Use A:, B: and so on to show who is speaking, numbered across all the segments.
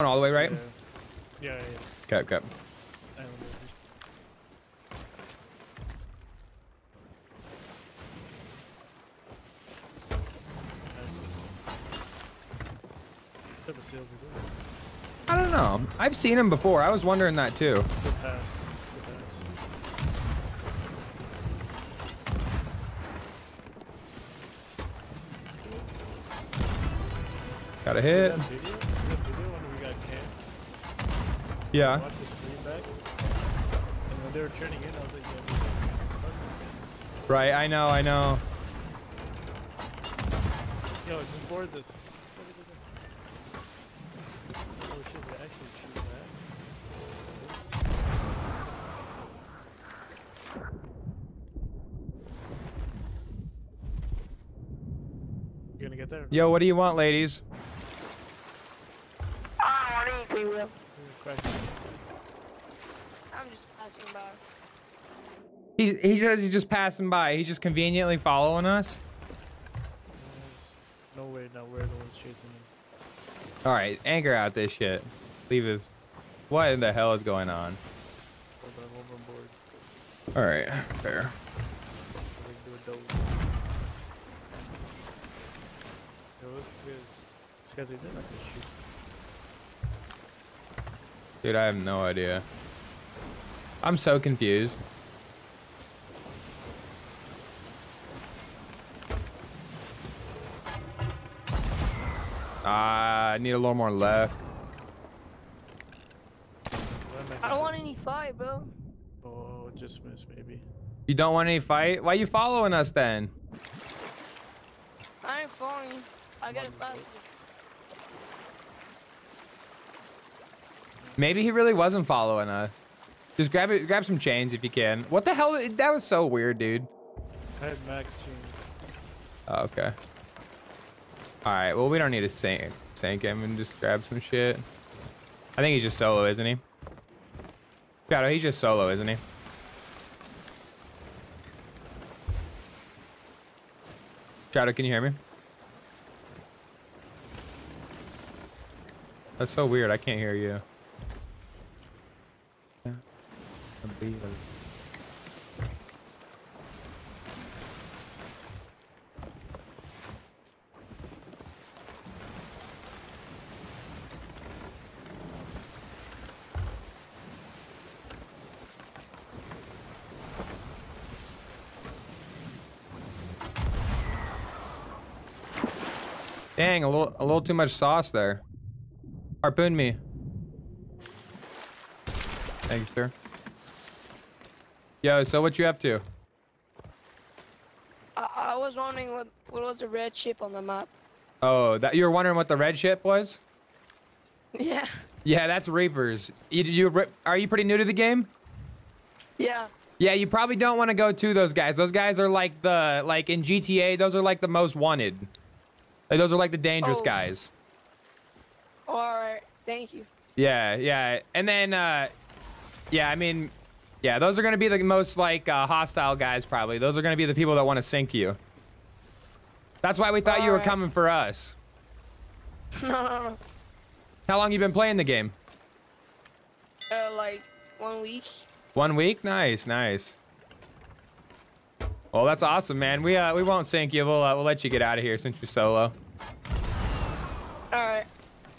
A: All the way right?
B: Yeah, yeah, yeah.
A: Okay, okay.
B: I don't know. That's just- Never sales are good.
A: I don't know. I've seen him before. I was wondering that too.
B: It's the pass. It's the pass.
A: Got a hit.
B: video, that video when we got camped,
A: Yeah.
B: watch the screen back, and when they were turning in, I was like, yeah,
A: Right, I know, I know.
B: Yo, just board this. Oh shit, they actually shoot that. You gonna get there?
A: Yo, what do you want, ladies?
C: I don't want anything, bro.
B: You're cracking.
C: I'm just passing by.
A: He he says he's just passing by. He's just conveniently following us.
B: No way, now we're the ones chasing him.
A: All right, anchor out this shit. Leave us. What in the hell is going on?
B: Hold on, hold on board.
A: All right, fair.
B: So we can do a double. Yo, this guy's, this guy's even shoot.
A: Dude, I have no idea. I'm so confused. Ah, I need a little more left.
C: I don't want any fight, bro.
B: Oh, just miss, maybe.
A: You don't want any fight? Why you following us then?
C: I ain't following you. I got it faster.
A: Maybe he really wasn't following us. Just grab it, grab some chains if you can. What the hell? That was so weird, dude.
B: I had max chains.
A: Oh, okay. All right. Well, we don't need to sink, sink him and just grab some shit. I think he's just solo, isn't he? Shadow, he's just solo, isn't he? Shadow, can you hear me? That's so weird. I can't hear you. Yeah. Dang, a little, a little too much sauce there. Harpoon me. Thanks, sir. Yo, so what you up to?
C: I, I was wondering what, what was the red ship on the map.
A: Oh, that you were wondering what the red ship was?
C: Yeah.
A: Yeah, that's Reapers. You, you are you pretty new to the game?
C: Yeah.
A: Yeah, you probably don't want to go to those guys. Those guys are like the like in GTA. Those are like the most wanted. Like, those are like the dangerous
C: Oh.
A: guys.
C: Oh, all right. Thank you.
A: Yeah, yeah, and then uh, yeah, I mean, yeah, those are gonna be the most like uh, hostile guys probably. Those are gonna be the people that want to sink you. That's why we thought you were
C: Alright.
A: coming for us. How long you been playing the game?
C: Uh, like one week.
A: One week? Nice, nice. Well, that's awesome, man. We uh we won't sink you. We'll uh, we'll let you get out of here since you're solo.
C: All right.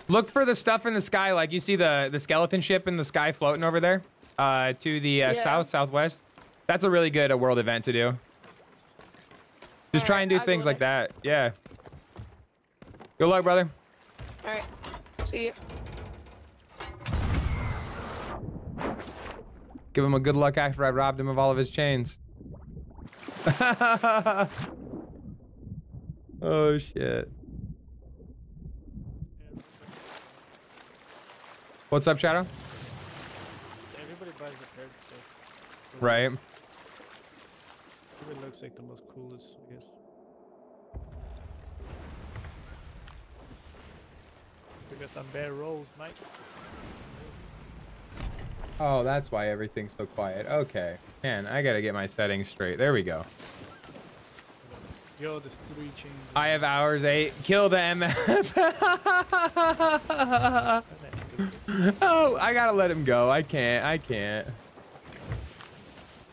A: Look for the stuff in the sky, like you see the the skeleton ship in the sky floating over there, uh, to the uh,
C: Yeah.
A: south southwest. That's a really good uh, world event to do. Just try
C: Alright,
A: and do
C: I'll
A: things like that. Yeah. Good luck, brother.
C: All right. See you.
A: Give him a good luck after I robbed him of all of his chains. oh shit. What's up, Shadow?
B: Everybody buys the stuff.
A: Right.
B: Everybody looks like the most coolest, I guess. We got some bad rolls, Mike.
A: Oh, that's why everything's so quiet. Okay. Man, I gotta get my settings straight. There we go.
B: Yo, there's three chains.
A: I have hours eight. Kill the MF.
B: That ain't good.
A: Oh, I gotta let him go. I can't. I can't.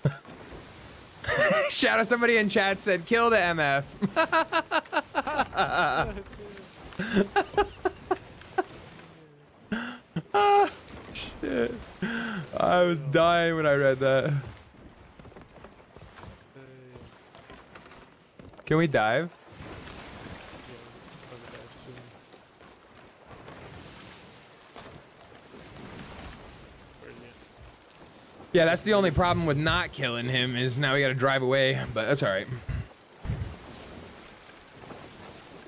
A: Shout out somebody in chat said, kill the MF. Ah, shit. I was dying when I read that. Can we dive? Yeah, that's the only problem with not killing him is now we gotta drive away, but that's all right.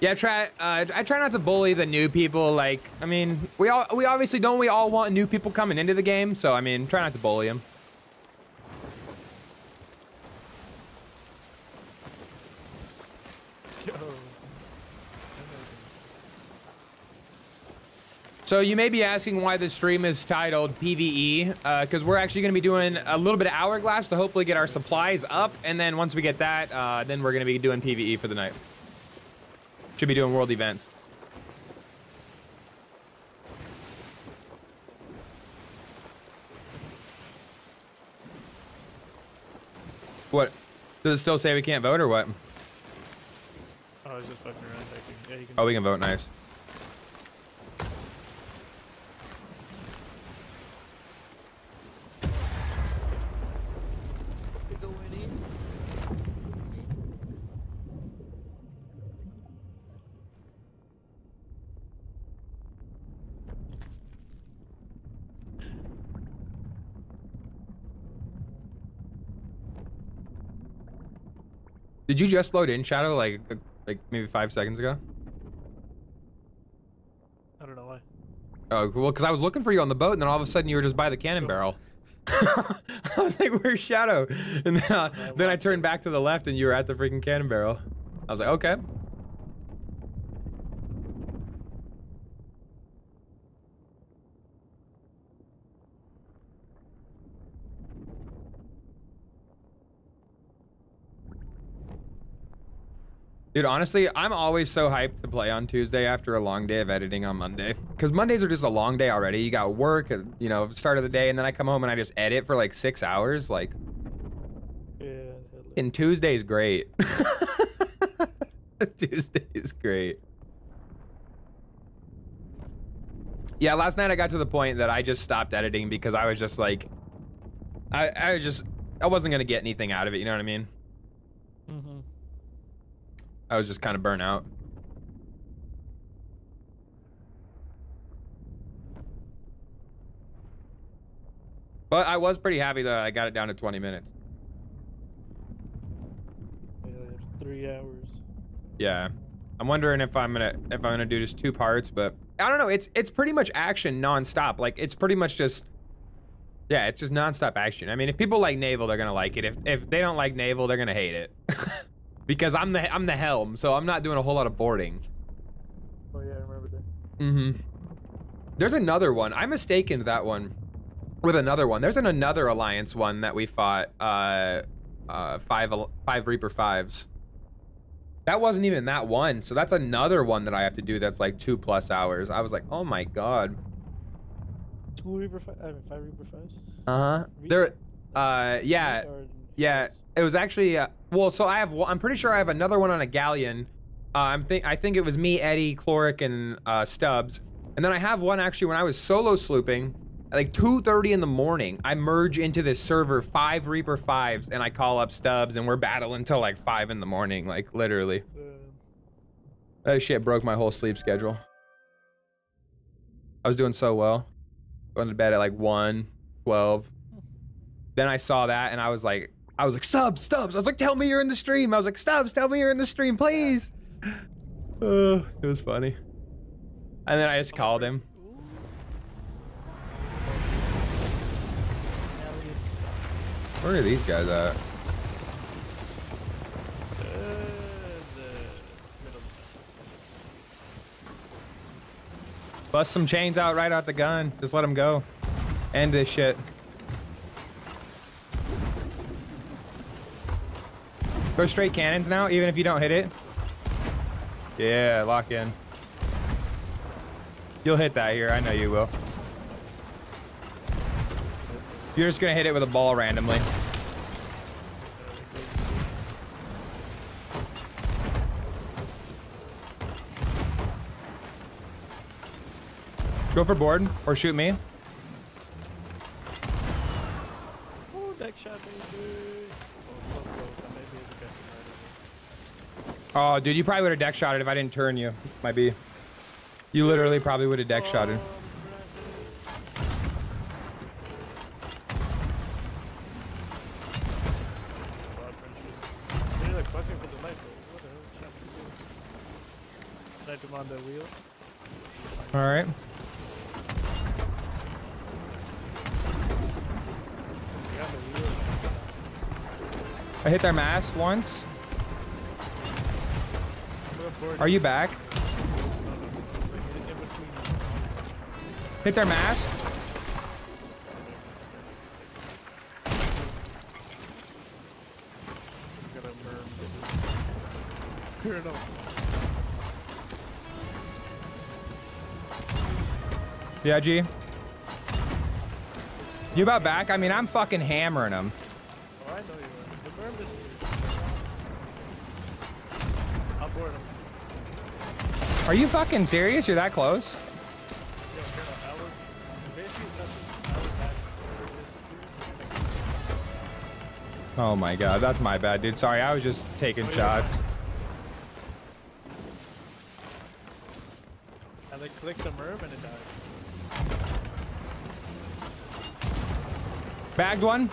A: Yeah, try. Uh, I try not to bully the new people. Like, I mean, we all we obviously don't. We all want new people coming into the game, so I mean, try not to bully them.
B: Yo.
A: So you may be asking why the stream is titled PVE, because uh, we're actually going to be doing a little bit of Hourglass to hopefully get our supplies up, and then once we get that, uh, then we're going to be doing PVE for the night. Should be doing world events. What? Does it still say we can't vote or what?
B: Oh, I was just fucking around. Checking. Yeah, you can.
A: Oh, we can vote. Nice. Did you just load in Shadow like uh, like maybe five seconds ago?
B: I don't know why.
A: Oh, well, because I was looking for you on the boat, and then all of a sudden you were just by the cannon barrel. I was like, "Where's Shadow?" And then, uh, then I turned back to the left, and you were at the freaking cannon barrel. I was like, "Okay." Dude, honestly, I'm always so hyped to play on Tuesday after a long day of editing on Monday. Because Mondays are just a long day already. You got work, uh, you know, start of the day, and then I come home and I just edit for like six hours. Like,
B: Yeah.
A: and Tuesday's great. Tuesday is great. Yeah, last night I got to the point that I just stopped editing because I was just like, I, I was just, I wasn't going to get anything out of it. You know what I mean?
B: yeah.
A: I was just kind of burnt out. But I was pretty happy that I got it down to 20 minutes.
B: Yeah, three hours.
A: Yeah. I'm wondering if I'm gonna if I'm gonna do just two parts, but I don't know. It's it's pretty much action nonstop. Like it's pretty much just yeah, it's just nonstop action. I mean, if people like naval, they're gonna like it. If if they don't like naval, they're gonna hate it. because I'm the I'm the helm, so I'm not doing a whole lot of boarding.
B: Oh yeah, I remember that.
A: Mm-hmm. There's another one. I mistaken that one with another one. There's an another alliance one that we fought. Uh, uh, five five Reaper fives. That wasn't even that one. So that's another one that I have to do. That's like two plus hours. I was like, oh my god.
B: Two Reaper five. I mean, five Reaper fives.
A: Uh huh. There. Uh, yeah.
B: Or-
A: Yeah, it was actually uh, well. So I have. I'm pretty sure I have another one on a galleon. Uh, I'm think. I think it was me, Eddie, Chloric, and uh, Stubbs. And then I have one actually when I was solo slooping. At like 2:30 in the morning, I merge into this server five Reaper fives, and I call up Stubbs, and we're battling until like five in the morning, like literally. That shit broke my whole sleep schedule. I was doing so well. Going to bed at like 1, 12. Then I saw that and I was like, I was like, Stubbs, Stubbs. I was like, tell me you're in the stream. I was like, Stubbs, tell me you're in the stream, please. Uh, it was funny. And then I just called him. Where are these guys at? Bust some chains out right out the gun. Just let them go. End this shit. Go straight cannons now, even if you don't hit it. Yeah, lock in. You'll hit that here. I know you will. You're just gonna hit it with a ball randomly. Go for board or shoot me.
B: Oh, deck shot, baby. Oh,
A: dude, you probably would have deck shot it if I didn't turn you. Might be. You literally probably would have deck shot it. All right. I hit their mast once. Are you back? Hit their
B: up.
A: Yeah, G. You about back? I mean, I'm fucking hammering them.
B: Oh, I know you are. The merm is here. I'll board him.
A: Are you fucking serious? You're that close?
B: Yeah, Colonel, I was basically nothing. I was at this
A: Oh my god, that's my bad, dude. Sorry, I was just taking shots.
B: and they clicked the merm and it died.
A: Bagged one.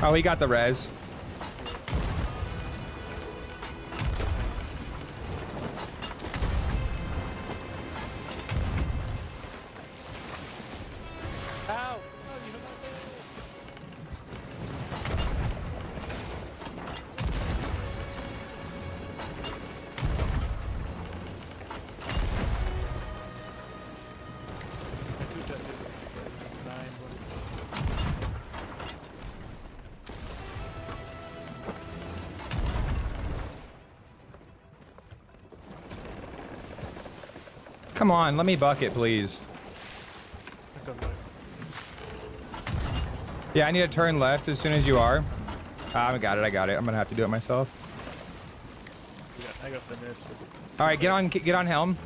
A: Oh, he got the res. Come on, let me bucket, please.
B: I come back.
A: Yeah, I need to turn left as soon as you are. Ah, I got it, I got it. I'm gonna have to do it myself.
B: Yeah, I got finesse.
A: All right, get on, get on helm.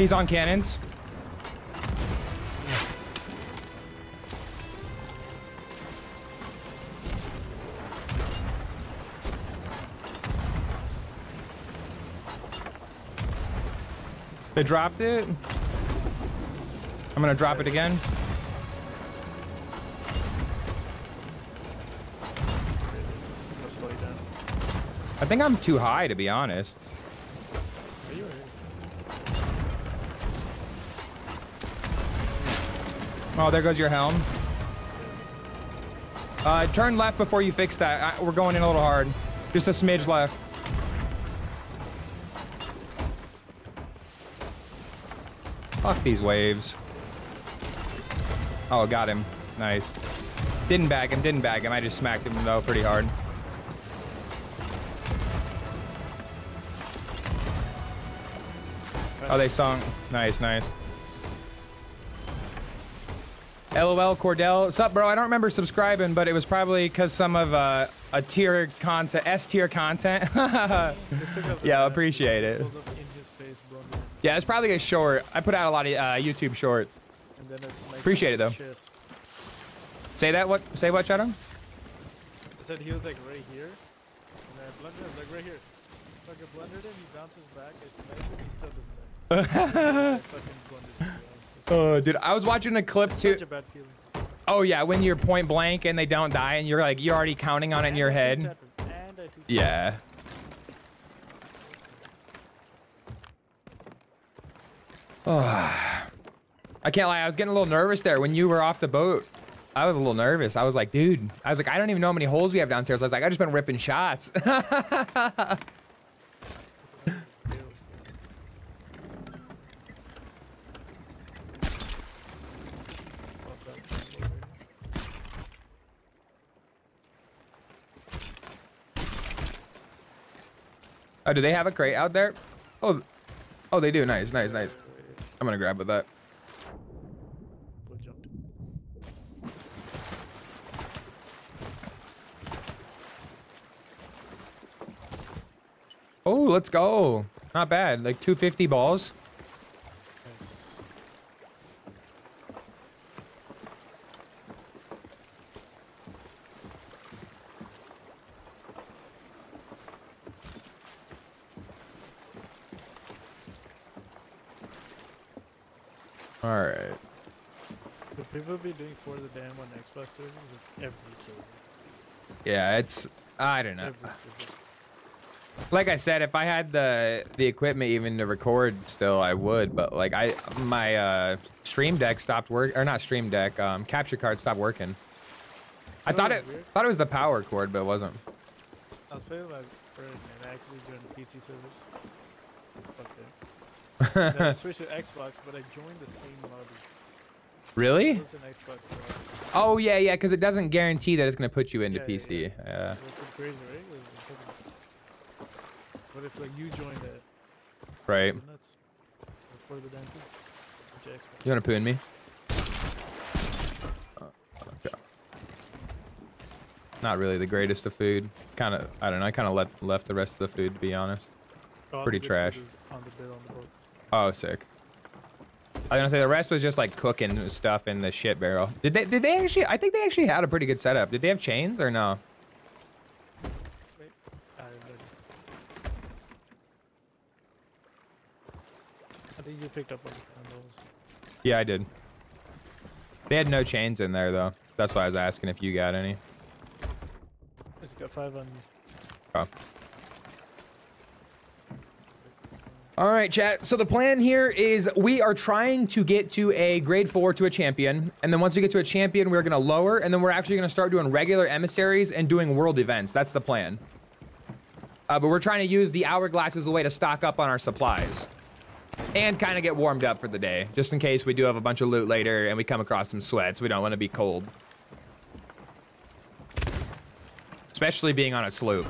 A: He's on cannons. They dropped it. I'm gonna drop it again. I think I'm too high to be honest. Oh, there goes your helm. Uh, turn left before you fix that. I, we're going in a little hard. Just a smidge left. Fuck these waves. Oh, got him. Nice. Didn't bag him, didn't bag him. I just smacked him though pretty hard. Oh, they sung. Nice, nice. LOL Cordell. What's up, bro? I don't remember subscribing, but it was probably because some of uh, a tier content, S tier content.
B: Just pick up the
A: Yeah, I appreciate it.
B: Pulled up in his face, bro.
A: yeah, it's probably a short. I put out a lot of uh, YouTube shorts.
B: And then it's like
A: Appreciate it, though. Say that. What? Say what, Shadow?
B: I said he was like right here. And I blundered him, like right here. Fucking blundered him, he bounces back, I snipe him, he still doesn't. Fucking blundered him,
A: Oh, dude, I was watching a clip too.
B: a.
A: Oh yeah, when you're point blank and they don't die, and you're like you're already counting on it in your head.
B: two-tapped him, And I two
A: Yeah. Oh. I can't lie, I was getting a little nervous there when you were off the boat. I was a little nervous. I was like, dude, I was like, I don't even know how many holes we have downstairs. I was like, I just been ripping shots. Oh, do they have a crate out there? Oh, oh, they do. Nice, nice, nice. I'm gonna grab with that. Oh, let's go. Not bad. Like 250 balls.
B: Nice.
A: All right.
B: Would people be doing for the damn on Xbox servers? Every server.
A: Yeah, it's. I don't know. Like I said, if I had the the equipment even to record, still I would. But like I, my uh, Stream Deck stopped work, or not Stream Deck, um, capture card stopped working. I
B: Oh,
A: thought it
B: weird.
A: thought it was the power cord, but it wasn't.
B: I was playing with my friend and I actually joined the PC servers. Fuck that. then I switched to Xbox, but I joined the same lobby.
A: Really?
B: It was an Xbox lobby.
A: Oh yeah, yeah, because it doesn't guarantee that it's gonna put you into
B: Yeah,
A: PC.
B: yeah.
A: Yeah.
B: That's crazy, right? What if like you joined it?
A: Right.
B: Nuts. That's part of the damn thing.
A: You wanna poo me? Oh. Not really the greatest of food. Kind of, I don't know. I kind of let left the rest of the food to be honest.
B: Oh, the
A: Pretty trash.
B: On the on the.
A: Oh, sick. I was gonna say the rest was just like cooking stuff in the shit barrel. Did they? Did they actually? I think they actually had a pretty good setup. Did they have chains or no?
B: Wait, I. I think you picked up on, on those.
A: Yeah, I did. They had no chains in there though. That's why I was asking if you got any.
B: It's got five on.
A: Oh. All right, chat. So the plan here is we are trying to get to a grade four to a champion. And then once we get to a champion, we're going to lower. And then we're actually going to start doing regular emissaries and doing world events. That's the plan. Uh, but we're trying to use the hourglass as a way to stock up on our supplies. And kind of get warmed up for the day. Just in case we do have a bunch of loot later and we come across some sweats. We don't want to be cold. Especially being on a sloop.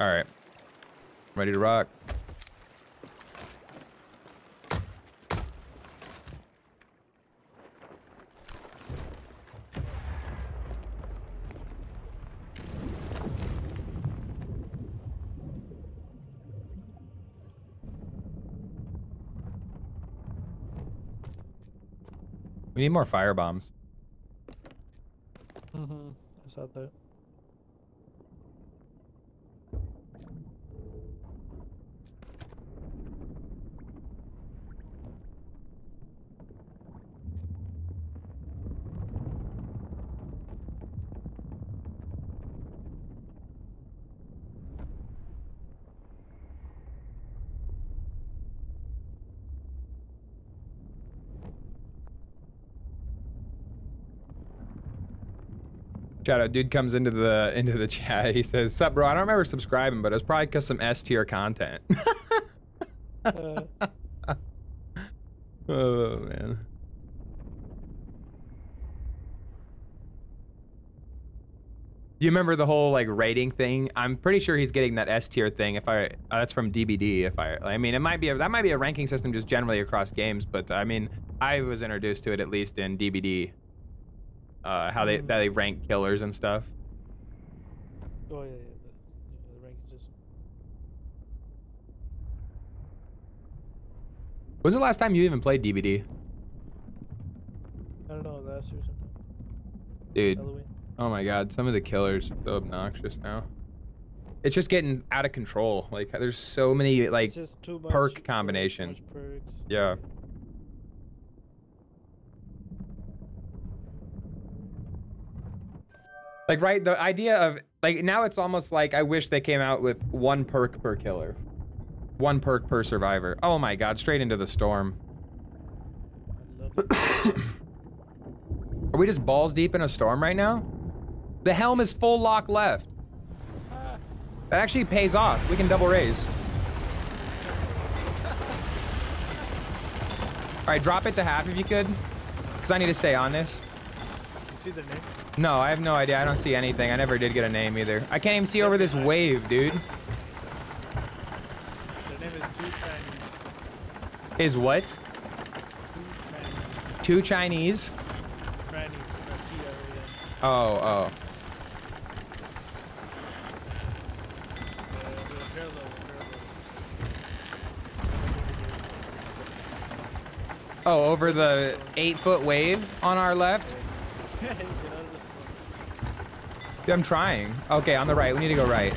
A: All right. Ready to rock. We need more fire bombs.
B: Mm-hmm. I saw that.
A: Shout out, dude comes into the into the chat. He says, "Sup, bro? I don't remember subscribing, but it was probably because some S tier content."
B: Uh,
A: oh man. You remember the whole like rating thing? I'm pretty sure he's getting that S tier thing. If I, uh, that's from DBD. If I, I mean, it might be a, that might be a ranking system just generally across games. But I mean, I was introduced to it at least in DBD. Uh, how they
B: Mm.
A: that they rank killers and stuff.
B: oh yeah, yeah. The, yeah, the ranking system.
A: When's the last time you even played DBD,
B: I don't know. Last year or something.
A: dude?
B: Halloween.
A: Oh my god, some of the killers are so obnoxious now. It's just getting out of control. Like there's so many like
B: just too much
A: perk combinations.
B: perks.
A: yeah. Like right, the idea of like now it's almost like I wish they came out with one perk per killer. One perk per survivor. Oh my god, straight into the storm.
B: I love it.
A: Are we just balls deep in a storm right now? The helm is full lock left. That actually pays off. We can double raise. All right, drop it to half if you could. Because I need to stay on this.
B: see their name?
A: No, I have no idea. I don't see anything. I never did get a name either. I can't even see over this wave, dude.
B: Is Two Chinese.
A: Is what?
B: Two Chinese.
A: Two Chinese? Oh, oh. Oh, over the eight foot wave on our left?
B: Get out of the smoke.
A: I'm trying. Okay, on the right. We need to go right.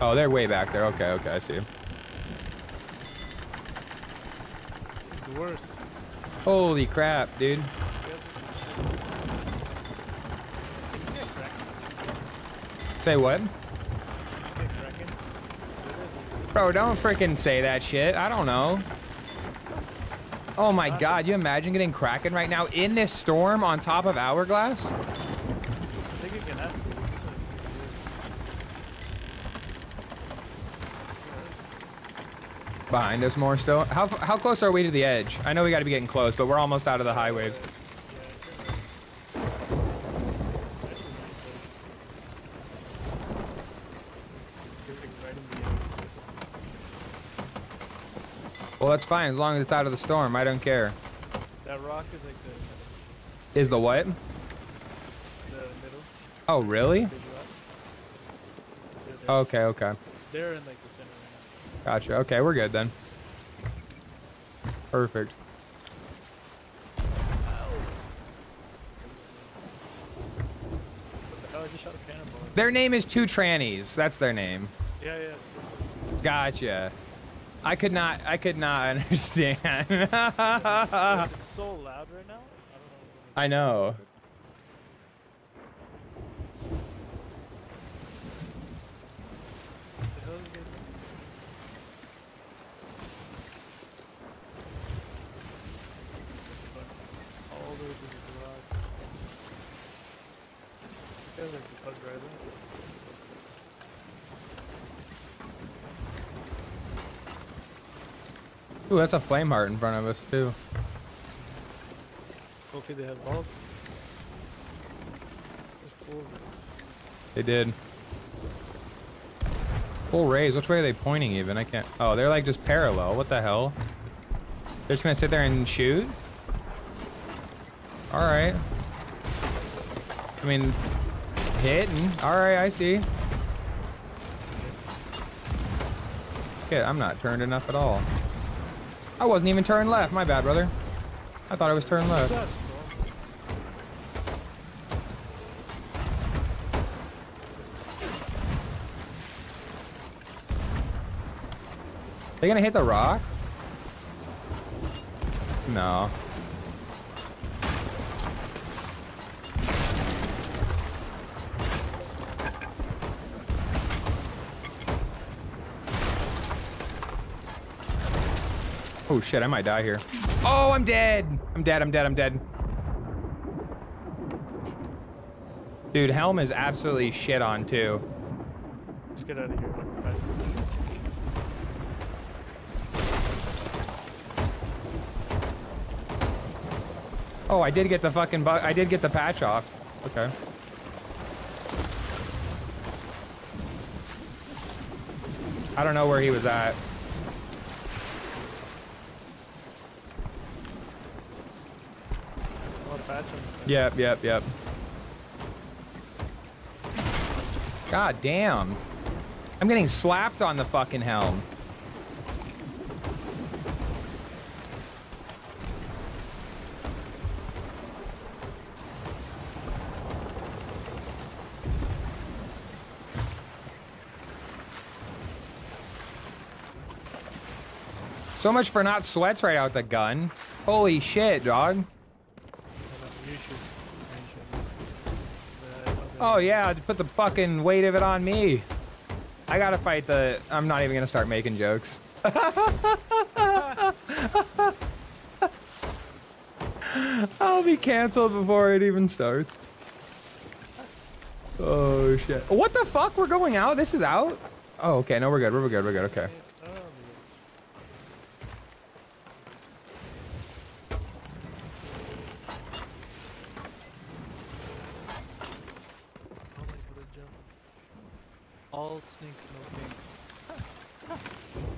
A: Oh, they're way back there. Okay, okay, I see.
B: The worst.
A: Holy crap, dude. Say what? Bro, don't freaking say that shit. I don't know. Oh my god, you imagine getting Kraken right now in this storm on top of Hourglass? Behind us more still. How, how close are we to the edge? I know we gotta be getting close, but we're almost out of the high waves.
B: good. Yeah, it's in there. Actually, really close. Dipping right in the end.
A: Well, that's fine as long as it's out of the storm. I don't care.
B: That rock is like the
A: Is the what?
B: the middle.
A: Oh, really?
B: Big rock. They're, there.
A: Okay, okay.
B: They're in like the center right
A: Gotcha. Okay, we're good then. Perfect.
B: What the hell? I just shot a cannonball.
A: Their name is Two Trannies. That's their name.
B: Yeah, yeah.
A: Gotcha. I could not. I could not understand.
B: it's so loud right now. I know. All the rocks. Feels like the bug driver.
A: Ooh, that's a flame heart in front of us too.
B: Hopefully they have balls.
A: They did. Full rays. Which way are they pointing even? I can't. Oh, they're like just parallel. What the hell? They're just gonna sit there and shoot? Alright. I mean, hitting. Alright, I see. Shit, I'm not turned enough at all. I wasn't even turned left. My bad, brother. I thought I was turned left. They gonna hit the rock? No. Oh shit, I might die here. Oh, I'm dead. I'm dead, I'm dead, I'm dead. Dude, Helm is absolutely shit on too.
B: Just get out of here.
A: Oh, I did get the fucking bug. I did get the patch off. Okay. I don't know where he was at. Yep, yep, yep. God damn. I'm getting slapped on the fucking helm. So much for not sweats right out the gun. Holy shit, dog. Oh yeah, put the fucking weight of it on me. I gotta fight the. I'm not even gonna start making jokes. I'll be canceled before it even starts. Oh shit! What the fuck? We're going out. This is out. Oh okay. No, we're good. We're good. We're good. Okay.
B: Oh, yeah. All sneak, no pink.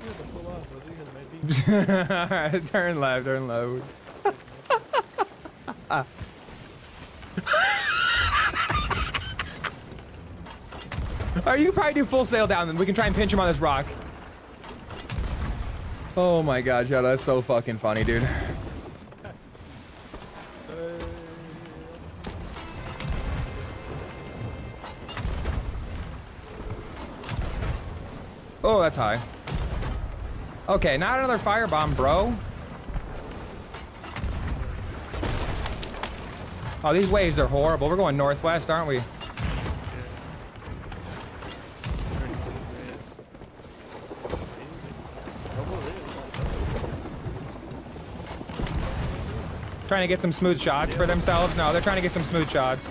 B: Dude, the full on, bro. Look at my beam.
A: Alright, turn left, turn left. Alright, you can probably do full sail down, then we can try and pinch him on this rock. Oh my god, Shadow, that's so fucking funny, dude. Oh, that's high. Okay, not another firebomb, bro. Oh, these waves are horrible. We're going northwest, aren't we? Trying to get some smooth shots for themselves? No, they're trying to get some smooth shots.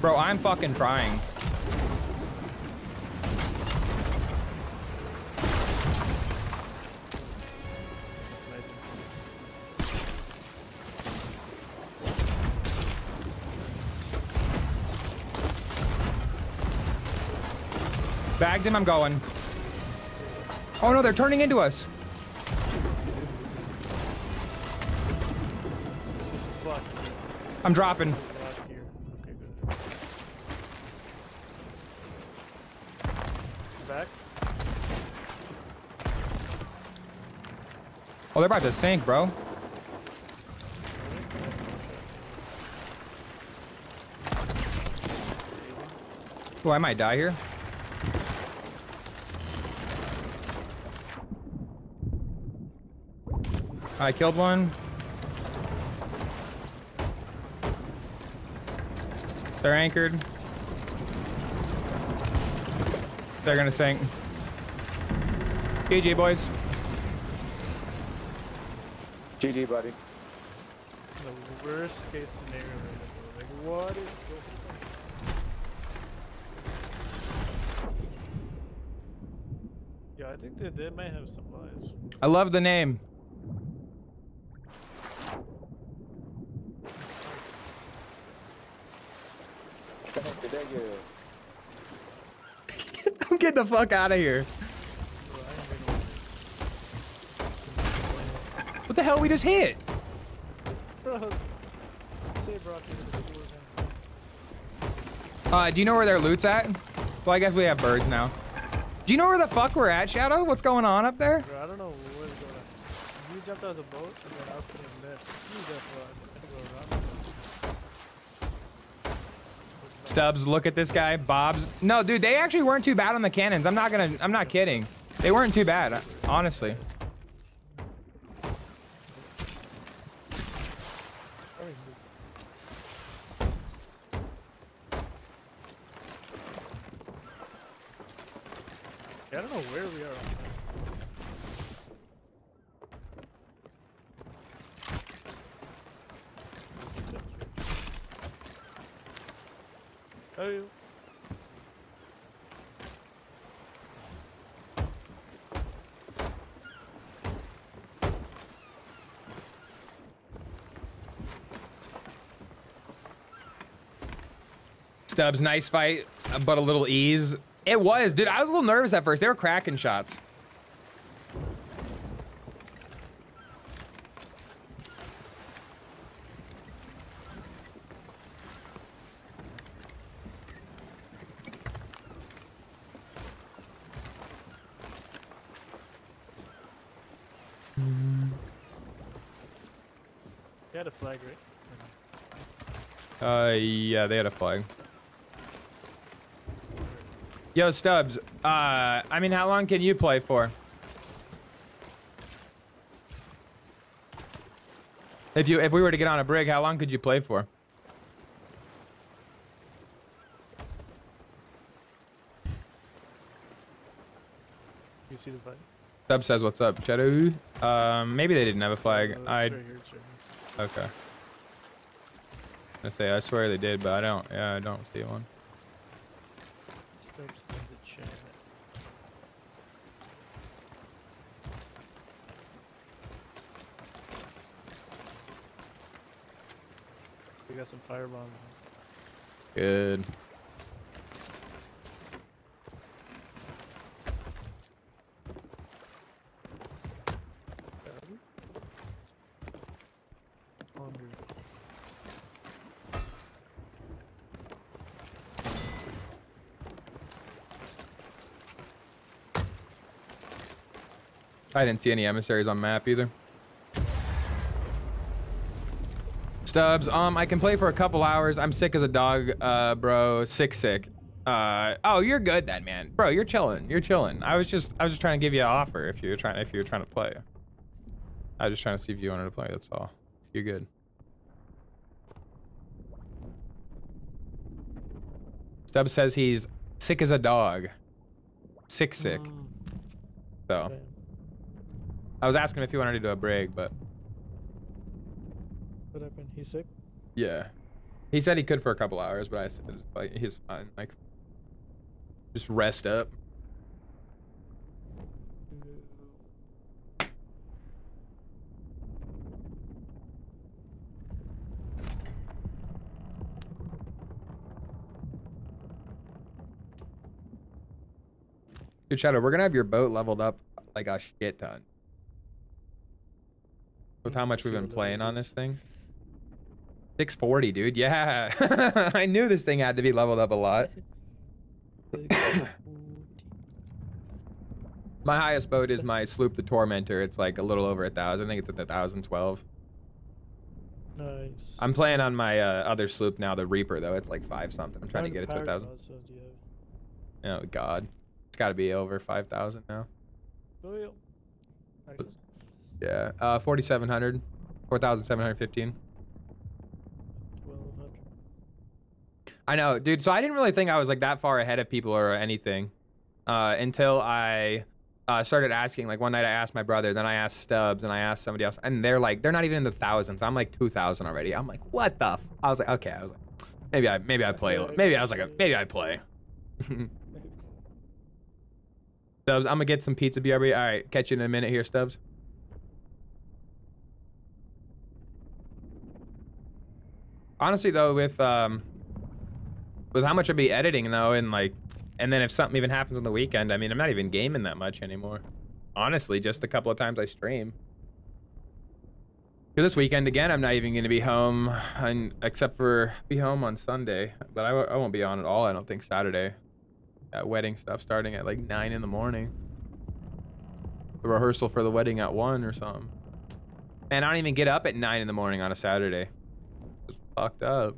A: Bro, I'm fucking trying. Bagged him, I'm going. Oh no, they're turning into us. I'm dropping.
B: Out here. Okay, good. Back.
A: Oh, they're about to sink, bro. Oh, I might die here. I killed one. They're anchored. They're gonna sink. GG, boys.
D: GG, buddy.
B: The worst case scenario right now, bro. Like, what is going on? Yeah, I think that they might have some lives.
A: I love the name.
D: Thank you.
A: Get the fuck out of here.
B: Bro, I ain't been over
A: What the hell we just hit?
B: Bro, say Brock into the cooler, man.
A: Uh, do you know where their loot's at? Well, I guess we have birds now. Do you know where the fuck we're at, Shadow? What's going on up there?
B: Bro, I don't know what's going on. You jumped out of the boat, and then I was putting left. You just to go around.
A: Stubbs, look at this guy. Bob's. No, dude, they actually weren't too bad on the cannons. I'm not gonna. I'm not kidding. They weren't too bad, honestly.
B: Alright, Yeah, I don't know where we are. Oh, you.
A: Stubbs, nice fight, but a little ease. It was, dude. I was a little nervous at first. They were cracking shots.
B: You had a flag, right?
A: Uh, yeah, they had a flag. Yo, Stubbs. Uh, I mean, how long can you play for? If you if we were to get on a brig, how long could you play for?
B: You see the flag?
A: Stubbs says, "What's up, Cheddar?" Um, maybe they didn't have a flag.
B: It's
A: I
B: right here, right
A: okay. I say I swear they did, but I don't. Yeah, I don't see one.
B: Steps in the chat. got some fire bombs.
A: Good. I didn't see any emissaries on map either. Stubbs, um, I can play for a couple hours. I'm sick as a dog, uh, bro. Sick, sick. Uh, oh, you're good then, man. Bro, you're chilling. You're chilling. I was just, I was just trying to give you an offer if you're trying, if you're trying to play. I was just trying to see if you wanted to play. That's all. You're good. Stubbs says he's sick as a dog. Sick, sick.
B: Mm,
A: So. I was asking if he wanted to do a break, but?
B: He's sick.
A: yeah, he said he could for a couple hours, but I said like he's fine. Like, just rest up. Dude, Shadow, we're gonna have your boat leveled up like a shit ton. With how much we've been playing on this thing. 640, dude. Yeah. I knew this thing had to be leveled up a lot. My highest boat is my sloop, the Tormentor. It's like a little over a thousand. I think it's at the thousand twelve.
B: Nice.
A: I'm playing on my uh, other sloop now, the Reaper, though. It's like five something. I'm trying to get it to a thousand.
B: power mods do you have?
A: Oh God, it's got to be over five thousand now.
B: Oh, yeah.
A: Uh, 4,700, 4,715.
B: 1200.
A: I know, dude. So I didn't really think I was like that far ahead of people or anything uh, until I uh, started asking. Like one night I asked my brother, then I asked Stubbs, and I asked somebody else, and they're like, they're not even in the thousands. I'm like 2,000 already. I'm like, what the? F-? I was like, okay. I was like, maybe I maybe I play. Maybe I was like, maybe I play. Stubbs, I'm gonna get some pizza BRB. All right, catch you in a minute here, Stubbs. Honestly, though, with um, with how much I'd be editing though, and like, and then if something even happens on the weekend, I mean, I'm not even gaming that much anymore. Honestly, just a couple of times I stream. 'Cause this weekend again, I'm not even gonna be home, and except for be home on Sunday, but I, I won't be on at all. I don't think Saturday. That wedding stuff starting at like nine in the morning. The rehearsal for the wedding at one or something. Man, I don't even get up at nine in the morning on a Saturday. It's fucked up.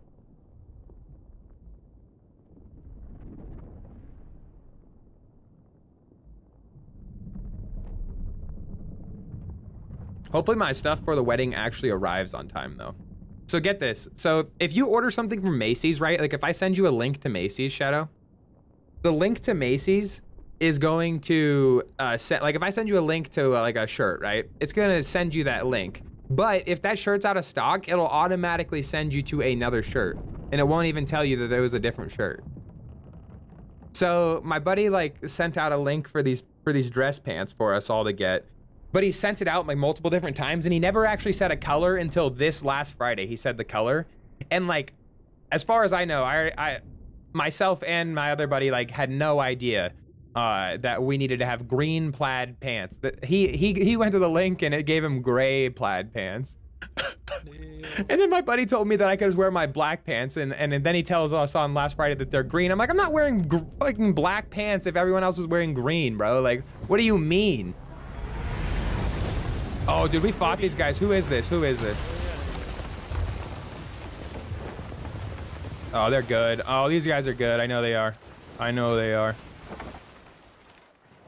A: Hopefully my stuff for the wedding actually arrives on time though. So get this. So if you order something from Macy's, right? Like if I send you a link to Macy's, Shadow, the link to Macy's is going to uh, set like if I send you a link to uh, like a shirt, right? It's gonna send you that link. But if that shirt's out of stock, it'll automatically send you to another shirt, and it won't even tell you that there was a different shirt. So my buddy like sent out a link for these for these dress pants for us all to get, but he sent it out like multiple different times, and he never actually said a color until this last Friday. He said the color, and like, as far as I know, I I myself and my other buddy like had no idea uh, that we needed to have green plaid pants. That he he he went to the link and it gave him gray plaid pants. And then my buddy told me that I could just wear my black pants, and, and then he tells us on last Friday that they're green. I'm like, I'm not wearing gr- fucking black pants if everyone else is wearing green, bro. Like, what do you mean? Oh, dude, we fought these guys. Who is this? Who is this? Oh, they're good. Oh, these guys are good. I know they are. I know they are.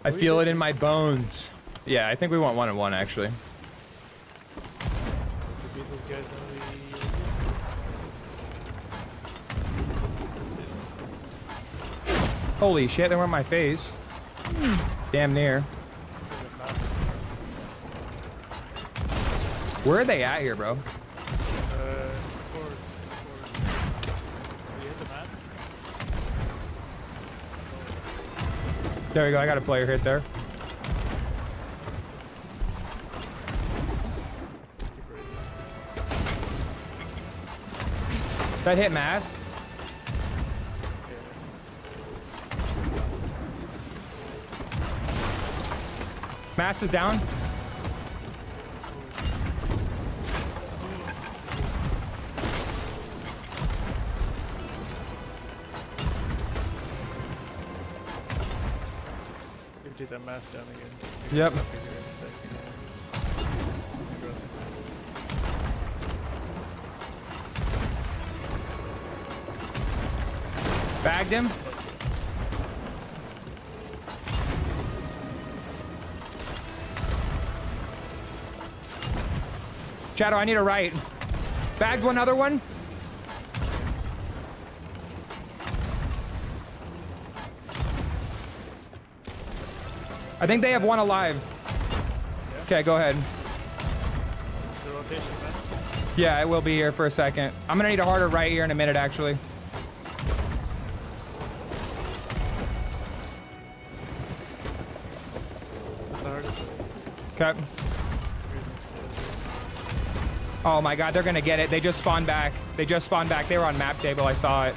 A: I feel it in my bones. Yeah, I think we want one and one actually.
B: To beat this guy, then we-
A: Holy shit, they were in my face. Damn near. Where are they at here, bro?
B: Uh, forward, forward.
A: There we go. I got a player hit there. That hit mast. Mast is down.
B: Did that mask down again.
A: Yep. Bagged him. Shadow, I need a right. Bagged one other one. I think they have one alive. Okay, go ahead. Yeah, it will be here for a second. I'm gonna need a harder right here in a minute, actually. Okay. Oh my god, they're gonna get it. They just spawned back. They just spawned back. They were on map table. I saw it.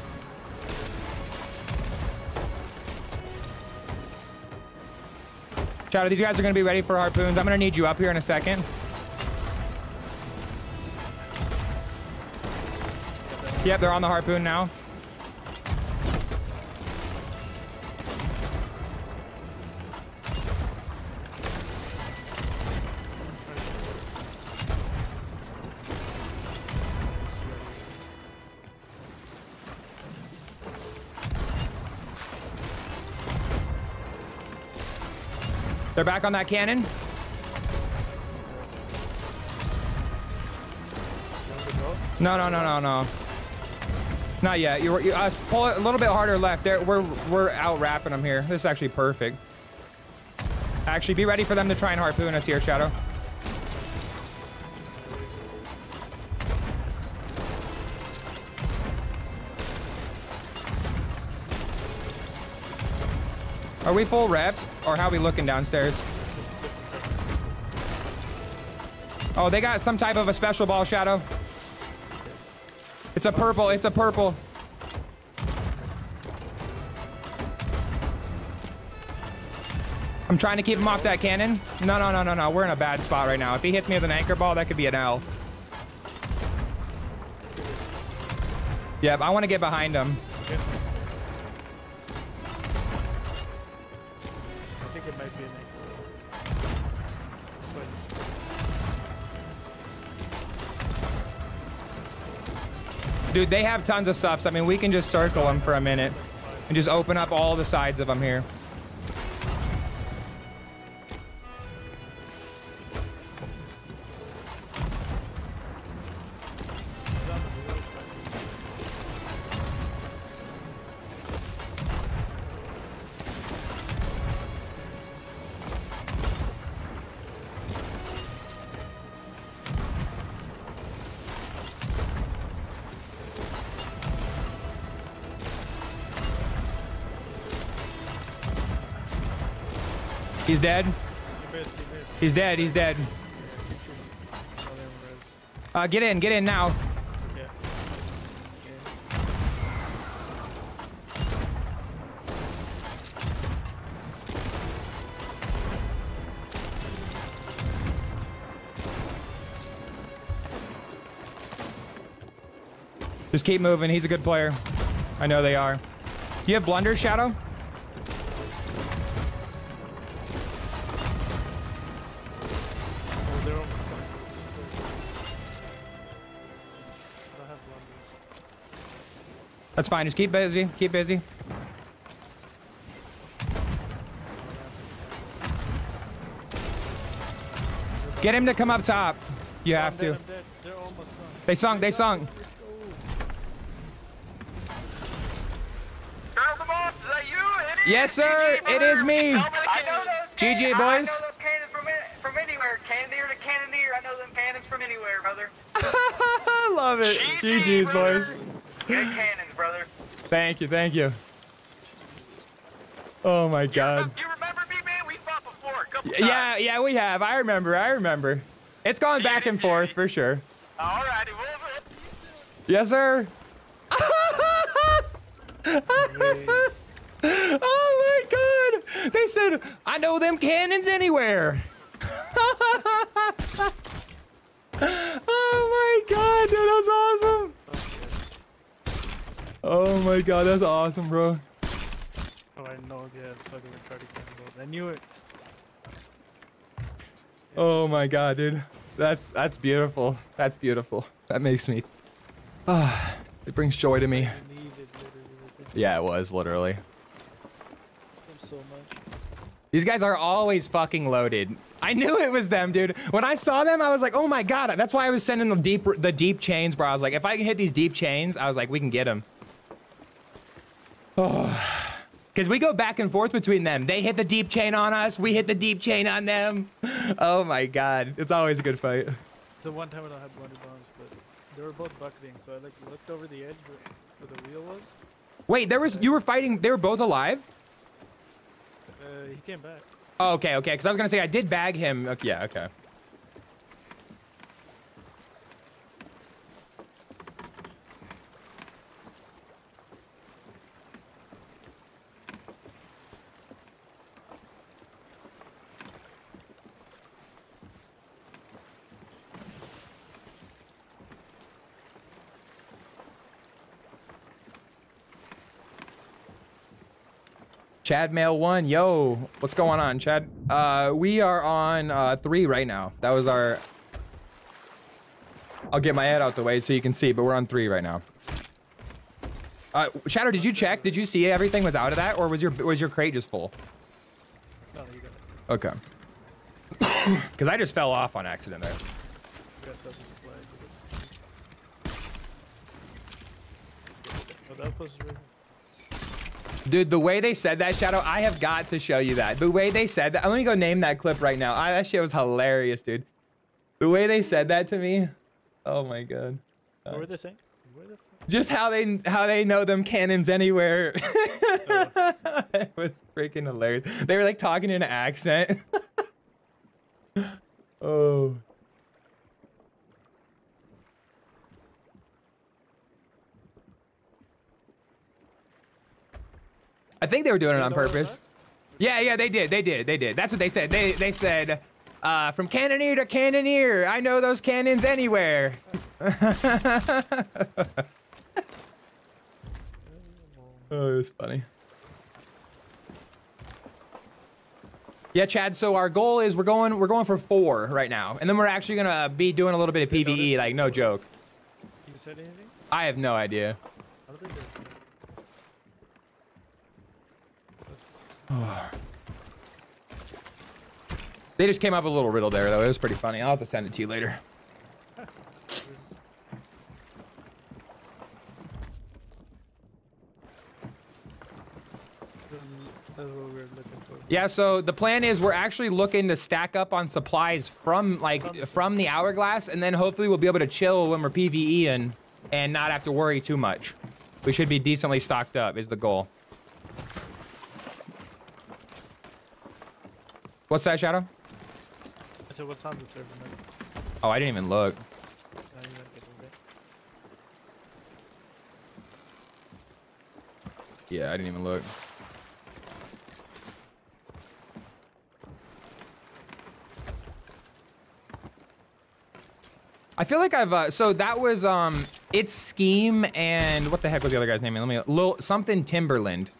A: Shadow, these guys are gonna be ready for harpoons. I'm gonna need you up here in a second. Yep, they're on the harpoon now. They're back on that cannon. No, no, no, no, no. Not yet. You, you uh, pull it a little bit harder left. There, we're we're out wrapping them here. This is actually perfect. Actually, be ready for them to try and harpoon us here, Shadow. Are we full repped, or how are we looking downstairs? Oh, they got some type of a special ball, Shadow. It's a purple. It's a purple. I'm trying to keep him off that cannon. No, no, no, no, no. We're in a bad spot right now. If he hits me with an anchor ball, that could be an L. Yep, I want to get behind him. Dude, they have tons of subs. I mean, we can just circle them for a minute and just open up all the sides of them here. He's dead. He's dead. He's dead. Uh, get in. Get in now. Just keep moving. He's a good player. I know they are. You have blunder, Shadow? That's fine. Just keep busy. Keep busy. Get him to come up top. You have
B: I'm
A: to.
B: dead, I'm dead. They're almost done.
A: They sunk. They sunk.
E: Colonel DeMoss, is that you? It is
A: Yes, sir.
E: GG,
A: It is me.
E: I know those
A: GG, boys.
E: I know those cannons from, from anywhere. Cannoneer to cannoneer. I know them cannons from anywhere, brother.
A: I love it.
E: GG,
A: GG's,
E: brother.
A: boys.
E: Good cannons, brother.
A: Thank you. Thank you. Oh my
E: You
A: God.
E: remember, you remember me, man? We fought before a couple
A: Yeah,
E: times.
A: yeah, we have. I remember. I remember. It's gone back and forth for sure.
E: All righty, well, well,
A: Yes, sir. Oh my god! They said, I know them cannons anywhere. oh my god, dude, that's awesome. Oh my god, that's awesome, bro.
B: Oh, I know. Yeah, fucking retarded cannonballs. I knew it.
A: Oh my god, dude. That's that's beautiful. That's beautiful. That makes me ah, it brings joy to me.
B: I needed literally with the
A: Yeah, it was literally.
B: so much.
A: These guys are always fucking loaded. I knew it was them, dude. When I saw them, I was like, "Oh my god!" That's why I was sending the deep, the deep chains, bro. I was like, if I can hit these deep chains, I was like, we can get them. Oh, because we go back and forth between them. They hit the deep chain on us. We hit the deep chain on them. Oh my god, it's always a good fight.
B: So one time I don't have wonder bombs, but they were both bucketing. So I like looked over the edge where, where the wheel was.
A: Wait, there was you were fighting. They were both alive.
B: Uh, he came back.
A: Oh, okay, okay. Because I was gonna say I did bag him. Okay, yeah, okay. Chad Mail One, yo, what's going on, Chad? Uh, we are on uh, three right now. That was our. I'll get my head out the way so you can see, but we're on three right now. Uh, Shadow, did you check? Did you see everything was out of that, or was your was your crate just full?
B: No, you got it.
A: Okay. Because I just fell off on accident there.
B: You got stuff to. Was that supposed to be?
A: Dude, the way they said that, Shadow, I have got to show you that. The way they said that. Let me go name that clip right now. I, that shit was hilarious, dude. The way they said that to me. Oh my god.
B: What were they saying? The?
A: Just how they how they know them cannons anywhere. Oh. it was freaking hilarious. They were like talking in an accent. oh. I think they were doing it on
B: know what it
A: purpose. Yeah, yeah, they did. They did. They did. That's what they said. They they said, uh, from cannoneer to cannoneer, I know those cannons anywhere. oh, it was funny. Yeah, Chad. So our goal is we're going we're going for four right now, and then we're actually gonna be doing a little bit of PVE. Like no joke.
B: You said anything?
A: I have no idea.
B: I don't think there's.
A: They just came up with a little riddle there though. It was pretty funny. I'll have to send it to you later. Yeah, so the plan is we're actually looking to stack up on supplies from like from the hourglass, and then hopefully we'll be able to chill when we're PVE PVEing and not have to worry too much. We should be decently stocked up is the goal. What's that, Shadow?
B: I said, what's on the server?
A: Oh, I didn't even look.
B: Now you gotta get over there.
A: Yeah, I didn't even look. I feel like I've uh, so that was um it's scheme and what the heck was the other guy's name? Let me Lil something Timberland.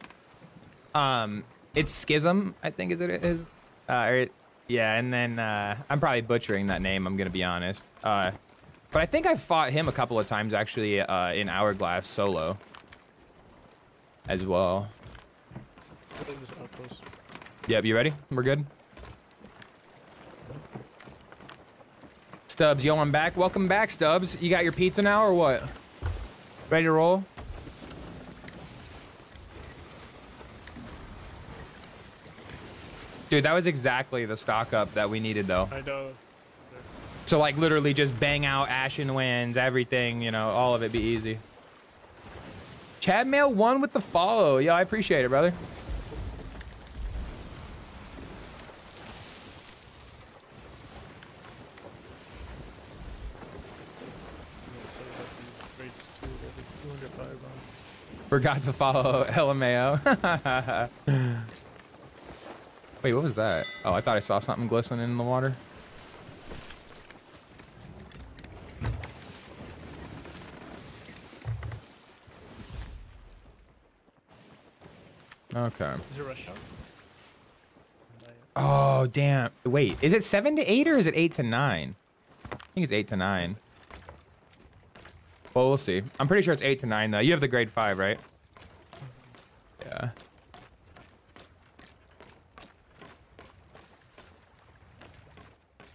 A: Um, it's schism I think is it is. Uh, or, yeah, and then uh, I'm probably butchering that name. I'm gonna be honest. Uh, but I think I fought him a couple of times actually uh, in Hourglass solo as well. Yep, you ready? We're good. Stubbs, yo, I'm back. Welcome back, Stubbs. You got your pizza now or what? Ready to roll? Dude, that was exactly the stock up that we needed though.
B: I know.
A: So like literally just bang out Ashen Winds, everything, you know, all of it be easy. Chad Mail one with the follow. Yo, I appreciate it, brother.
B: Yeah, so that these rates too, that is 205 rounds.
A: Forgot to follow LMAO. Wait, what was that? Oh, I thought I saw something glistening in the water. Okay.
B: Is it a?
A: Oh, damn. Wait, is it 7 to 8 or is it 8 to 9? I think it's 8 to 9. Well, we'll see. I'm pretty sure it's 8 to 9, though. You have the grade 5, right? Yeah.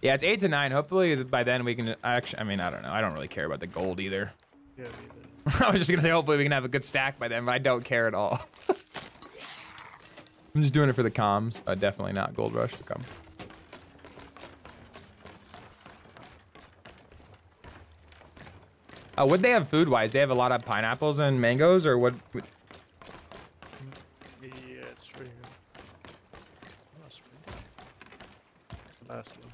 A: Yeah, it's 8 to 9. Hopefully by then we can... Actually, I mean, I don't know. I don't really care about the gold either.
B: Yeah.
A: I was just going to say hopefully we can have a good stack by then, but I don't care at all. I'm just doing it for the comms. Uh, definitely not Gold Rush to come. Uh, what they have food-wise? They have a lot of pineapples and mangoes, or what? what-
B: Yeah, it's right here. Oh, it's right here. The last one.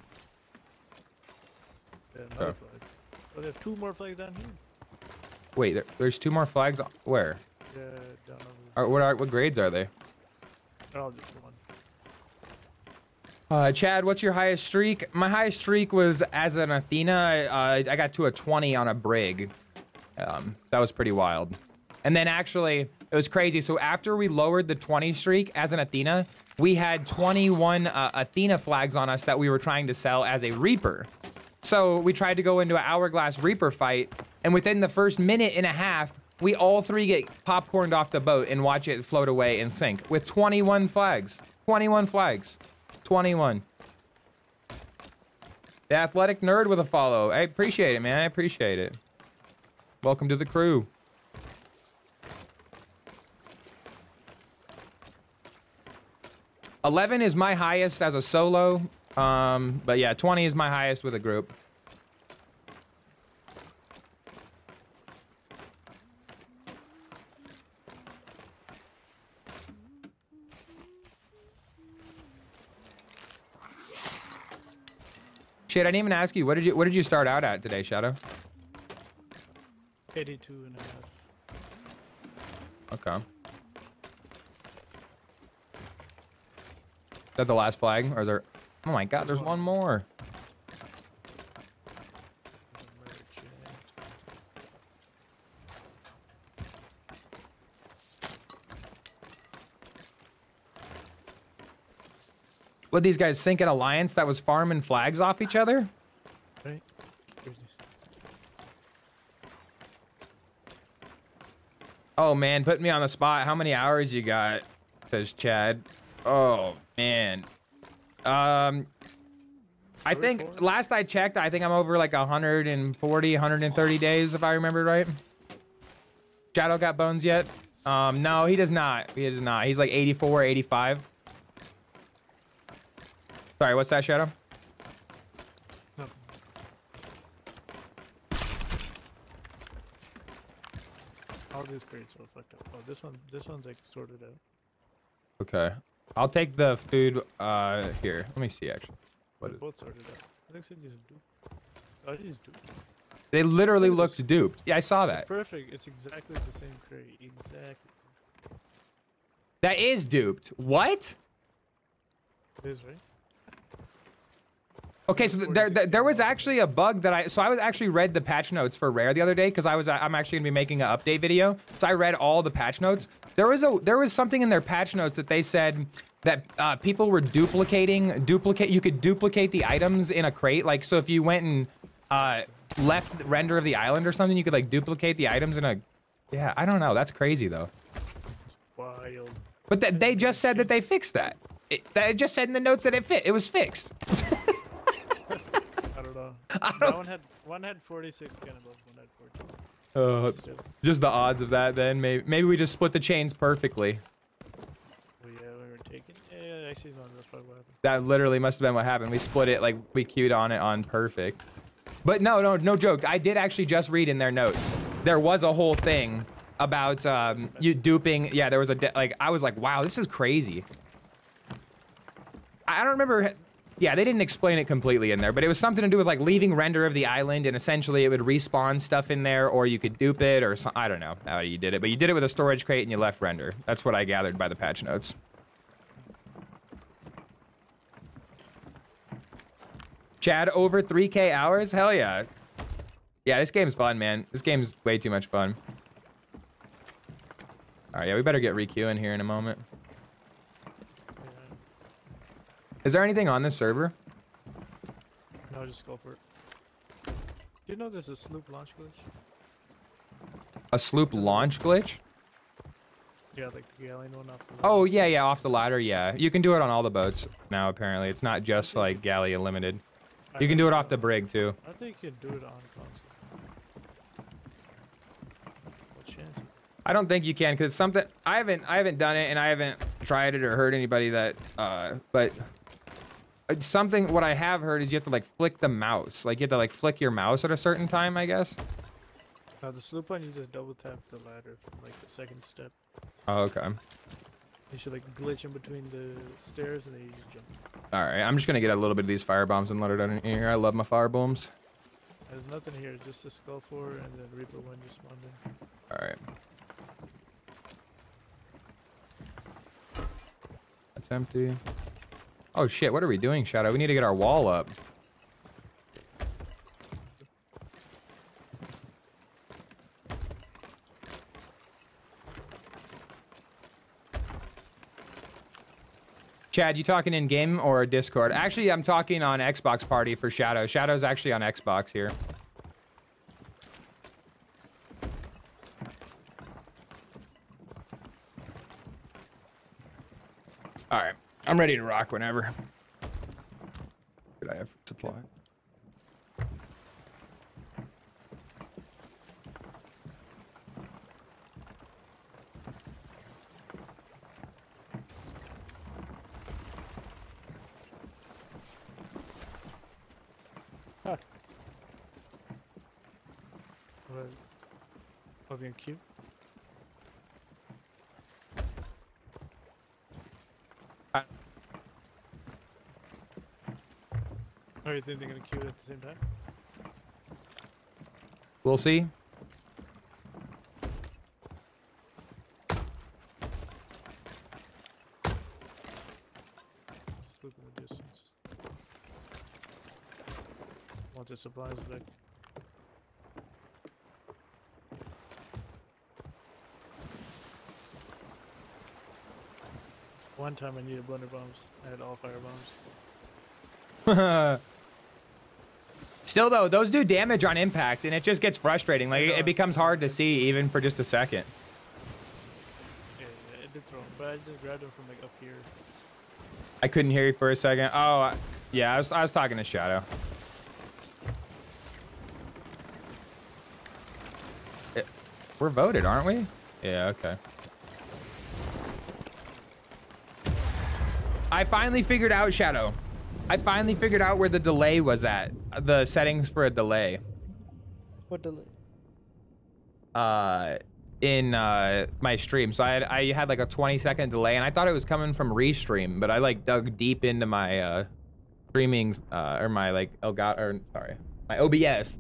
B: Yeah, another
A: Okay.
B: Oh, they have two more flags down here.
A: Wait, there, there's two more flags. Where?
B: Yeah, down over.
A: Are, what are what grades are they?
B: They're all just one.
A: Uh, Chad, what's your highest streak? My highest streak was as an Athena. Uh, I got to a 20 on a brig. Um, that was pretty wild. And then actually, it was crazy. So after we lowered the 20 streak as an Athena, we had 21 uh, Athena flags on us that we were trying to sell as a Reaper. So we tried to go into an Hourglass Reaper fight, and within the first minute and a half, we all three get popcorned off the boat and watch it float away and sink with 21 flags. 21 flags. 21. The athletic nerd with a follow. I appreciate it, man. I appreciate it. Welcome to the crew. Eleven is my highest as a solo. Um, but yeah, 20 is my highest with a group. Shit, I didn't even ask you. What did you What did you start out at today, Shadow?
B: 82 and a half.
A: Okay. Is that the last flag, or is there? Oh my God, there's one more. What these guys sink an alliance that was farming flags off each other?
B: Right?
A: Oh man, put me on the spot. How many hours you got? Says Chad. Oh man. Um I think last I checked, I think I'm over like 140, 130 days if I remember right. Shadow got bones yet? Um no, he does not. He does not. He's like 84, 85. Sorry, what's that, Shadow?
B: No. All these crates are fucked up. Oh, this one, this one's like sorted out.
A: Okay. I'll take the food uh here. Let me see actually. What
B: They're both sorted out. Looks like these duped. Oh, duped.
A: They literally
B: Look
A: looked duped. Yeah, I saw
B: It's
A: that.
B: perfect. It's exactly the same crate. Exactly.
A: That is duped. What?
B: It is, right?
A: Okay, so there, there there was actually a bug that I so I was actually read the patch notes for rare the other day because I was I'm actually gonna be making an update video. So I read all the patch notes. There was a there was something in their patch notes that they said that uh, people were duplicating duplicate you could duplicate the items in a crate like so if you went and uh, left the render of the island or something you could like duplicate the items in a yeah I don't know that's crazy though.
B: Wild.
A: But th- they just said that they fixed that. It, that it just said in the notes that it fit. It was fixed.
B: I don't know. that one had one had 46 cannonballs, one had 14.
A: Uh, just the odds of that then. Maybe maybe we just split the chains perfectly.
B: Oh yeah, we were taking. Yeah, actually, no, that's probably what happened.
A: That literally must have been what happened. We split it like we queued on it on perfect. But no, no, no joke. I did actually just read in their notes. There was a whole thing about um, you duping. Yeah, there was a de- like I was like, wow, this is crazy. I don't remember. Yeah, they didn't explain it completely in there, but it was something to do with like leaving render of the island and essentially it would respawn stuff in there or you could dupe it or some, I don't know how you did it, but you did it with a storage crate and you left render. That's what I gathered by the patch notes. Chad over 3k hours? Hell yeah. Yeah, this game's fun, man. This game's way too much fun. All right, yeah, we better get Riku in here in a moment.
B: Yeah.
A: Is there anything on this server?
B: No, just go for it. Do you know there's a sloop launch glitch?
A: A sloop launch glitch?
B: Yeah, like the galleon one off the
A: Oh, yeah, yeah, off the ladder, yeah. You can do it on all the boats now, apparently. It's not just, like, galleon Limited. You can do it off the brig, too.
B: I think you can do it on console.
A: I don't think you can, because something... I haven't I haven't done it, and I haven't tried it or heard anybody that... Uh, but... It's something... What I have heard is you have to, like, flick the mouse. Like, you have to, like, flick your mouse at a certain time, I guess.
B: Now the sloop one, you just double tap the ladder from like the second step.
A: Oh, okay.
B: You should like glitch in between the stairs and then you just jump.
A: All right, I'm just going to get a little bit of these fire bombs and let it in here. I love my fire bombs.
B: There's nothing here, just a skull four and then Reaper one just spawned in.
A: All right. That's empty. Oh shit, what are we doing, Shadow? We need to get our wall up. Chad, you talking in game or Discord? Actually, I'm talking on Xbox Party for Shadow. Shadow's actually on Xbox here. All right, I'm ready to rock whenever. Did I have supply?
B: What? Was it cute? Are you thinking of cute at the same time?
A: We'll see.
B: Sloop in the distance. Once it supplies back. One time I needed blunder bombs. I had all fire bombs.
A: Still though, those do damage on impact, and it just gets frustrating. Like it becomes hard to see even for just a second.
B: Yeah, yeah, it did throw 'em, but I just grabbed them from like up here.
A: I couldn't hear you for a second. Oh, yeah, I was I was talking to Shadow. It- we're voted, aren't we? Yeah. Okay. I finally figured out Shadow. I finally figured out where the delay was at. The settings for a delay.
B: What delay?
A: uh in uh my stream so i had i had like a 20 second delay and i thought it was coming from restream but i like dug deep into my uh streaming uh or my like elgato or sorry my obs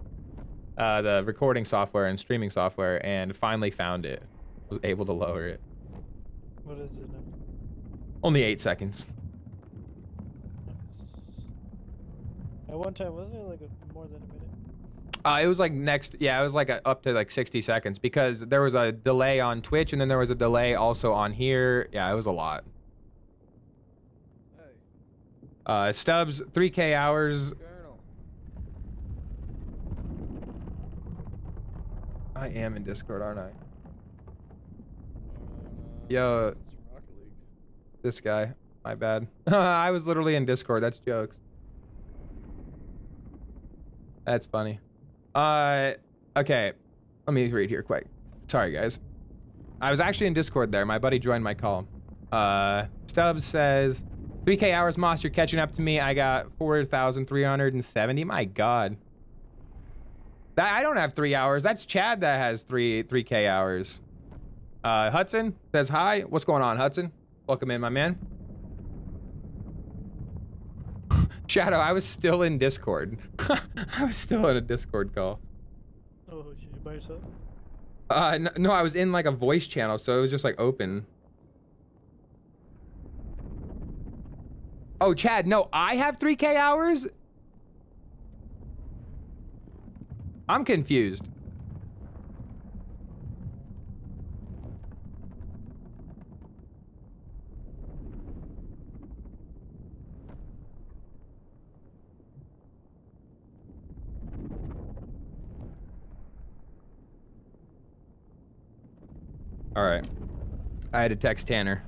A: uh the recording software and streaming software and finally found it was able to lower it
B: What is it now?
A: only eight seconds
B: At one time, wasn't it like a, more than a minute?
A: uh it was like next yeah it was like a, up to like 60 seconds because there was a delay on twitch and then there was a delay also on here yeah it was a lot
F: Hey,
A: uh Stubbs 3k hours
F: Colonel.
A: I am in Discord, aren't I?
F: Uh,
A: Yo.
F: it's Rocket League.
A: This guy. My bad. I was literally in Discord. That's jokes. That's funny. Uh, okay. Let me read here quick. Sorry, guys. I was actually in Discord there. My buddy joined my call. Uh, Stubbs says, 3K hours, Moss, you're catching up to me. I got 4,370. My God. That, I don't have three hours. That's Chad that has three 3K hours. Uh, Hudson says hi. What's going on, Hudson? Welcome in, my man. Shadow, I was still in Discord. I was still in a Discord call.
B: Oh, shit, you by yourself?
A: Uh, no, no, I was in like a voice channel, so it was just like open. Oh, Chad, no, I have 3K hours? I'm confused. All right. I had to text Tanner.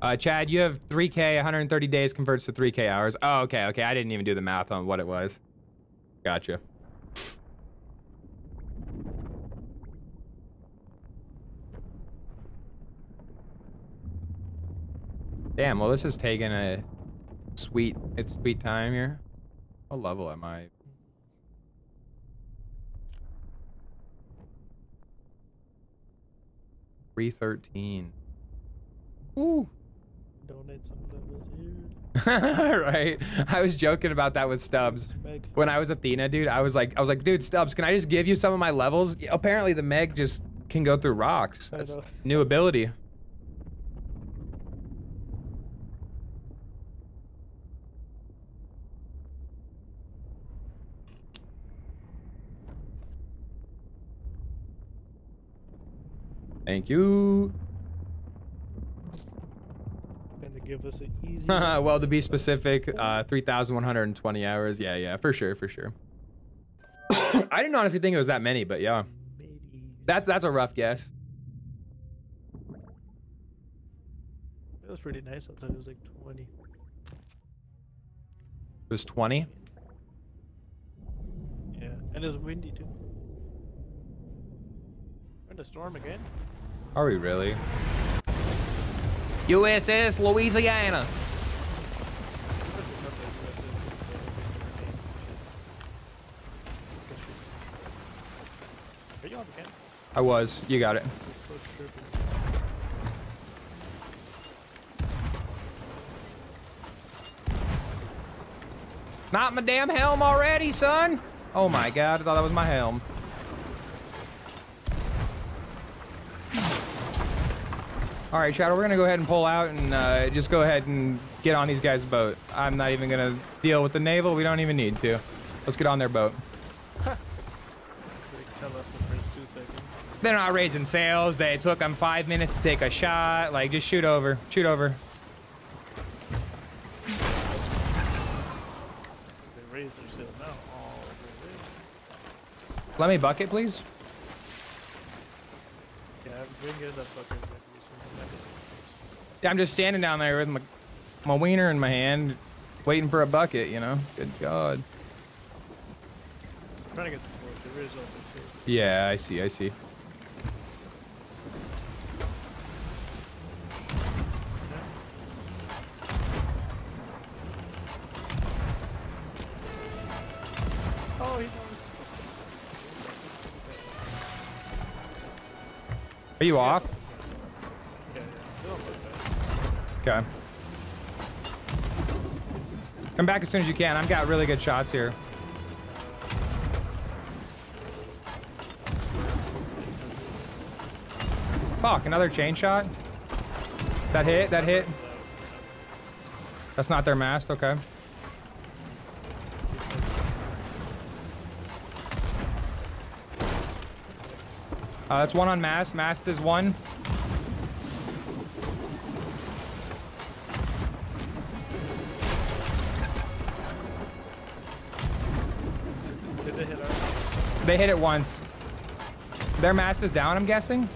A: Uh, Chad, you have 3K, 130 days converts to 3K hours. Oh, okay, okay. I didn't even do the math on what it was. Gotcha. Damn, well, this is taking a sweet, it's sweet time here. What level am I? Three thirteen. Ooh.
B: Donate some levels here.
A: right. I was joking about that with Stubbs. When I was Athena, dude, I was like, I was like, dude, Stubbs, can I just give you some of my levels? Apparently, the Meg just can go through rocks. That's
B: know.
A: new ability. Thank you.
B: Gonna give us an easy.
A: well, to be specific, uh, 3,120 hours. Yeah, yeah, for sure, for sure. I didn't honestly think it was that many, but yeah, that's that's a rough guess.
B: It was pretty nice. I thought it was like 20.
A: It was 20.
B: Yeah, and it was windy too. We're in a storm again.
A: Are we really? USS Louisiana.
B: Are you on again?
A: I was. You got it. Not my damn helm already, son. Oh my god, I thought that was my helm. All right, Shadow, we're gonna go ahead and pull out and uh, just go ahead and get on these guys' boat. I'm not even gonna deal with the naval. We don't even need to. Let's get on their boat.
B: The.
A: They're not raising sails. They took them five minutes to take a shot. Like, just shoot over. Shoot over.
B: They raised their now.
A: Let me bucket, please.
B: Yeah, bring in that fucking like, recently, like,
A: Yeah, I'm just standing down there with my, my wiener in my hand, waiting for a bucket, you know? Good God.
B: Trying to get the board. There is open too.
A: Yeah, I see, I see.
B: Oh, he.
A: Are you off?
B: Yeah, yeah. They don't look bad.
A: Okay. Come back as soon as you can. I've got really good shots here. Fuck, another chain shot? That hit, that hit. That's not their mast, okay. Uh, that's one on mast. Mast is one.
B: They hit
A: it once. Their mass is down, I'm guessing.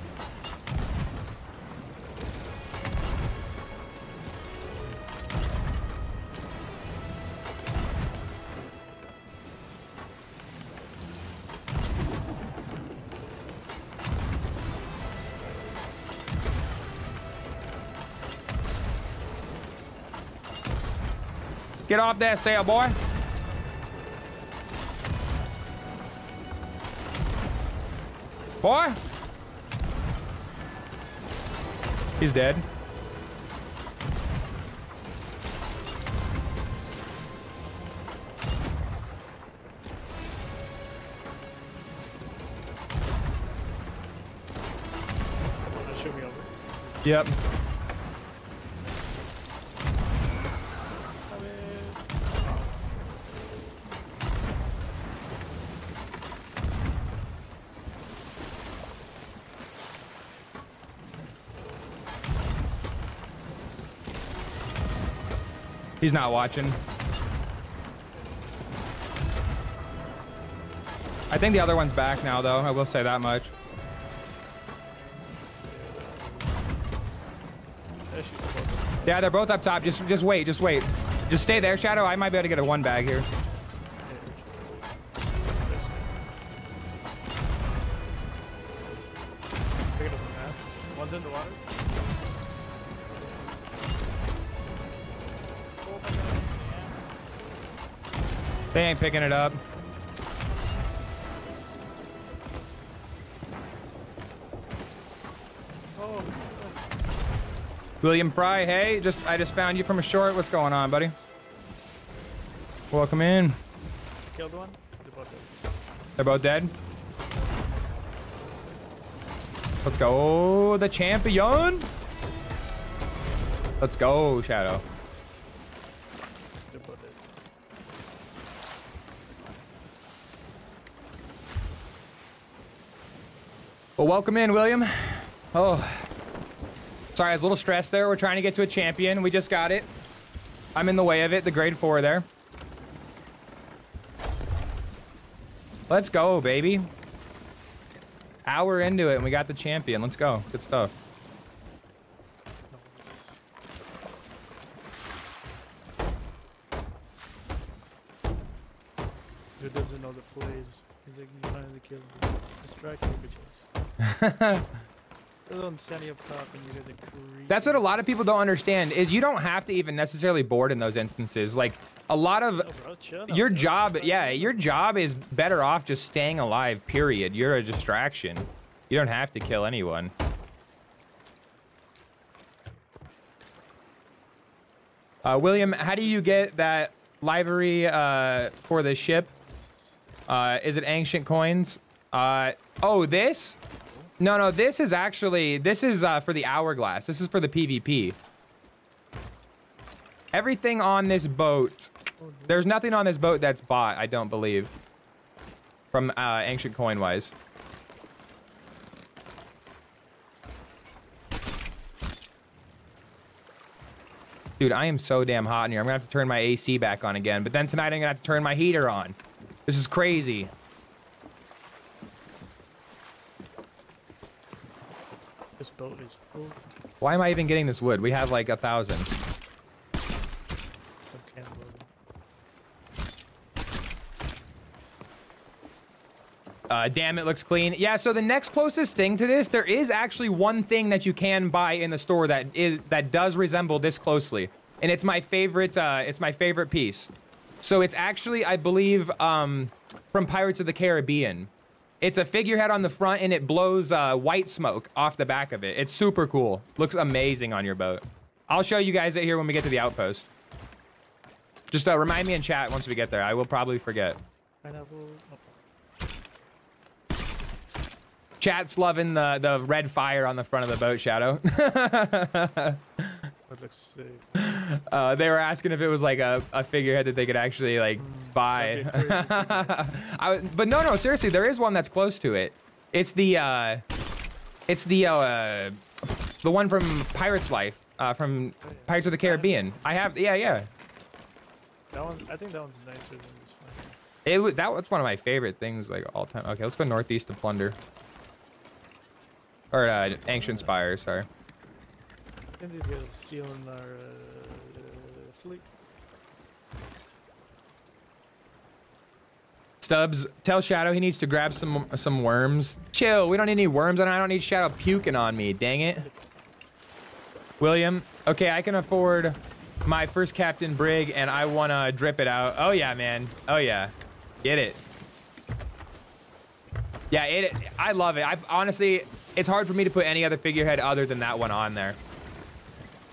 A: Get off that sail, boy. Boy! He's dead. Yep. He's not watching. I think the other one's back now, though. I will say that much.
B: Yeah,
A: they're both up top. Just, just wait. Just wait. Just stay there, Shadow. I might be able to get a one bag here. Ain't picking it up.
B: Oh,
A: William Fry, hey, just I just found you from a short. What's going on, buddy? Welcome in.
B: killed one. They're both dead.
A: They're both dead. Let's go, oh, the champion. Let's go, Shadow.
B: They're both dead.
A: Well, welcome in, William. Oh, sorry, I was a little stressed there. We're trying to get to a champion. We just got it. I'm in the way of it, the grade four there. Let's go, baby. Hour into it, and we got the champion. Let's go. Good stuff.
B: Nice. Dude doesn't know the plays. He's like, you finally killed me. Distract me, bitches. They're on standing up top and you guys are creeping.
A: That's what a lot of people don't understand is you don't have to even necessarily board in those instances. Like a lot of
B: No, bro, chill out,
A: your job, yeah, your job is better off just staying alive, period. You're a distraction. You don't have to kill anyone. Uh, William, how do you get that livery uh, for the ship? Uh, is it ancient coins? Uh, oh, this? No, no, this is actually, this is uh, for the hourglass. This is for the PvP. Everything on this boat, there's nothing on this boat that's bought, I don't believe. From uh, ancient coin wise. Dude, I am so damn hot in here. I'm gonna have to turn my AC back on again. But then tonight I'm gonna have to turn my heater on. This is crazy.
B: This boat is full.
A: Why am I even getting this wood? We have like a thousand. Uh, damn, it looks clean. Yeah, so the next closest thing to this, there is actually one thing that you can buy in the store that is that does resemble this closely, and it's my favorite. Uh, it's my favorite piece. So it's actually, I believe, um, from Pirates of the Caribbean. It's a figurehead on the front, and it blows uh, white smoke off the back of it. It's super cool. Looks amazing on your boat. I'll show you guys it here when we get to the outpost. Just uh, remind me in chat once we get there. I will probably forget. Chat's loving the the red fire on the front of the boat, Shadow.
B: that looks sick.
A: uh, they were asking if it was like a, a figurehead that they could actually like buy.
B: a crazy
A: I, but no, no, seriously, there is one that's close to it. It's the uh, it's the uh, the one from Pirate's Life, uh, from Pirates of the Caribbean. I have, yeah, yeah.
B: That one, I think that one's nicer than this one.
A: It was that was one of my favorite things like all time. Okay, let's go northeast to plunder. Or uh, ancient spires, sorry.
B: Think these guys are stealing our uh, fleet.
A: Stubbs, tell Shadow he needs to grab some some worms. Chill, we don't need any worms, and I don't need Shadow puking on me. Dang it. William, okay, I can afford my first Captain Brig, and I want to drip it out. Oh yeah, man. Oh yeah, get it. Yeah, it. I love it. I honestly, it's hard for me to put any other figurehead other than that one on there.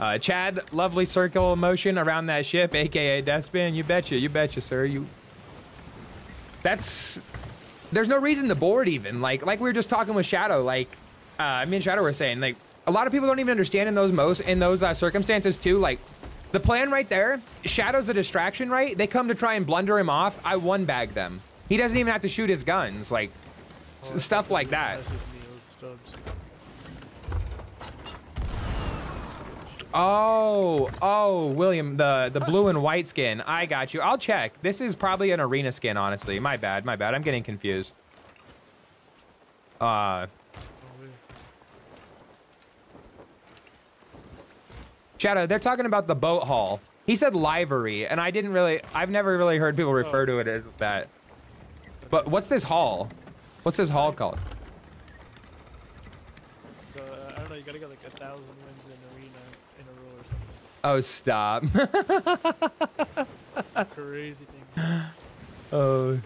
A: Uh, Chad, lovely circle motion around that ship, aka Deathspin. You betcha, you betcha, sir. You that's there's no reason to board even like like we were just talking with shadow like uh me and shadow were saying like a lot of people don't even understand in those most in those uh, circumstances too. Like the plan right there, Shadow's a distraction, right? They come to try and blunder him off. I one bag them. He doesn't even have to shoot his guns, like
B: Oh,
A: stuff like that. Oh, oh, William, the the blue and white skin. I got you. I'll check. This is probably an arena skin, honestly. My bad, my bad. I'm getting confused. Uh. Shadow, they're talking about the boat hull. He said livery, and I didn't really, I've never really heard people refer to it as that. But what's this hull? What's this hull called?
B: So, uh, I don't know, you gotta get like a thousand wins in arena in a row or something.
A: Oh, stop.
B: Crazy thing.
A: oh.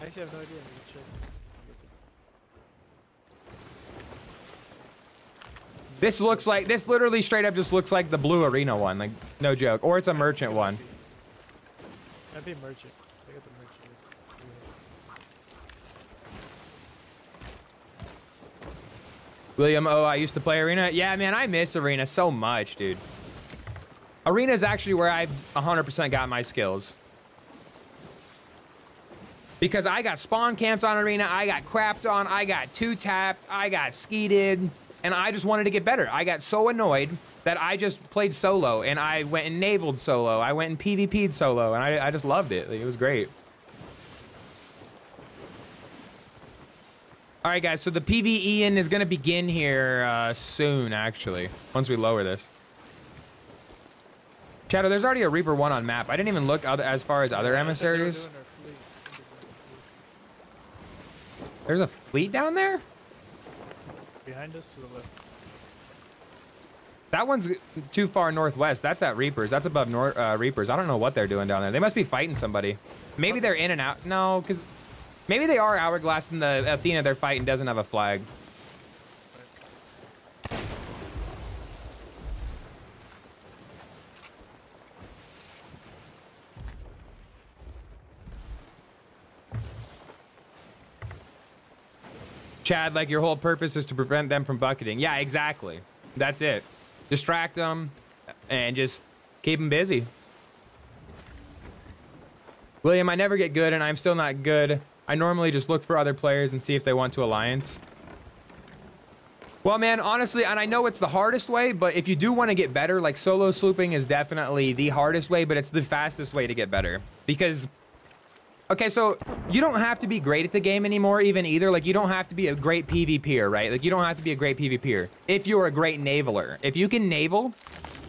B: I actually have no idea. Let me check.
A: This looks like, this literally straight up just looks like the blue arena one. Like, no joke. Or it's a merchant one.
B: Might be merchant. I got the merchant.
A: William, oh, I used to play Arena. Yeah, man, I miss Arena so much, dude. Arena is actually where I 100% got my skills. Because I got spawn camped on Arena, I got crapped on, I got two tapped, I got skeeted, and I just wanted to get better. I got so annoyed that I just played solo, and I went and solo. I went and PvP'd solo, and I, I just loved it. It was great. All right, guys. So the PVE in is going to begin here uh, soon, actually, once we lower this. Shadow, there's already a Reaper 1 on map. I didn't even look other, as far as other
B: Yeah, I thought they were
A: emissaries.
B: doing our fleet. I think they're doing our fleet.
A: There's a fleet down there?
B: Behind us to the left.
A: That one's too far northwest. That's at Reapers. That's above Nor uh, Reapers. I don't know what they're doing down there. They must be fighting somebody. Maybe they're in and out. No, because maybe they are Hourglass and the Athena they're fighting doesn't have a flag. Chad, like your whole purpose is to prevent them from bucketing. Yeah, exactly. That's it. Distract them and just keep them busy. William, I never get good and I'm still not good. I normally just look for other players and see if they want to alliance. Well, man, honestly, and I know it's the hardest way, but if you do want to get better, like solo slooping is definitely the hardest way, but it's the fastest way to get better. Because Okay, so you don't have to be great at the game anymore, even either. Like, you don't have to be a great PvPer, right? Like, you don't have to be a great PvPer if you're a great navaler. If you can naval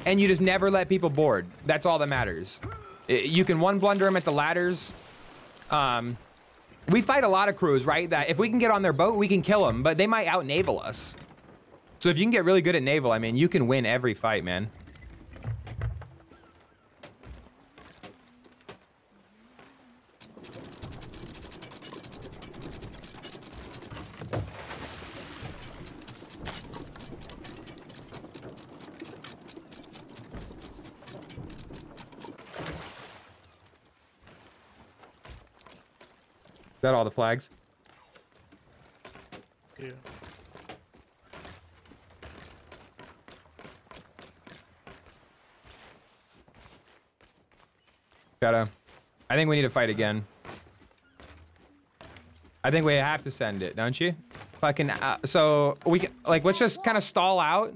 A: and you just never let people board, that's all that matters. You can one blunder them at the ladders. Um, we fight a lot of crews, right? That if we can get on their boat, we can kill them, but they might out naval us. So if you can get really good at naval, I mean, you can win every fight, man. That all the flags?
B: Yeah.
A: Gotta. I think we need to fight again. I think we have to send it, don't you? Fucking. Uh, so we can, like let's just kind of stall out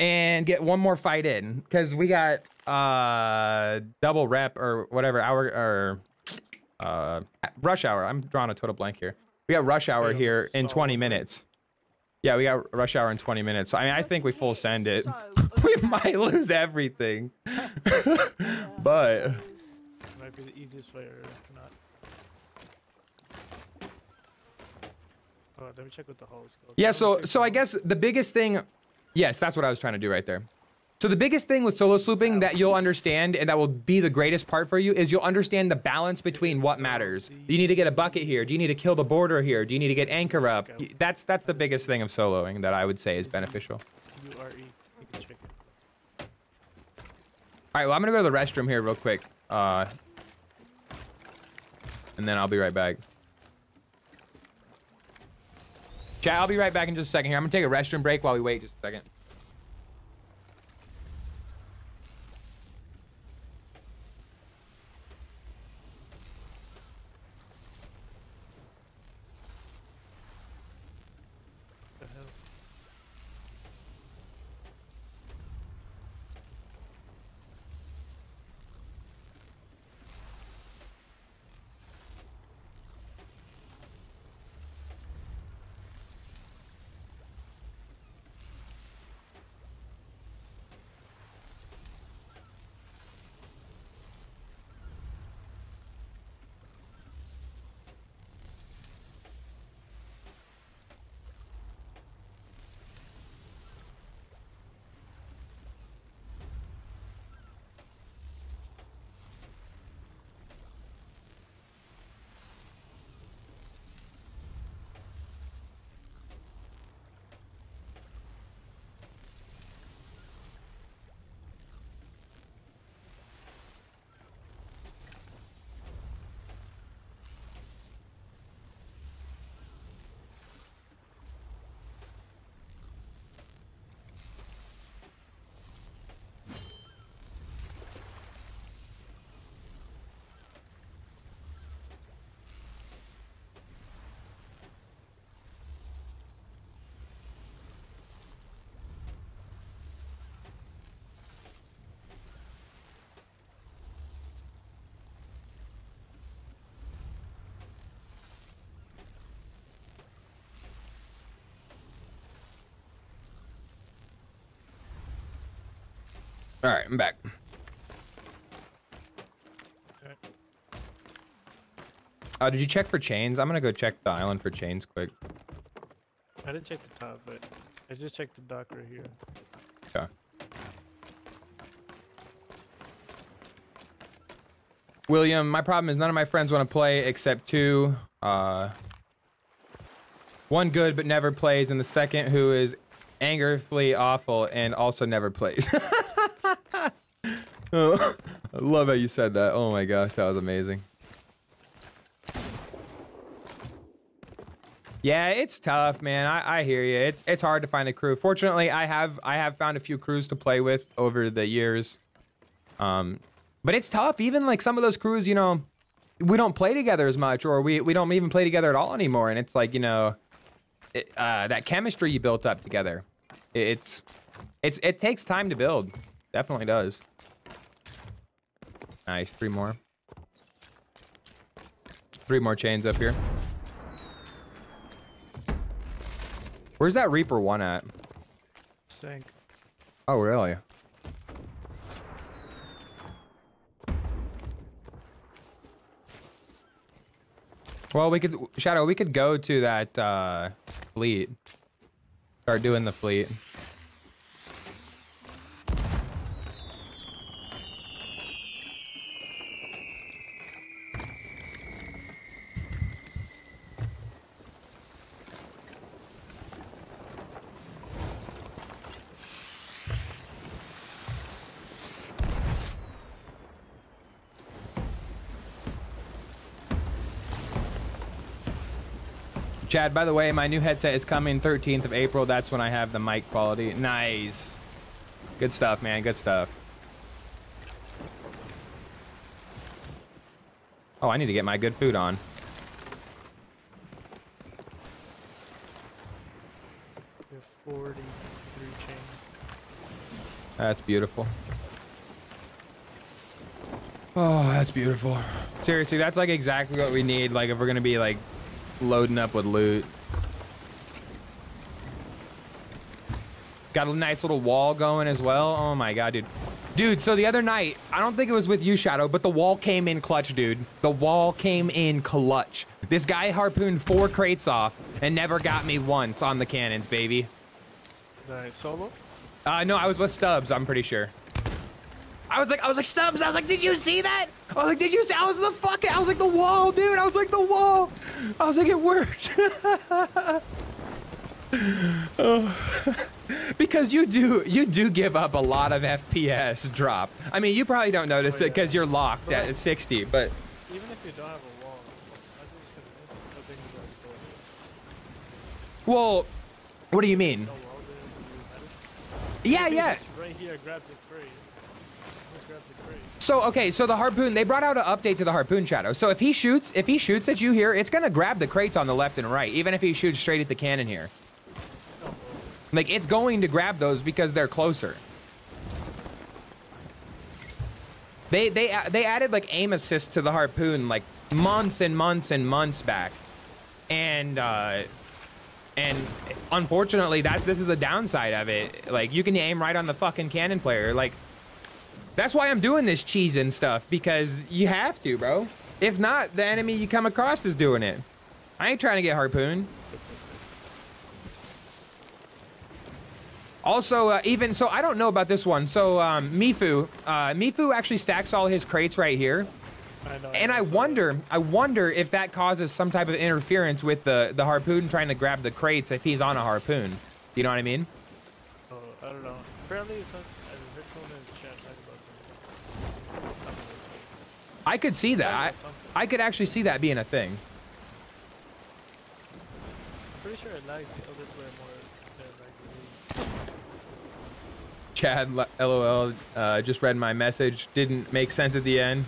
A: and get one more fight in because we got uh double rep or whatever hour or uh rush hour. I'm drawing a total blank here. We got rush hour
B: Yeah,
A: here in 20 minutes. Yeah, we got rush hour in 20 minutes. So I mean, I think we full send it. we might lose everything, but.
B: Might be the easiest way or not. Oh, let me check what the hull is called.
A: Yeah, so so I guess the biggest thing, yes, that's what I was trying to do right there. So the biggest thing with solo slooping that you'll understand and that will be the greatest part for you is you'll understand the balance between what matters. Do you need to get a bucket here? Do you need to kill the border here? Do you need to get anchor up? That's that's the biggest thing of soloing that I would say is beneficial.
B: U-R-E. You can check it.
A: All right, well I'm gonna go to the restroom here real quick, uh, and then I'll be right back. Chat, I'll be right back in just a second here. I'm gonna take a restroom break while we wait just a second. All right, I'm back.
B: Okay.
A: Uh, did you check for chains? I'm gonna go check the island for chains quick.
B: I didn't check the top, but I just checked the dock right here.
A: Okay. William, my problem is none of my friends want to play except two. Uh, one good but never plays, and the second who is angerfully awful and also never plays. I love how you said that. Oh my gosh, that was amazing. Yeah, it's tough, man. I, I hear you. It's it's hard to find a crew. Fortunately, I have I have found a few crews to play with over the years. Um, but it's tough. Even like some of those crews, you know, we don't play together as much, or we we don't even play together at all anymore. And it's like you know, it, uh, that chemistry you built up together. it- It's it's it takes time to build. Definitely does. Nice, three more. Three more chains up here. Where's that Reaper one at?
B: Sink.
A: Oh, really? Well, we could Shadow. We could go to that uh, fleet. Start doing the fleet. Chad, by the way, my new headset is coming 13th of April. That's when I have the mic quality. Nice. Good stuff, man. Good stuff. Oh, I need to get my good food on.
B: We have 43 chains.
A: That's beautiful. Oh, that's beautiful. Seriously, that's like exactly what we need. Like if we're gonna be like loading up with loot. Got a nice little wall going as well. Oh my god, dude. Dude, so the other night, I don't think it was with you, Shadow, but the wall came in clutch, dude. The wall came in clutch. This guy harpooned four crates off and never got me once on the cannons, baby.
B: Nice. Solo?
A: Uh, no, I was with Stubbs. I'm pretty sure. I was like, I was like Stubbs. I was like, did you see that? I was like, did you see? I was the fucking. I was like the wall, dude. I was like the wall. I was like, it worked. Oh. because you do, you do give up a lot of FPS drop. I mean, you probably don't notice
B: Oh,
A: it because you're locked
B: But
A: at 60, but
B: Even if you don't have a wall, I think it's gonna miss. I think it's
A: Well, what do you mean?
B: No, well, then you had it.
A: Yeah, yeah.
B: Right here, grabs the crate. Just grabs the crate.
A: So okay, so the harpoon they brought out an update to the harpoon shadow. So if he shoots, if he shoots at you here, it's gonna grab the crates on the left and right, even if he shoots straight at the cannon here. Like it's going to grab those because they're closer. They they they added like aim assist to the harpoon like months and months and months back, and uh, and unfortunately that this is a downside of it. Like you can aim right on the fucking cannon player. Like that's why I'm doing this cheese and stuff because you have to, bro. If not, the enemy you come across is doing it. I ain't trying to get harpooned. Also, uh, even so, I don't know about this one. So, um, Mifu, uh, Mifu actually stacks all his crates right here,
B: I know.
A: and I
B: saw that.
A: wonder, I wonder if that causes some type of interference with the the harpoon trying to grab the crates if he's on a harpoon. You know what I mean?
B: Oh, I don't know. Apparently, some, I heard someone in the chat talk about something.
A: I could see that. I, I could actually see that being a thing.
B: I'm pretty sure I like the other player more than like.
A: Chad, lol, uh, just read my message. Didn't make sense at the end.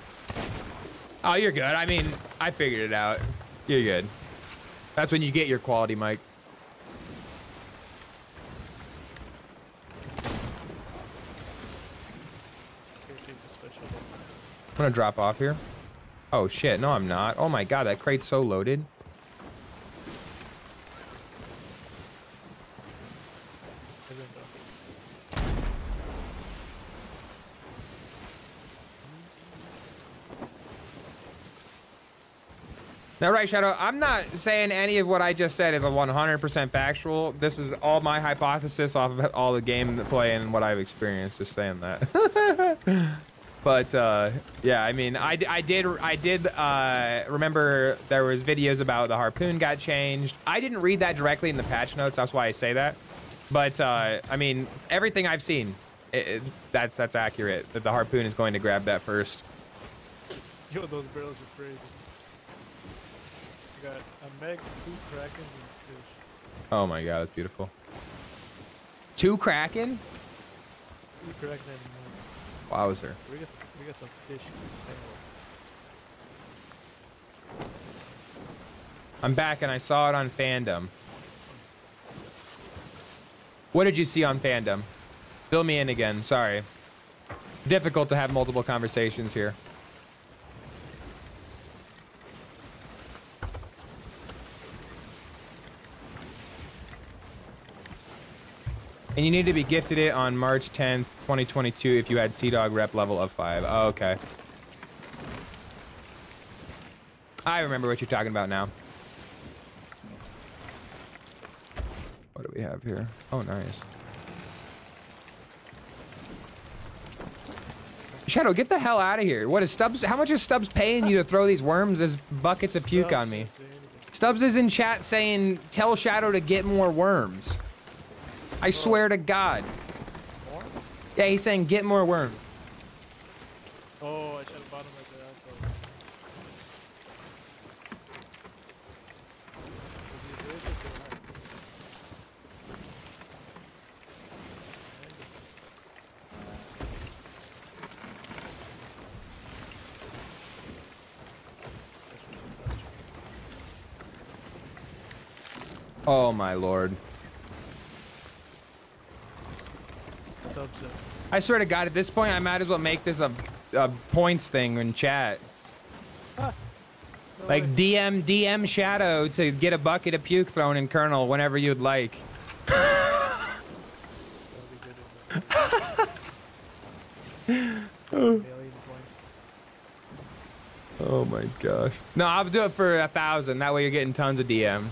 A: Oh, you're good. I mean, I figured it out. You're good. That's when you get your quality mic.
B: Here, take the special.
A: I'm gonna drop off here. Oh shit, no I'm not. Oh my god, that crate's so loaded. Now, right, Shadow, I'm not saying any of what I just said is a 100% factual. This is all my hypothesis off of all the game play and what I've experienced. Just saying that. but uh, yeah, I mean, I, I did I did uh, remember there was videos about the harpoon got changed. I didn't read that directly in the patch notes. That's why I say that. But uh, I mean, everything I've seen, it, it- that's that's accurate. That the harpoon is going to grab that first.
B: Yo, those barrels are crazy. I got a meg, two krakens, and fish.
A: Oh my god, that's beautiful. Two kraken.
B: Two kraken.
A: Wowzer.
B: Got some fish
A: I'm back and I saw it on fandom. What did you see on fandom? Fill me in again. Sorry. Difficult to have multiple conversations here. And you need to be gifted it on March 10th, 2022 if you had Sea Dog rep level of 5. Oh, okay. I remember what you're talking about now. What do we have here? Oh, nice. Shadow, get the hell out of here. What is Stubbs? How much is Stubbs paying you to throw these worms as buckets of puke on me? Stubbs is in chat saying, tell Shadow to get more worms. I swear to God.
B: More?
A: Yeah, he's saying get more worms.
B: Oh, I should have bought them at the outro. Was he delicious or not?
A: Oh my lord.
B: Stubbs it.
A: I swear to God, at this point, I might as well make this a, a points thing in chat.
B: No
A: Like
B: way.
A: DM DM Shadow to get a bucket of puke thrown in Colonel whenever you'd like.
B: That'll be good in there. Million points.
A: Oh my gosh. No, I'll do it for a thousand. That way you're getting tons of DMs.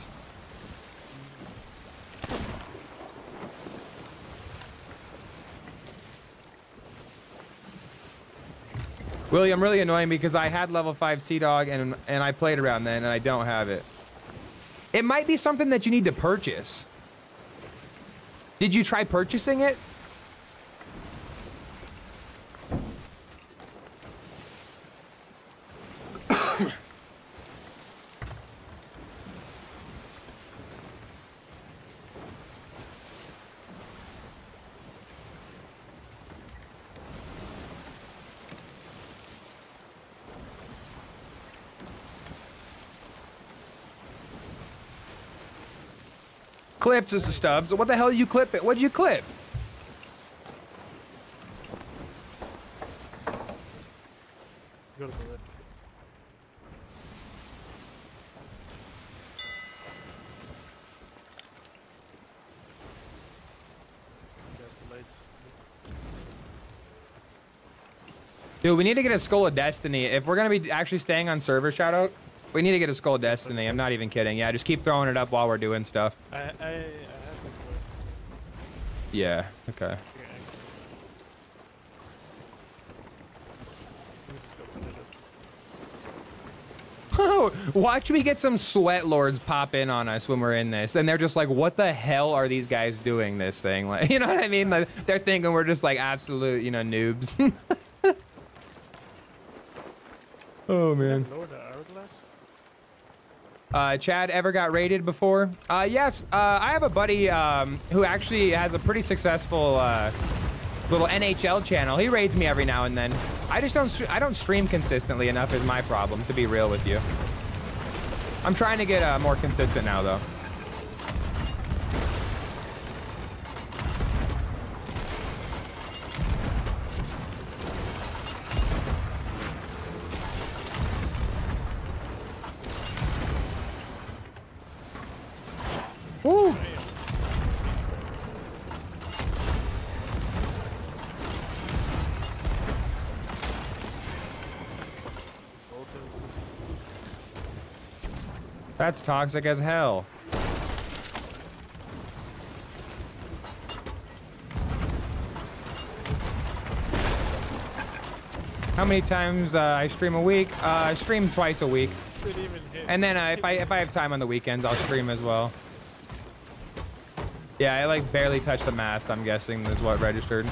A: Willie, I'm really annoying because I had level five Sea Dog and and I played around then and I don't have it. It might be something that you need to purchase. Did you try purchasing it? Clips is Stubbs. What the hell you clip it? What'd you clip?
B: Go to the the lights.
A: Dude, we need to get a Skull of Destiny. If we're gonna be actually staying on server shoutout, we need to get a Skull Destiny. I'm not even kidding. Yeah, just keep throwing it up while we're doing stuff.
B: I I I have the quest.
A: Yeah. Okay.
B: Here, actually. Let me just go put it up.
A: Oh, watch me get some sweat lords pop in on us when we're in this, and they're just like, "What the hell are these guys doing this thing?" Like, you know what I mean? Like, they're thinking we're just like absolute, you know, noobs. oh man.
B: Hourglass.
A: Uh, Uh, Chad ever got raided before? Uh, yes. Uh, I have a buddy um, who actually has a pretty successful uh, little NHL channel. He raids me every now and then. I just don't. I don't stream consistently enough. Is my problem, to be real with you. I'm trying to get uh, more consistent now, though. Woo! That's toxic as hell. How many times uh, I stream a week? Uh, I stream twice a week,
B: Didn't even hit.
A: and then uh, if I if I have time on the weekends, I'll stream as well. Yeah, I like barely touched the mast. I'm guessing is what registered.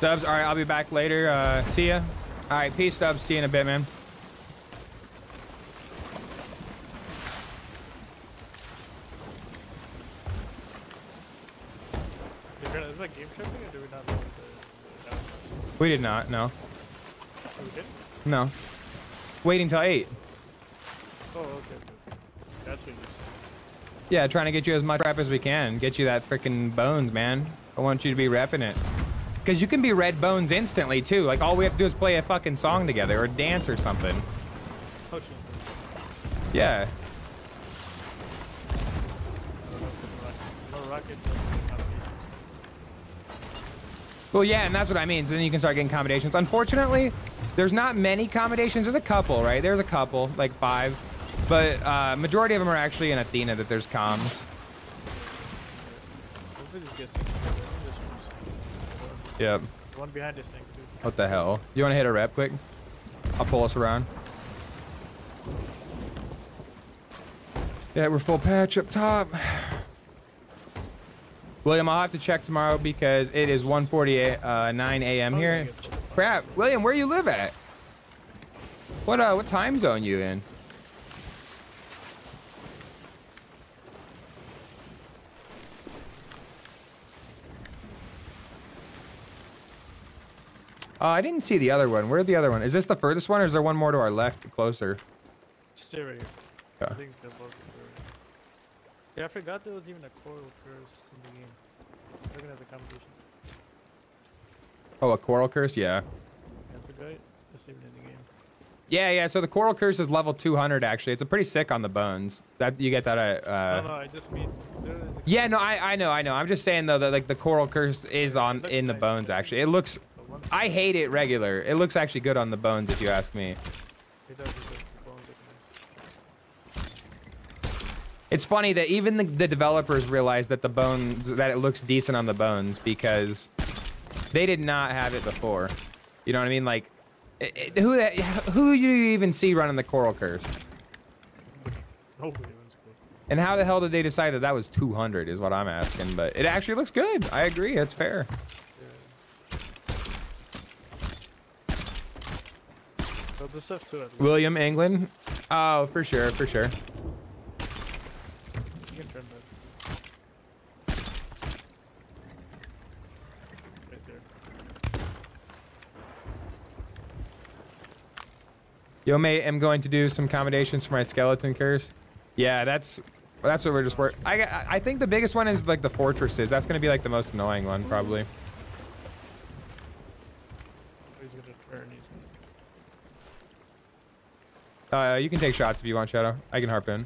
A: Dubs, all right, I'll be back later. Uh, see ya. All right, peace, Dubs. See you in a bit, man.
B: Is that game tripping or do we not know what the, the hourglass?
A: We did not. No? No. Waiting till eight.
B: Oh, okay. That's what you said.
A: Yeah, trying to get you as much rep as we can. Get you that freaking bones, man. I want you to be repping it. Because you can be red bones instantly, too. Like, all we have to do is play a fucking song together or dance or something.
B: Oh, shit.
A: Yeah.
B: No rocket. No rocket. doesn't have
A: Well, yeah, and that's what I mean. So then you can start getting combinations. Unfortunately, there's not many commendations. There's a couple, right? There's a couple, like five. But uh, majority of them are actually in Athena that there's comms.
B: This. This
A: Yep.
B: One behind is synced too.
A: What the hell? You want to hit a rep quick? I'll pull us around. Yeah, we're full patch up top. William, I'll have to check tomorrow because it is 1:48, uh, 9 a.m. here. Crap, William, where you live at? What uh, what time zone you in? Uh, I didn't see the other one. Where's the other one? Is this the furthest one, or is there one more to our left, closer?
B: Stay right here. I think they're both. Yeah, I forgot there was even a coral curse in the game. Looking at the competition.
A: Oh, a coral curse? Yeah.
B: I forgot in the game.
A: Yeah, yeah. So the coral curse is level 200. Actually, it's a pretty sick on the bones. That you get that at. Uh,
B: no, no, I just mean.
A: Yeah, no, I, I know, I know. I'm just saying though that like the coral curse is on in the
B: nice.
A: bones. Actually, it looks. I hate it regular. It looks actually good on the bones, if you ask me.
B: It does, it does. The bones.
A: It's funny that even the, the developers realize that the bones that it looks decent on the bones because they did not have it before. You know what I mean? Like, it, it- who that who do you even see running the coral curse?
B: Nobody wants cool.
A: And how the hell did they decide that that was 200? Is what I'm asking. But it actually looks good. I agree. It's fair.
B: But the stuff too.
A: William England. Oh, for sure, for sure.
B: You can turn that. Right there.
A: Yo, mate, I'm going to do some commendations for my skeleton curse. Yeah, that's that's what we're just working. I I think the biggest one is like the fortresses. That's gonna be like the most annoying one probably.
B: He's gonna turn. He's gonna.
A: Uh, you can take shots if you want, Shadow. I can harp in.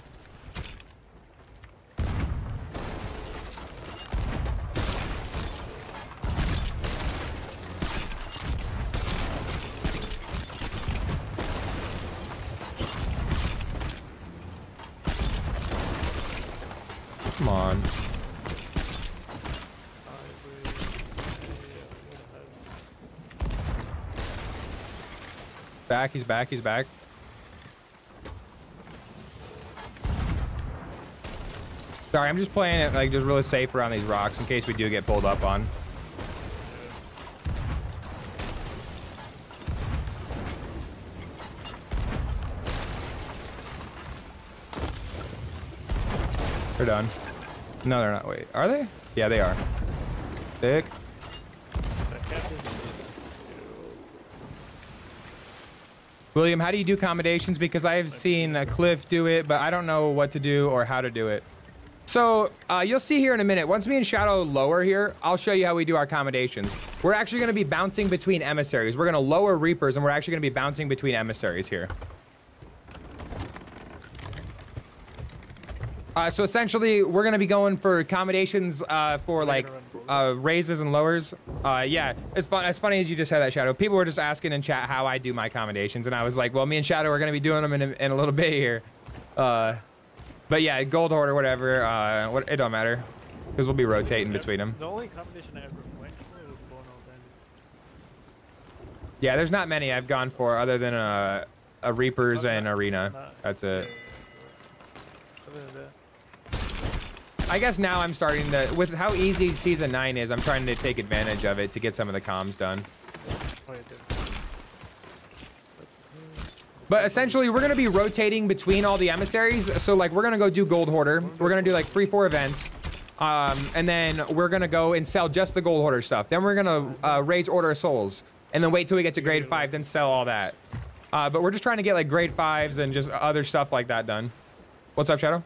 A: Come on. Back, he's back, he's back. Sorry, I'm just playing it like just really safe around these rocks in case we do get pulled up on. They're done. No, they're not. Wait, are they? Yeah, they are.
B: Just.
A: William, how do you do commendations? Because I have seen uh, Cliff do it, but I don't know what to do or how to do it. So uh, you'll see here in a minute. Once me and Shadow lower here, I'll show you how we do our commendations. We're actually going to be bouncing between emissaries. We're going to lower Reapers, and we're actually going to be bouncing between emissaries here. Uh, so essentially, we're going to be going for commendations uh, for like uh, raises and lowers. Uh, yeah, it's fun. As funny as you just said that, Shadow. People were just asking in chat how I do my commendations, and I was like, well, me and Shadow are going to be doing them in a, in a little bit here. Uh, but yeah, gold hoard or whatever. Uh, what, it don't matter because we'll be rotating between them.
B: The only combination I ever went for was Bono Bandit.
A: Yeah, there's not many I've gone for other than a, a Reapers
B: Okay.
A: and Arena.
B: Not-
A: That's
B: yeah,
A: it.
B: yeah, Other than that,
A: I guess now I'm starting to, with how easy season nine is, I'm trying to take advantage of it to get some of the comms done. But essentially, we're gonna be rotating between all the emissaries. So like, we're gonna go do Gold Hoarder. We're gonna do like three, four events. Um, and then we're gonna go and sell just the Gold Hoarder stuff. Then we're gonna uh, raise Order of Souls. And then wait till we get to grade five, then sell all that. Uh, but we're just trying to get like grade fives and just other stuff like that done. What's up, Shadow?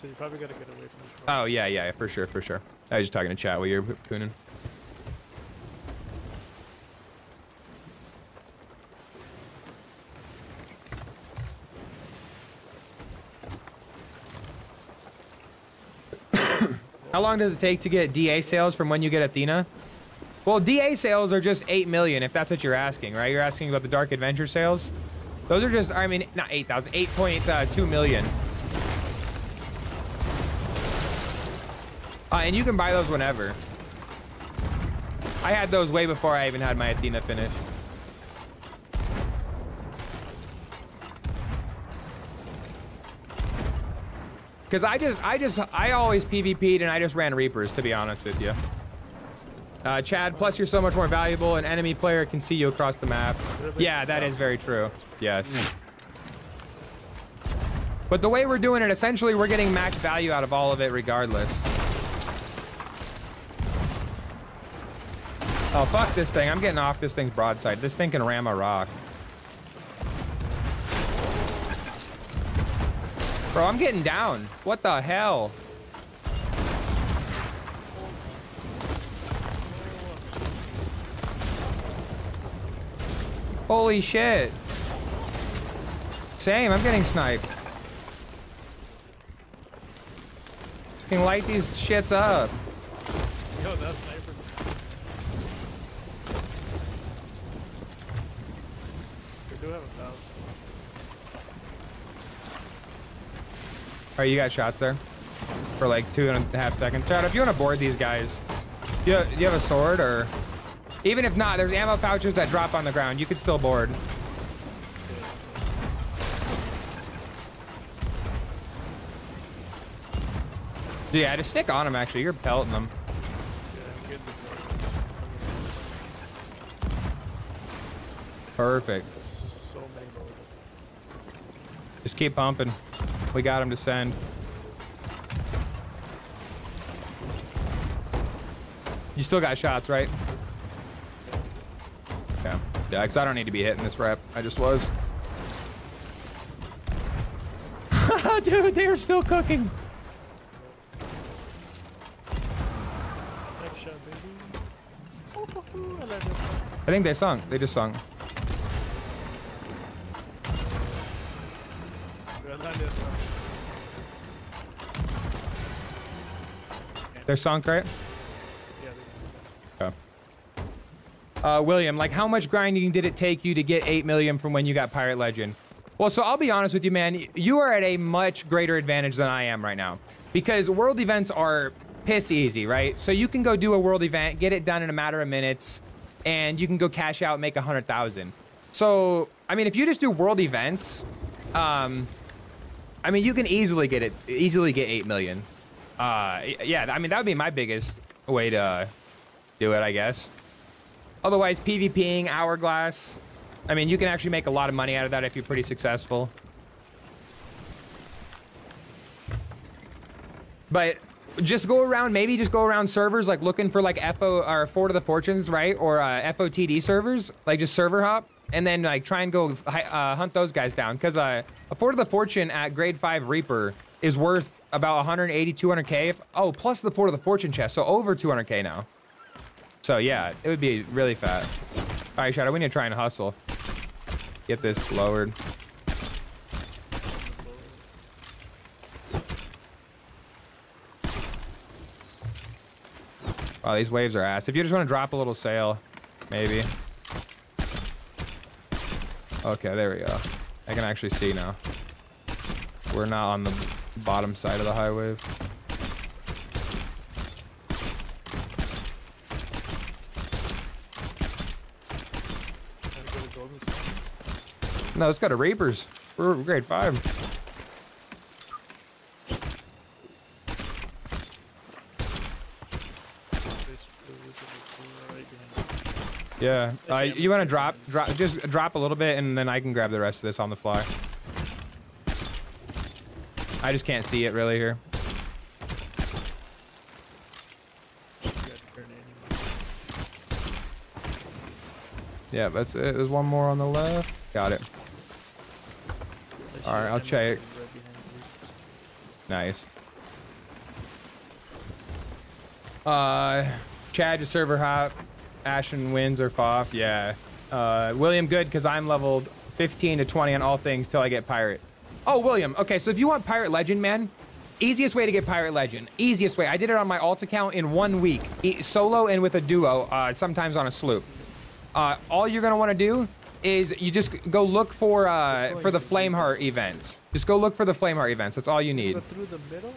B: So you probably gotta get away from this.
A: Oh, yeah, yeah, for sure, for sure. I was just talking to chat while you're pooning. How long does it take to get DA sails from when you get Athena? Well, DA sails are just 8 million, if that's what you're asking, right? You're asking about the Dark Adventure sails? Those are just, I mean, not 8,000, 8.2 uh, million. Uh, and you can buy those whenever. I had those way before I even had my Athena finish. Because I just, I just, I always PvP'd and I just ran Reapers, to be honest with you. Uh, Chad, plus you're so much more valuable. An enemy player can see you across the map. Yeah, that is very true. Yes. But the way we're doing it, essentially, we're getting max value out of all of it regardless. Oh, fuck this thing. I'm getting off this thing's broadside. This thing can ram a rock. Bro, I'm getting down. What the hell? Holy shit. Same, I'm getting sniped. Can light these shits up.
B: Yo, that sniper. We do have a thousand.
A: Right, you got shots there for like two and a half seconds. Chad, if you want to board these guys, do you, do you have a sword or even if not, there's ammo pouches that drop on the ground. You could still board. Yeah, just stick on them. Actually, you're pelting them. Perfect. Just keep pumping. We got him to send. You still got shots, right? Okay. Yeah, because I don't need to be hitting this rep. I just was. Dude, they are still cooking.
B: I
A: think they sung. They just sung. They're sunk, right?
B: Yeah,
A: Okay. Uh, William, like how much grinding did it take you to get 8 million from when you got Pirate Legend? Well, so I'll be honest with you, man. You are at a much greater advantage than I am right now. Because world events are piss easy, right? So you can go do a world event, get it done in a matter of minutes, and you can go cash out and make a 100,000. So, I mean, if you just do world events, um, I mean, you can easily get it, easily get 8 million. Uh, yeah, I mean, that would be my biggest way to do it, I guess. Otherwise, PvPing, Hourglass. I mean, you can actually make a lot of money out of that if you're pretty successful. But just go around, maybe just go around servers like looking for like FO or Fort of the Fortunes, right? Or uh, FOTD servers, like just server hop, and then like try and go uh, hunt those guys down. Because uh, a Fort of the Fortune at grade 5 Reaper is worth about 180, 200k. If, oh, plus the Fort of the Fortune chest, so over 200k now. So yeah, it would be really fat. All right, Shadow, we need to try and hustle. Get this lowered. Wow, these waves are ass. If you just want to drop a little sail, maybe. Okay, there we go. I can actually see now. We're not on the bottom side of the high wave.
B: Gotta go to Golden Sun.
A: No, it's got to Reapers. We're grade five.
B: This blue with the blue right behind
A: Yeah. Uh, you want to drop, drop, just drop a little bit, and then I can grab the rest of this on the fly. I just can't see it really here. Yeah, that's it. There's one more on the left. Got it. All right, I'll check. Nice. Uh, Chad to server hop. Ashen Winds or Foff. Yeah. Uh, William good because I'm leveled 15 to 20 on all things till I get pirate. Oh, William. Okay, so if you want pirate legend, man, easiest way to get pirate legend. Easiest way. I did it on my alt account in one week, e- solo and with a duo. Uh, sometimes on a sloop. Uh, all you're gonna want to do is you just go look for uh, for the Flameheart events. Just go look for the Flameheart events. That's all you need.
B: Go through the middle.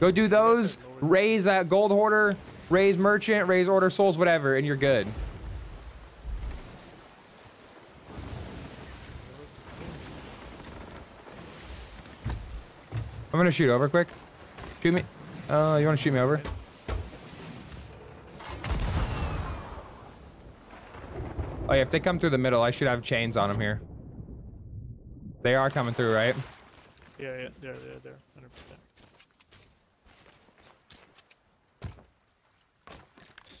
A: Go do those, raise that gold hoarder, raise merchant, raise order souls, whatever, and you're good. I'm gonna shoot over quick. Shoot me. Uh, you wanna shoot me over? Oh yeah, if they come through the middle, I should have chains on them here. They are coming through, right?
B: Yeah, yeah, there, there, there, hundred percent.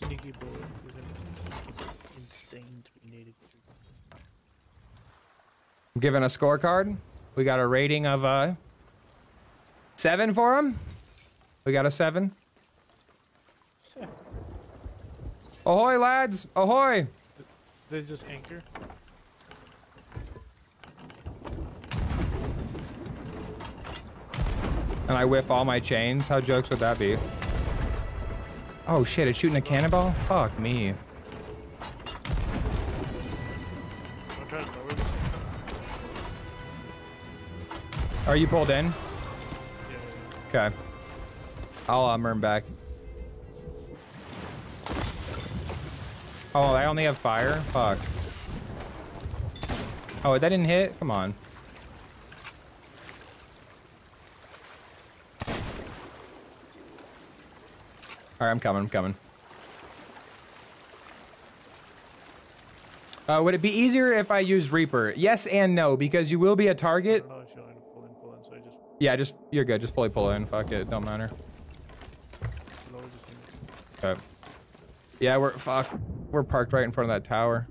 B: Sneaky boy, we're gonna be sneaky boy. Insane 380.
A: I'm giving a scorecard. We got a rating of uh seven for him. We got a seven.
B: Yeah.
A: Ahoy, lads! Ahoy!
B: They just anchor.
A: And I whiff all my chains. How jokes would that be? Oh shit! It's shooting a cannonball. Fuck me.
B: I'm trying to lower this.
A: Are you pulled in? Okay. I'll uh, merm back. Oh, I only have fire? Fuck. Oh, that didn't hit? Come on. Alright, I'm coming, I'm coming. Uh, would it be easier if I use Reaper? Yes and no, because you will be a target.
B: don't know if you're gonna pull in, pull in, so I just
A: Yeah, just, you're good. Just fully pull in. Fuck it, don't matter.
B: slow this thing.
A: Okay. Yeah, we're fuck. we're parked right in front of that tower.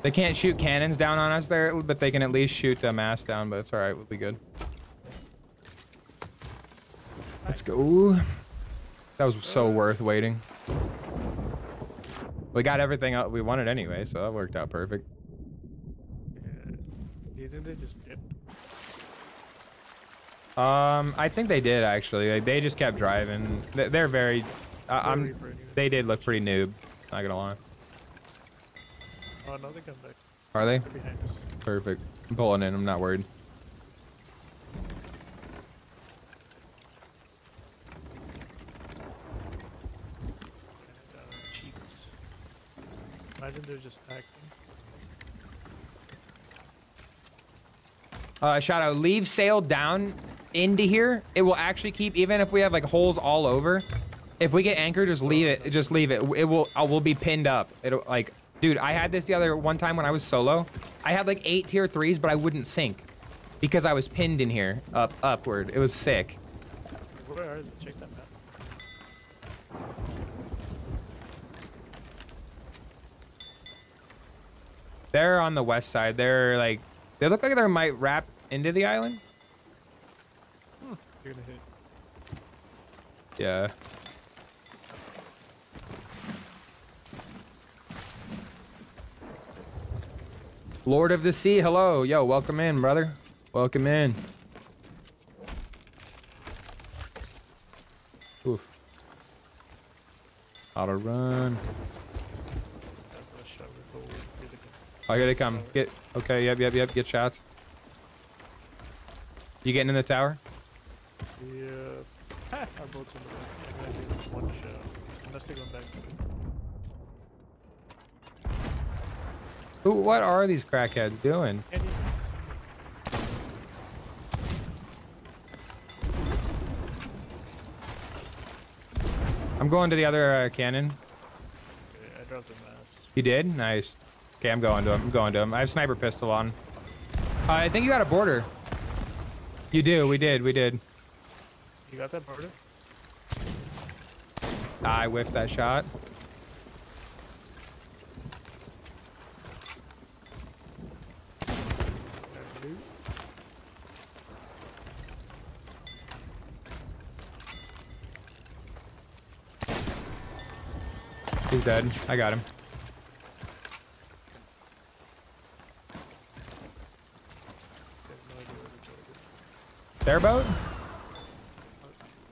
A: They can't shoot cannons down on us there, but they can at least shoot the mass down, but it's alright, we'll be good. Let's go. That was so worth waiting. We got everything out we wanted anyway, so that worked out perfect.
B: Yeah. They just dipped?
A: Um, I think they did actually. Like, they just kept driving. They- They're very. Uh, I'm. They did look pretty noob. Not gonna lie.
B: Oh no, they come back.
A: Are they?
B: They're behind us.
A: Perfect. I'm pulling in. I'm not worried.
B: And, uh, cheeks. Imagine they're just acting.
A: Uh, shout out. Leave sail down into here. It will actually keep, even if we have like holes all over. If we get anchored, just leave it. Just leave it. It will. I will be pinned up. It'll like, dude. I had this the other one time when I was solo. I had like eight tier threes, but I wouldn't sink because I was pinned in here up upward. It was sick.
B: Where are they? Check that map.
A: They're on the west side. They're like, they look like they might wrap into the island.
B: Hmm, you're gonna hit.
A: Yeah. Lord of the Sea, hello. Yo, welcome in, brother. Welcome in. Oof. How to run.
B: Have a shot with gold. Here they come.
A: Oh, here they come. Get, okay, yep, yep, yep, get shots. You getting in the tower?
B: Yeah. Our boat's in the. I'm gonna one shot. Unless they're going back.
A: Who, what are these crackheads doing?
B: Enemies.
A: I'm going to the other uh, cannon.
B: Okay, I dropped mast.
A: You did? Nice. Okay, I'm going to him. I'm going to him. I have sniper pistol on. Uh, I think you got a boarder. You do. We did. We did.
B: You got that boarder?
A: I whiffed that shot. He's dead. I got him.
B: Got no idea where the target is.
A: Their boat?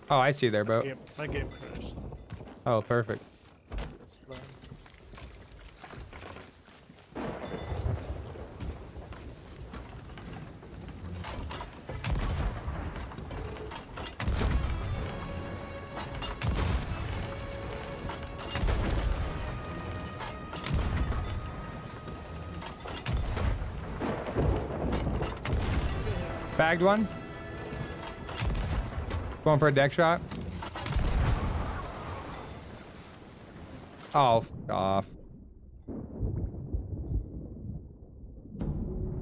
A: Oh, I see their boat.
B: My game crashed.
A: Oh, perfect. Bagged one. Going for a deck shot. Oh, off. Oh,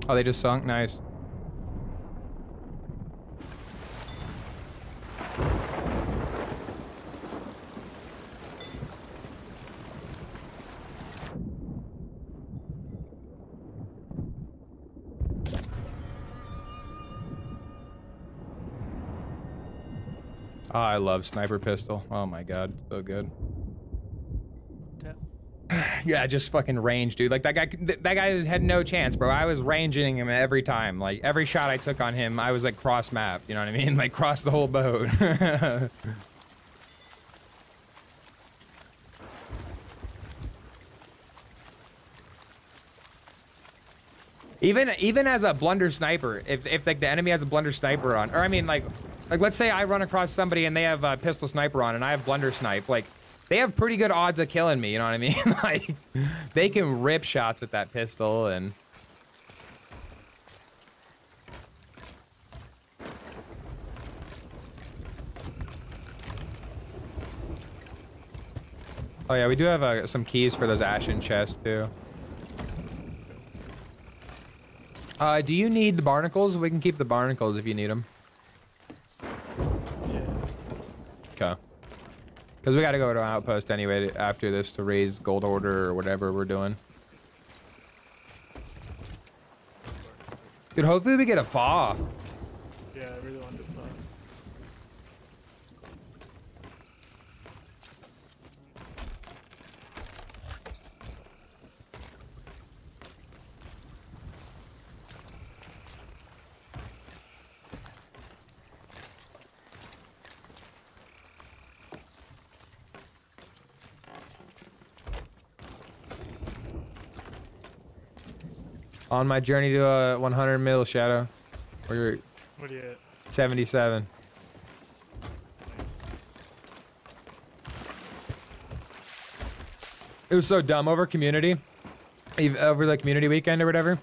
A: oh, they just sunk. Nice. Oh, I love sniper pistol. Oh my god, so good. Yeah, just fucking range, dude. Like that guy, that guy had no chance, bro. I was ranging him every time. Like every shot I took on him, I was like cross map. You know what I mean? Like cross the whole boat. even even as a blunder sniper, if if like the enemy has a blunder sniper on, or I mean like like let's say I run across somebody and they have a pistol sniper on and I have blunder snipe, like they have pretty good odds of killing me. You know what I mean? like they can rip shots with that pistol and. Oh yeah, we do have uh, some keys for those ashen chests too. Uh, do you need the barnacles? We can keep the barnacles if you need them.
B: Yeah.
A: Okay. Because we got to go to an outpost anyway after this to raise gold hoarder or whatever we're doing. Dude, hopefully we get a FA.
B: Yeah, I really want to fly.
A: On my journey to a 100 mil shadow. Or you're
B: What do you at?
A: 77.
B: Nice.
A: It was so dumb over community, over the community weekend or whatever.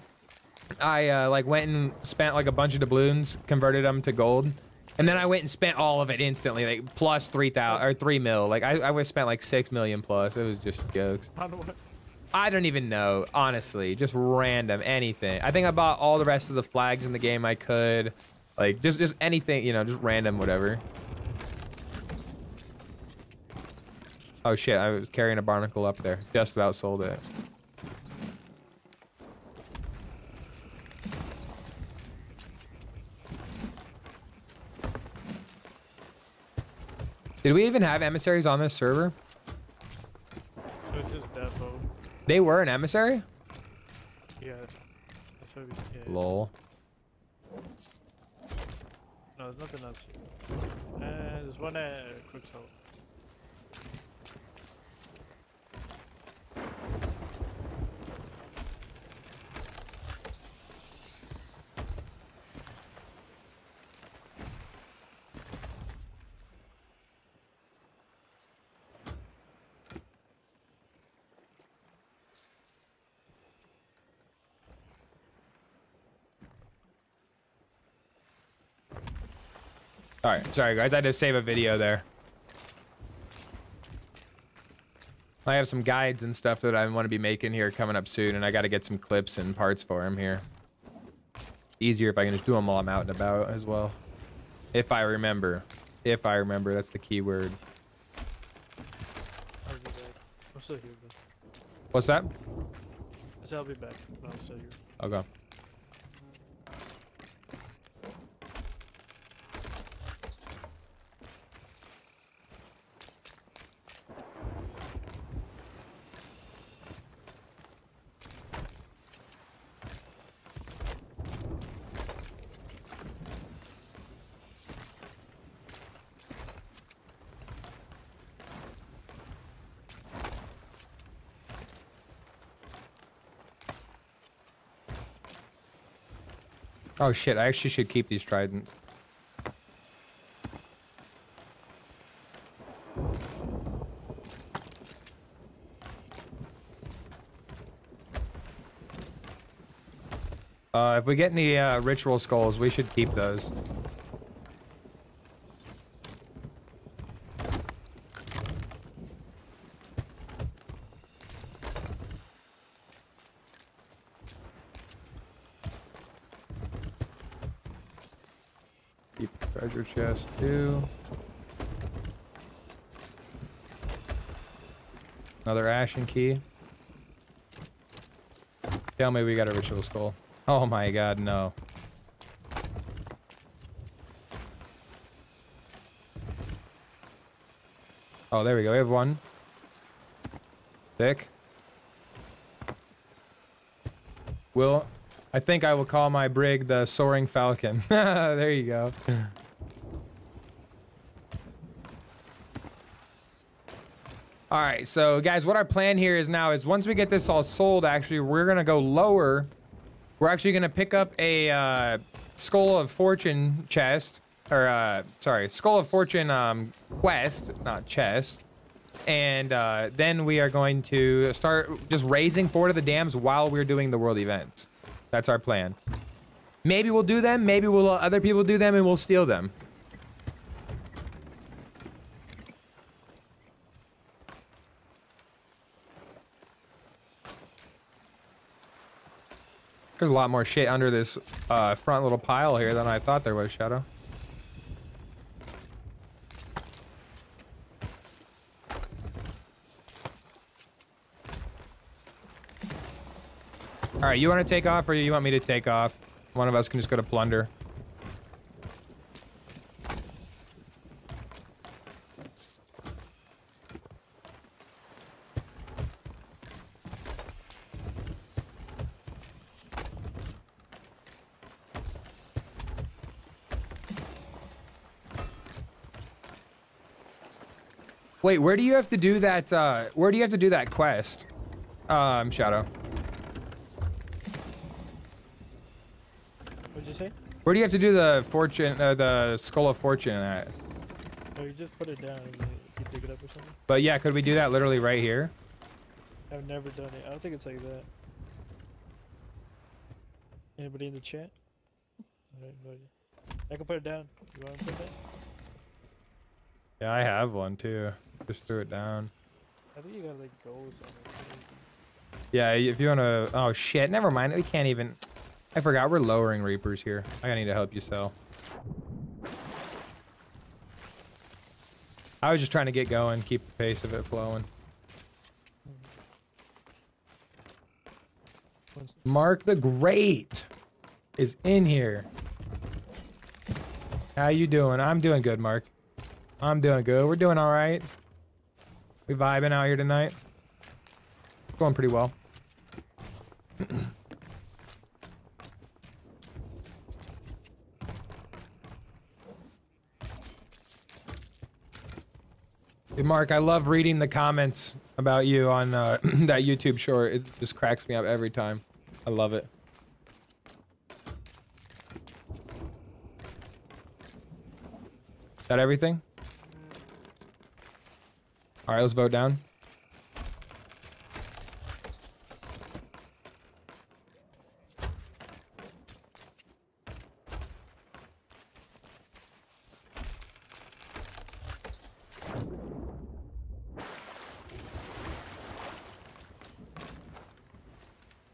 A: I uh, like went and spent like a bunch of doubloons, converted them to gold, and then I went and spent all of it instantly, like plus three thousand or three mil. Like I, I would spent like six million plus. It was just jokes. I don't even know, honestly. Just random anything. I think I bought all the rest of the flags in the game I could, like just just anything, you know, just random whatever. Oh shit! I was carrying a barnacle up there. Just about sold it. Did we even have emissaries on this server?
B: So it's just depot.
A: They were an emissary?
B: Yeah. That's what we. Yeah.
A: Lol.
B: No, there's nothing else here. Uh, there's one at Quick Salt.
A: All right, sorry guys, I had to save a video there. I have some guides and stuff that I want to be making here coming up soon, and I got to get some clips and parts for them here. Easier if I can just do them while I'm out and about as well. If I remember. If I remember, that's the key word.
B: I'll be back. I'm still here, but
A: What's that?
B: I said I'll be back, but I'm still here.
A: Okay. Oh shit, I actually should keep these tridents. Uh, if we get any uh, ritual skulls, we should keep those. Keep the treasure chest too. Key. Tell me we got a ritual skull. Oh my god, no. Oh, there we go. We have one. Thick. Will, I think I will call my brig the Soaring Falcon. there you go. All right, so guys, what our plan here is now is once we get this all sold, actually, we're gonna go lower. We're actually gonna pick up a uh, Skull of Fortune chest, or uh, sorry, Skull of Fortune um, quest, not chest. And uh, then we are going to start just raising Fort of the Damned while we're doing the world events. That's our plan. Maybe we'll do them. Maybe we'll let other people do them and we'll steal them. There's a lot more shit under this uh, front little pile here than I thought there was, Shadow. All right, you want to take off or you want me to take off? One of us can just go to plunder. Wait, where do you have to do that? Uh, where do you have to do that quest? Um, Shadow.
B: What'd you say?
A: Where do you have to do the fortune, uh, the skull of fortune at?
B: Oh, you just put it down and you, pick it up or something?
A: But yeah, could we do that literally right here?
B: I've never done it. I don't think it's like that. Anybody in the chat? Buddy. I can put it down. You want to put it down?
A: Yeah, I have one too. Just threw it down.
B: I think you gotta like on it.
A: Yeah, if you want to. Oh shit, never mind. We can't even. I forgot we're lowering reapers here. I need to help you sell. I was just trying to get going, keep the pace of it flowing. Mark the Great is in here. How you doing? I'm doing good, Mark. I'm doing good. We're doing all right. We vibing out here tonight. Going pretty well. Hey, Mark, I love reading the comments about you on uh, that YouTube short. It just cracks me up every time. I love it. Is that everything? All right, let's vote down.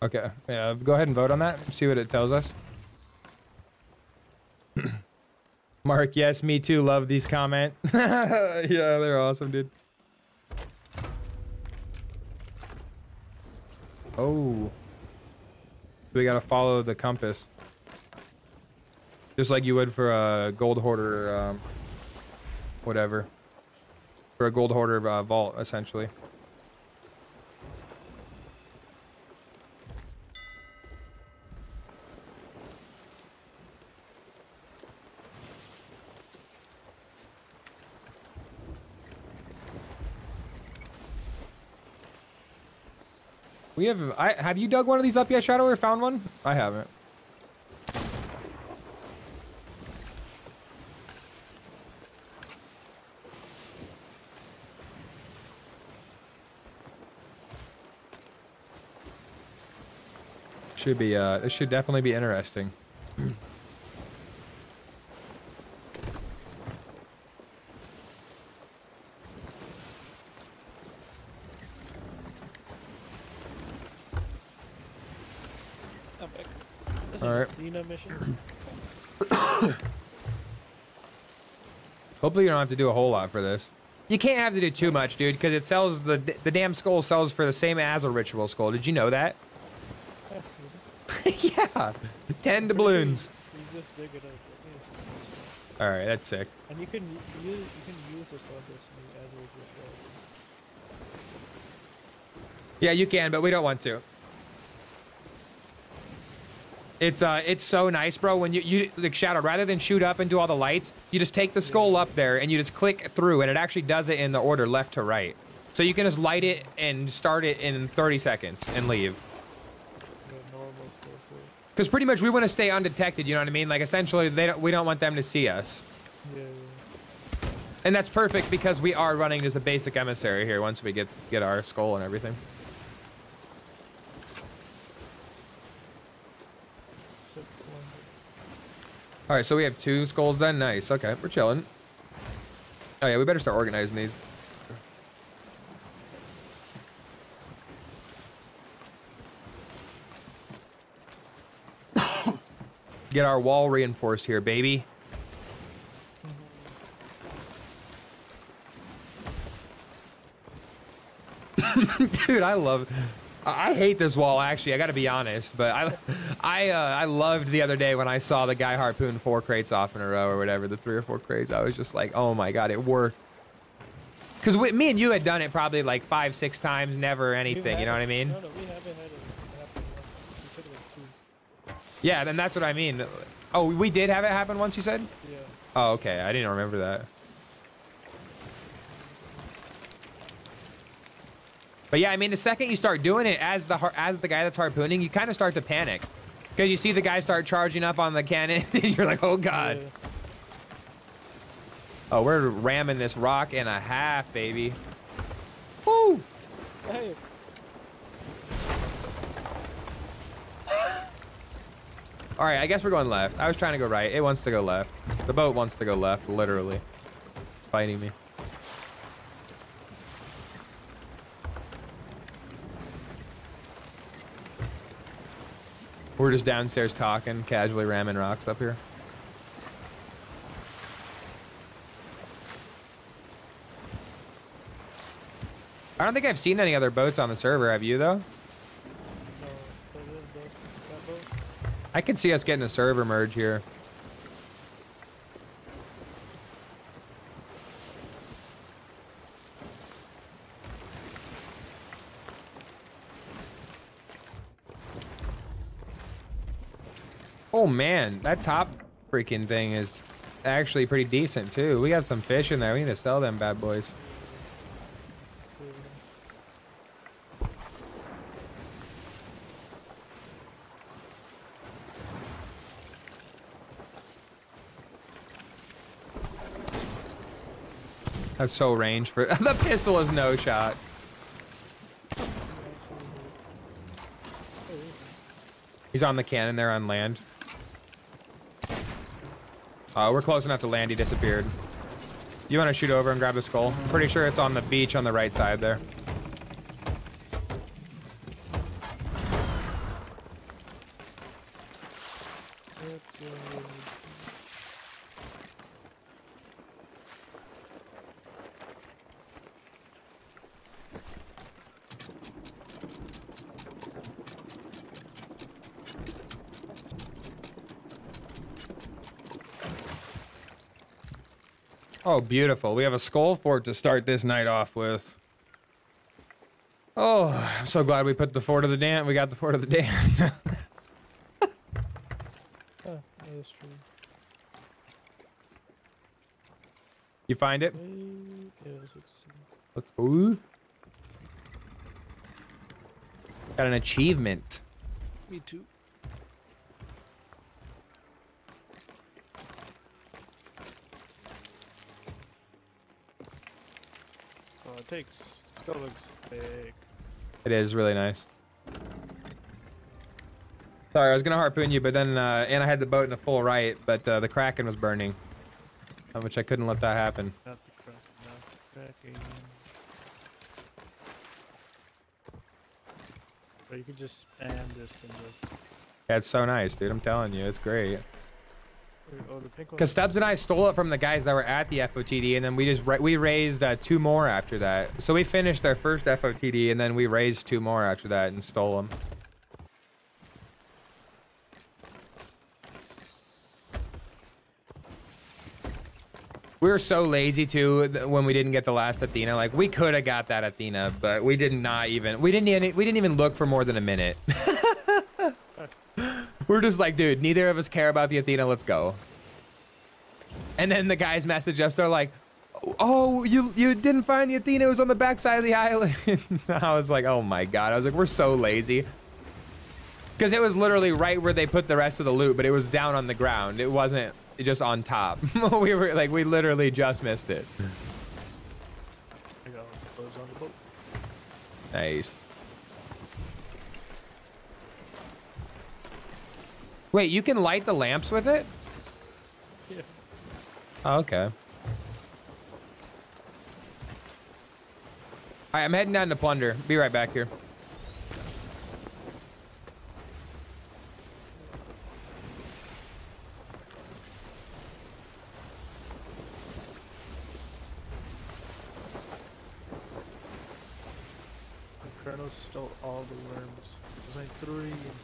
A: Okay, yeah, go ahead and vote on that. See what it tells us. Mark, yes, me too. Love these comment. yeah, they're awesome, dude. Oh. We gotta follow the compass. Just like you would for a gold hoarder, um, whatever. For a gold hoarder uh, vault, essentially. We have. I have you dug one of these up yet, Shadow, or found one? I haven't. Should be. Uh, this should definitely be interesting.
B: I'm back. This
A: All right.
B: is Dina mission.
A: Hopefully, you don't have to do a whole lot for this. You can't have to do too much, dude, because it sells the the damn skull sells for the same as a ritual skull. Did you know that? yeah, ten doubloons.
B: You just dig it up. I think it's-
A: All right, that's sick.
B: And you can use you can use this on Destiny as a ritual.
A: Yeah, you can, but we don't want to. It's uh, it's so nice, bro. When you you like shadow, rather than shoot up and do all the lights, you just take the skull up there and you just click through, and it actually does it in the order left to right. So you can just light it and start it in 30 seconds and leave.
B: The normal skill for it.
A: Because pretty much we want to stay undetected. You know what I mean? Like essentially, they don't, we don't want them to see us,
B: Yeah, yeah.
A: and that's perfect because we are running just a basic emissary here. Once we get get our skull and everything.
B: So, one-
A: All right, so we have two skulls then. Nice. Okay, we're chilling. Oh yeah, we better start organizing these. Get our wall reinforced here, baby. Dude, I love I hate this wall actually. I got to be honest, but I, I, uh, I loved the other day when I saw the guy harpoon four crates off in a row or whatever, the three or four crates. I was just like, oh my god, it worked. Because me and you had done it probably like five, six times, never anything. You know what I mean?
B: No, no, we haven't had it happen once. We took like two.
A: Yeah, then that's what I mean. Oh, we did have it happen once. You said?
B: Yeah.
A: Oh, okay. I didn't remember that. But yeah, I mean, the second you start doing it as the as the guy that's harpooning, you kind of start to panic because you see the guy start charging up on the cannon, and you're like, "Oh God!"
B: Yeah.
A: Oh, we're ramming this rock and a half, baby. Woo!
B: Hey,
A: All right, I guess we're going left. I was trying to go right. It wants to go left. The boat wants to go left, literally, fighting me. We're just downstairs talking, casually ramming rocks up here. I don't think I've seen any other boats on the server. Have you, though?
B: no, so this boat, that boat.
A: I can see us getting a server merge here. Oh man, that top freaking thing is actually pretty decent too. We got some fish in there. We need to sell them bad boys. That's so range for the pistol is no shot. He's on the cannon there on land. Uh, we're close enough to land. He disappeared. You want to shoot over and grab the skull? Pretty sure it's on the beach on the right side there.
B: Yep, yeah, yeah,
A: Oh, beautiful. We have a skull fort to start this night off with. Oh, I'm so glad we put the fort of the damned. We got the fort of the
B: true.
A: you find it?
B: Let's
A: go. Got an achievement.
B: Me too. It takes. Still looks thick.
A: It is really nice. Sorry, I was gonna harpoon you, but then uh, and I had the boat in a full right, but uh, the kraken was burning, uh, which I couldn't let that happen.
B: Not the crack. Not the. Or you could just spam this and the.
A: Yeah, it's so nice, dude. I'm telling you, it's great.
B: Oh, the pink one.
A: Because Stubbs and I stole it from the guys that were at the FOTD, and then we just we raised uh, two more after that. So we finished our first FOTD, and then we raised two more after that and stole them. We were so lazy too when we didn't get the last Athena. Like we could have got that Athena, but we did not even. We didn't even. We didn't even look for more than a minute. we're just like, dude, neither of us care about the Athena. Let's go. And then the guys message us. They're like, "Oh, you you didn't find the Athena? It was on the backside of the island." I was like, "Oh my god!" I was like, "We're so lazy." Because it was literally right where they put the rest of the loot, but it was down on the ground. It wasn't just on top. we were like, we literally just missed it.
B: I got all the clothes on the boat.
A: Nice. Wait, you can light the lamps with it?
B: Yeah.
A: Oh, okay. All right, I'm heading down to plunder. Be right back here.
B: The Rhino stole all the worms. There's like three in here. Three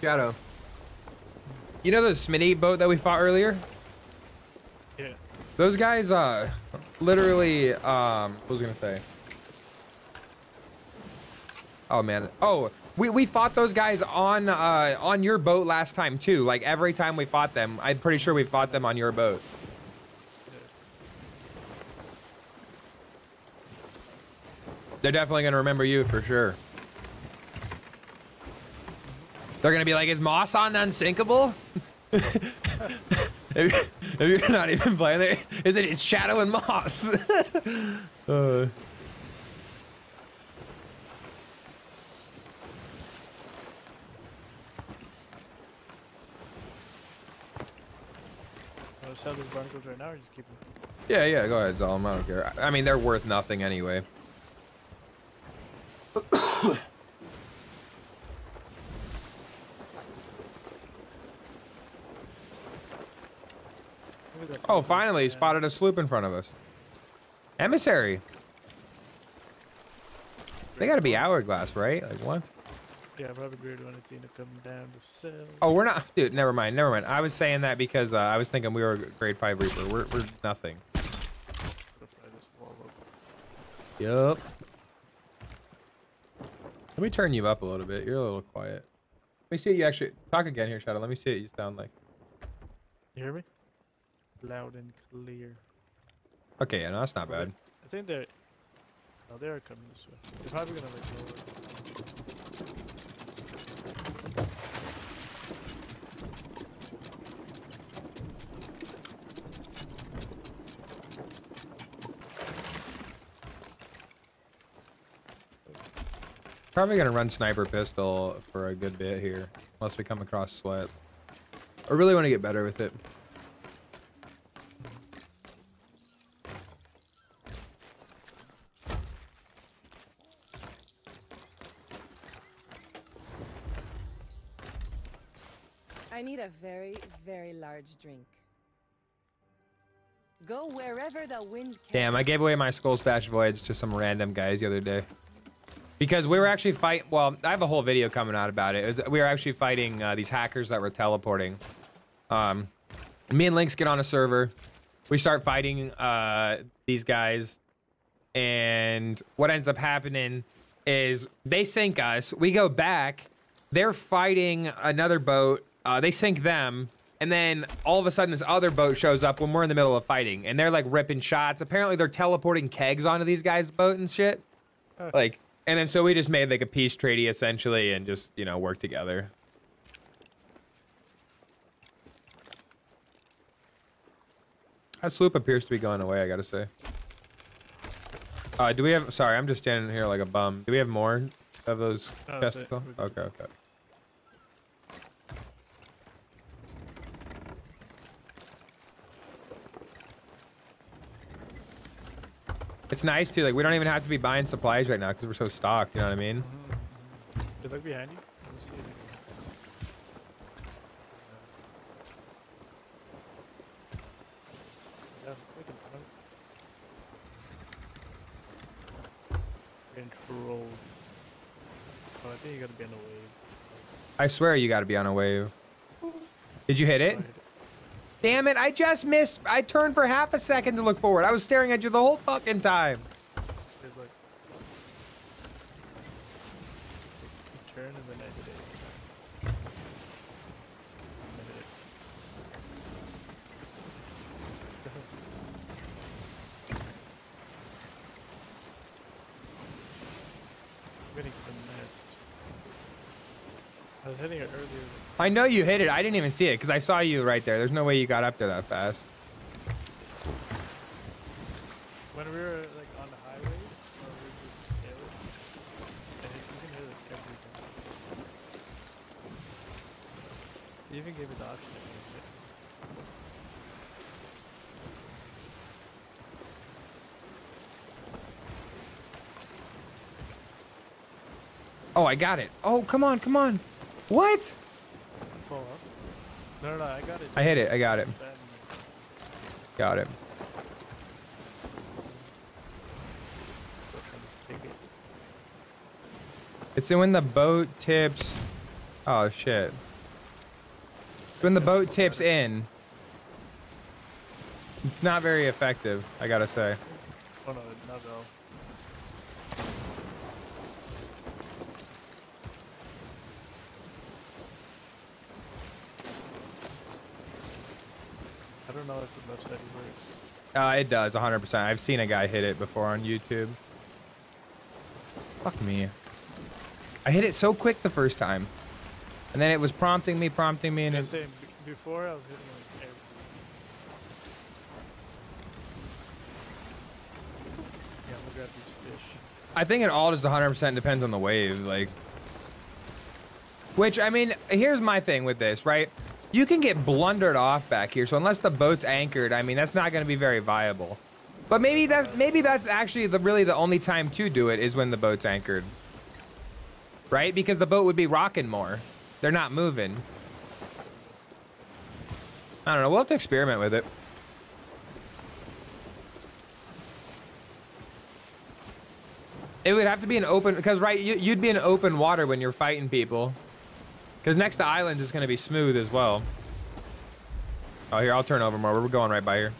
A: Shadow. You know the Smitty boat that we fought earlier?
B: Yeah.
A: Those guys, uh, literally, um, what was I gonna say? Oh man. Oh, we, we fought those guys on, uh, on your boat last time too. Like every time we fought them, I'm pretty sure we fought them on your boat. They're definitely gonna remember you for sure. They're gonna be like, is Moss on Unsinkable? if, you're, if you're not even playing there, is it it's Shadow and Moss? uh,
B: sell these barnacles right now or just keep them?
A: yeah, yeah, go ahead, Zalm. I don't care. I mean, they're worth nothing anyway.
B: Maybe that
A: Oh, finally, spotted a sloop in front of us. Emissary. They gotta be hourglass, right? Like what?
B: Yeah, probably greater one to come down to sell.
A: Oh, we're not, dude. Never mind. Never mind. I was saying that because uh, I was thinking we were a grade five reaper. We're we're nothing.
B: Gotta fry this wall up.
A: Yup. Let me turn you up a little bit. You're a little quiet. Let me see you actually talk again here, Shadow. Let me see what you sound like.
B: You hear me? Loud and clear.
A: Okay, yeah, no, that's not bad.
B: I think they're. Oh, they are coming this way. They're probably gonna like lower.
A: Probably gonna run sniper pistol for a good bit here, unless we come across sweat. I really want to get better with it.
G: Drink. Go wherever the wind.
A: Damn, I gave away my skull stash Voyage to some random guys the other day. Because we were actually fight. Well, I have a whole video coming out about it. it was, we were actually fighting uh, these hackers that were teleporting. Um, me and Lynx get on a server. We start fighting uh, these guys, and what ends up happening is they sink us. We go back. They're fighting another boat. Uh, they sink them, and then all of a sudden this other boat shows up when we're in the middle of fighting, and they're like ripping shots. Apparently they're teleporting kegs onto these guys' boat and shit.
B: Oh.
A: Like, and then so we just made like a peace treaty essentially, and just you know work together. That sloop appears to be going away. I gotta say. Uh, do we have? Sorry, I'm just standing here like a bum. Do we have more of those
B: No,
A: chests?
B: that's it.
A: still?
B: We're good.
A: Okay, okay. It's nice too. Like we don't even have to be buying supplies right now because we're so stocked. You know what I mean?
B: Did you look behind you? Let me see anything like this. Yeah, we can Control. Oh, I think you gotta be on the wave.
A: I swear you got to be on a wave. Did you
B: hit it?
A: Damn it! I just missed. I turned for half a second to look forward. I was staring at you the whole fucking time.
B: I was hitting it earlier.
A: I know you hit it. I didn't even see it because I saw you right there. There's no way you got up there that fast.
B: When we were like on the highway, we were just sailing, you can hit it every time. They even gave it the option to hit it.
A: Oh, I got it. Oh, come on, come on. What?
B: No, no, no, I got it.
A: I hit it. I got it. Got it. It's when the boat tips. Oh shit. It's when the boat tips in. It's not very effective, I gotta say.
B: Oh no, I don't know if the left side works.
A: Uh, it does, 100%. I've seen a guy hit it before on YouTube. Fuck me. I hit it so quick the first time. And then it was prompting me, prompting me, and
B: I
A: it,
B: saying, before I was hitting like every. Yeah, gonna grab these fish.
A: I think it all just 100% depends on the wave, like. Which I mean, here's my thing with this, right? You can get blundered off back here, so unless the boat's anchored, I mean, that's not going to be very viable. But maybe that maybe that's actually the really the only time to do it is when the boat's anchored. Right? Because the boat would be rocking more. They're not moving. I don't know. We'll have to experiment with it. It would have to be an open because right, you, you'd be in open water when you're fighting people. Because next to island is going to be smooth as well. Oh, here I'll turn over more. We're going right by here.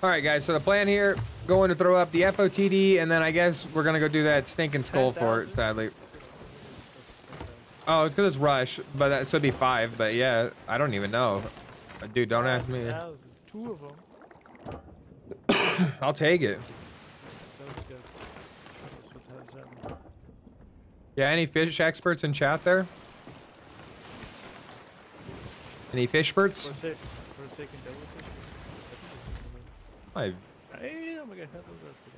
A: All right, guys. So the plan here, going to throw up the FOTD, and then I guess we're gonna go do that stinking skull fort.
B: 10,000?
A: Sadly. Oh, it's because it's rush, but that should be five. But yeah, I don't even know. Uh, Dude, don't ask me.
B: 5,000. Two of them.
A: I'll take it.
B: That was good. That's what that was,
A: Yeah, any fish experts in chat there? Any fish experts?
B: For a sec, for a second.
A: I
B: Hey, oh my god, how today.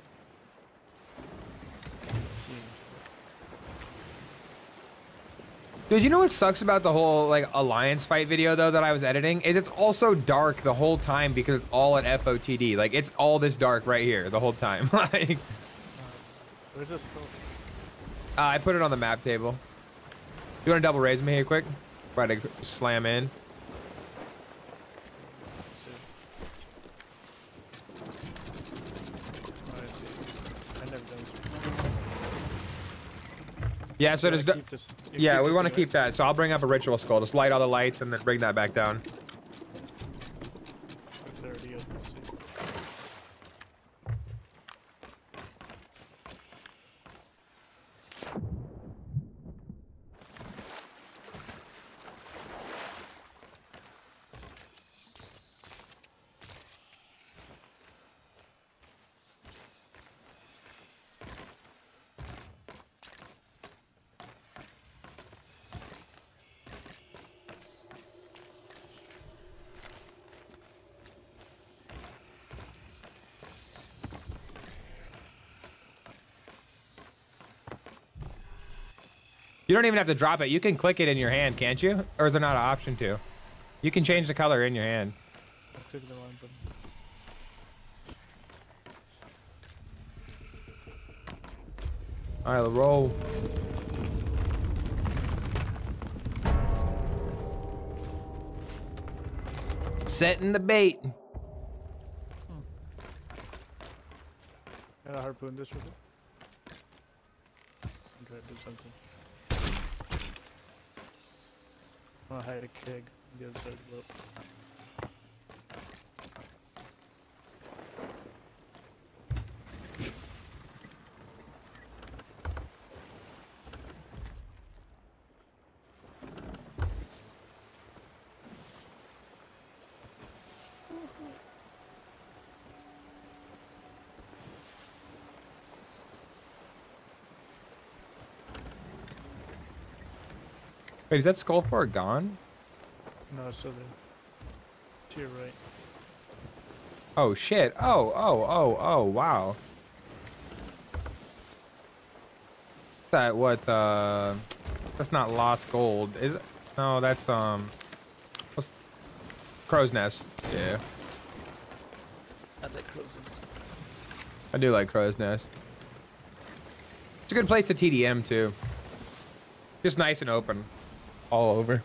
A: Dude, you know what sucks about the whole like alliance fight video though that I was editing is it's also dark the whole time because it's all at FOTD. Like it's all this dark right here the whole time. like
B: Where's skull?
A: uh, I put it on the map table. You want to double raise me here quick? Try to slam in.
B: Oh, I see. I never done this before.
A: Yeah, so
B: You
A: does
B: wanna
A: d-
B: keep this- you
A: yeah, we want to keep that. So I'll bring up a ritual skull. Just light all the lights and then bring that back down.
B: right? It's already open, I see.
A: You don't even have to drop it. You can click it in your hand, can't you? Or is there not an option to? You can change the color in your hand.
B: I took the wrong button.
A: All right, roll. Setting the bait.
B: Can I harpoon this trying to do something. I'm gonna hide a keg. On the other side
A: Wait, is that skull fort gone?
B: No, it's still there. To your right.
A: Oh shit. Oh, oh, oh, oh, wow. That what uh that's not lost gold, is it? No, that's um what's crow's nest. Yeah.
B: I like closes.
A: I do like crow's nest. It's a good place to TDM too. Just nice and open. All over.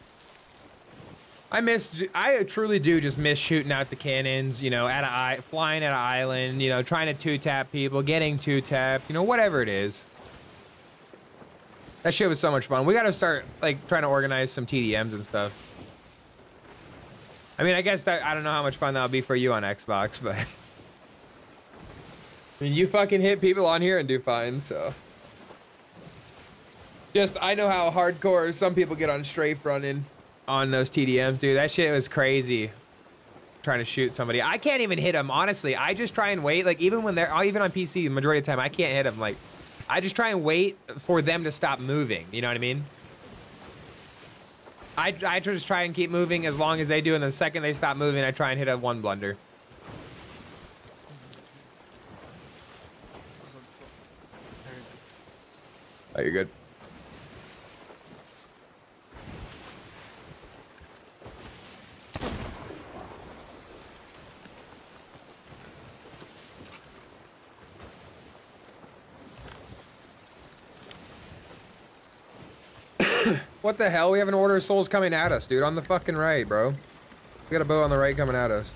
A: I miss. I truly do just miss shooting out the cannons. You know, at a flying at an island. You know, trying to two tap people, getting two tapped. You know, whatever it is. That shit was so much fun. We got to start like trying to organize some TDMs and stuff. I mean, I guess that I don't know how much fun that'll be for you on Xbox, but I mean, you fucking hit people on here and do fine. So. Just, I know how hardcore some people get on strafe running on those TDMs, dude. That shit was crazy. Trying to shoot somebody. I can't even hit them, honestly. I just try and wait. Like, even when they're, uh, even on PC, the majority of the time, I can't hit them. Like, I just try and wait for them to stop moving. You know what I mean? I, I just try and keep moving as long as they do, and the second they stop moving, I try and hit a one blunder. Oh, you're good. What the hell? We have an order of souls coming at us, dude. On the fucking right, bro. We got a bow on the right coming at us.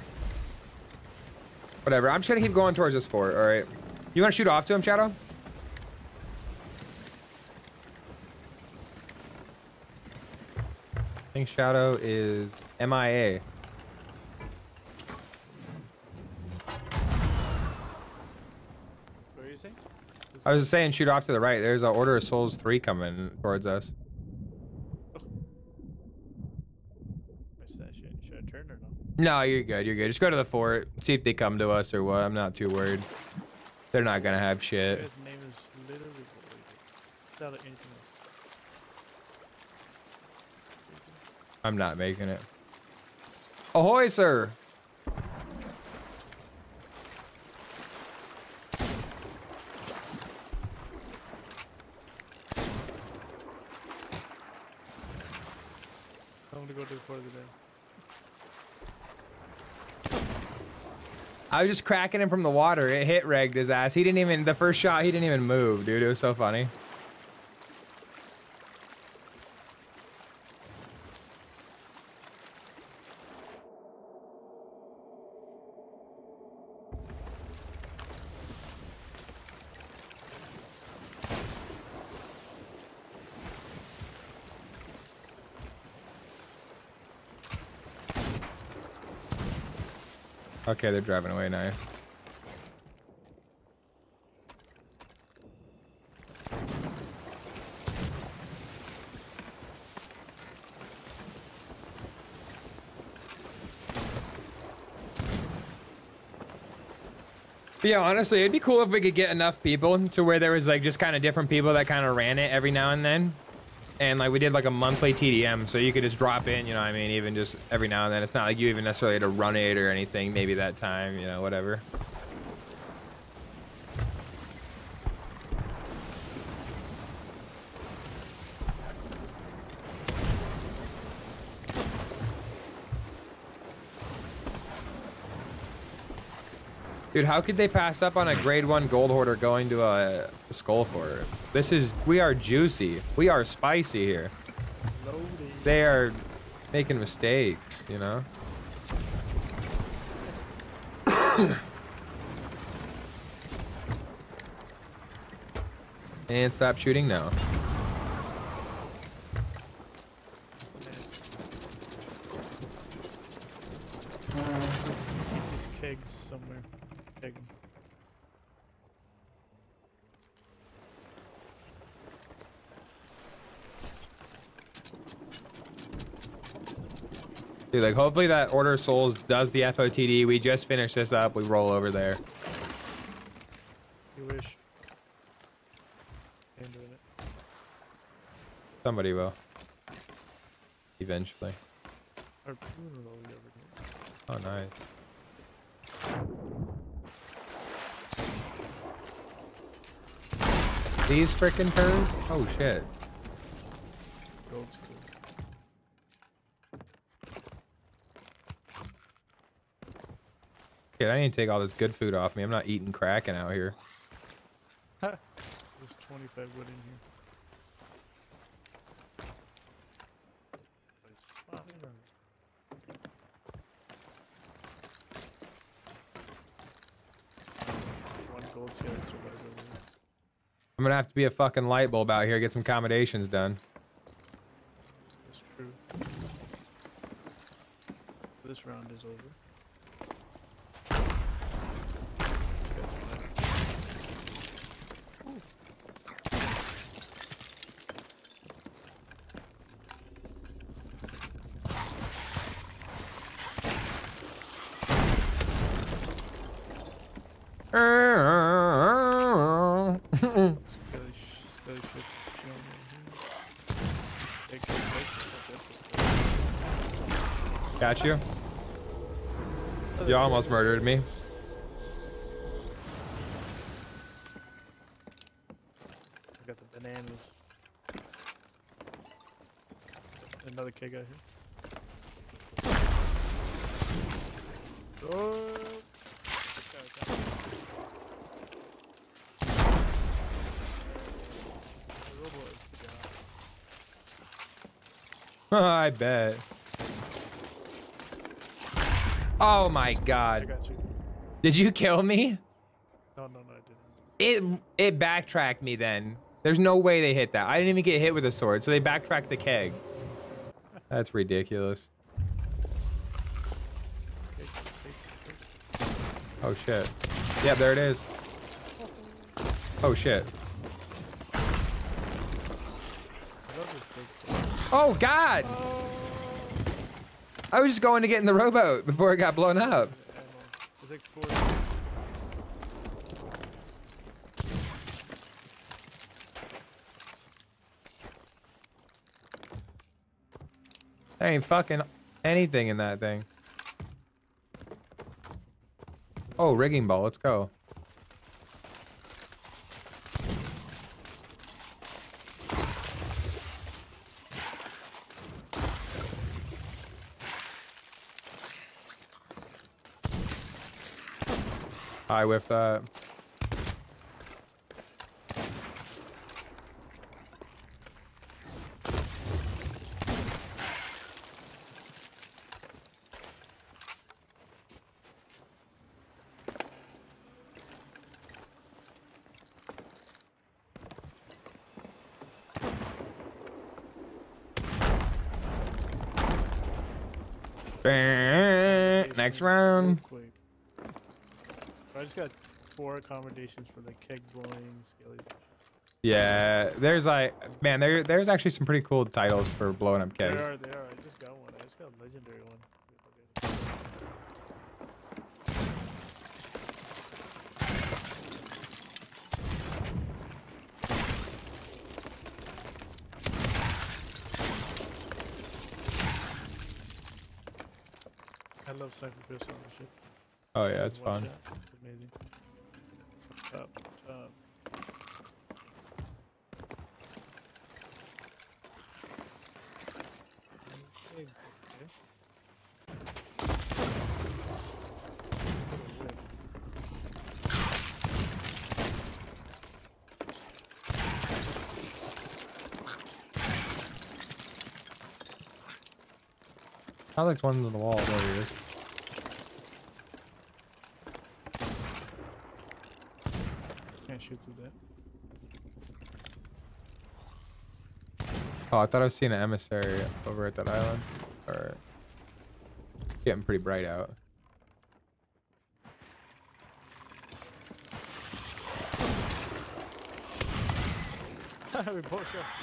A: Whatever. I'm just gonna keep going towards this fort, alright? You wanna shoot off to him, Shadow? I think Shadow is MIA.
B: What are you saying?
A: I was just saying shoot off to the right. There's an Order of Souls 3 coming towards us.
B: missed that shit. Should I turn or no?
A: You're good. You're good. Just go to the fort. See if they come to us or what. I'm not too worried. They're not gonna have shit.
B: His name is literally Void. Anything else.
A: I'm not making it. Ahoy, sir!
B: I'm gonna go to the fort of the day.
A: I was just cracking him from the water. It hit regged his ass. He didn't even, the first shot, he didn't even move, dude. It was so funny. Okay, they're driving away. Nice. But yeah, honestly, it'd be cool if we could get enough people to where there was like just kind of different people that kind of ran it every now and then. And like we did like a monthly TDM, so you could just drop in, you know I mean, even just every now and then. It's not like you even necessarily had to run it or anything, maybe that time, you know, whatever. Dude, how could they pass up on a grade one gold hoarder going to a, skull fort? This is, we are juicy. We are spicy here. They are making mistakes, you know? and stop shooting now.
B: Keep these kegs somewhere. Keg 'em.
A: Dude, like, hopefully that Order of Souls does the FOTD. We just finished this up. We roll over there.
B: You wish. It.
A: Somebody will. Eventually.
B: Harpoon roll over here.
A: Oh, nice. These frickin' turds? Oh, shit.
B: Gold's
A: Kid, I need to take all this good food off me. I'm not eating Kraken out here.
B: There's 25 wood in here. Nice. Wow, hang on. One gold scale survived over there.
A: I'm gonna have to be a fucking light bulb out here, get some commendations done.
B: That's true. This round is over. These guys are mad. Skelly, sh- skelly ship chilling over here. Big, big, big, big.
A: You. You almost murdered me.
B: I got the bananas. Another keg out here. Oh! Okay, okay. Boy, yeah.
A: I bet. Oh my
B: I
A: god.
B: got you.
A: Did you kill me?
B: No, no, no, I didn't.
A: It it backtracked me then. There's no way they hit that. I didn't even get hit with a sword, so they backtracked the keg. That's ridiculous. Oh shit. Yeah, there it is. Oh shit.
B: I love this big sword.
A: Oh god! Oh. I was just going to get in the rowboat before it got blown up. There ain't fucking anything in that thing. Oh, rigging ball. Let's go. I whiffed that. Next round.
B: Real quick. I just got four commendations for the keg blowing skelly.
A: Yeah, there's like, man, there there's actually some pretty cool titles for blowing up kegs.
B: are, they are. I just got one. I just got a legendary one. I love sacrifice on the ship.
A: Oh yeah, it's fun.
B: shot already. Up, up.
A: I like one's on the wall. There he is. Oh, I thought I was seeing an emissary over at that island. Alright. Getting pretty bright out.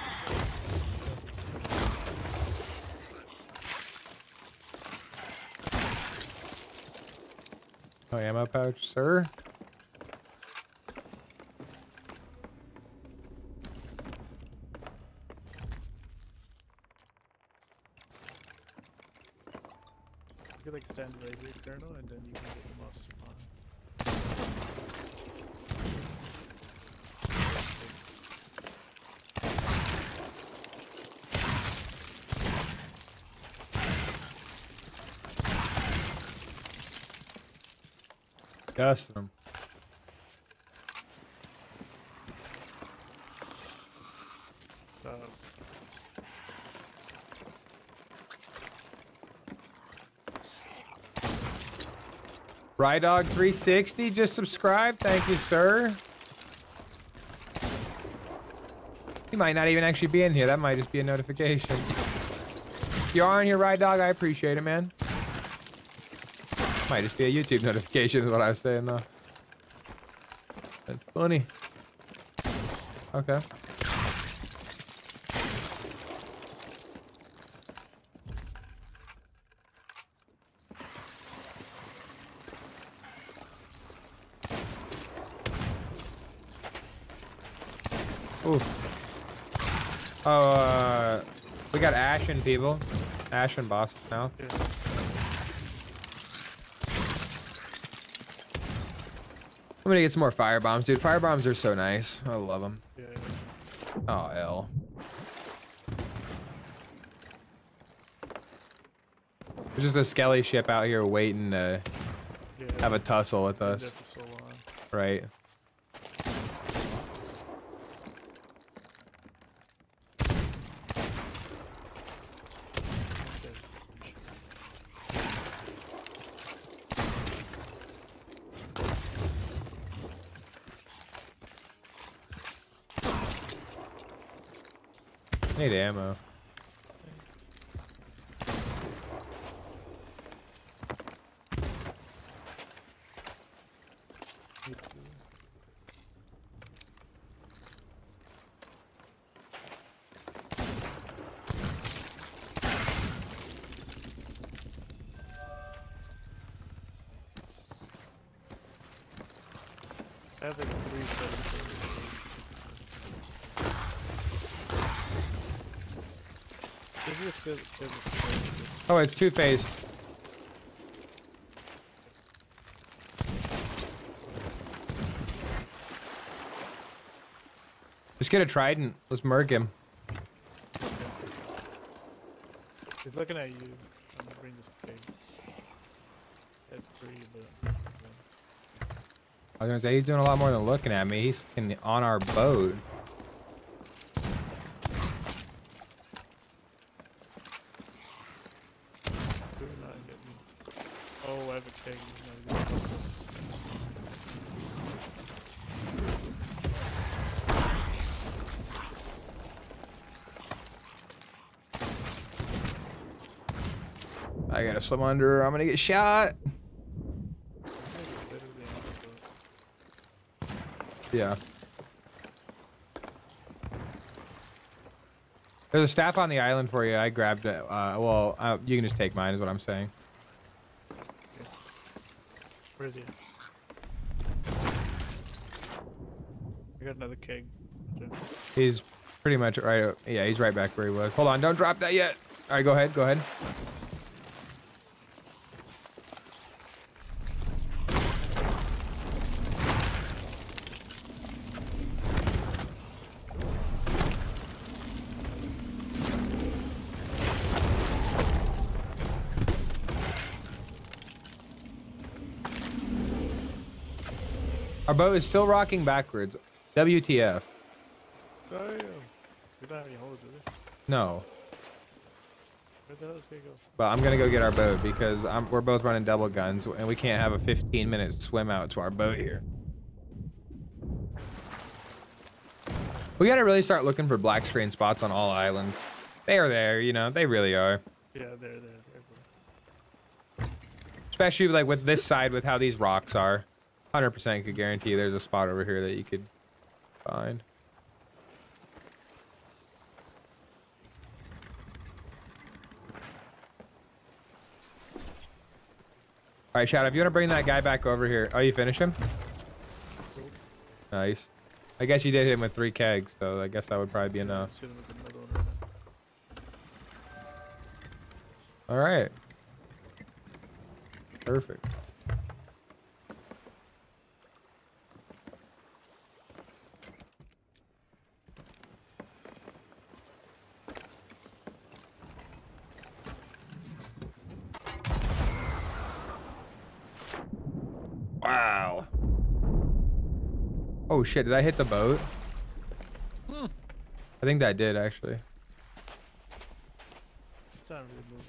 A: Oh, ammo pouch, sir.
B: You could like stand right here, Colonel, and then you can get them off spawn.
A: Dusting them.
B: Uh,
A: Rydog360 just subscribed. Thank you, sir. He might not even actually be in here. That might just be a notification. If you are in here, Ride Dog, I appreciate it, man. Might just be a YouTube notification is what I was saying, though. That's funny. Okay. Oof. Oh, uh, we got Ashen people. Ashen boss now.
B: yeah.
A: I'm gonna get some more fire bombs, dude. Fire bombs are so nice. I love them.
B: Yeah.
A: Oh, L. There's just a skelly ship out here waiting to
B: yeah.
A: have a tussle with us,
B: so
A: right? Need ammo. Oh, it's two-faced. Just get a trident. Let's murk him.
B: He's looking at you. I'm gonna bring this. At three, but.
A: I was gonna say he's doing a lot more than looking at me. He's on our boat.
B: Do not hit me. Oh, I have a keg. No, you don't.
A: I gotta under. I'm gonna get shot.
B: Literally on the boat.
A: Yeah. There's a staff on the island for you. I grabbed it. Uh, well, uh, you can just take mine, is what I'm saying.
B: Where is he? I got another keg.
A: He's pretty much right. Yeah, he's right back where he was. Hold on, don't drop that yet. All right, go ahead. Go ahead. Boat is still rocking backwards. WTF?
B: Damn. We don't have any holes, do we?
A: No.
B: Where the hell is go?
A: But I'm gonna go get our boat because I'm, we're both running double guns and we can't have a 15 minute swim out to our boat here. We gotta really start looking for black screen spots on all islands. They are there, you know, they really are.
B: Yeah, there, there.
A: Especially like with this side with how these rocks are. 100% could guarantee there's a spot over here that you could find. All right, Shadow, if you want to bring that guy back over here. Oh, you finish him? Nice. I guess you did hit him with three kegs, so I guess that would probably be enough. All right. Perfect. Wow. Oh shit, did I hit the boat? I think that did actually.
B: Really moving.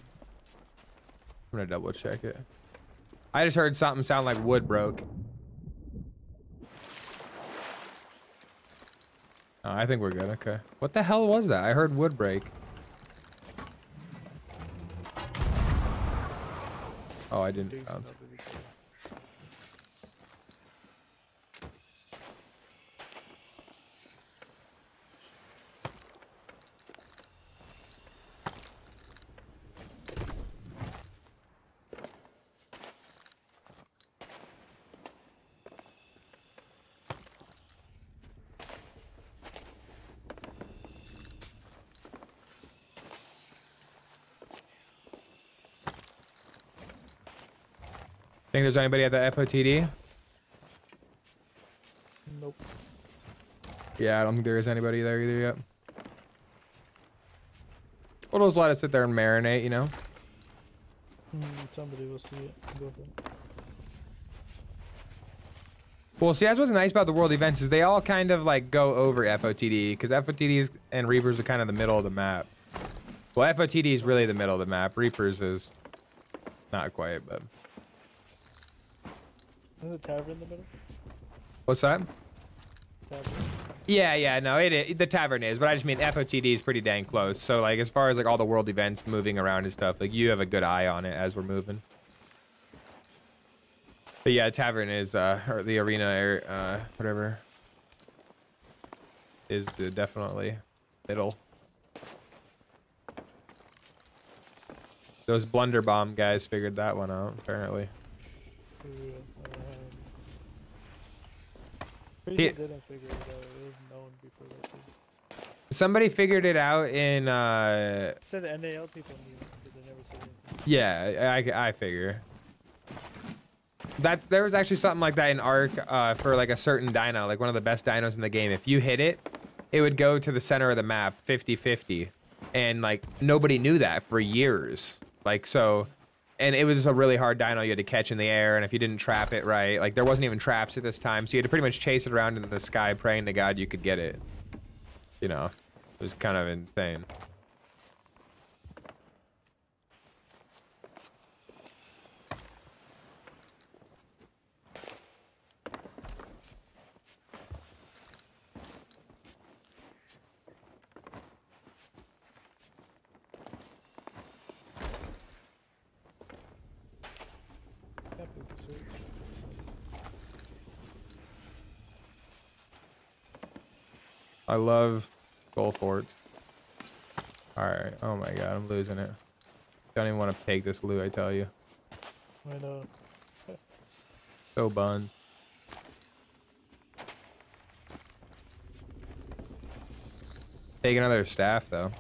A: I'm gonna double check it. I just heard something sound like wood broke. Oh, I think we're good. Okay. What the hell was that? I heard wood break. Oh, I didn't
B: Digs um, bounce.
A: Think there's anybody at the FOTD?
B: Nope.
A: Yeah, I don't think there is anybody there either yet. We'll just let it sit there and marinate, you know?
B: Hmm, somebody will see it. Go for it.
A: Well, see, that's what's nice about the world events is they all kind of like go over FOTD because FOTDs and Reapers are kind of the middle of the map. Well, FOTD is really the middle of the map. Reapers is not quite, but
B: Is the tavern in the middle?
A: what's that?
B: Tavern.
A: Yeah, yeah, no, it is, the tavern is, but I just mean FOTD is pretty dang close. So like, as far as like all the world events moving around and stuff, like you have a good eye on it as we're moving. But yeah, tavern is uh, or the arena, area, uh, whatever, is the definitely middle. Those blunder bomb guys figured that one out apparently.
B: For
A: He-
B: didn't figure it out. It was known before that. Too.
A: Somebody figured it out in uh,
B: It said NAL people knew, but they never said anything.
A: Yeah, I, I figure. That's there was actually something like that in Ark uh, for like a certain dino, like one of the best dinos in the game. If you hit it, it would go to the center of the map 50-50. And like nobody knew that for years. Like so and it was a really hard dino you had to catch in the air and if you didn't trap it right, like there wasn't even traps at this time, so you had to pretty much chase it around in the sky praying to God you could get it. You know. It was kind of insane.
B: Happy to see it.
A: I love gold forts. Alright. Oh my god, I'm losing it. Don't even want to take this loot, I tell you.
B: I know.
A: So buns. Take another staff though.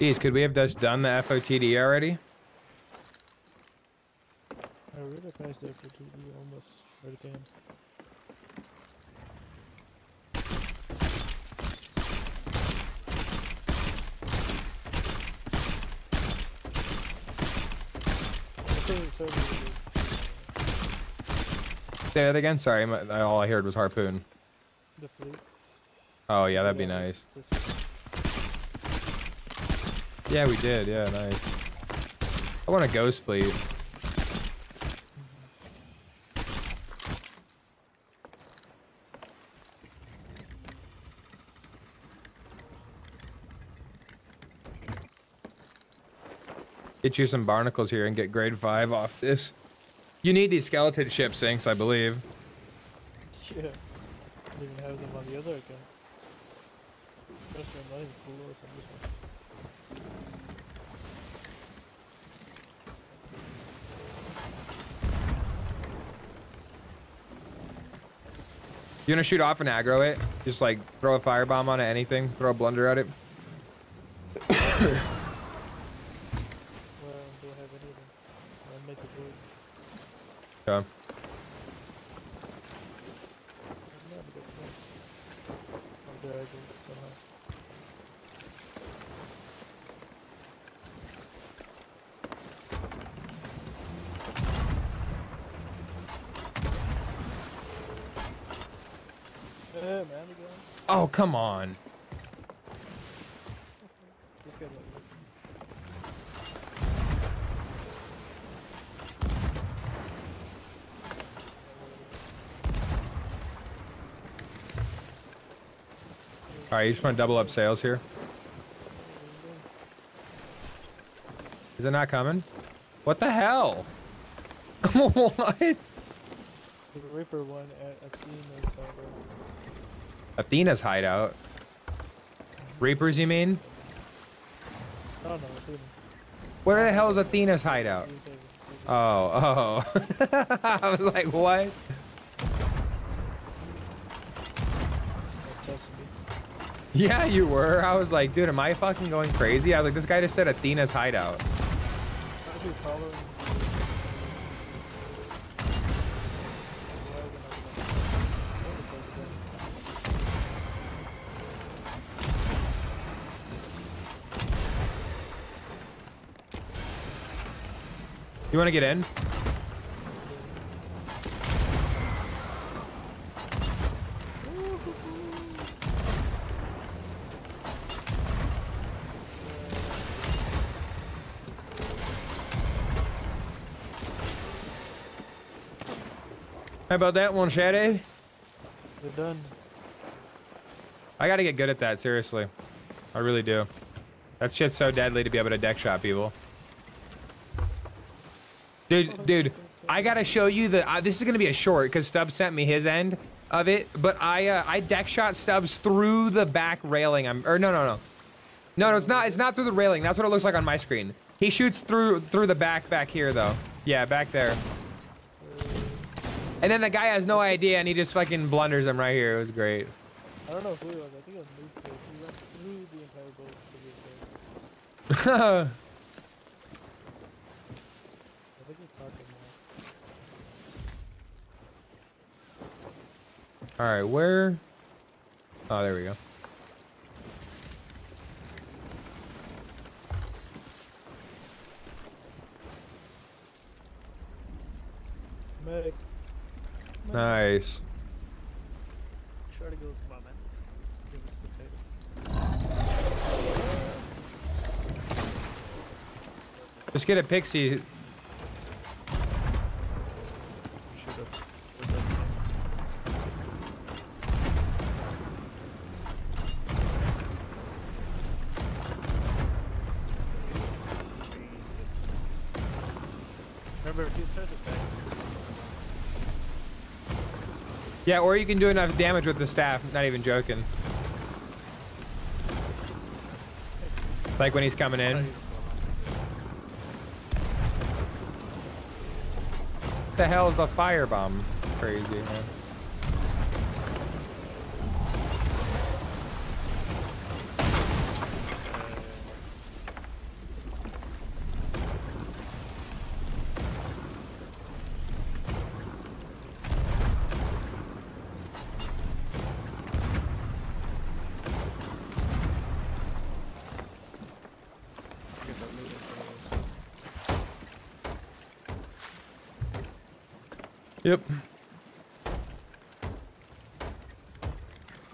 A: Geez, could we have just done the FOTD already?
B: I really passed that for 2D almost right at the end. I think it's over with.
A: Say that again. Sorry, my, all I heard was harpoon.
B: The fleet.
A: Oh yeah, that'd be nice. Yeah, we did. Yeah, nice. I want a ghost fleet. Get you some barnacles here and get grade five off this. You need these skeleton ship sinks, I believe.
B: Yeah. I didn't even have them on the other account. Trust me, I'm not even cool on this one.
A: You wanna shoot off and aggro it? Just like throw a firebomb on it, anything. Throw a blunder at it.
B: Well, do I have any of them? I'll make it work.
A: Okay.
B: I'm not a good place. Oh, there I go, somehow. Yeah, man, again.
A: Oh, come on.
B: This guy like
A: All right, you just want to double up sails here. Is it not coming? What the hell? what?
B: The Reaper one at Athena's however.
A: Athena's hideout. Reapers, you mean?
B: No, no, Athena.
A: Where the hell is Athena's hideout?
B: He was like-
A: Oh, oh. I was like, what?
B: I was testing you.
A: Yeah, you were. I was like, dude, am I fucking going crazy? I was like, this guy just said Athena's hideout.
B: You
A: want to get in? How about that one, Shadow?
B: We're done.
A: I gotta get good at that, seriously. I really do. That shit's so deadly to be able to deck shot people. Dude, dude, I gotta show you the. Uh, this is gonna be a short because Stubbs sent me his end of it, but I uh, I deck shot Stubbs through the back railing. I'm or no no no, no no it's not it's not through the railing. That's what it looks like on my screen. He shoots through through the back back here though. Yeah, back there. And then the guy has no idea and he just fucking blunders him right here. It was great.
B: I don't know who it was. I think it was Face. He went through the entire boat to be safe. I think he caught them all.
A: All right, where? Oh, there we go.
B: Medic.
A: Nice.
B: Shorty goes, come on, man. Give us the tape.
A: Just get a pixie.
B: Remember, if you start to
A: Yeah, or you can do enough damage with the staff. Not even joking. Like when he's coming in. What the hell is the firebomb? Crazy, man.
B: get that loot in front of us.
A: Yep.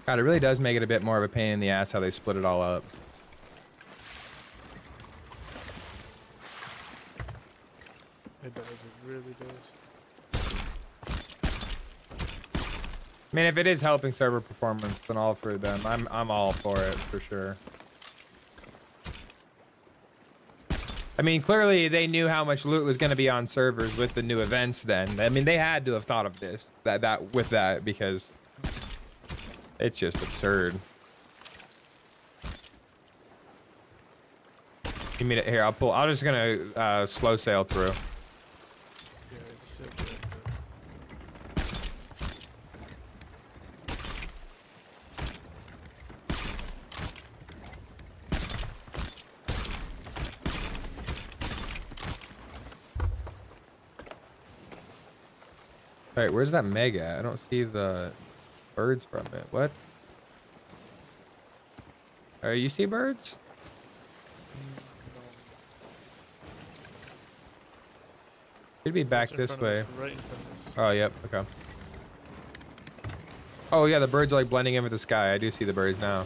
A: God, it really does make it a bit more of a pain in the ass how they split it all up.
B: It does. It really does.
A: I mean, if it is helping server performance, then all for them. I'm I'm all for it for sure. I mean, clearly they knew how much loot was going to be on servers with the new events. Then I mean, they had to have thought of this that that with that because it's just absurd. You mean it here? I'll pull. I'm just gonna uh, slow sail through.
B: Yeah, it's so good.
A: All right, where's that mega? I don't see the birds from it. What? Uh, you see birds? Should be back this way.
B: Right in front of us.
A: Oh, yep. Okay. Oh, yeah, the birds are like blending in with the sky. I do see the birds now.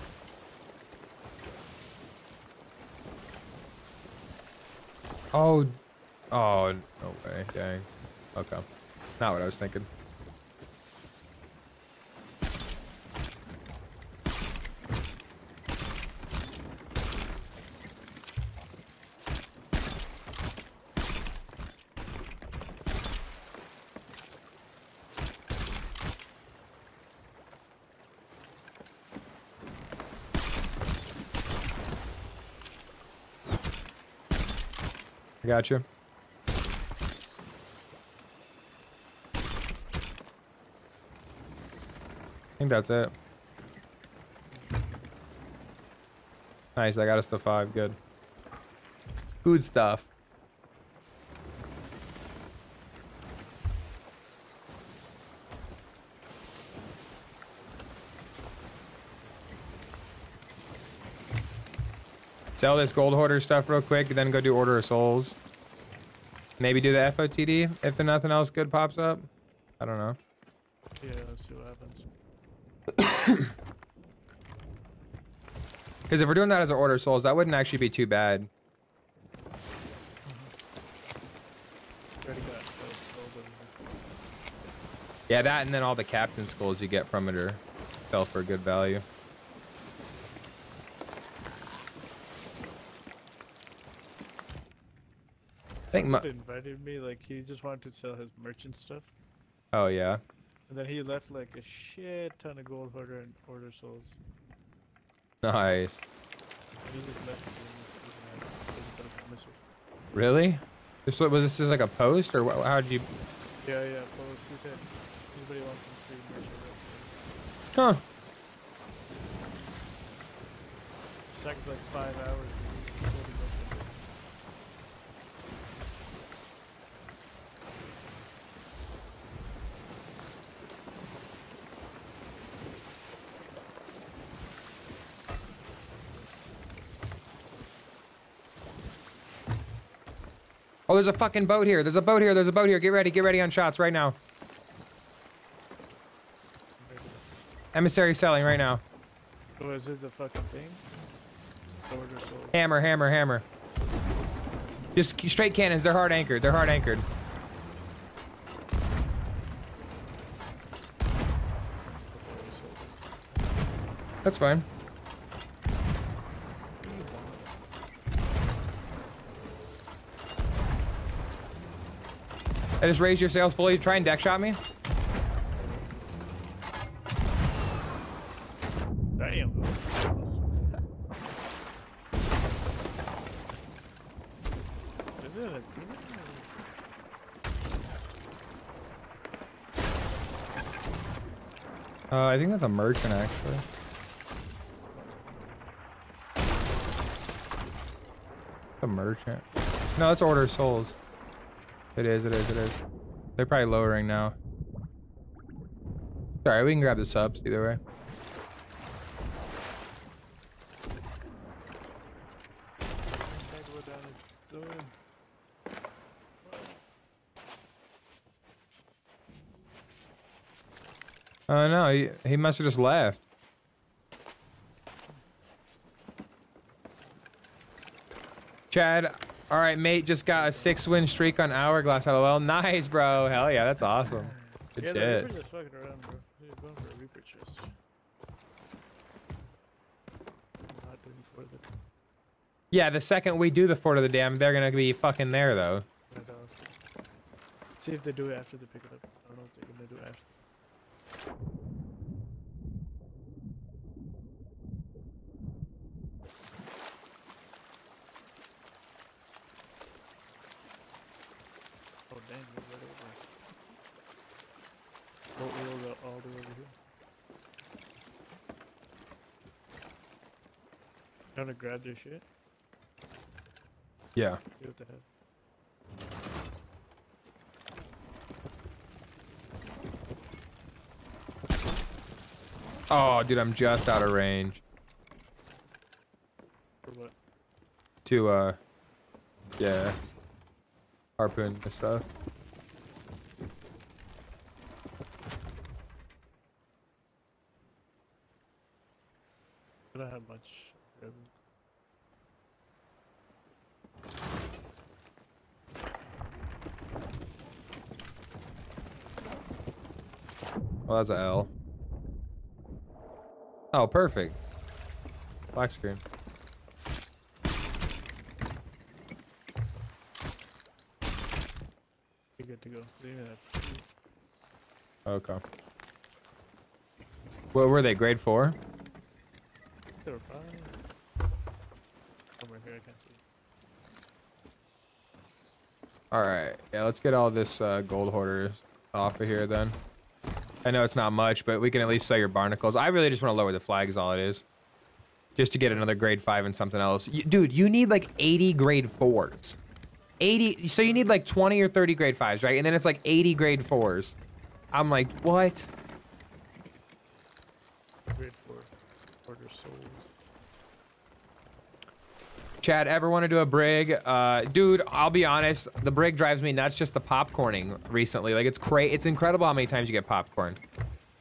A: Oh. Oh, no way. Dang. Okay. Not what I was thinking. I got you. I think that's it. Nice, I got us to five. Good. Food stuff. Sell this gold hoarder stuff real quick, then go do order of souls. Maybe do the FOTD if there nothing else good pops up. I don't know.
B: Yeah, let's see what happens.
A: Because if we're doing that as an order of souls, that wouldn't actually be too bad.
B: Already got those sold over.
A: Yeah, that and then all the captain skulls you get from it are sell for a good value. Think
B: Someone invited me, like he just wanted to sell his merchant stuff,
A: Oh yeah.
B: and then he left like a shit ton of gold hoarder and order souls.
A: Nice.
B: And he just left it. and he was mad. He was gonna promise me.
A: Really? This wa- was this just like a post or wha- how did you?
B: Yeah, yeah. Post. He said anybody wants some free merchant.
A: Huh?
B: Second like five hours. he sold his merchant.
A: Oh, there's a fucking boat here. There's a boat here. There's a boat here. Get ready. Get ready on shots right now. Emissary selling right now.
B: Oh, is it the fucking thing?
A: Hammer, hammer, hammer. Just straight cannons. They're hard anchored. They're hard anchored. That's fine. I just raised your sails fully try and deck shot me.
B: Damn. Is it a?
A: Uh, I think that's a merchant actually. A merchant. No, that's order souls. It is, it is, it is. They're probably lowering now. Sorry, we can grab the subs either way. Oh uh, no, he, he must have just left. Chad, all right, mate, just got a six win streak on Hourglass. LOL. Nice, bro. Hell yeah, that's awesome. Good
B: yeah, the
A: shit.
B: Reaper's just fucking around, bro. He's going for a Reaper chest. Not doing for the
A: Yeah, the second we do the Fort of the Damned, they're gonna be fucking there though.
B: See if they do it after they pick it up. I don't know if they're gonna do it after. Oh dang, they're right over. Boat wheel go all the way over here. Trying to grab their shit.
A: Yeah.
B: See what have.
A: Oh, dude, I'm just out of range
B: For what?
A: to uh, yeah, harpoon and stuff.
B: I don't have much. Um, revenue.
A: Oh, that's a L. Oh, perfect. Black screen.
B: You're good to go. They even have two.
A: Okay. What were they? Grade four?
B: Here, I can't see.
A: All right. Yeah, let's get all this uh, gold hoarders off of here then. I know it's not much, but we can at least sell your barnacles. I really just want to lower the flags, all it is. Just to get another grade five and something else. Y dude, you need like 80 grade fours. 80, so you need like 20 or 30 grade fives, right? And then it's like 80 grade fours. I'm like, what?
B: Grade four. Order souls.
A: Chad, ever want to do a brig? Uh, dude, I'll be honest. The brig drives me nuts. Just the popcorning recently. Like it's cra It's incredible how many times you get popcorn.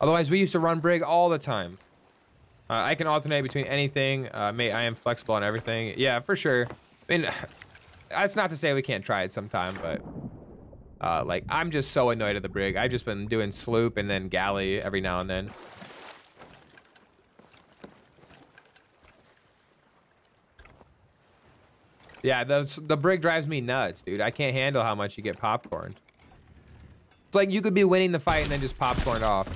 A: Otherwise, we used to run brig all the time. Uh, I can alternate between anything. Uh, mate, I am flexible on everything. Yeah, for sure. I mean, that's not to say we can't try it sometime, but uh, like I'm just so annoyed at the brig. I've just been doing sloop and then galley every now and then. Yeah, the the brig drives me nuts, dude. I can't handle how much you get popcorned. It's like you could be winning the fight and then just popcorned off.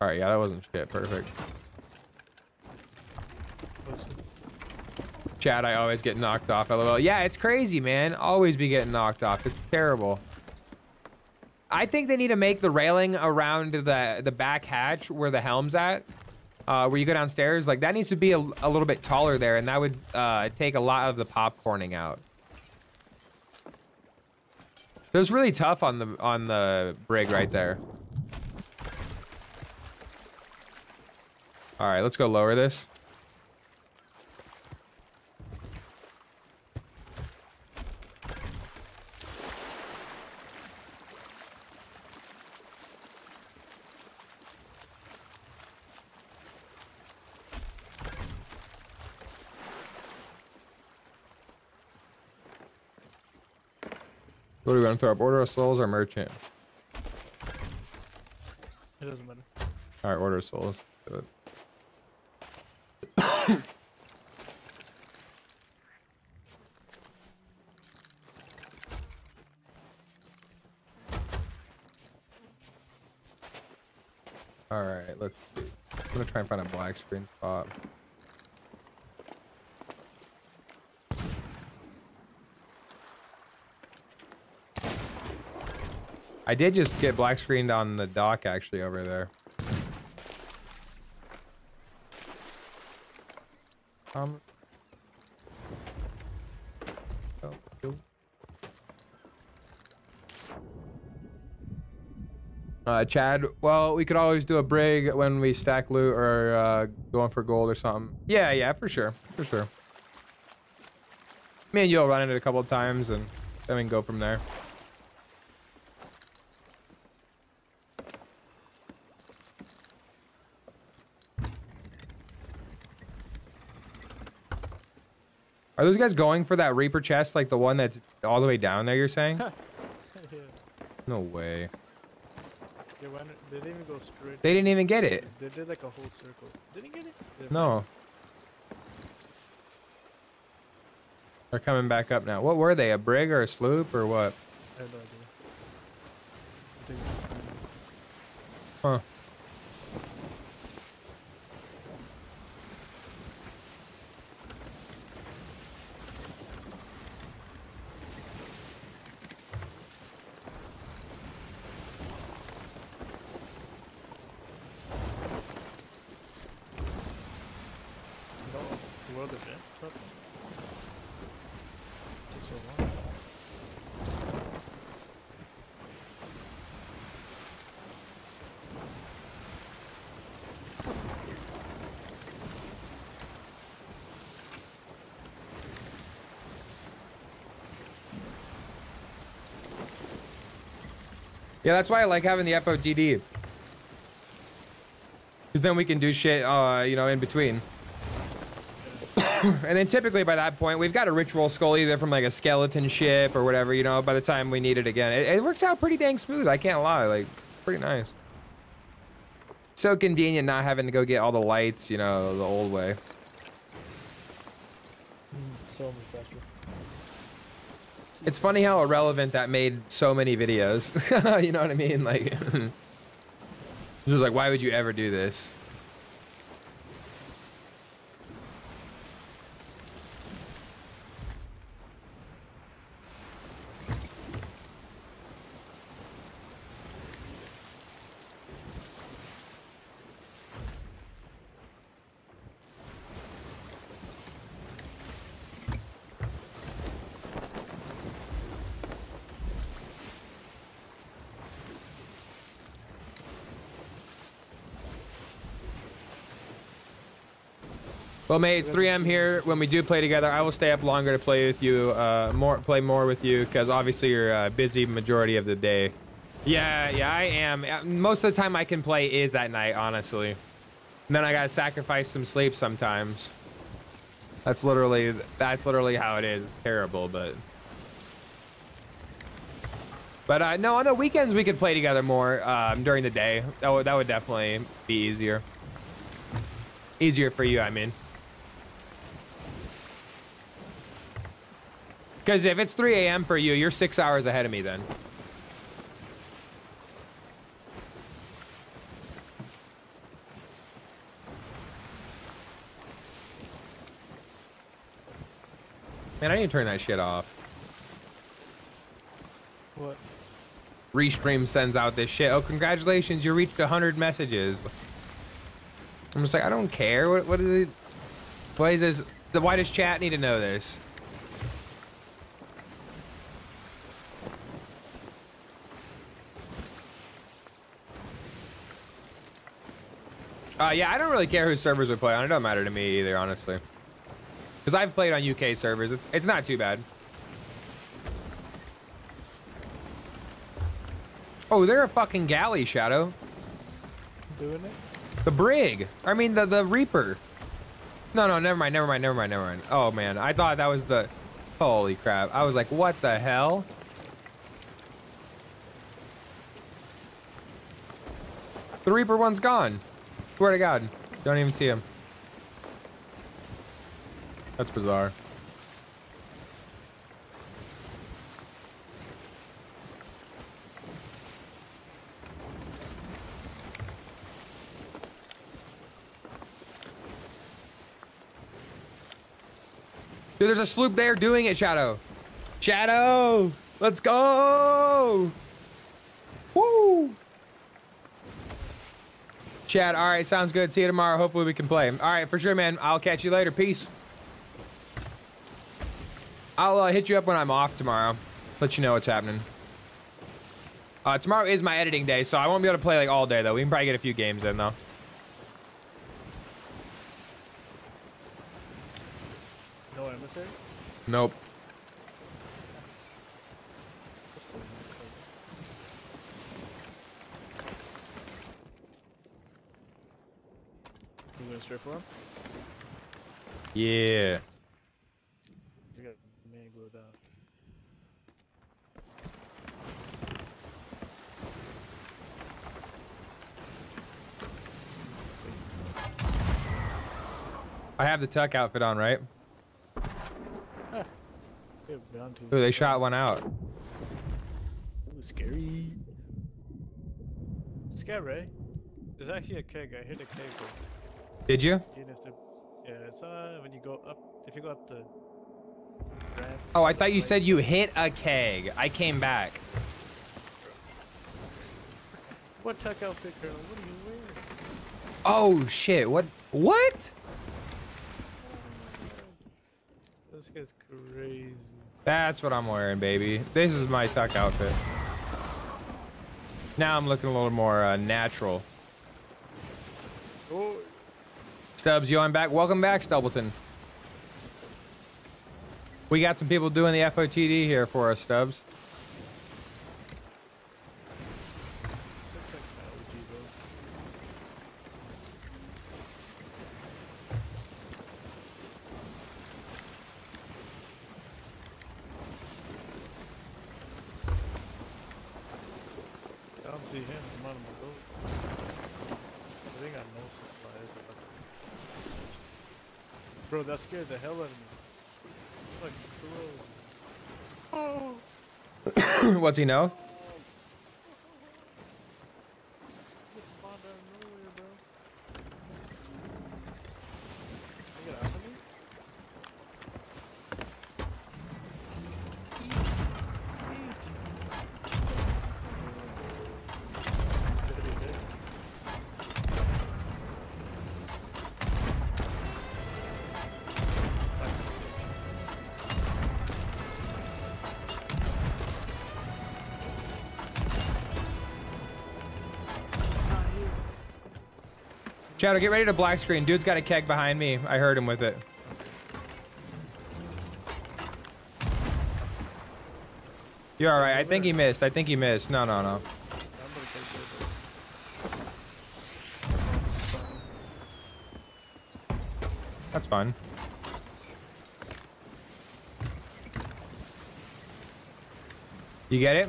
A: All right, yeah, that wasn't shit. Perfect. Chad, I always get knocked off. LOL. Yeah, it's crazy, man. Always be getting knocked off. It's terrible. I think they need to make the railing around the the back hatch where the helm's at, uh, where you go downstairs. Like that needs to be a, a little bit taller there, and that would uh, take a lot of the popcorning out. It was really tough on the on the brig right there. All right, let's go lower this. What are we to throw up? Order of souls or merchant?
B: It doesn't matter.
A: All right, order of souls. Do it. All right, let's see. I'm gonna try and find a black screen spot. I did just get black screened on the dock actually over there. Um. oh. Uh, Chad, well, we could always do a brig when we stack loot or uh, going for gold or something. Yeah, yeah, for sure, for sure. Me and you'll run it a couple of times and then we can go from there. Are those guys going for that Reaper chest, like the one that's all the way down there? You're saying?
B: yeah.
A: No way.
B: They went. They didn't even go straight.
A: They didn't even get it.
B: They did like a whole circle. Didn't get it. Yeah.
A: No. They're coming back up now. What were they? A brig or a sloop or what?
B: I have no idea. I think it's-
A: Huh.
B: No, the world event. What? Took so long.
A: Yeah, that's why I like having the FOTD. Because then we can do shit, uh, you know, in between. and then typically by that point, we've got a ritual skull either from like a skeleton ship or whatever, you know, by the time we need it again. It, it works out pretty dang smooth, I can't lie. Like, pretty nice. So convenient not having to go get all the lights, you know, the old way.
B: So much.
A: It's funny how irrelevant that made so many videos. you know what I mean? Like, just like, why would you ever do this? Well, mate, it's 3M here. When we do play together, I will stay up longer to play with you, uh, more, play more with you, because obviously you're uh, busy majority of the day. Yeah, yeah, I am. Uh, Most of the time I can play is at night, honestly. And then I gotta sacrifice some sleep sometimes. That's literally, that's literally how it is. It's terrible, but. But uh, no, on the weekends we could play together more um, during the day. That would, that would definitely be easier. Easier for you, I mean. Because if it's 3 a.m. for you, you're six hours ahead of me then. Man, I need to turn that shit off.
B: What?
A: Restream sends out this shit. Oh, congratulations, you reached 100 messages. I'm just like, I don't care. What, what is it? Why is this? The why does chat need to know this? Uh, yeah, I don't really care whose servers we play on. It don't matter to me either, honestly. Because I've played on UK servers. It's it's not too bad. Oh, they're a fucking galley, Shadow.
B: Doing it?
A: The brig. I mean, the the Reaper. No, no, never mind, never mind, never mind, never mind. Oh man, I thought that was the. Holy crap! I was like, what the hell? The Reaper one's gone. Swear to God, don't even see him. That's bizarre. Dude, there's a sloop there doing it, Shadow. Shadow, let's go. Woo. Chad, all right, sounds good. See you tomorrow. Hopefully we can play. All right, for sure, man. I'll catch you later. Peace. I'll uh, hit you up when I'm off tomorrow. Let you know what's happening. Uh, tomorrow is my editing day, so I won't be able to play like all day though. We can probably get a few games in though.
B: No emissary?
A: Nope.
B: Yeah. We
A: got. I have the tuck outfit on, right? Ooh, they shot one out.
B: Ooh, scary. Scary. There's actually a keg. I hit a keg.
A: Did you?
B: Even if the yeah, it's uh when you go up. If you go up the ramp.
A: Oh, I thought you said you hit a keg. I came back.
B: What tech outfit, Colonel? What are you wearing?
A: Oh shit! What? What?
B: This guy's crazy.
A: That's what I'm wearing, baby. This is my tuck outfit. Now I'm looking a little more uh, natural.
B: Oh,
A: Stubbs, yo, I'm back. Welcome back, Stubbleton. We got some people doing the FOTD here for us, Stubbs.
B: some technology though. I don't see him. I'm on the boat. I think I know supplies. Bro, that scared the hell out of me. Fucking crow.
A: What's he know? Shadow, get ready to black screen. Dude's got a keg behind me. I heard him with it. You're all right. I think he missed. I think he missed. No, no, no.
B: I'm gonna take over.
A: That's fun. You get it?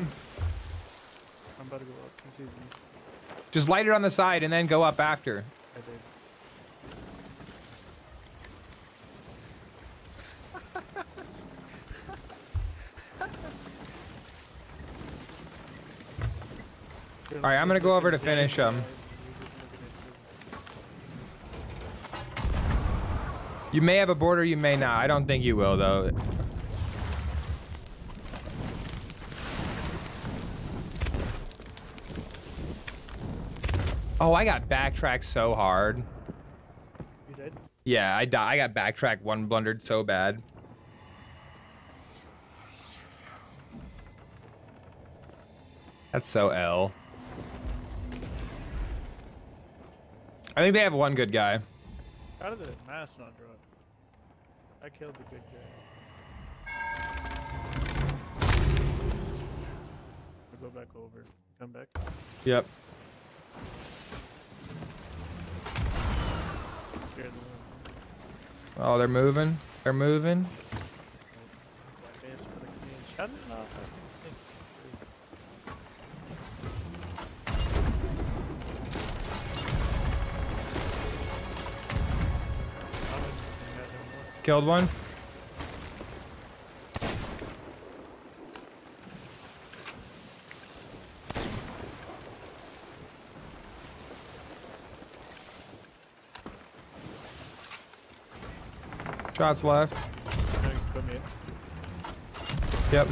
B: I'm about to go up. He sees me.
A: Just light it on the side and then go up after.
B: I did.
A: All right, I'm gonna go over to finish um. You may have a border, you may not. I don't think you will though. Oh, I got backtracked so hard.
B: You did?
A: Yeah, I di- I got backtracked one blundered so bad. That's so L. I think they have one good guy.
B: How did the mask not drop? I killed the good guy. I'll go back over. Come back.
A: Yep.
B: Scared the one.
A: Oh, they're moving. They're moving.
B: Killed for the cage. How did it not fucking sink? How much do you have no more?
A: Killed one. Shots left.
B: No, you put me in.
A: Yep.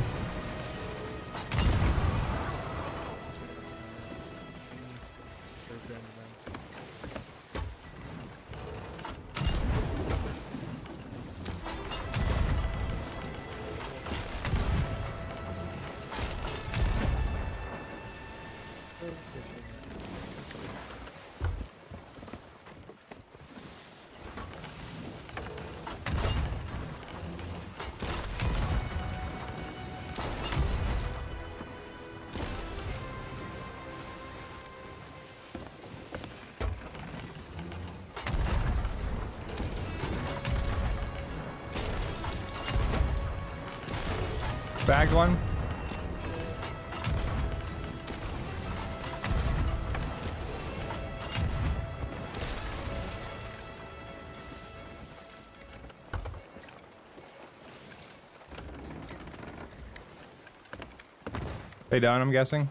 A: They done, I'm guessing.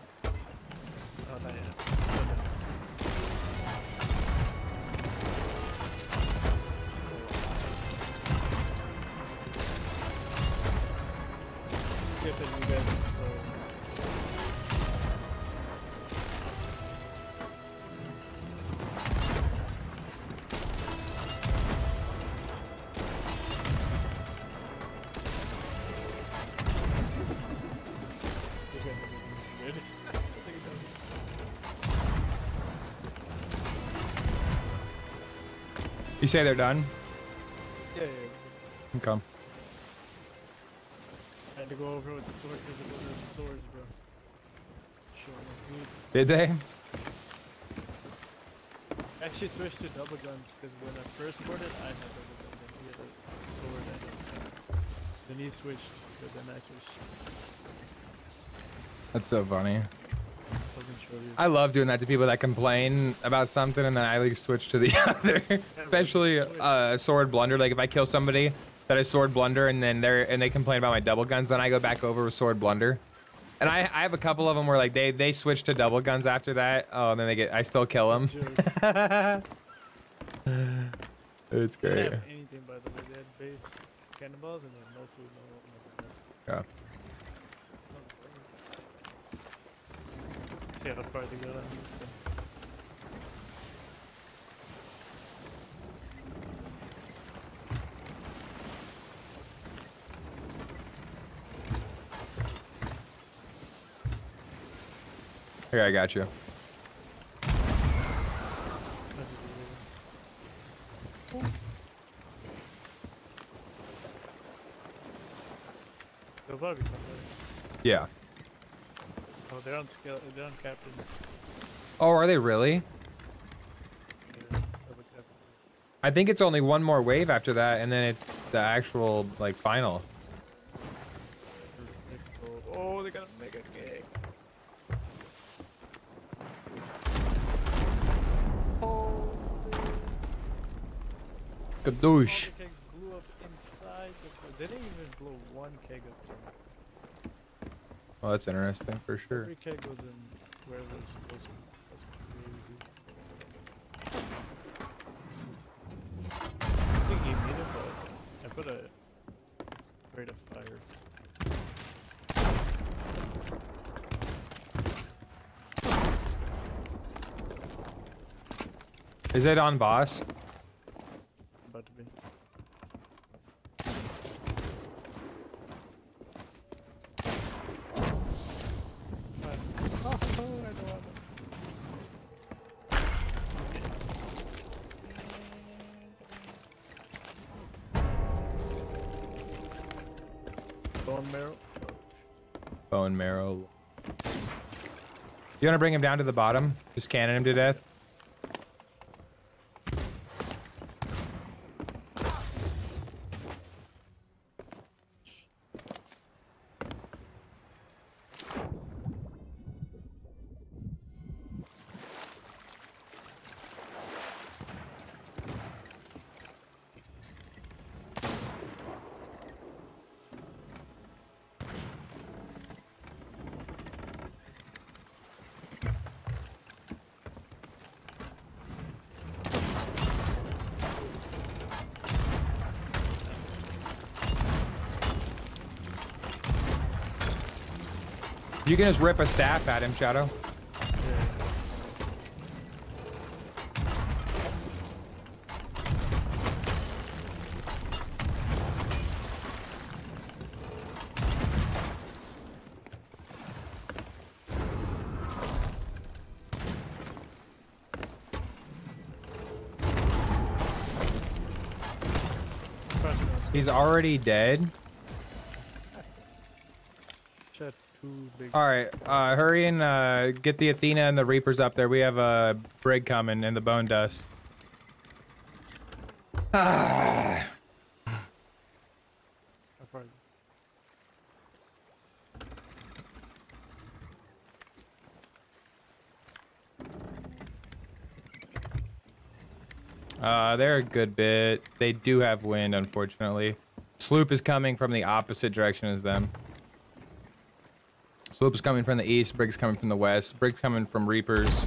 B: You
A: say they're done?
B: Yeah, yeah, yeah.
A: Okay.
B: I had to go over with the sword because it the swords, bro. Sure was good.
A: Did they?
B: I actually switched to double guns because when I first boarded, I had double guns and he had a sword and a. Then he switched, but then I switched.
A: That's so funny.
B: Wasn't sure. he was-
A: I love doing that to people that complain about something and then I like switch to the other. Especially uh, sword blunder. Like if I kill somebody that is sword blunder and then they're and they complain about my double guns, then I go back over with sword blunder. And I, I have a couple of them where like they they switch to double guns after that. Oh, and then they get I still kill them. It's great.
B: anything by the way. They had base cannonballs and then no food, no nothing else.
A: Yeah.
B: See how far they got on these. things.
A: Here, I got you.
B: They'll probably come later.
A: Yeah.
B: Oh, they're on scale. They're on captain.
A: Oh, are they really?
B: They're double captain.
A: I think it's only one more wave after that, and then it's the actual like final.
B: Oh, they got a mega cake. Oh,
A: Kadoosh.
B: all the kegs blew up inside the. They didn't even blow one keg up.
A: Well, that's interesting for sure.
B: Every keg was in where it was supposed to be. That's crazy. I think he made it, but I put a rate of fire.
A: Is it on boss? You want to bring him down to the bottom? Just cannon him to death? You can just rip a staff at him, Shadow. He's already dead.
B: Shut too
A: All right, uh, hurry and uh, get the Athena and the Reapers up there. We have a brig coming in the bone dust. Ah. Uh, they're a good bit. They do have wind, unfortunately. Sloop is coming from the opposite direction as them. Sloop's coming from the east. Brig's coming from the west. Brig's coming from Reapers.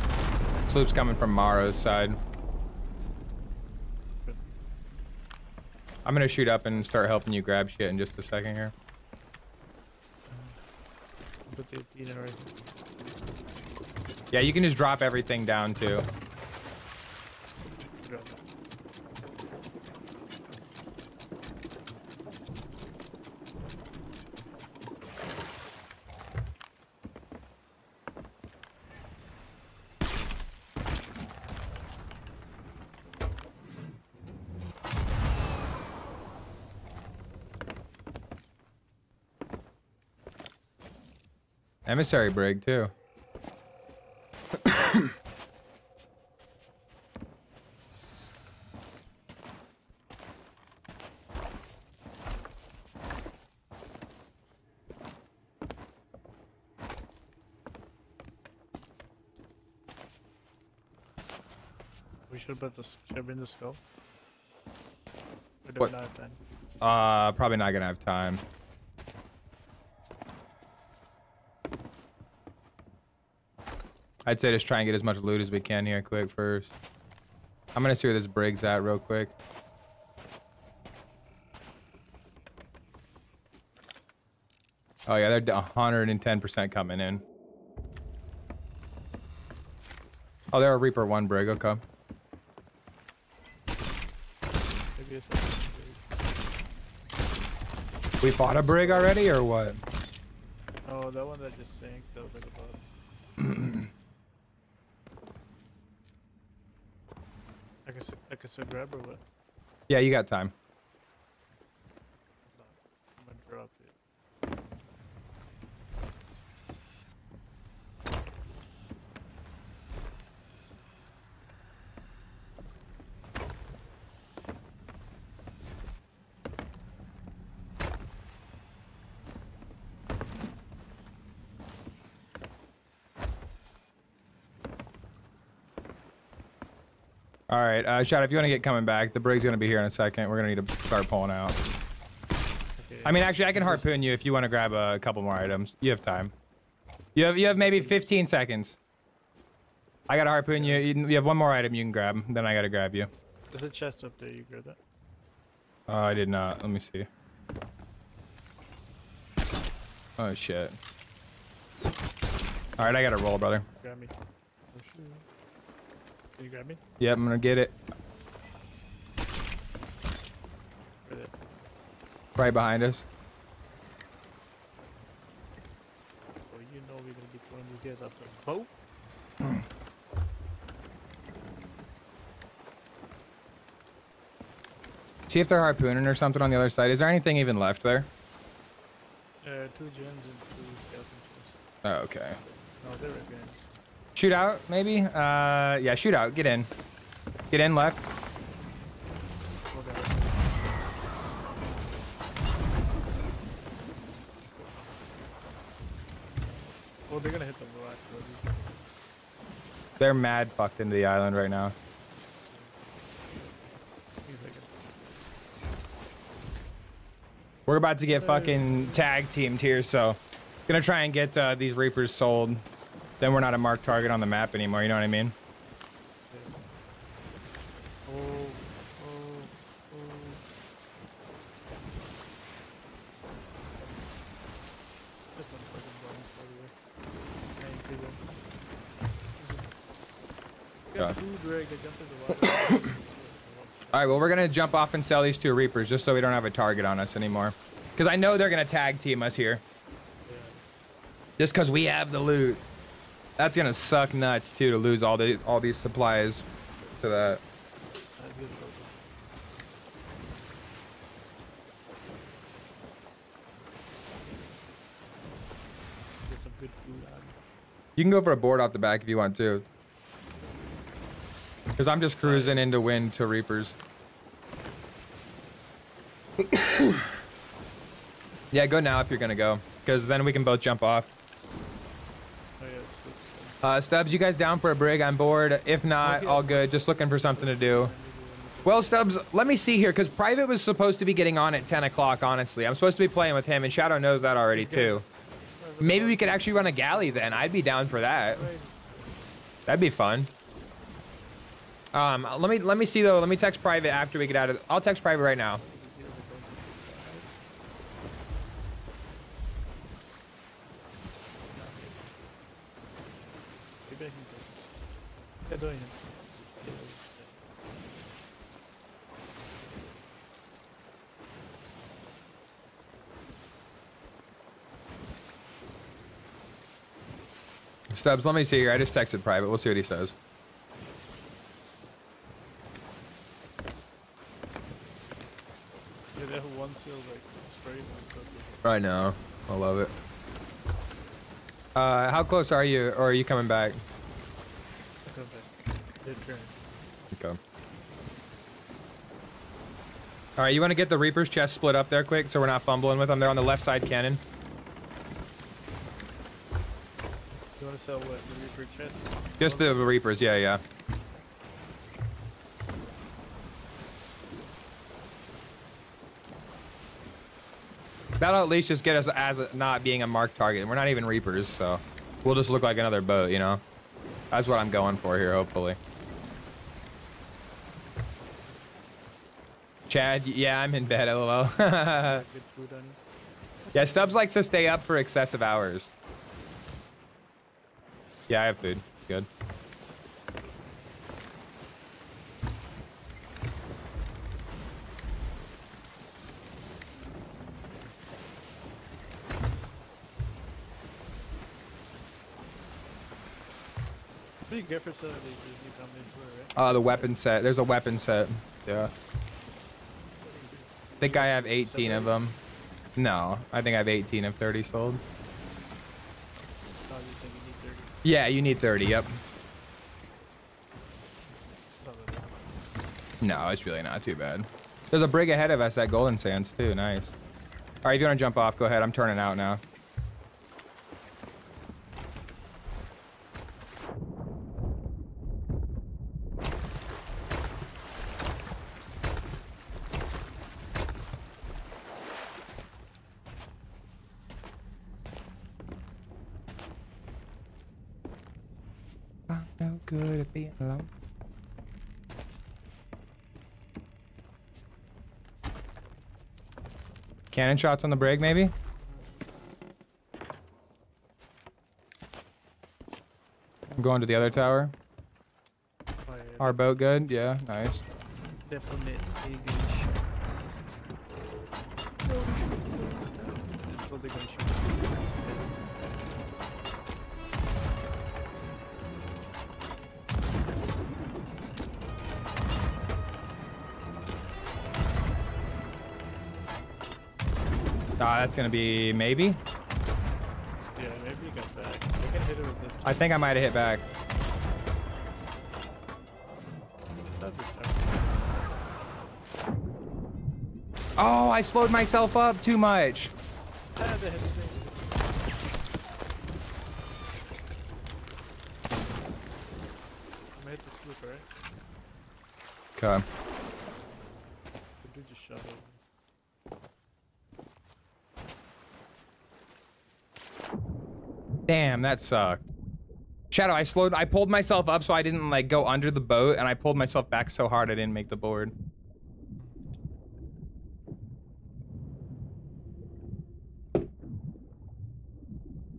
A: Sloop's coming from Morrow's side. I'm gonna shoot up and start helping you grab shit in just a second here.
B: Put the 18 already.
A: Yeah, you can just drop everything down too.
B: Drop.
A: Emissary Brig too.
B: We should put the s- should I bring the skull. We
A: What?
B: don't have time.
A: Uh, probably not gonna have time. I'd say just try and get as much loot as we can here quick first. I'm gonna see where this brig's at real quick. Oh yeah, they're 110% coming in. Oh, they're a Reaper 1 brig, okay.
B: Maybe it's a
A: We fought a brig already or what?
B: Oh, that one that just sank. That was like about. I I still grab or what?
A: Yeah, you got time.
B: I'm gonna drop it.
A: All right, uh, Shot, if you want to get coming back, the brig's gonna be here in a second. We're gonna need to start pulling out.
B: Okay.
A: I mean, actually, I can harpoon you if you want to grab a couple more items. You have time. You have you have maybe 15 seconds. I gotta harpoon you. You have one more item you can grab. Then I gotta grab you.
B: There's a chest up there. You grab that.
A: Oh, I did not. Let me see. Oh shit. All right, I gotta roll, brother.
B: Grab me. Can you grab me?
A: Yep, I'm gonna get it.
B: Right there.
A: Right behind us.
B: Oh, you know we're gonna be throwing these guys boat.
A: See if they're harpooning or something on the other side. Is there anything even left there?
B: Uh, two gens and two skeletons.
A: Oh, okay.
B: No, they're us.
A: Shootout, maybe? Uh, yeah, shootout. Get in. Get in left.
B: Oh, they're gonna hit the rock.
A: They're mad fucked into the island right now.
B: He's like a-
A: We're about to get fucking tag teamed here, so gonna try and get uh, these Reapers sold. Then we're not a marked target on the map anymore. You know what I mean?
B: There's some fucking bones by the way. I ain't see them.
A: Yeah.
B: Got food rig, they jumped in the water.
A: All right, well, we're gonna jump off and sell these two Reapers just so we don't have a target on us anymore. Because I know they're gonna tag team us here. Just because we have the loot. That's gonna suck nuts too to lose all the all these supplies to that.
B: That's good, bro. Get some good food out.
A: You can go for a board off the back if you want to. Because I'm just cruising into wind to Reapers. yeah, go now if you're gonna go. Because then we can both jump off.
B: Oh yeah, it's, it's,
A: Uh, Stubbs, you guys down for a brig? I'm bored. If not, all good. Just looking for something to do. Well, Stubbs, let me see here, because Private was supposed to be getting on at 10 o'clock, honestly. I'm supposed to be playing with him, and Shadow knows that already, too. Maybe we could actually run a galley then. I'd be down for that. That'd be fun. Um, let me let me see though. Let me text private after we get out of. I'll text private right now.
B: Because here they're going to the side. Maybe I can go just. Doing it.
A: Stubbs, let me see here. I just texted private. We'll see what he says.
B: yeah, they have one seal like spray
A: I know. I love it. Uh, how close are you, or are you coming back?
B: Okay. They're.
A: Okay. All right, you want to get the Reaper's chest split up there quick, so we're not fumbling with them. They're on the left side cannon.
B: You wanna sell what? The Reaper chest?
A: Just the Reapers, yeah, yeah. That'll at least just get us as a, not being a marked target. We're not even Reapers, so we'll just look like another boat, you know? That's what I'm going for here, hopefully. Chad, yeah, I'm in bed, lol.
B: Good food on you.
A: yeah, Stubbs likes to stay up for excessive hours. Yeah, I have food. Good.
B: What do you get for some of these? You come in for, right?
A: Uh, the weapon set. There's a weapon set. Yeah. I think I have 18 of them. No, I think I have 18 of 30 sold.
B: You think you need 30?
A: Yeah, you need 30. Yep. No, it's really not too bad. There's a brig ahead of us at Golden Sands too. Nice. All right, if you want to jump off, go ahead. I'm turning out now. I'm no good at being alone. Cannon shots on the brig, maybe? I'm going to the other tower.
B: Oh, yeah,
A: Our boat good? Yeah, nice.
B: Definite AV
A: Ah, that's gonna be maybe.
B: Yeah, maybe you got back. I can hit it with this.
A: I think I might have hit back.
B: Time.
A: Oh, I slowed myself up too much.
B: Ah, they hit the thing. I'm gonna hit the sloop, right?
A: Okay.
B: The dude just shot over.
A: Damn, that sucked. Shadow, I slowed. I pulled myself up so I didn't like go under the boat, and I pulled myself back so hard I didn't make the board.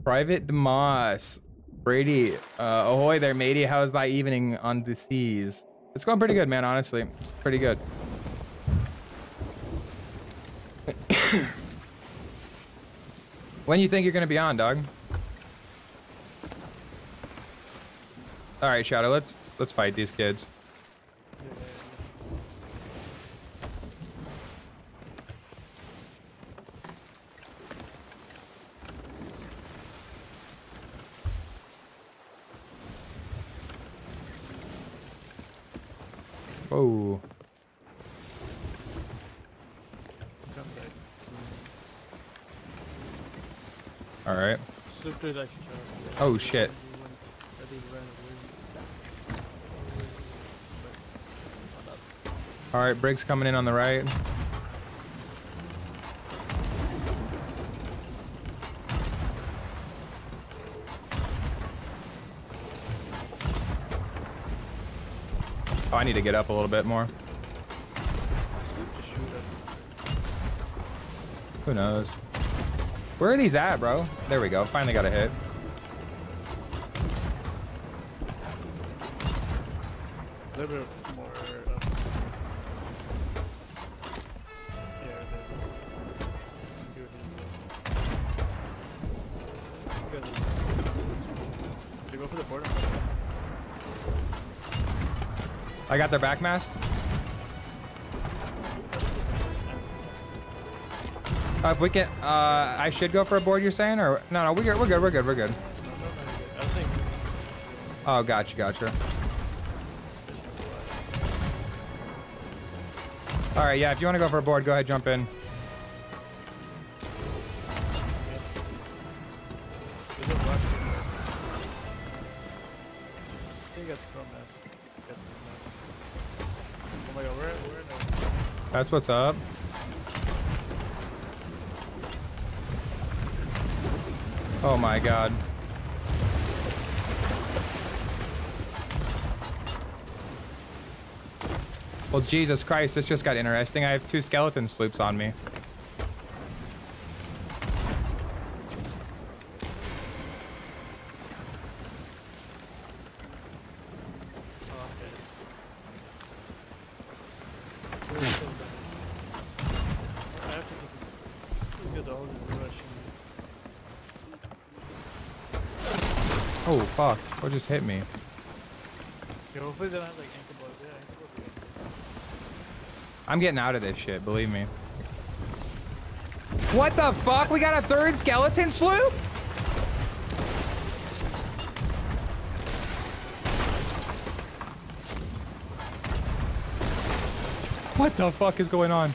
A: Private Demas. Brady, uh, ahoy there, matey. How's that evening on the seas? It's going pretty good, man, honestly. It's pretty good. when you think you're gonna be on, dog? All right, Shadow. Let's let's fight these kids. Oh,
B: yeah. Come back.
A: all right.
B: Sloop did actually shot. us.
A: Oh, shit. All right, Briggs coming in on the right. Oh, I need to get up a little bit more. Who knows? Where are these at, bro? There we go. Finally got a hit. I got their back mast. Uh, if we can, uh, I should go for a board. You're saying, or no? No, we're good. We're good. We're good. We're good. Oh, gotcha, gotcha. All right, yeah. If you want to go for a board, go ahead, jump in.
B: I think that's from us. That's
A: what's up. Oh my god. Well, Jesus Christ, this just got interesting. I have two skeleton sloops on me.
B: Oh, okay. We're still down. I have to keep this. These guys are all just rushing.
A: Oh, just hit me?
B: Okay, hopefully they don't have like block. Yeah, ankle block. would be good.
A: I'm getting out of this shit, believe me. What the fuck? We got a third skeleton sloop? What the fuck is going on?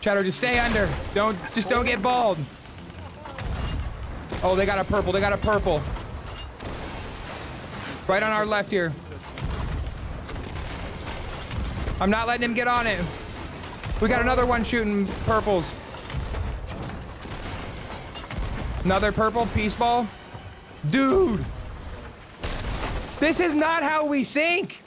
A: Shadow, just stay under. Don't, just don't get bald. Oh, they got a purple. They got a purple. Right on our left here. I'm not letting him get on it. We got another one shooting purples. Another purple peace ball. Dude. This is not how we sink.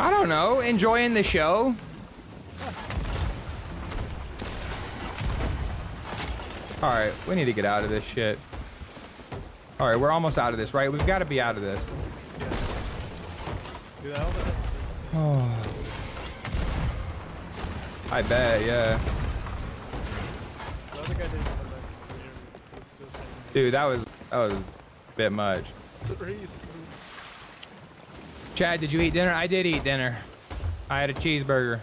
A: I don't know. Enjoying the show. All right, we need to get out of this shit. All right, we're almost out of this, right? We've got to be out of this.
B: I
A: Oh. I bet, yeah.
B: the other guy didn't come back. He was still standing
A: Dude, that was that was a bit much. Chad, did you eat dinner? I did eat dinner. I had a cheeseburger.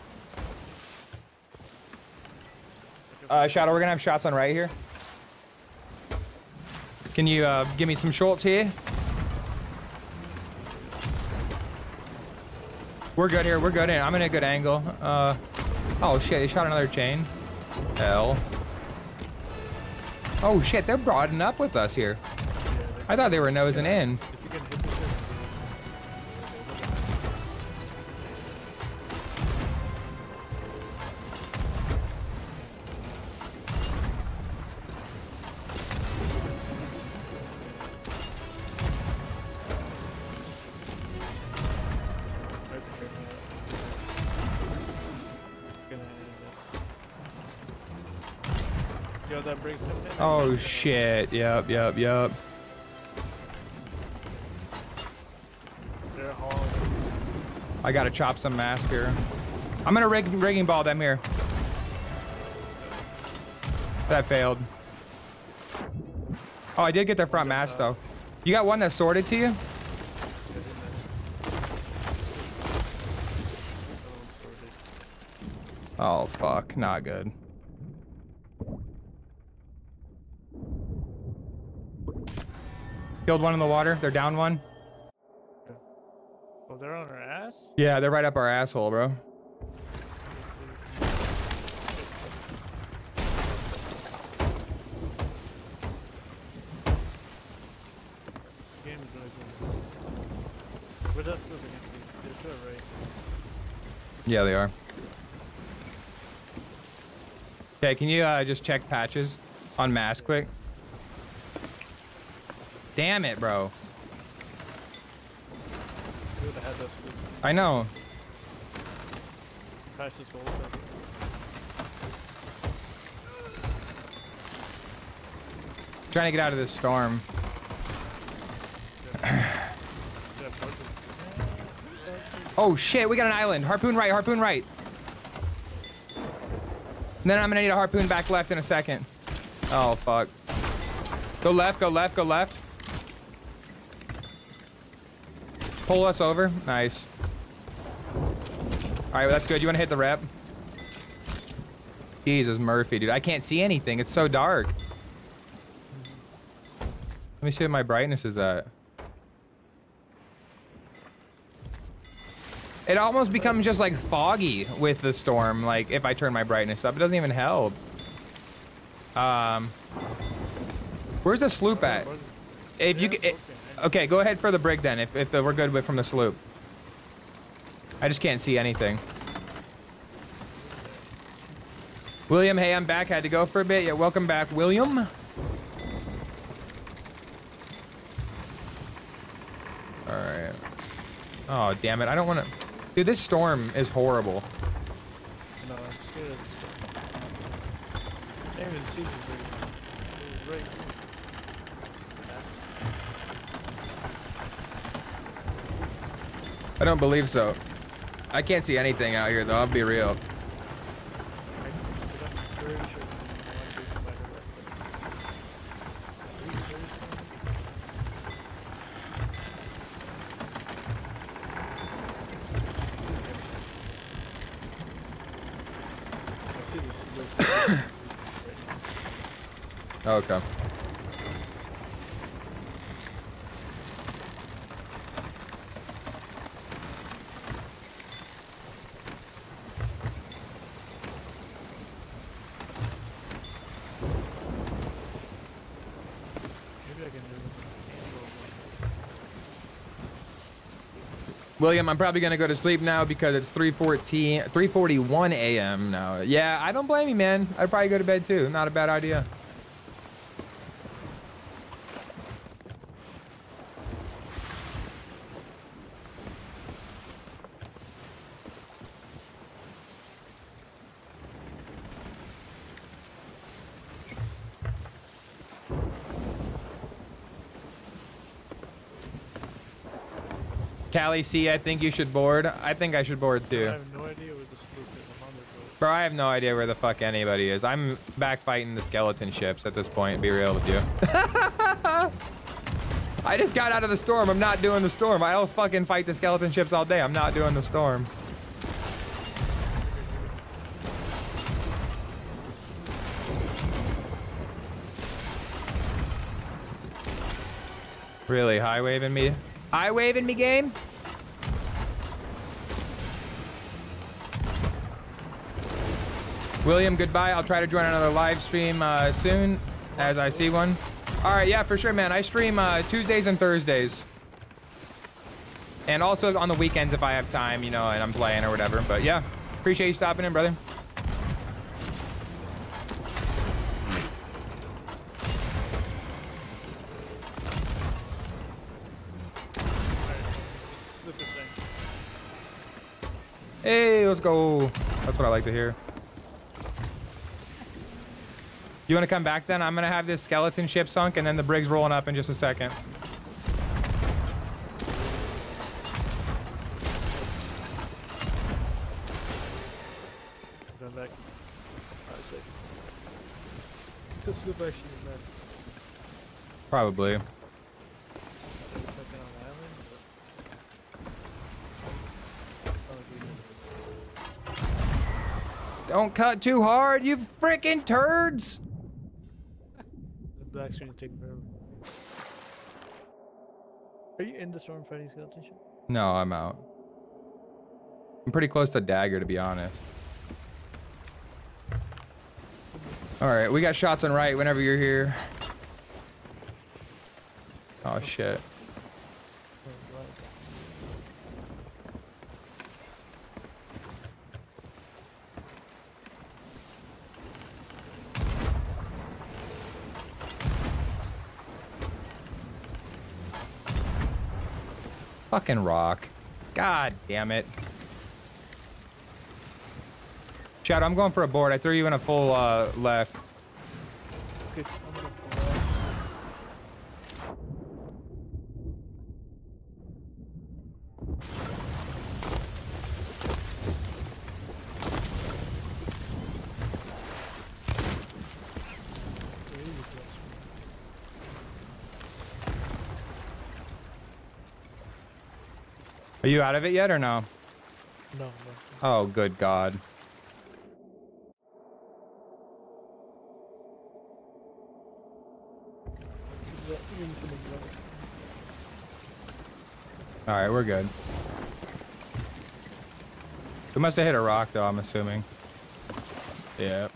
A: Uh, Shadow, we're gonna have shots on right here. Can you uh, give me some shorts here? We're good here. We're good in. I'm in a good angle. Uh, oh shit! They shot another chain. Hell. Oh shit! They're broadening up with us here. I thought they were nosing in.
B: Shit!
A: Yep, yep, yep. I gotta chop some mask here. I'm gonna rig rigging ball them here. That failed. Oh, I did get their front mask though. You got one that's sorted to you? Oh fuck, not good. Killed one in the water. They're down one.
B: Well, they're on our ass?
A: Yeah, they're right up our asshole, bro. Yeah, they are. Okay, can you uh, just check patches on mass quick? Damn it, bro.
B: You would have had that sleep.
A: I know.
B: Patch this whole thing.
A: Trying to get out of this storm.
B: Yeah, fuck it.
A: Oh shit, we got an island. Harpoon right, harpoon right. And then I'm gonna need a harpoon back left in a second. Oh fuck. Go left, go left, go left. Pull us over. Nice. Alright, well, that's good. You wanna hit the rep? Jesus Murphy, dude. I can't see anything. It's so dark. Let me see what my brightness is at. It almost becomes just like foggy with the storm. Like if I turn my brightness up, it doesn't even help. Um, where's the sloop at? If you,
B: it's okay.
A: go ahead for the brig then. If if we're good with from the sloop. I just can't see anything. William, hey, I'm back. Had to go for a bit. Yeah, welcome back, William. All right. Oh, damn it. I don't want to... Dude, this storm is horrible.
B: No, it's- I didn't even see this very well. It was right here. That's-
A: I don't believe so. I can't see anything out here, though. I'll be real.
B: Oh, I- I'm pretty sure it's one big spider right there. Are you serious, man? I see this slope.
A: Oh, okay.
B: Maybe I can do this in
A: William, I'm probably gonna go to sleep now because it's 3:14, 3:41 a.m. now. Yeah, I don't blame you, man. I'd probably go to bed too. Not a bad idea. Callie C, I think you should board. I think I should board
B: I
A: too.
B: have no idea where the sloop is. I'm on the road.
A: Bro, I have no idea where the fuck anybody is. I'm back fighting the skeleton ships at this point, be real with you. I just got out of the storm. I'm not doing the storm. I'll fucking fight the skeleton ships all day. I'm not doing the storm. Really, high waving me? High waving me game? William, goodbye. I'll try to join another live stream uh, soon as I see one. All right, yeah, for sure, man. I stream uh, Tuesdays and Thursdays. And also on the weekends if I have time, you know, and I'm playing or whatever. But yeah, appreciate you stopping in, brother. Hey, let's go. That's what I like to hear. You want to come back then? I'm going to have this skeleton ship sunk and then the brig's rolling up in just a second.
B: Going back. Five seconds. The sloop actually is back.
A: Probably.
B: Fucking on the island, but- dude.
A: Don't cut too hard, you freaking turds.
B: Is taking forever. Are you in the storm fighting skeleton ship?
A: No, I'm out. I'm pretty close to dagger, to be honest. All right, we got shots on right whenever you're here. Oh shit.
B: Oh, right.
A: Fucking rock. God damn it. Shadow, I'm going for a board. I threw you in a full uh, left.
B: Okay, I'm gonna blast. Crazy blast.
A: Are you out of it yet or no?
B: No, no.
A: Oh, good God.
B: That infinite blast.
A: All right, we're good. We must have hit a rock, though, I'm assuming. Yeah.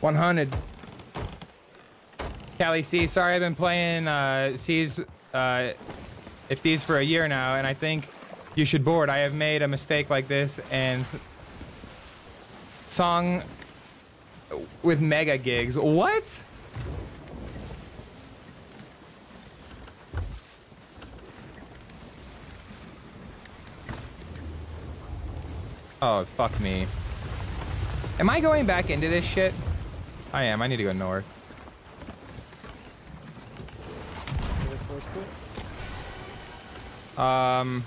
A: 100. Callie C, sorry I've been playing uh, C's uh, if these for a year now, and I think you should board. I have made a mistake like this, and song with mega gigs. What? Oh, fuck me. Am I going back into this shit? I am. I need to go north.
B: Get it force quit.
A: Um.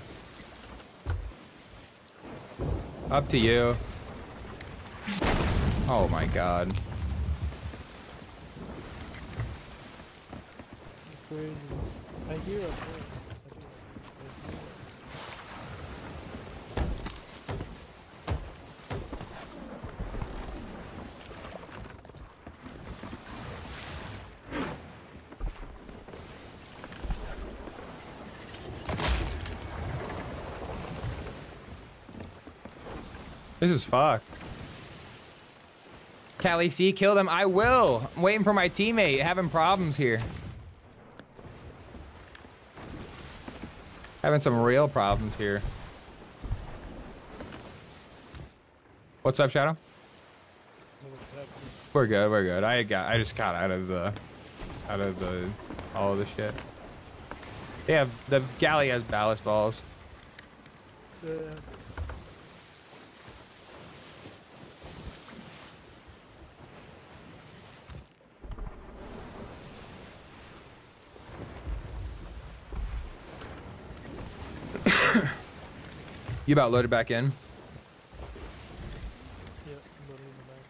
A: Up to you. Oh my god.
B: This is crazy. I hear a bird. I think I-
A: This is fucked. Callie C, kill them. I will. I'm waiting for my teammate. Having problems here. Having some real problems here. What's up, Shadow?
B: What's happening?
A: We're good. We're good. I got. I just got out of the, out of the, all of the shit. Yeah, the galley has ballast balls.
B: Yeah.
A: You about loaded back in?
B: Yeah, I'm loading in the back.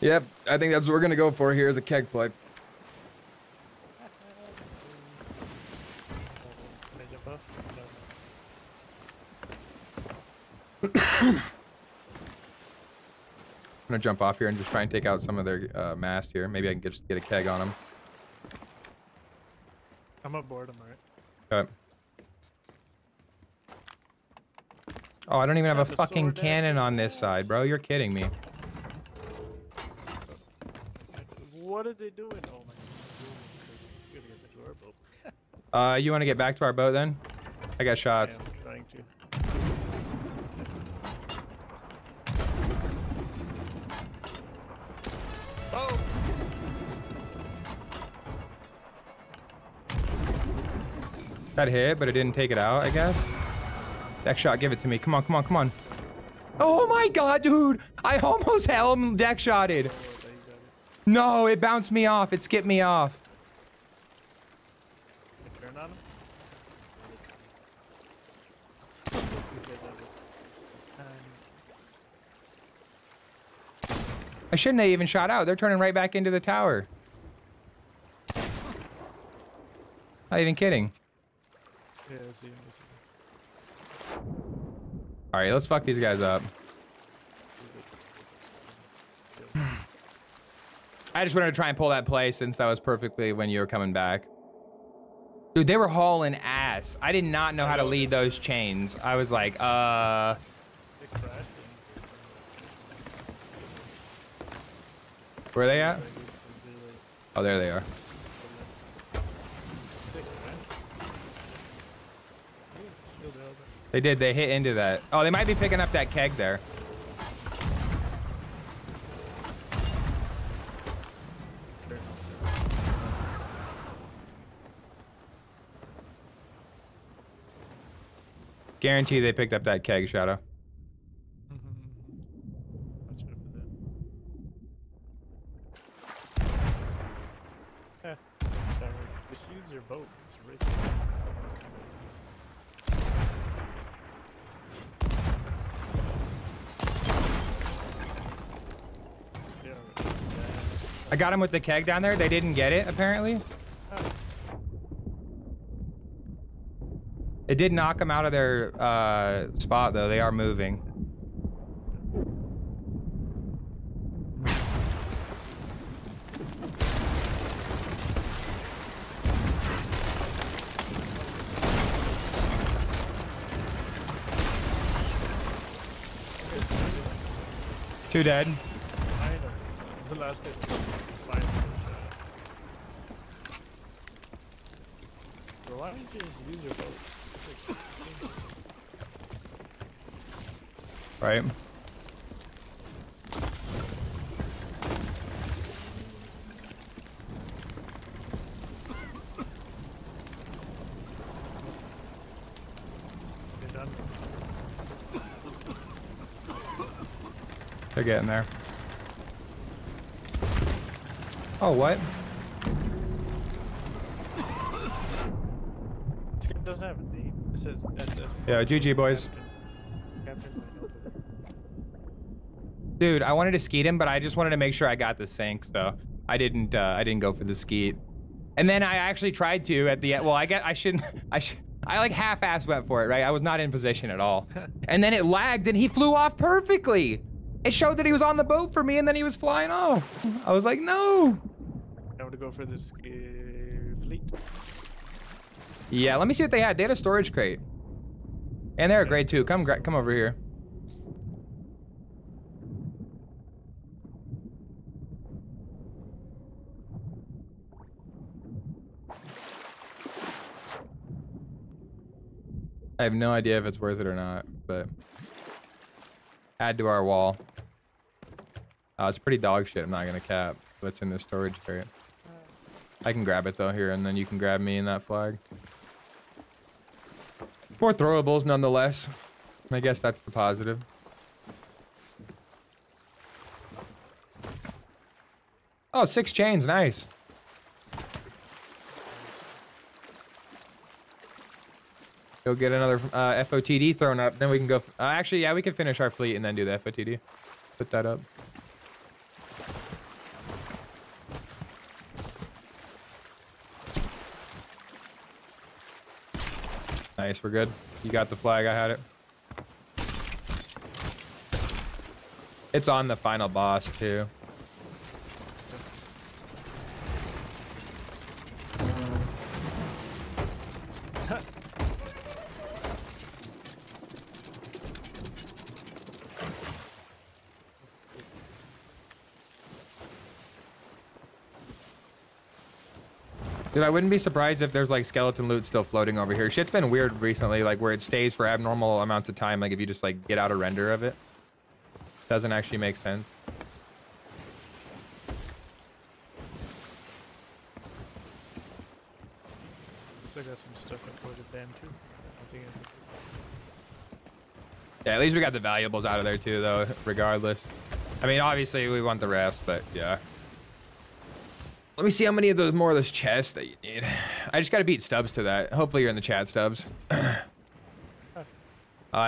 A: Yep. I think that's what we're gonna go for here is a keg play.
B: I jump off? No.
A: I'm gonna jump off here and just try and take out some of their uh, mast here. Maybe I can get, just get a keg on them.
B: I'm aboard, I'm alright.
A: Okay. Oh, I don't even have a fucking cannon on this side, bro. You're kidding me.
B: What are they doing? Oh my god. Gonna get back to.
A: Uh, you want to get back to our boat then? I got shots. That hit, but it didn't take it out, I guess. Deck shot, give it to me. Come on, come on, come on. Oh my god, dude! I almost helm mm, deck shotted. No, it bounced me off. It skipped me off.
B: I
A: shouldn't have even shot out. They're turning right back into the tower. Not even kidding.
B: Yeah, see see.
A: All right, let's fuck these guys up. I just wanted to try and pull that play since that was perfectly when you were coming back. Dude, they were hauling ass. I did not know how to lead those chains. I was like, uh,
B: They crashed in.
A: where are they at? Oh, there they are.
B: They
A: did. They hit into that. Oh, they might be picking up that keg there. Guarantee they picked up that keg, Shadow.
B: Just use your boat.
A: I got him with the keg down there. They didn't get it, apparently. It did knock them out of their uh, spot, though. They are moving. Two dead.
B: The last hit. Fine. So why don't you just use your boat? It's like, simple.
A: Right. They're getting there. Oh, what?
B: This guy doesn't have a name. It says SS.
A: Yeah, GG, boys.
B: Captain. Captain might know better.
A: Dude, I wanted to skeet him, but I just wanted to make sure I got the sink, so I didn't. Uh, I didn't go for the skeet. And then I actually tried to at the end. Well, I get. I shouldn't. I should. I like half-ass went for it, right? I was not in position at all. and then it lagged, and he flew off perfectly. It showed that he was on the boat for me, and then he was flying off. I was like, no.
B: I want to go for this uh, fleet.
A: Yeah, let me see what they had. They had a storage crate, and they're a grade two. Come, come over here. I have no idea if it's worth it or not, but add to our wall. Uh, it's pretty dog shit. I'm not gonna cap. What's in this storage area. I can grab it though here, and then you can grab me in that flag. More throwables nonetheless. I guess that's the positive. Oh, six chains, nice. Go get another uh, FOTD thrown up, then we can go. Uh, actually, yeah, we can finish our fleet and then do the FOTD. Put that up. Nice, we're good. You got the flag, I had it. It's on the final boss, too. Dude, I wouldn't be surprised if there's like skeleton loot still floating over here. Shit's been weird recently, like where it stays for abnormal amounts of time. Like if you just like get out a render of it, doesn't actually make sense.
B: Still got some stuff imported them too. I think I-
A: Yeah, at least we got the valuables out of there too, though. Regardless, I mean, obviously we want the rest, but yeah. Let me see how many of those more of those chests that you need. I just got to beat Stubbs to that. Hopefully you're in the chat, Stubbs. I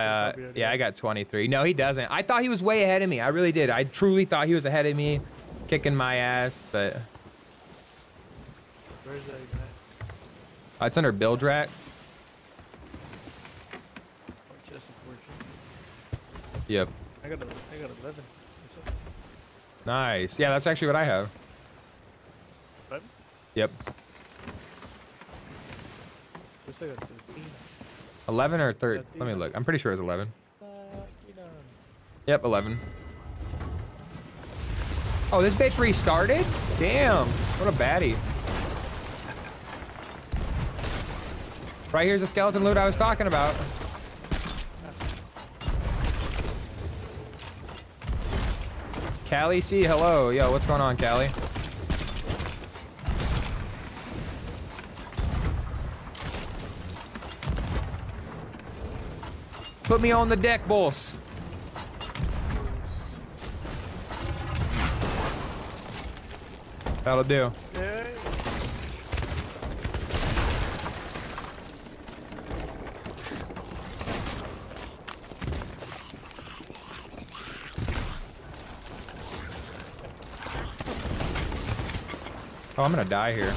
A: uh, yeah, I got 23. No, he doesn't. I thought he was way ahead of me. I really did. I truly thought he was ahead of me, kicking my ass. But
B: Where's that
A: uh, it's under Bilge Rat.
B: Oh, chest of fortune.
A: Yep.
B: I got a, I got 11.
A: Nice. Yeah, that's actually what I have.
B: 11?
A: Yep.
B: Looks like that's 13.
A: 11 or 13. Let me look. I'm pretty sure it's 11.
B: Fuck, you know.
A: Yep, 11. Oh, this bitch restarted? Damn. What a baddie. Right here's the skeleton loot I was talking about. Callie C, hello. Yo, what's going on, Callie? Put me on the deck, boss. That'll do.
B: Yeah.
A: Oh, I'm gonna die here.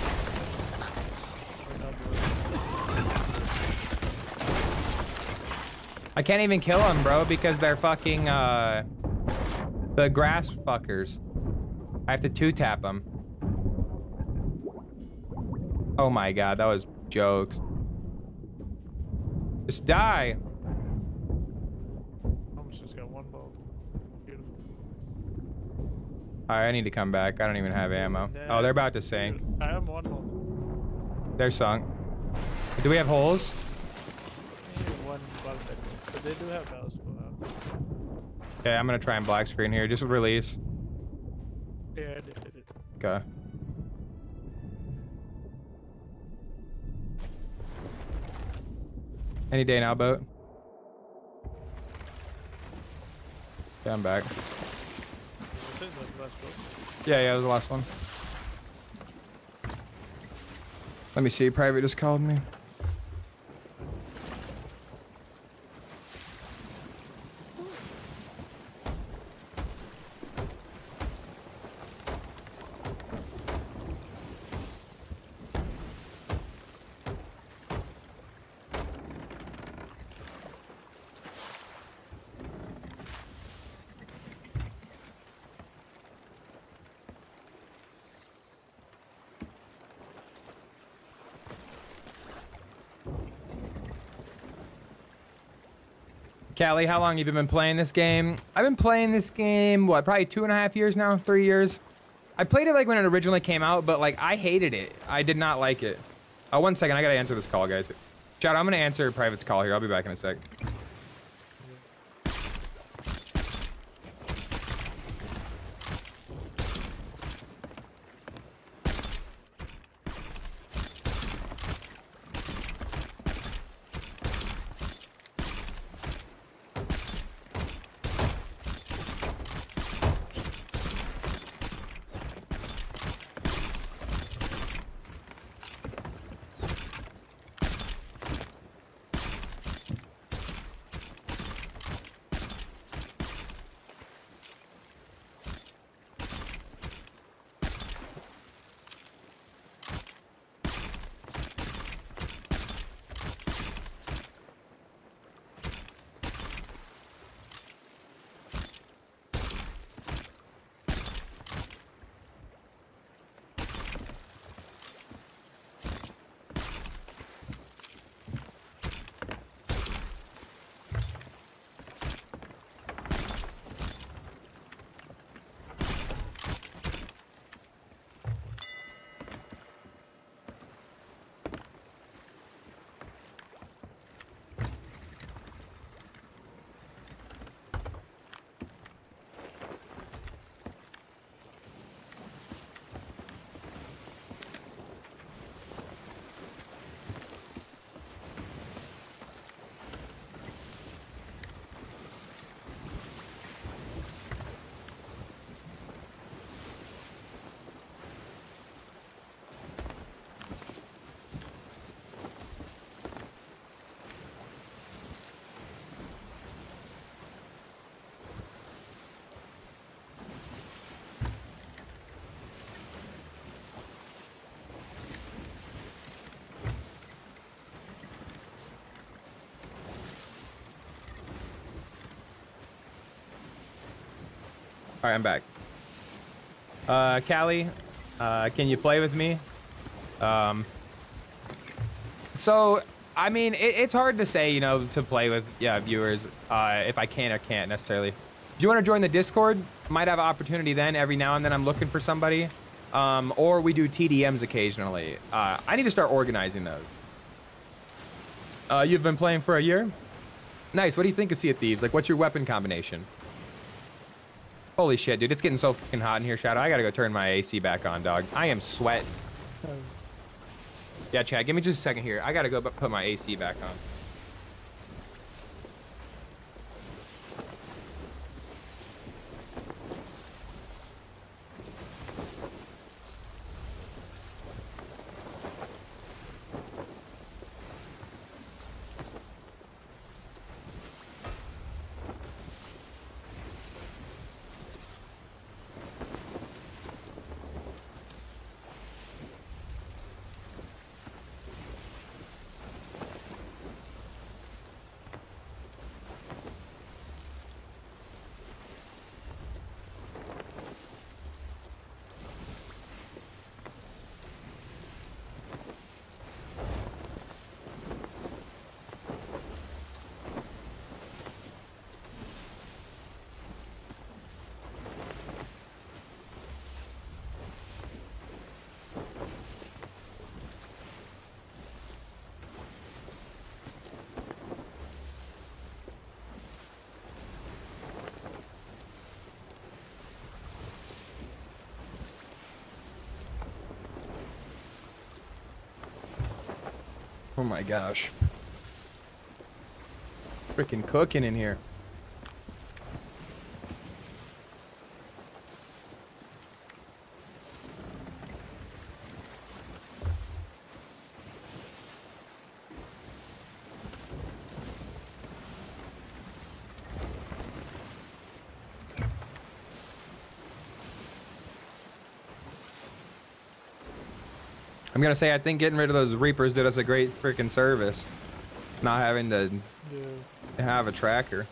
A: I can't even kill them, bro, because they're fucking, uh, the grass fuckers. I have to two-tap them. Oh my god, that was jokes. Just die.
B: Almost just got one bulb. Beautiful.
A: Alright, I need to come back. I don't even have ammo. Oh, they're about to sink.
B: I have one bulb.
A: They're sunk. Do we have holes?
B: Maybe one bulb that but they do have out.
A: Okay, I'm gonna try and black screen here. Just release.
B: Yeah, I did, I did.
A: Okay. Any day now, boat. Yeah, I'm back.
B: I think that's the last bulb.
A: Yeah, yeah, that was the last one. Let me see. Private just called me. Callie, how long have you been playing this game? I've been playing this game, what, probably two and a half years now? Three years? I played it like when it originally came out, but like I hated it. I did not like it. Oh, one second. I gotta answer this call, guys. Chad, I'm gonna answer Private's call here. I'll be back in a sec. I'm back. Uh, Callie, uh, can you play with me? Um, so, I mean, it, it's hard to say, you know, to play with, yeah, viewers, uh, if I can or can't necessarily. Do you want to join the Discord? Might have an opportunity then. Every now and then I'm looking for somebody. Um, or we do TDMs occasionally. Uh, I need to start organizing those. Uh, you've been playing for a year? Nice. What do you think of Sea of Thieves? Like, what's your weapon combination? Holy shit, dude. It's getting so fucking hot in here, Shadow. I gotta go turn my AC back on, dog. I am sweating. Yeah, Chad, give me just a second here. I gotta go put my AC back on. Oh my gosh. Freaking cooking in here. I'm gonna say I think getting rid of those reapers did us a great freaking service. Not having to
B: Yeah.
A: have a tracker.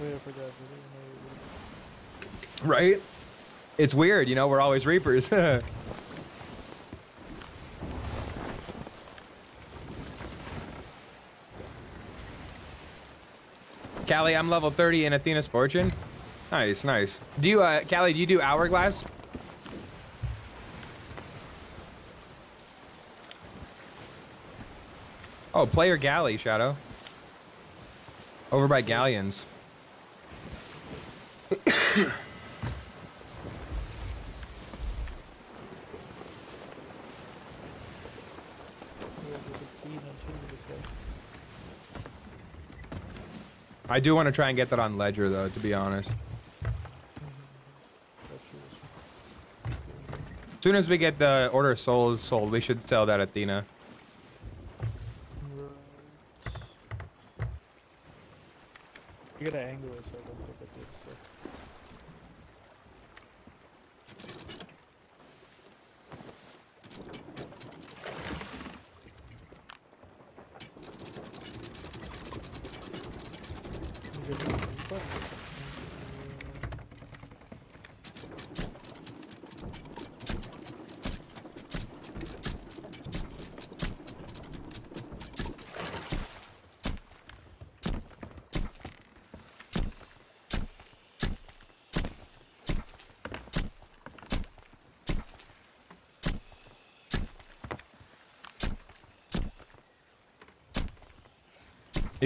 B: Oh yeah, I forgot. I didn't
A: Right? It's weird, you know, we're always reapers. Callie, I'm level 30 in Athena's Fortune. Nice, nice. Do you, uh, Callie, do you do Hourglass? Oh, player galley, Shadow. Over by Galleons. I do want to try and get that on Ledger, though, to be honest. As soon as we get the Order of Souls sold, we should sell that Athena.
B: Right. You gotta angle it so I don't pick up the other stuff. You gotta- fuck.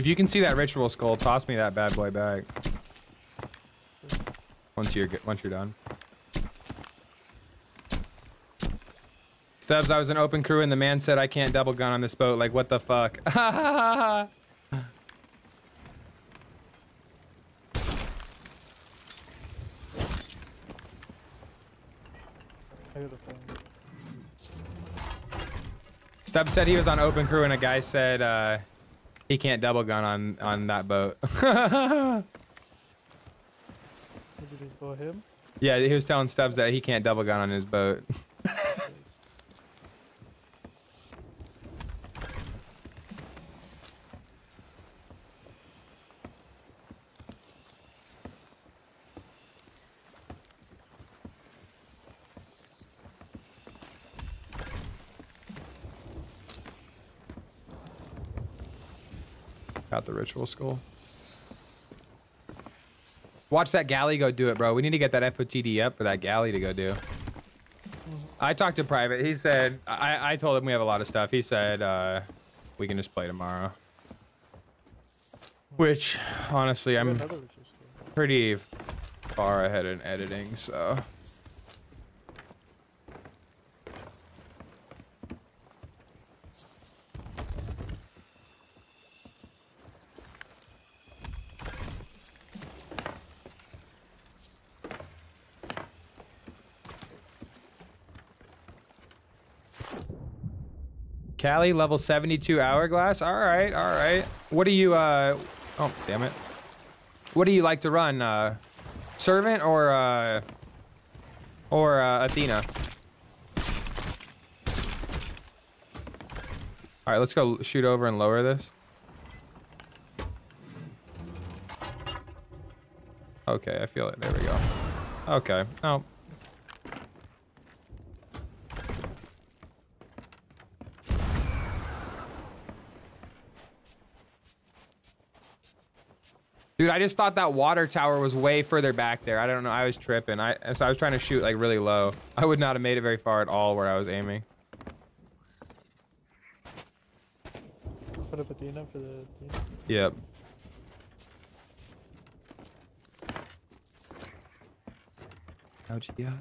A: If you can see that ritual skull, toss me that bad boy back. Once you're once you're done. Stubbs, I was an open crew and the man said I can't double gun on this boat. Like what the fuck? Stubbs said he was on open crew and a guy said uh, he can't double gun on on that boat.
B: Did he call him?
A: yeah, he was telling Stubbs that he can't double gun on his boat. Got the ritual skull. Watch that galley go do it, bro. We need to get that FOTD up for that galley to go do. I talked to Private. He said, I, I told him we have a lot of stuff. He said, uh, we can just play tomorrow. Which, honestly, I'm pretty far ahead in editing, so. Callie, level 72 hourglass. All right, all right. What do you, uh, oh, damn it. What do you like to run? Uh, Servant or, uh, or, uh, Athena? All right, let's go shoot over and lower this. Okay, I feel it. There we go. Okay. Oh. Dude, I just thought that water tower was way further back there. I don't know. I was tripping. I so I was trying to shoot like really low. I would not have made it very far at all where I was aiming.
B: Put a patina for the team.
A: Yep. How'd you got?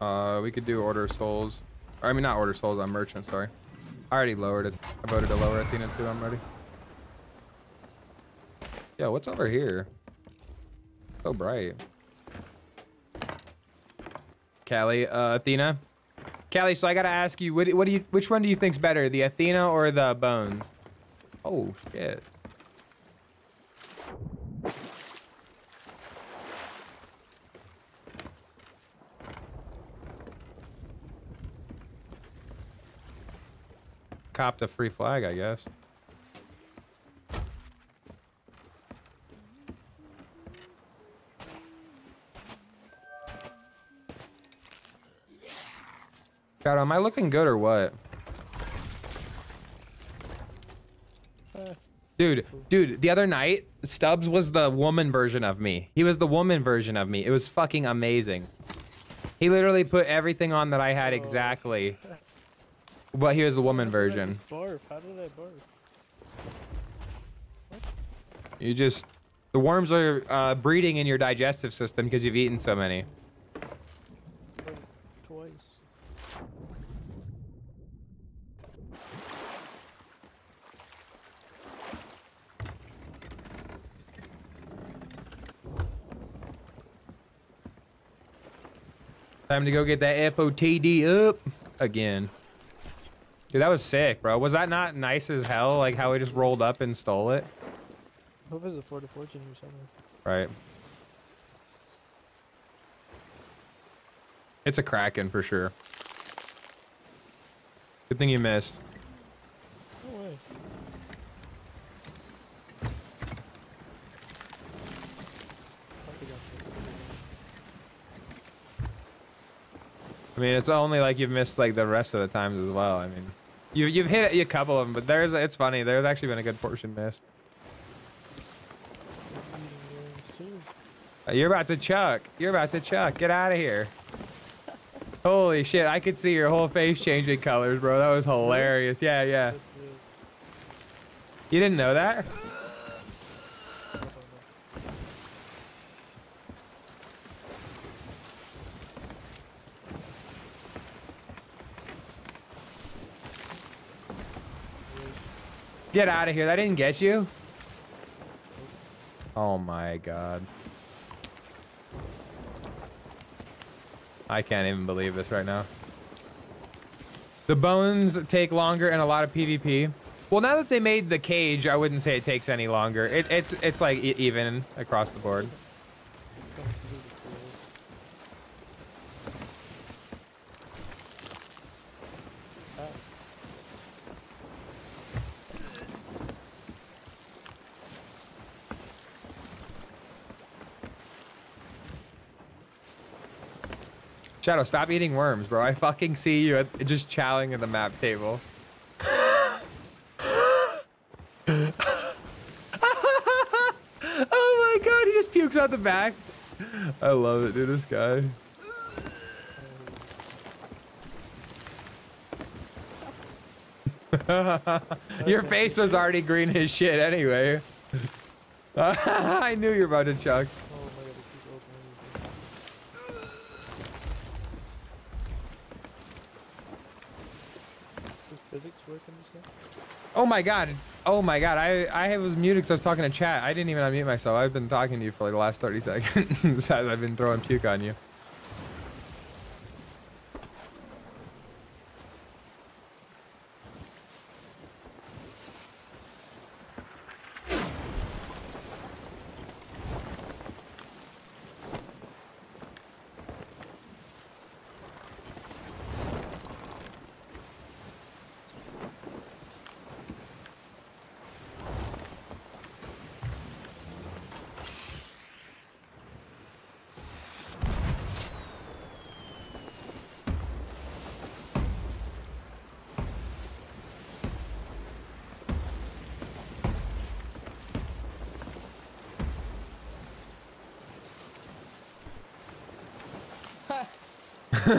A: Uh, we could do order souls. Or, I mean, not order souls. I'm merchant. Sorry. I already lowered it. I voted to lower Athena too. I'm ready. Yeah, what's over here? So bright. Callie, uh, Athena. Callie, so I gotta ask you, what, what do you, which one do you think's better, the Athena or the bones? Oh shit. Copped a free flag, I guess. God, am I looking good or what? Dude, dude, the other night, Stubbs was the woman version of me. He was the woman version of me. It was fucking amazing. He literally put everything on that I had
B: Oh,
A: exactly. But here's the woman version.
B: Barf. How did I barf?
A: You just, the worms are uh, breeding in your digestive system because you've eaten so many.
B: Twice.
A: Time to go get that FOTD up again. Dude, that was sick, bro. Was that not nice as hell? Like how we just rolled up and stole it?
B: I Hope it's a Fort of Fortune or something.
A: Right. It's a Kraken for sure. Good thing you missed.
B: No way. I think I'm
A: I mean, it's only like you've missed like the rest of the times as well. I mean, you you've hit a couple of them, but there's it's funny. There's actually been a good portion missed. You're about to chuck. You're about to chuck. Get out of here. Holy shit! I could see your whole face changing colors, bro. That was hilarious. Yeah, yeah. You didn't know that?
B: I don't know.
A: Get out of here. That didn't get you? Oh my god. I can't even believe this right now. The bones take longer and a lot of PvP. Well, now that they made the cage, I wouldn't say it takes any longer. It, it's it's like even across the board.
B: Completely cool. Ah,
A: Shadow, stop eating worms, bro. I fucking see you at, just chowing at the map table. oh my god, he just pukes out the back. I love it, dude. This guy. Your face was already green as shit anyway. I knew you were about to chuck.
B: Oh my god, I keep opening these. Does physics work in this game?
A: Oh my god. Oh my god. I I was muted because I was talking to chat. I didn't even unmute myself. I've been talking to you for like the last 30 seconds as I've been throwing puke on you.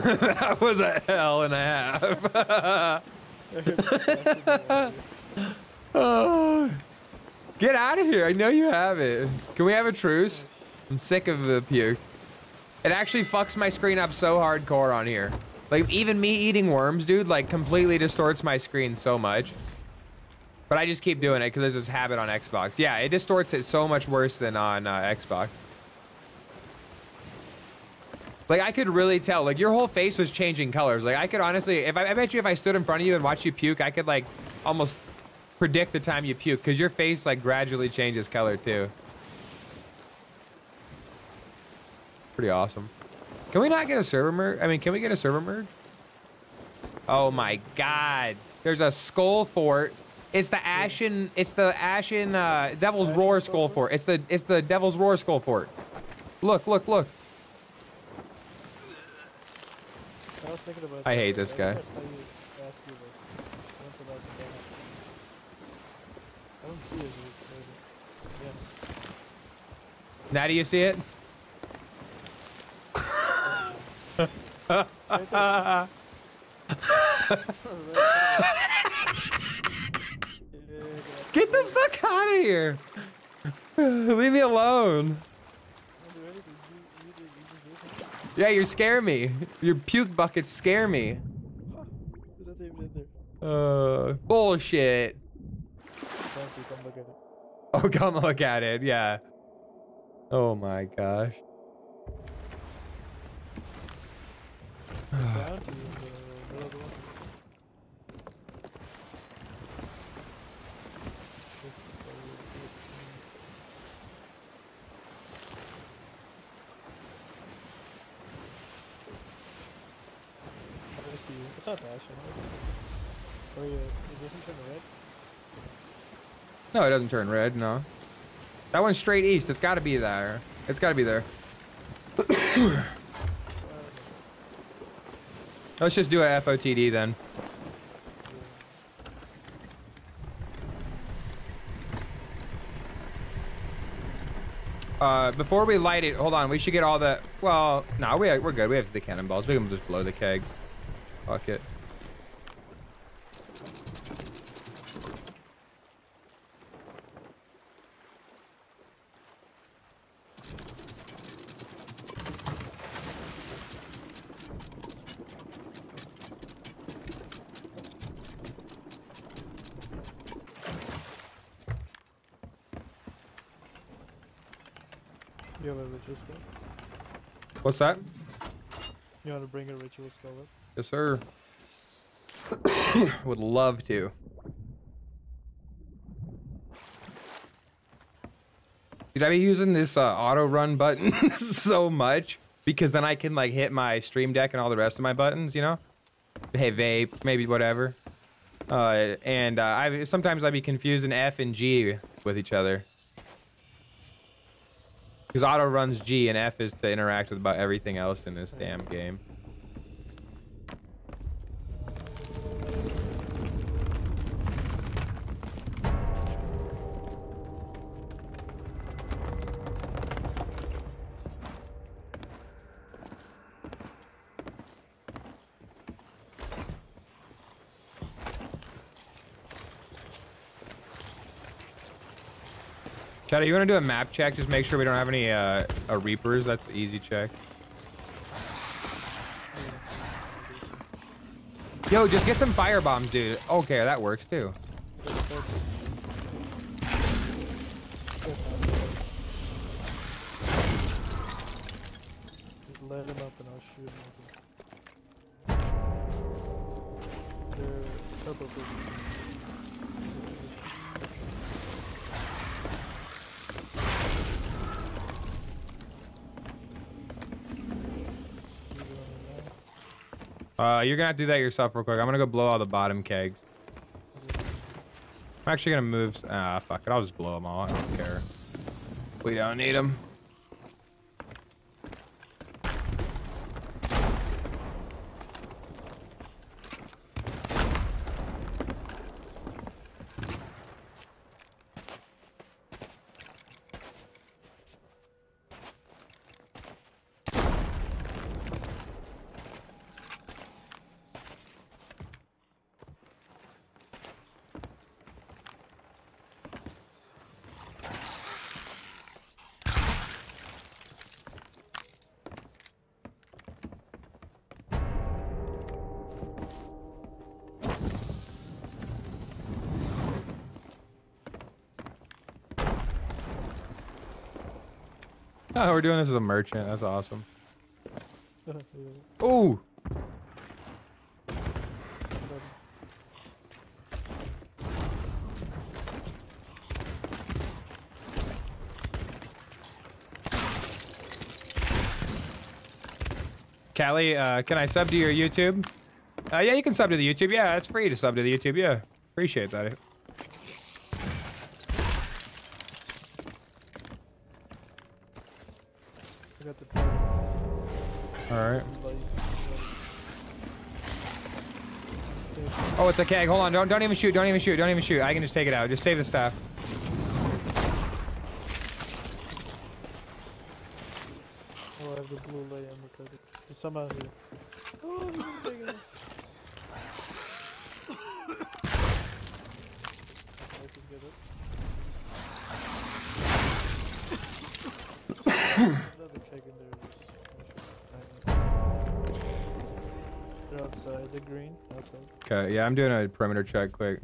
A: That was a hell and a half. Oh. Get out of here. I know you have it. Can we have a truce? I'm sick of the puke. It actually fucks my screen up so hardcore on here. Like even me eating worms, dude, like completely distorts my screen so much. But I just keep doing it because there's this habit on Xbox. Yeah, it distorts it so much worse than on uh, Xbox. Like I could really tell, like your whole face was changing colors. Like I could honestly, if I, I bet you if I stood in front of you and watched you puke, I could like almost predict the time you puke because your face like gradually changes color too. Pretty awesome. Can we not get a server merge? I mean, can we get a server merge? Oh my god. There's a skull fort. It's the Ashen, it's the Ashen uh, Devil's Roar skull fort. It's the it's the Devil's Roar skull fort. Look, look, look.
B: I was thinking about
A: I hate this guy.
B: wanted to ask you, like, when's the last time I don't see it. Yes.
A: Now do you see it?
B: It's right there. Yeah,
A: Get the fuck out of here. Leave me alone.
B: Don't do anything. You, you, did- you just did it.
A: Yeah, you scare me. Your puke buckets scare me.
B: There's nothing even in there.
A: Uh, bullshit.
B: You. Come look at it.
A: Oh, come look at it. Yeah. Oh my gosh.
B: It's not the action. Oh yeah, it doesn't turn red.
A: No, it doesn't turn red. No. That one's straight east. It's got to be there. It's got to be there. Let's just do a FOTD then. Uh, before we light it, hold on. We should get all the. Well, no, we we're good. We have the cannonballs. We can just blow the kegs. Fuck it.
B: You have a ritual skull?
A: What's that?
B: You want to bring a ritual skull up?
A: Yes, sir. Would love to. Dude, I be using this uh, auto run button so much because then I can like hit my stream deck and all the rest of my buttons, you know? Hey, vape, maybe whatever. Uh, and uh, I sometimes I be confusing F and G with each other. Because auto runs G and F is to interact with about everything else in this damn game. Shadow, you want to do a map check? Just make sure we don't have any uh, uh Reapers. That's easy check. Yo, just get some fire bombs, dude. Okay, that works too.
B: Light them up and I'll shoot them. They're on it now.
A: Uh, you're gonna have to do that yourself real quick. I'm gonna go blow all the bottom kegs. I'm actually gonna move. Ah, fuck it. I'll just blow them all. I don't care. We don't need them. Oh, we're doing this as a merchant. That's awesome. Ooh. Callie, uh, can I sub to your YouTube? Uh, yeah, you can sub to the YouTube. Yeah, it's free to sub to the YouTube. Yeah, appreciate that. It's a keg. Hold on. Don't don't even shoot. Don't even shoot. Don't even shoot. I can just take it out. Just save the stuff.
B: Oh, I have the blue light on the target. There's some out here. Oh, he's taking it. I can get it. Another check in there. just- I should- They're outside, the green, outside.
A: Okay. Yeah, I'm doing a perimeter check quick.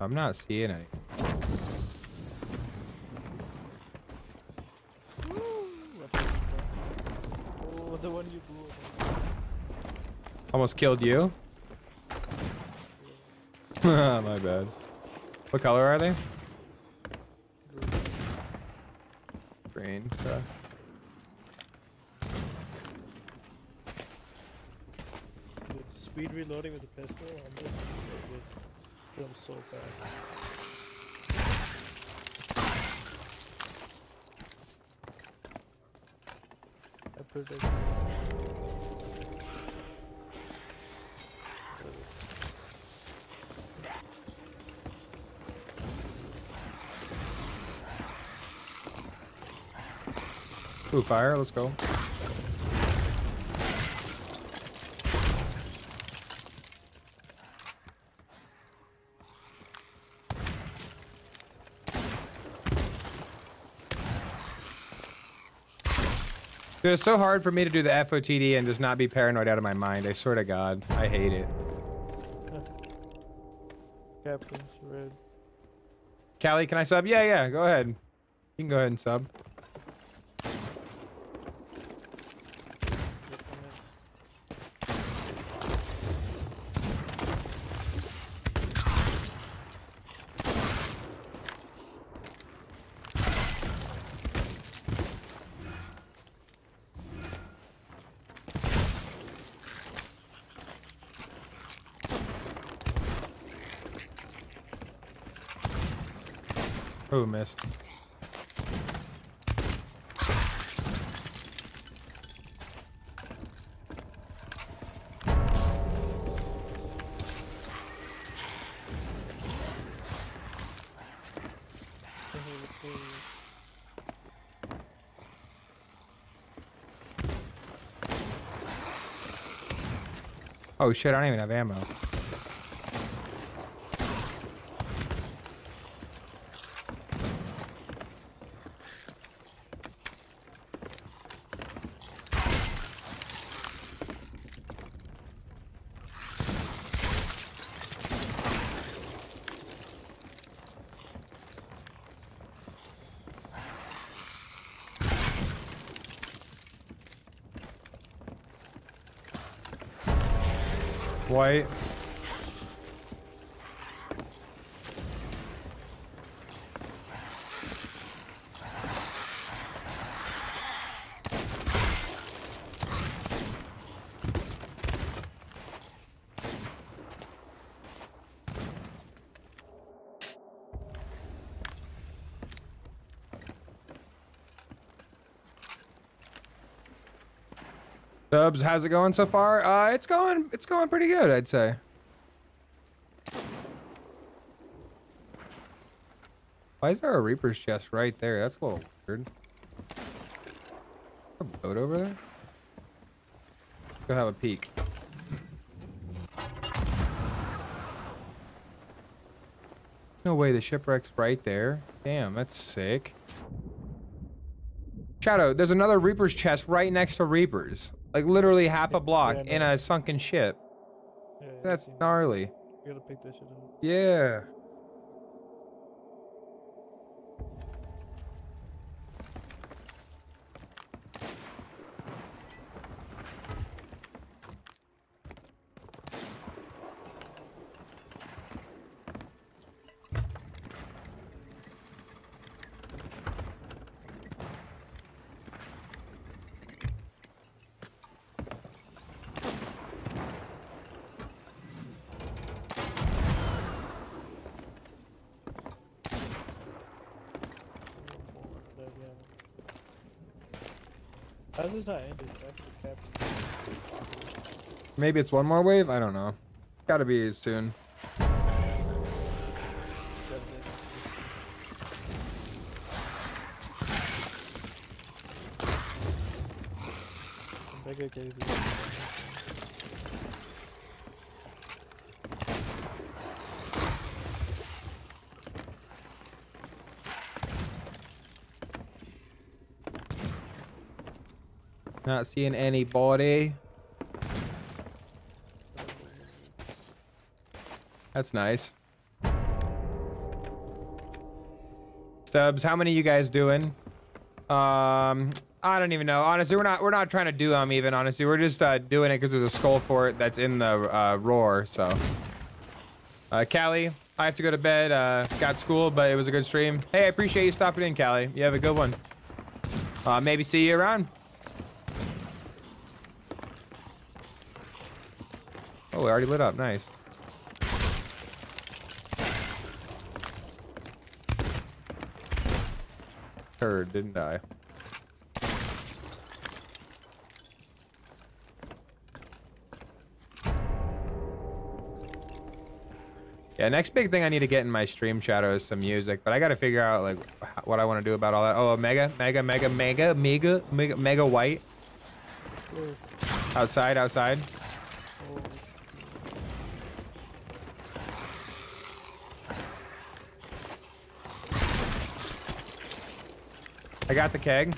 A: I'm not seeing any.
B: Oh, the one you blew.
A: Almost killed you. My bad. What color are they? Green. Okay.
B: With speed reloading with the pistol on this is so good. So fast. Predict.
A: Ooh, fire. Let's go. It's so hard for me to do the FOTD and just not be paranoid out of my mind. I swear to God, I hate it.
B: Captain's red.
A: Callie, can I sub? Yeah, yeah, go ahead. You can go ahead and sub.
B: Good comments.
A: Oh, missed. Oh shit, I don't even have ammo. White. Dubs, how's it going so far? Uh, it's going, it's going pretty good, I'd say. Why is there a Reaper's chest right there? That's a little weird. A boat over there? Go have a peek. No way, the shipwreck's right there. Damn, that's sick. Shadow, there's another Reaper's chest right next to Reaper's. Like literally half a block
B: Yeah,
A: in a sunken ship.
B: Yeah,
A: That's gnarly.
B: You gotta pick that shit up.
A: Yeah.
B: How's this not ended?
A: Maybe it's one more wave. I don't know. Gotta be soon.
B: Mega case again.
A: Not seeing anybody. That's nice. Stubbs, how many you guys doing? Um, I don't even know. Honestly, we're not we're not trying to do them even. Honestly, we're just uh, doing it because there's a skull fort that's in the uh, roar. So, uh, Callie, I have to go to bed. Uh, got school, but it was a good stream. Hey, I appreciate you stopping in, Callie. You have a good one. Uh, maybe see you around. Oh, it already lit up. Nice. Heard, didn't I? Yeah, next big thing I need to get in my stream shadow is some music, but I got to figure out like what I want to do about all that. Oh, mega, mega, mega, mega, mega, mega, mega white. Outside, outside. I got the keg.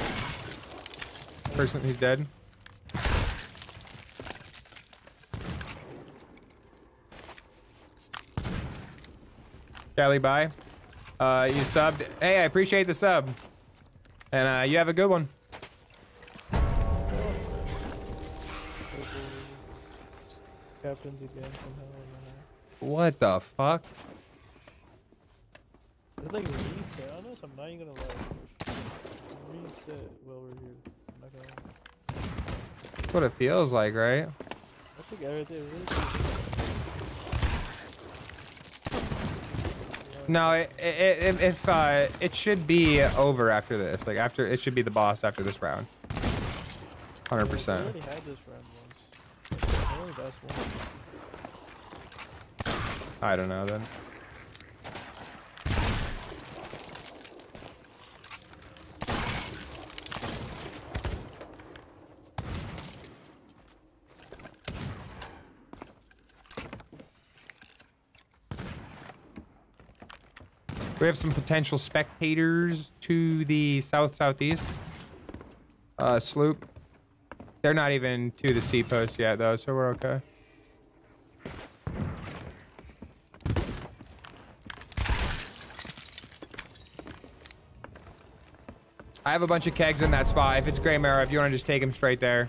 A: Person who's dead. Callie, bye. Uh, you subbed. Hey, I appreciate the sub. And uh, you have a good one.
B: captains again
A: What the fuck?
B: don't. It's like reset. Honest, I'm not even gonna lie. Reset while we're here. I'm not gonna.
A: That's what it feels like, right?
B: I think everything really.
A: No, it, it, it, if uh, it should be over after this. Like after it should be the boss after this round. Hundred
B: We
A: percent.
B: already had this round once. Only lost one.
A: I don't know then. We have some potential spectators to the south southeast. Uh, sloop. They're not even to the sea post yet though, so we're okay. I have a bunch of kegs in that spot. If it's Graymarrow, if you want to just take him straight there.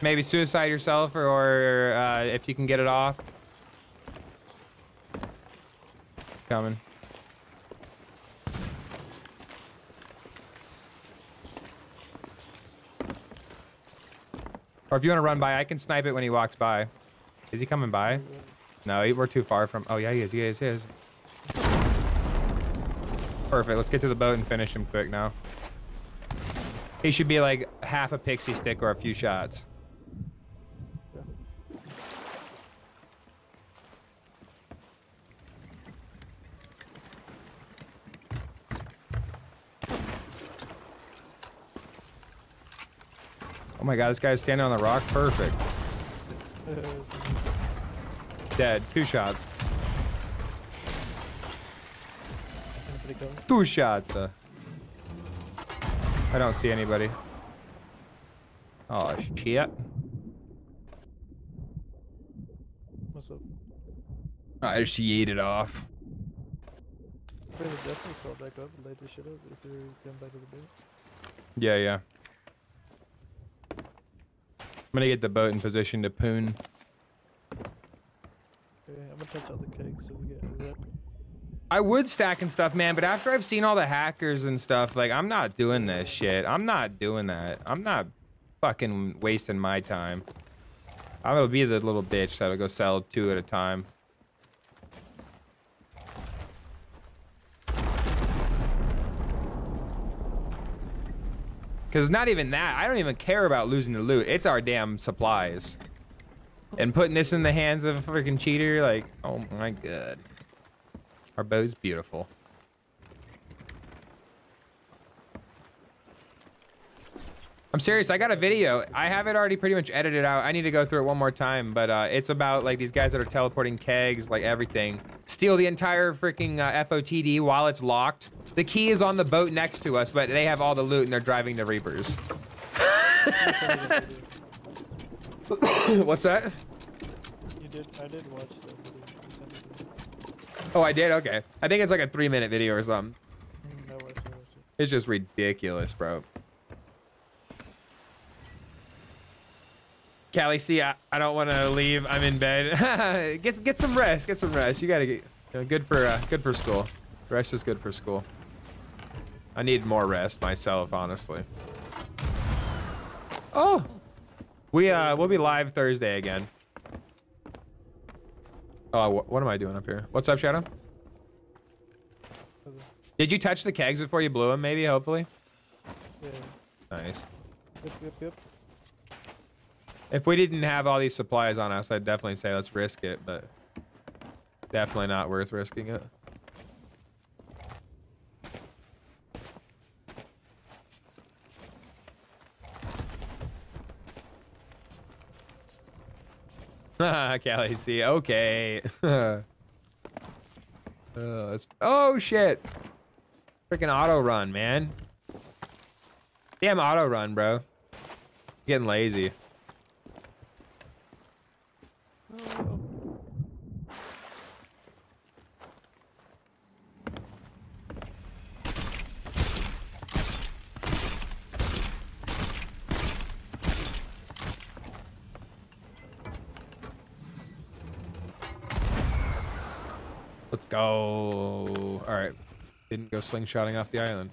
A: Maybe suicide yourself or, or uh, if you can get it off. Coming. Or if you want to run by, I can snipe it when he walks by. Is he coming by? No, we're too far from... Oh, yeah, he is. He is. He is. Perfect. Let's get to the boat and finish him quick now. He should be like half a pixie stick or a few shots. Oh my god, this guy's standing on the rock. Perfect. Dead. Two shots. Two shots. Uh. I don't see anybody. Oh shit.
B: What's up?
A: I just yeeted off.
B: Bring the Destiny spell back up and light this shit up if you're going back to the base.
A: Yeah, yeah. I'm gonna get the boat in position to poon.
B: Okay, I'm gonna touch out the cake so we get a.
A: I would stack and stuff, man, but after I've seen all the hackers and stuff, like I'm not doing this shit. I'm not doing that. I'm not fucking wasting my time. I'm gonna be the little bitch that'll go sell two at a time. Because not even that. I don't even care about losing the loot. It's our damn supplies. And putting this in the hands of a freaking cheater, like, oh my god. Our bow's beautiful. I'm serious. I got a video. I have it already pretty much edited out. I need to go through it one more time, but uh, it's about like these guys that are teleporting kegs, like everything. Steal the entire freaking uh, FOTD while it's locked. The key is on the boat next to us, but they have all the loot and they're driving the Reapers. What's that?
B: You did. I did watch that video. You sent it to me.
A: Oh, I did? Okay. I think it's like a three minute video or something.
B: Mm, I watched it. I watched it.
A: It's just ridiculous, bro. Callie, see, I, I don't want to leave. I'm in bed. get get some rest. Get some rest. You gotta get you know, good for uh, good for school. Rest is good for school. I need more rest myself, honestly. Oh, we uh we'll be live Thursday again. Oh, wh what am I doing up here? What's up, Shadow? Did you touch the kegs before you blew them? Maybe, hopefully.
B: Yeah.
A: Nice.
B: Yep. Yep. Yep.
A: If we didn't have all these supplies on us, I'd definitely say let's risk it, but definitely not worth risking it. Callie, see, okay. uh, oh shit! Freaking auto run, man. Damn auto run, bro. Getting lazy. Let's go. All right. Didn't go slingshotting off the island.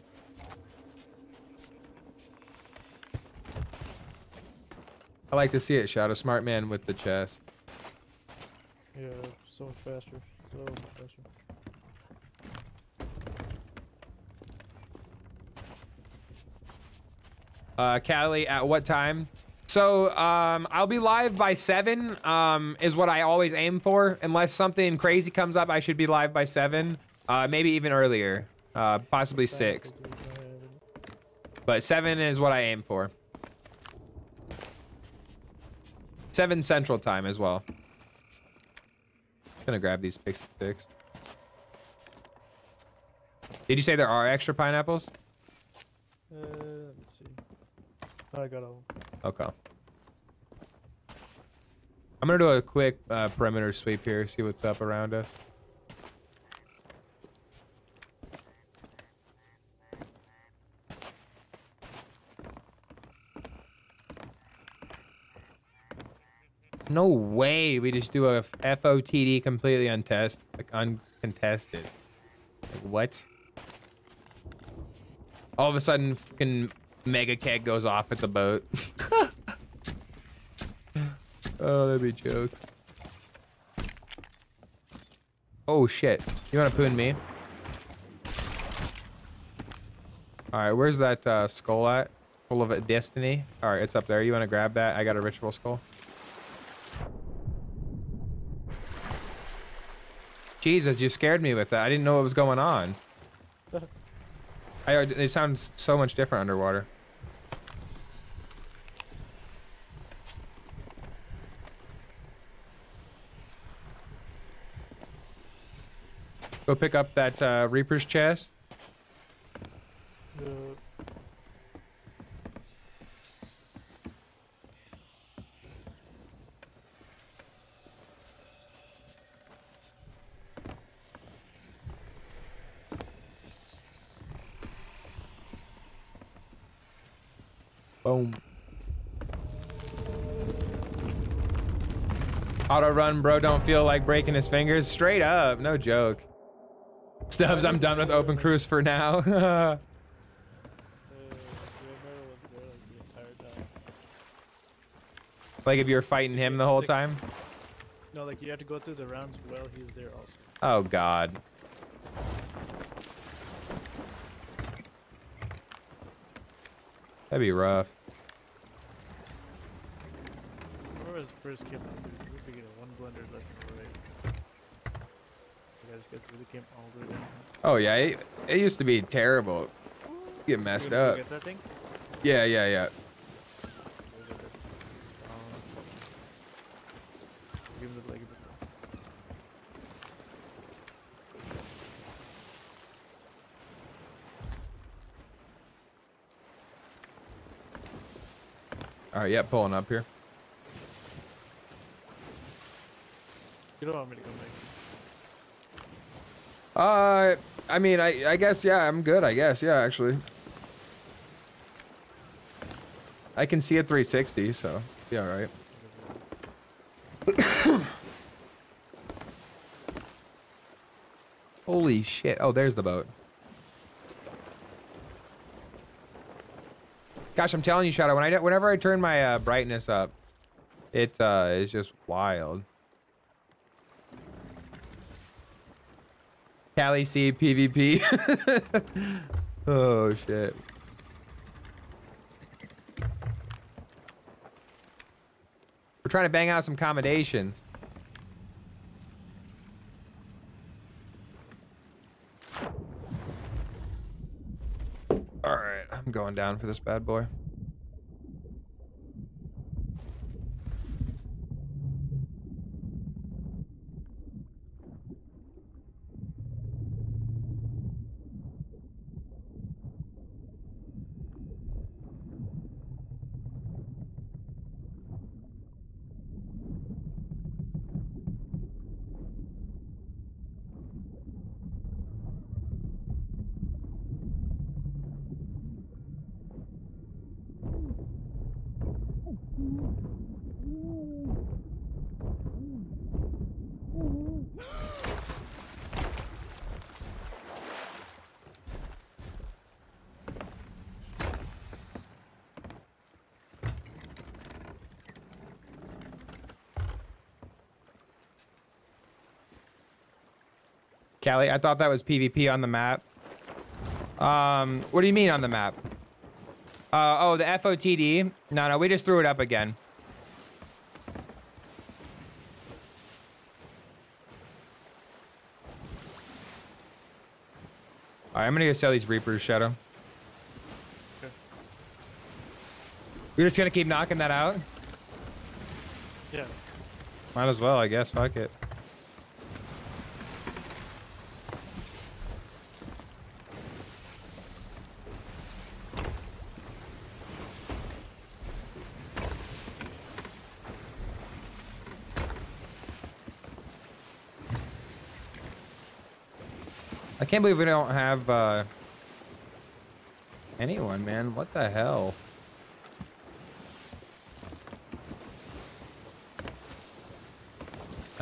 A: I like to see it, Shadow. Smart man with the chest.
B: Yeah. So much faster. So much faster.
A: Uh, Callie, at what time? So, um, I'll be live by 7, um, is what I always aim for. Unless something crazy comes up, I should be live by 7. Uh, maybe even earlier. Uh, possibly 6. But 7 is what I aim for. 7 Central Time as well. Gonna grab these picks. Did you say there are extra pineapples?
B: Uh, let me see. I got all.
A: Okay. I'm gonna do a quick uh, perimeter sweep here, see what's up around us. No way we just do a FOTD completely untest, like uncontested. Like what? All of a sudden, fucking mega keg goes off at the boat. oh, that'd be jokes. Oh shit! You want to poon me? All right, where's that uh, skull at? Full of destiny. All right, it's up there. You want to grab that? I got a ritual skull. Jesus, you scared me with that. I didn't know what was going on. I, it sounds so much different underwater. Go pick up that uh, Reaper's chest.
B: Uh,
A: Boom. Auto run, bro. Don't feel like breaking his fingers. Straight up, no joke. Stubbs, I'm done with open cruise for now.
B: uh, Graymarrow was there like the entire time.
A: like if you're fighting him the whole time.
B: No, like you have to go through the rounds while he's there also.
A: Oh God. That'd be rough.
B: His first came out, dude, we figured one blender left and right. You guys guys really came all the way down.
A: Oh yeah, it, it used to be terrible. Get messed
B: You
A: up.
B: Get that thing?
A: Yeah, yeah, yeah.
B: Go get that. Um, give him the leg.
A: All right, yeah, pulling up here.
B: You don't want me to come back.
A: Uh, I mean, I I guess yeah, I'm good. I guess yeah, actually. I can see a 360, so yeah, all right. Holy shit! Oh, there's the boat. Gosh, I'm telling you, Shadow. When I whenever I turn my uh, brightness up, it uh, is just wild. Cali C PvP. oh shit. We're trying to bang out some commendations. All right, I'm going down for this bad boy. Callie, I thought that was PvP on the map. Um, what do you mean on the map? Uh, oh, the FOTD? No, no, we just threw it up again. Alright, I'm gonna go sell these Reapers, Shadow.
B: Okay.
A: We're just gonna keep knocking that out?
B: Yeah.
A: Might as well, I guess. Fuck it. Can't believe we don't have uh, anyone, man. What the hell?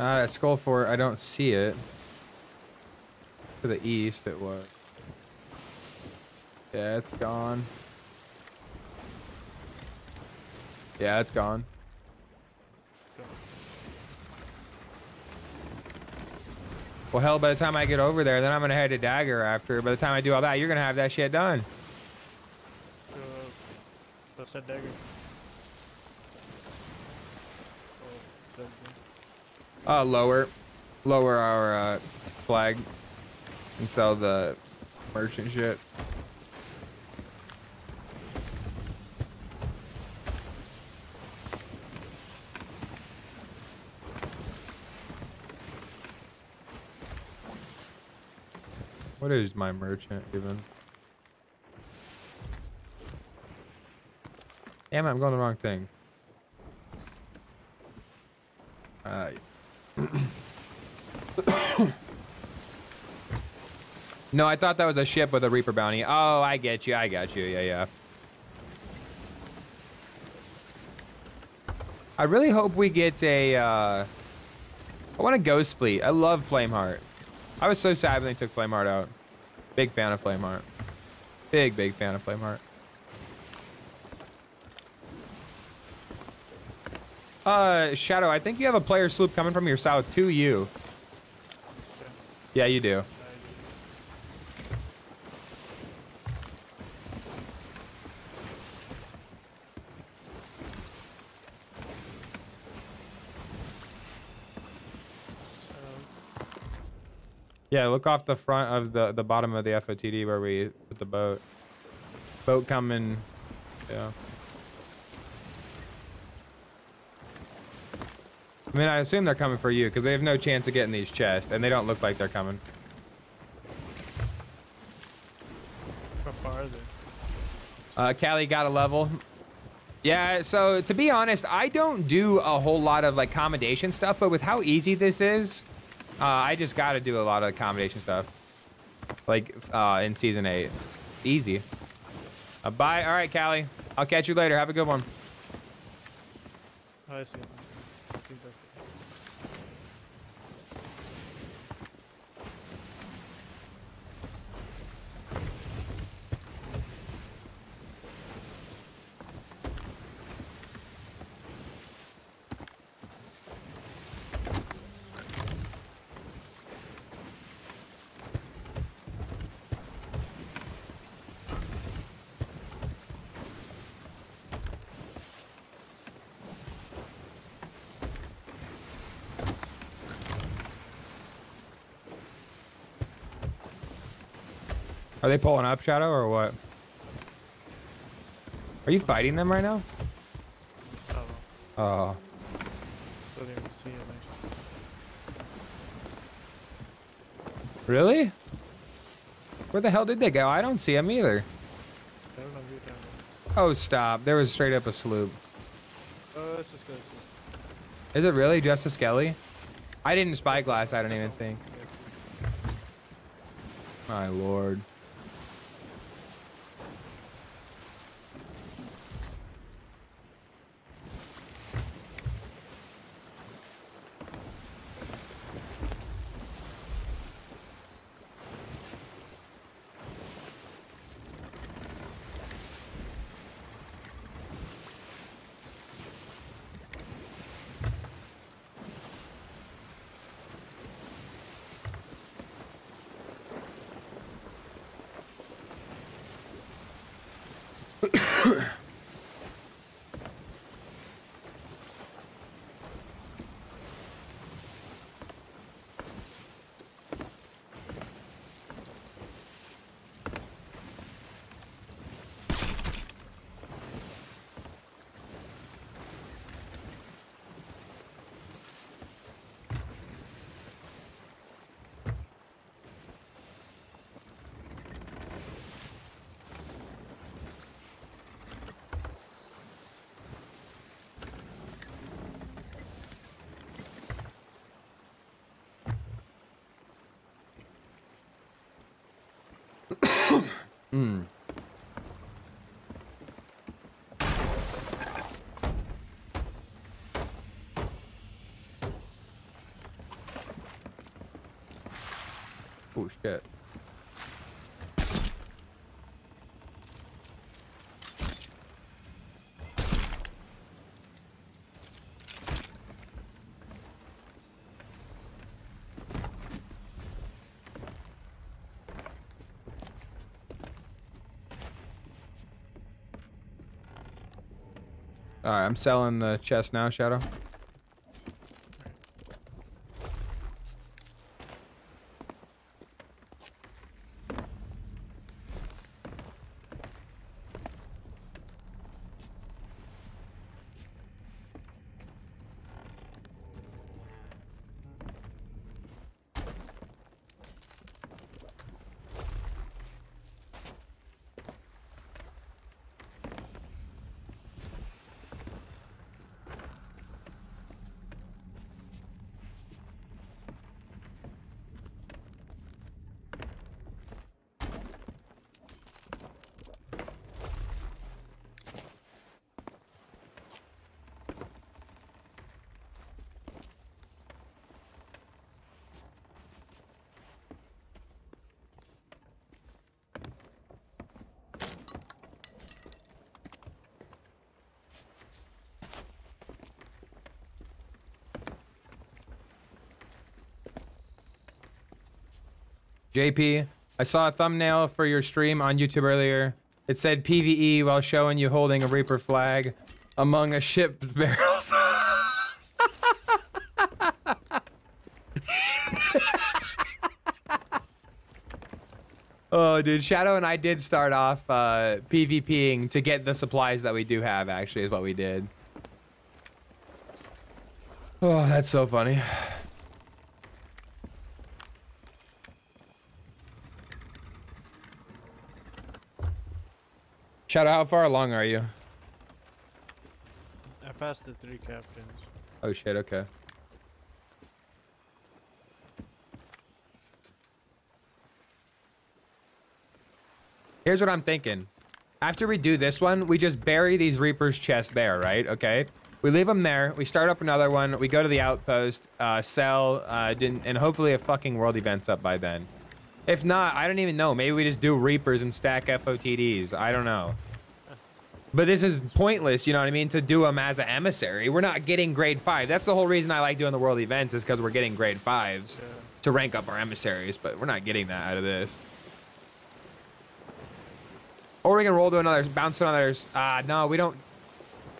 A: Ah, uh, Skull Fort, I don't see it. To the east, it was. Yeah, it's gone. Yeah, it's gone. Well, hell, by the time I get over there, then I'm gonna head to Dagger after. By the time I do all that, you're gonna have that shit done.
B: That dagger?
A: Uh, lower, lower our uh, flag and sell the merchant shit. Is my merchant even? Damn it, I'm going the wrong thing. Alright. no, I thought that was a ship with a Reaper bounty. Oh, I get you. I got you. Yeah, yeah. I really hope we get a, uh... I want a Ghost Fleet. I love Flameheart. I was so sad when they took Flameheart out. Big fan of Flameheart. Big, big fan of Flameheart. Uh, Shadow, I think you have a player sloop coming from your south to you. Yeah, you do. Yeah, look off the front of the the bottom of the FOTD where we put the boat. Boat coming. Yeah. I mean, I assume they're coming for you because they have no chance of getting these chests, and they don't look like they're coming.
B: How far are they?
A: Uh, Callie got a level. Yeah, so to be honest, I don't do a whole lot of like commendation stuff, but with how easy this is, uh, I just got to do a lot of commendation stuff. Like uh, in season eight, easy. Uh, bye. All right, Callie. I'll catch you later. Have a good one.
B: I see. I think that's it.
A: Are they pulling up, Shadow, or what? Are you fighting them right now?
B: Oh.
A: Oh.
B: Don't even see it.
A: Really? Where the hell did they go? I don't see them either.
B: I don't know if
A: Oh, stop. There was straight up a sloop.
B: Oh, let's just go.
A: Is it really just a skelly? I didn't spyglass, I don't even think. My lord. Mm. Oh shit. All right, I'm selling the chest now, Shadow. JP, I saw a thumbnail for your stream on YouTube earlier. It said PVE while showing you holding a Reaper flag among a ship's barrels. Oh, dude, Shadow and I did start off uh, PvPing to get the supplies that we do have. Actually, is what we did. Oh, that's so funny. Shadow, how far along are you?
B: I passed the three captains.
A: Oh shit, okay. Here's what I'm thinking. After we do this one, we just bury these Reaper's chests there, right? Okay. We leave them there. We start up another one. We go to the outpost, uh, sell, uh, and hopefully a fucking world event's up by then. If not, I don't even know. Maybe we just do Reapers and stack FOTDs. I don't know. But this is pointless, you know what I mean, to do them as an emissary. We're not getting grade 5. That's the whole reason I like doing the world events is because we're getting grade 5s
B: Yeah.
A: to rank up our emissaries, but we're not getting that out of this. Or we can roll to another, bounce to another. Ah, no, we don't.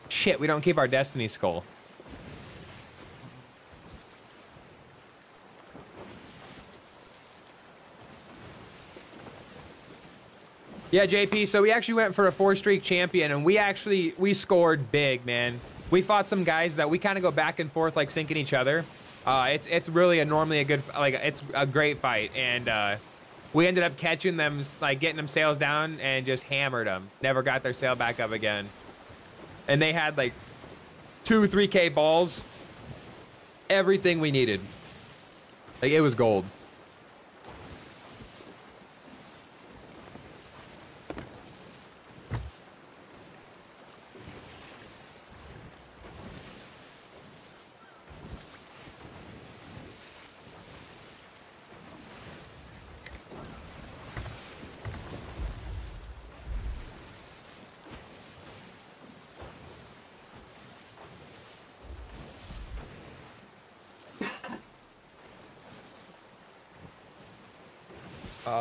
A: Shit, we don't keep our destiny skull. Yeah, JP. So we actually went for a four-streak champion, and we actually we scored big, man. We fought some guys that we kind of go back and forth, like sinking each other. Uh, it's it's really a normally a good like it's a great fight, and uh, we ended up catching them, like getting them sails down, and just hammered them. Never got their sail back up again. And they had like two, three K balls, everything we needed. Like it was gold.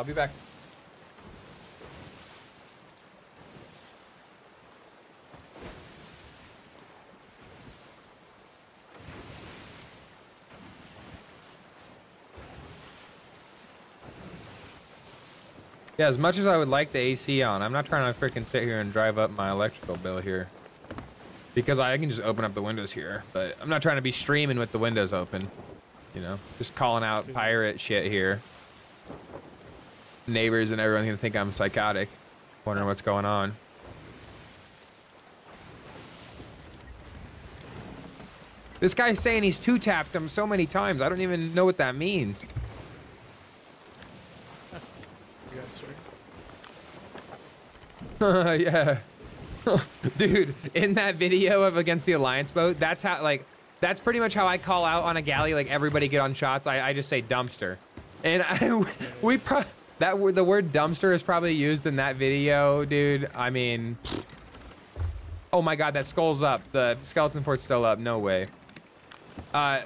A: I'll be back. Yeah, as much as I would like the AC on, I'm not trying to freaking sit here and drive up my electrical bill here. Because I can just open up the windows here, but I'm not trying to be streaming with the windows open. You know, just calling out pirate shit here neighbors and everyone's gonna think I'm psychotic, wondering what's going on. This guy's saying he's two tapped him so many times. I don't even know what that means. Yeah. Dude, in that video of against the alliance boat, that's how like that's pretty much how I call out on a galley like everybody get on shots. I, I just say dumpster. And I, we pro that word the word dumpster is probably used in that video, dude. I mean Oh my god, that skull's up. The skeleton fort's still up. No way. Uh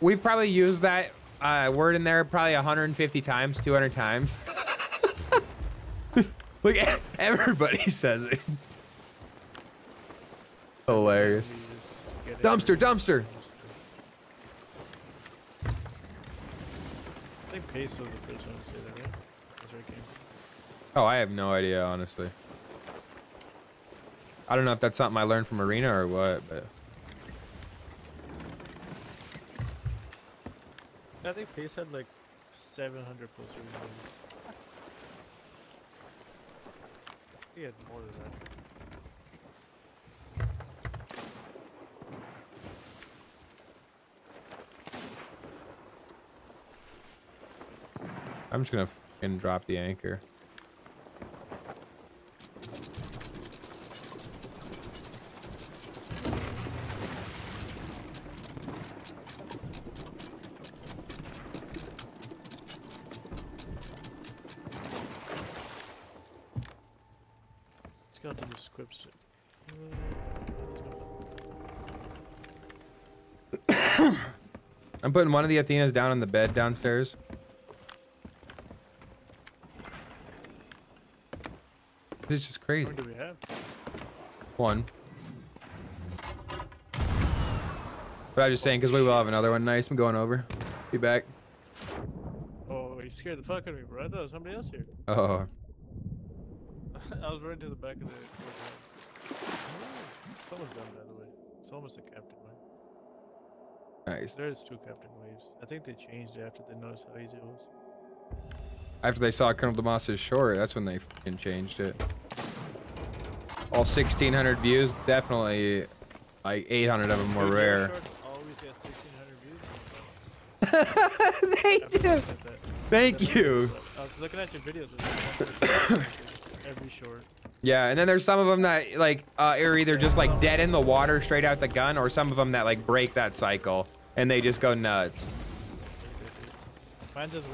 A: we've probably used that uh, word in there probably 150 times, 200 times. Like everybody says it. Hilarious. Dumpster, dumpster.
B: I think one to say that, right? That's where it came from.
A: Oh, I have no idea, honestly. I don't know if that's something I learned from Arena or what, but
B: I think Pace had like 700 plus reviews. He had more than that.
A: I'm just gonna fucking drop the anchor. Putting one of the Athenas down on the bed downstairs. It's just crazy.
B: many do we have?
A: One. But I was just saying, because we will have another one. Nice. I'm going over. Be back.
B: Oh, you scared the fuck out of me, bro. I thought it was somebody else here.
A: Oh,
B: I was running to the back of the. Someone's done, by the way. It's almost a captain.
A: Nice.
B: There's two captain waves. I think they changed it after they noticed how easy it was.
A: After they saw Colonel DeMoss's short, that's when they changed it. All 1,600 views, definitely like 800 of them were rare.
B: shorts always get 1,600 views.
A: they do. Thank you.
B: I was looking at your videos. Every short.
A: Yeah, and then there's some of them that like uh, are either just like dead in the water straight out the gun, or some of them that like break that cycle and they just go nuts.
B: Mine does 1.2.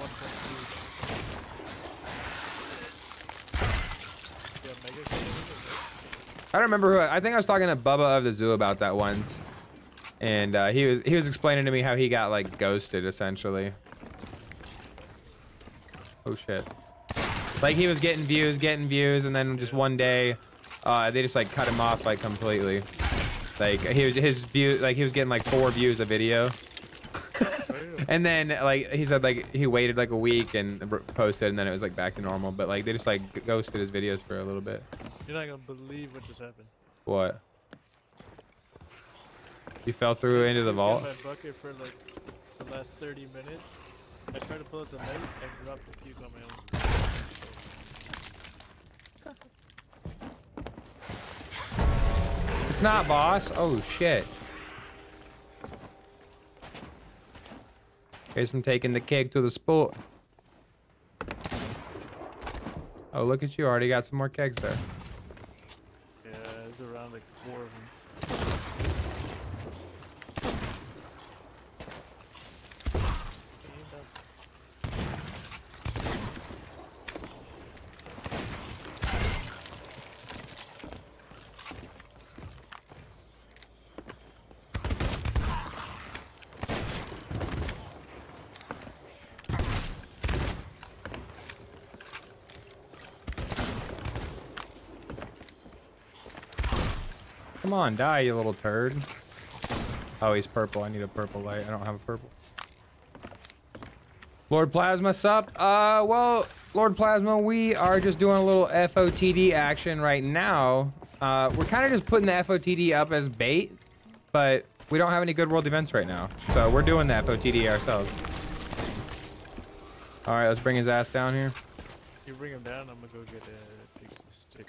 B: Yeah, Mega King,
A: I don't remember who. I think I was talking to Bubba of the Zoo about that once, and uh, he was he was explaining to me how he got like ghosted essentially. Oh shit! Like he was getting views, getting views, and then just one day, uh, they just like cut him off like completely. Like he was his view, like he was getting like four views a video, and then like he said like he waited like a week and posted, and then it was like back to normal. But like they just like ghosted his videos for a little bit.
B: You're not gonna believe what just happened.
A: What? You fell through into the vault?
B: my bucket for like the last 30 minutes. I tried to pull out the light and dropped the puke on my own.
A: It's not, boss. Oh, shit. Guess I'm taking the keg to the sport. Oh, look at you. Already got some more kegs there.
B: Yeah, there's around like four of them.
A: Come on, die, you little turd. Oh, he's purple. I need a purple light. I don't have a purple. Lord Plasma, sup? Uh, well, Lord Plasma, we are just doing a little FOTD action right now. Uh, we're kind of just putting the FOTD up as bait, but we don't have any good world events right now. So we're doing the FOTD ourselves. All right, let's bring his ass down here.
B: You bring him down, I'm gonna go get a stick.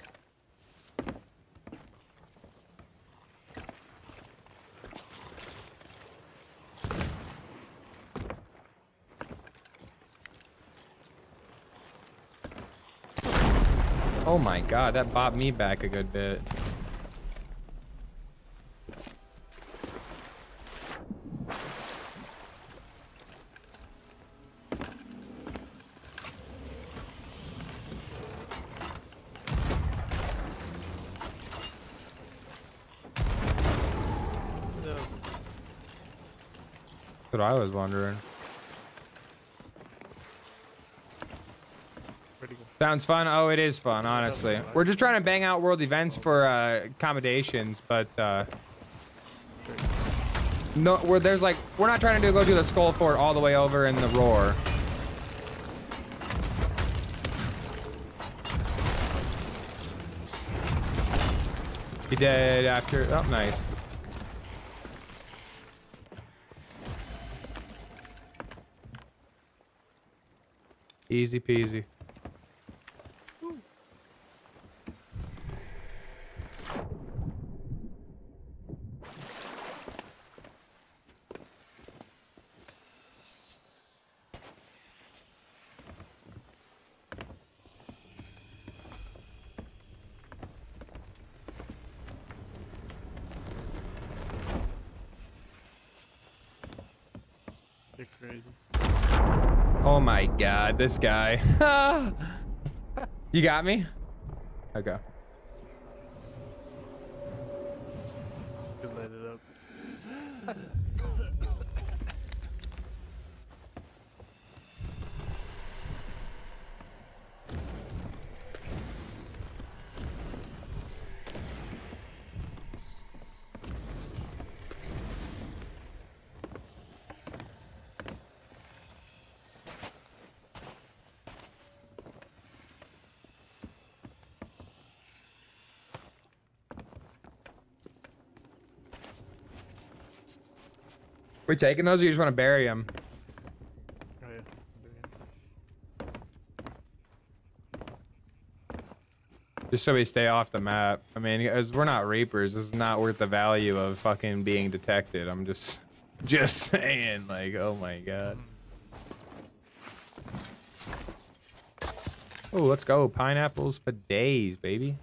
A: Oh my god, that bopped me back a good bit.
B: That
A: That's what I was wondering.
B: pretty good.
A: Sounds fun. Oh, it is fun, honestly. We're just trying to bang out world events for uh, commendations, but uh, no, we're there's like we're not trying to do, go do the skull fort all the way over in the roar. He dead after. Oh, nice. Easy peasy.
B: You're crazy.
A: Oh my god, this guy. you got me? Okay. We taking those or you just want to bury them?
B: Oh yeah.
A: Just so we stay off the map. I mean, as we're not Reapers, this is not worth the value of fucking being detected. I'm just, just saying, like, oh my god. Oh, let's go. Pineapples for days, baby.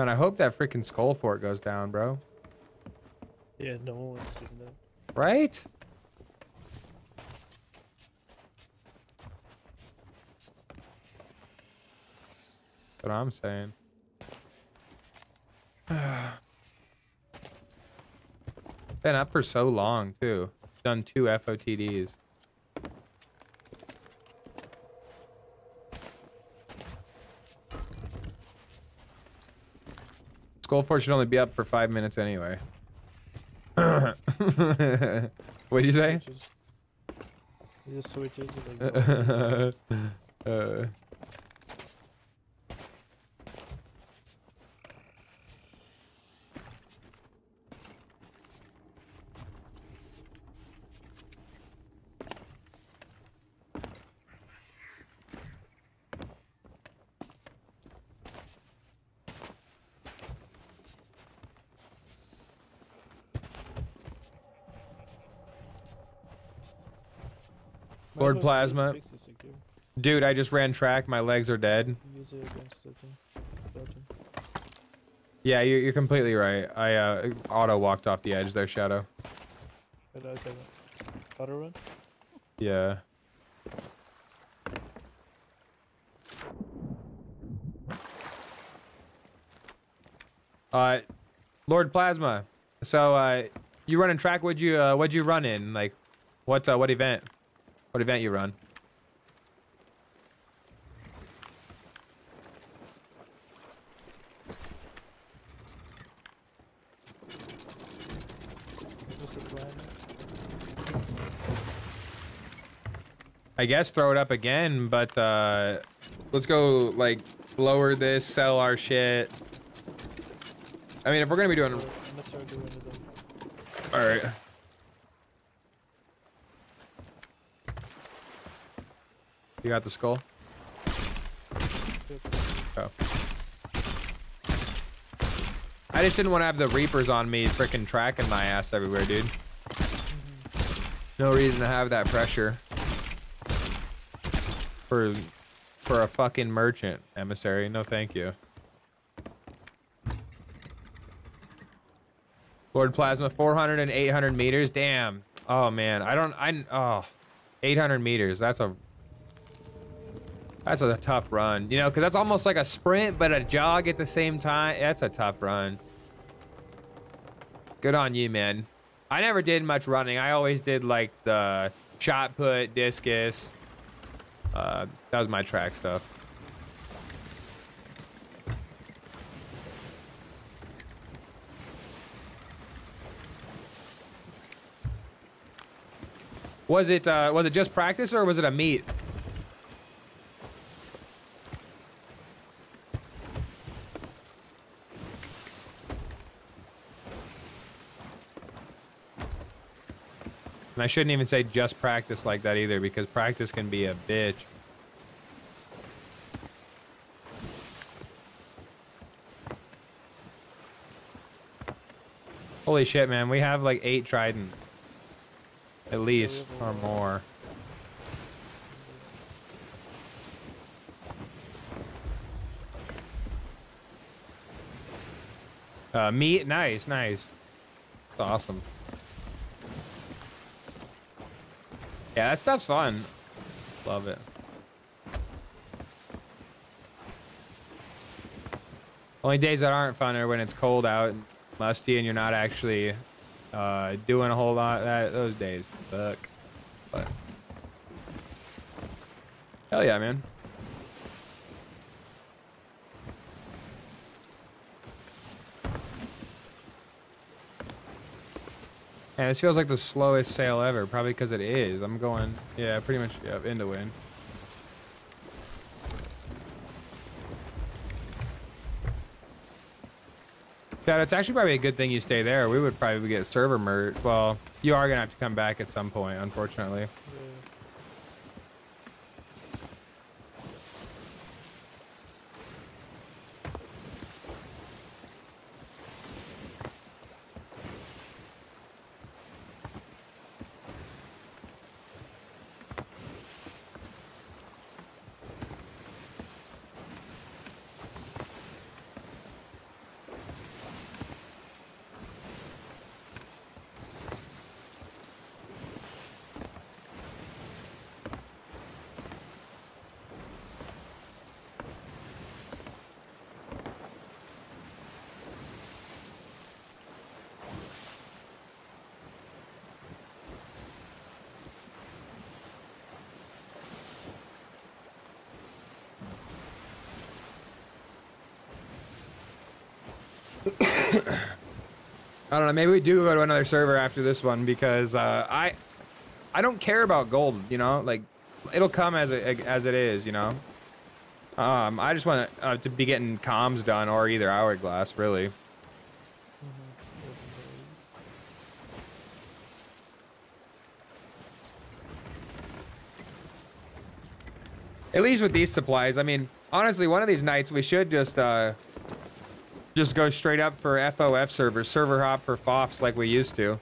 A: Man, I hope that freaking skull fort goes down, bro.
B: Yeah, no one wants to do that.
A: Right? That's what I'm saying. Been up for so long too. Done two FOTDs. Skullfort should only be up for five minutes anyway. What'd you say?
B: He just switches. Like,
A: uh, Plasma. dude, I just ran track. My legs are dead. Yeah, you're, you're completely right. I uh, auto walked off the edge there, Shadow.
B: Auto run?
A: Yeah. Uh, Lord Plasma. So, uh, you running track? What'd you uh, what'd you run in? Like, what uh, what event? What event you run?
B: What's the plan?
A: I guess throw it up again, but uh, let's go like lower this, sell our shit. I mean, if we're gonna be doing,
B: Or Unless I do anything.
A: all right. You got the skull? Oh. I just didn't want to have the Reapers on me freaking tracking my ass everywhere, dude. No reason to have that pressure. For for a fucking merchant emissary. No thank you. Lord Plasma 400 and 800 meters. Damn. Oh man, I don't I oh 800 meters. That's a that's a tough run, you know, because that's almost like a sprint, but a jog at the same time. That's a tough run. Good on you, man. I never did much running. I always did like the shot put, discus. Uh, that was my track stuff. Was it uh, was it just practice or was it a meet? And I shouldn't even say just practice like that either because practice can be a bitch. Holy shit, man. We have like eight trident. At least, or more. Uh, meat, nice, nice. That's awesome. Yeah, that stuff's fun. Love it. Only days that aren't fun are when it's cold out and musty and you're not actually uh, doing a whole lot. That those days suck. But hell yeah, man. And this feels like the slowest sail ever, probably because it is. I'm going, yeah, pretty much yeah, into wind. Yeah, it's actually probably a good thing you stay there. We would probably get server merge. Well, you are gonna have to come back at some point, unfortunately.
B: Yeah.
A: I don't know. Maybe we do go to another server after this one because uh, I, I don't care about gold. You know, like it'll come as it as it is. You know. Um, I just want uh, to be getting comms done or either hourglass really. At least with these supplies, I mean, honestly, one of these nights we should just uh, just go straight up for FOF servers, server hop for FOFs like we used to.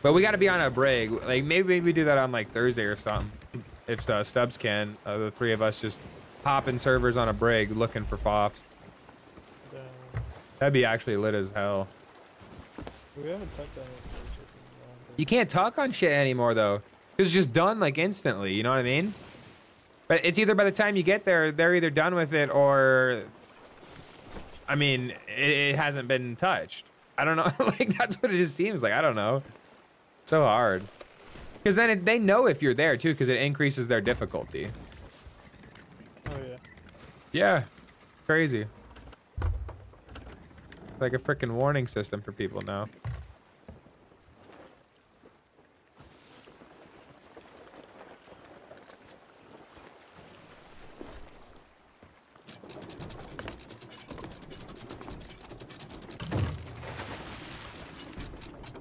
A: But we got to be on a brig. Like maybe we do that on like Thursday or something. If uh, Stubbs can, uh, the three of us just hop in servers on a brig looking for FOFs.
B: Damn.
A: That'd be actually lit as hell.
B: We haven't touched on it for a long
A: You can't talk on shit anymore though. It's just done like instantly. You know what I mean? But it's either by the time you get there, they're either done with it or, I mean, it, it hasn't been touched. I don't know. like that's what it just seems like. I don't know. So hard. Because then it, they know if you're there too, because it increases their difficulty.
B: Oh yeah.
A: Yeah, crazy. Like a freaking warning system for people now.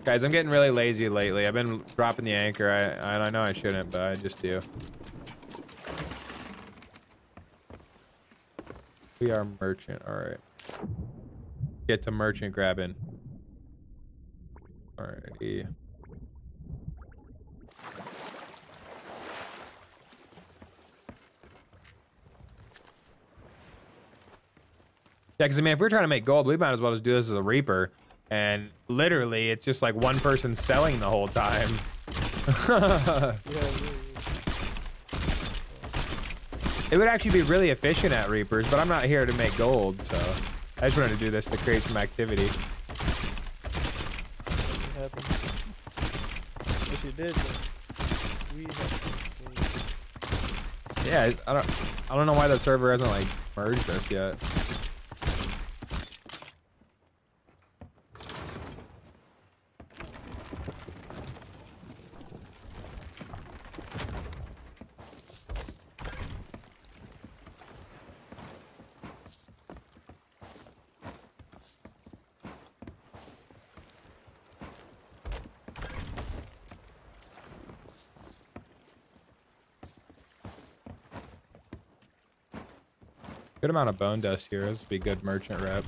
A: Guys, I'm getting really lazy lately. I've been dropping the anchor. I I know I shouldn't, but I just do. We are merchant. All right. Get to merchant grabbing. Alrighty. Yeah, because I mean, if we're trying to make gold, we might as well just do this as a reaper. And literally, it's just like one person selling the whole time. It would actually be really efficient at Reapers, but I'm not here to make gold, so I just wanted to do this to create some activity.
B: Did,
A: Yeah, I don't, I don't know why the server hasn't like merged us yet. Good amount of bone dust here. This would be good merchant rep.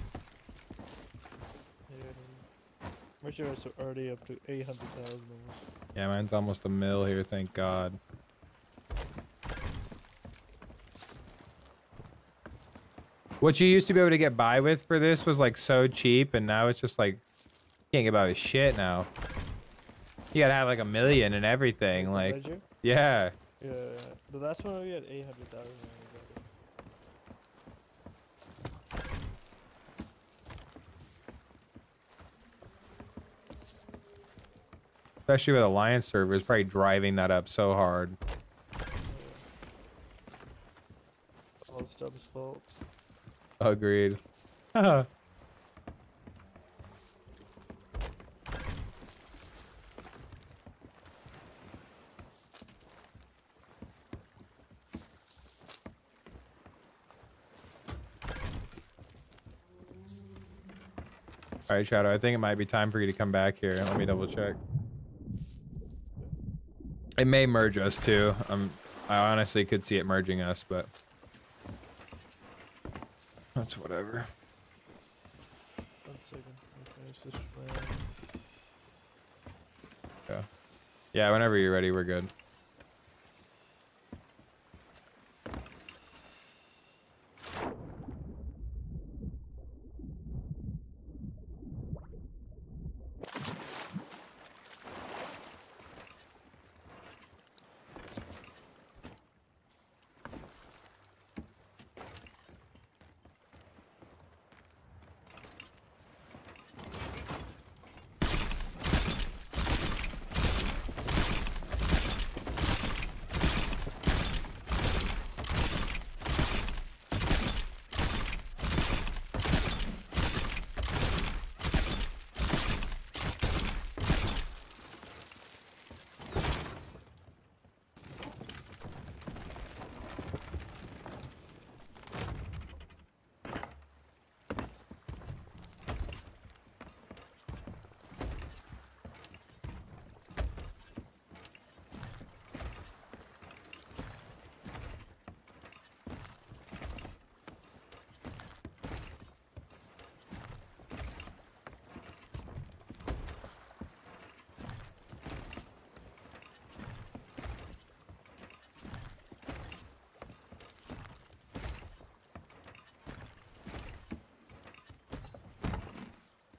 B: Yeah. Merchant is already up to 800,000.
A: Yeah, mine's almost a mill here, thank God. What you used to be able to get by with for this was like so cheap, and now it's just like, you can't get by with shit now. You gotta have like a million and everything, like, yeah.
B: Yeah, the last one we had 800,000.
A: Especially with Alliance servers, probably driving that up so hard.
B: All stuff's fault.
A: Agreed. Huh. All right, Shadow, I think it might be time for you to come back here. Let me double check. It may merge us too. Um, I honestly could see it merging us, but that's whatever.
B: One second. Let me finish this plan.
A: Yeah. Yeah. Whenever you're ready, we're good.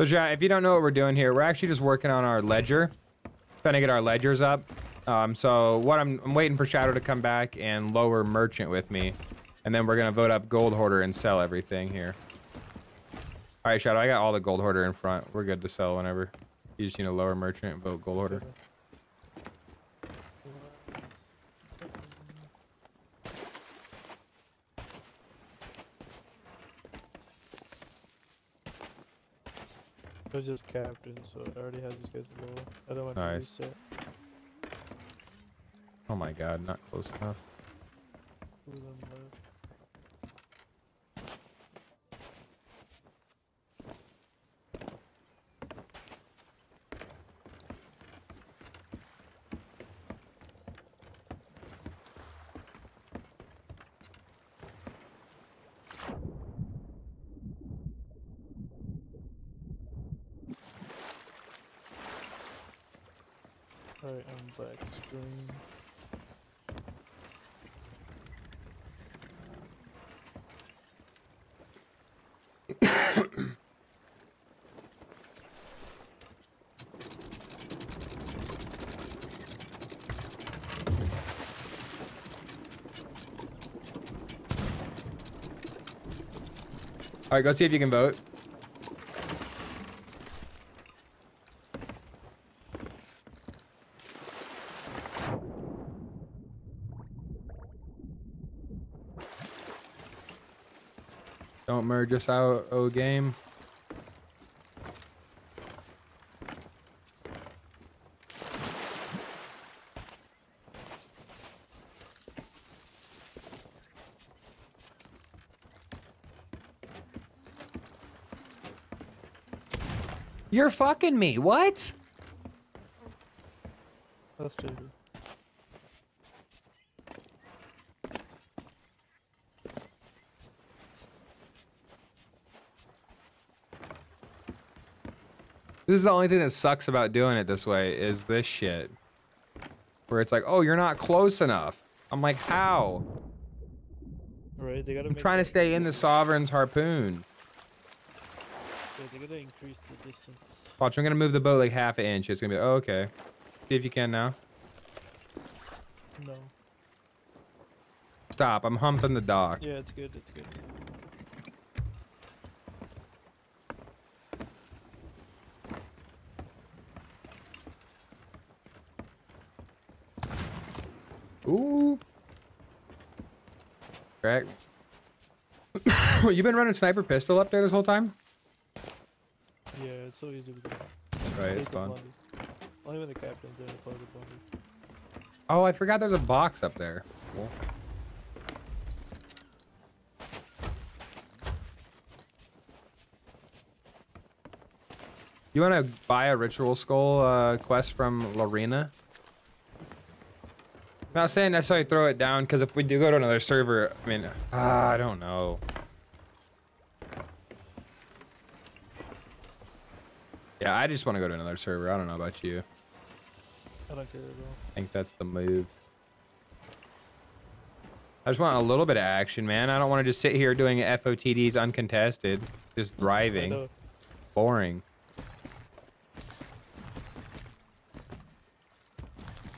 A: So, yeah, if you don't know what we're doing here, we're actually just working on our ledger, trying to get our ledgers up. Um, so what I'm, I'm waiting for Shadow to come back and lower merchant with me, and then we're gonna vote up gold hoarder and sell everything here. All right, Shadow, I got all the gold hoarder in front. We're good to sell whenever. You just need to lower merchant and vote gold hoarder.
B: I was just captain, so I already have these guys low. I don't want
A: Nice.
B: to reset.
A: Oh my god, not close enough.
B: Two of them left. Alright, I'm back screen.
A: All right, go see if you can vote. Don't merge us out, oh game. You're fucking me. What?
B: That's stupid.
A: This is the only thing that sucks about doing it this way is this shit. Where it's like, oh, you're not close enough. I'm like, how?
B: Right, they gotta
A: I'm
B: make
A: trying to stay in the Sovereign's harpoon.
B: Gotta increase the distance.
A: Watch, I'm gonna move the boat like half an inch. It's gonna be, oh, okay. See if you can now.
B: No.
A: Stop, I'm humping the dock.
B: Yeah, it's good, it's good.
A: Ooh. Crack. you been running sniper pistol up there this whole time?
B: So easy to do.
A: Right, it's
B: blunder. Only when the captain's there, I play the.
A: Oh, I forgot there's a box up there. Cool. You want to buy a ritual skull uh, quest from Larinna? I'm not saying necessarily throw it down because if we do go to another server, I mean, uh, I don't know. I just want to go to another server. I don't know about you.
B: I don't care at all.
A: I think that's the move. I just want a little bit of action, man. I don't want to just sit here doing FOTDs uncontested, just driving. Boring.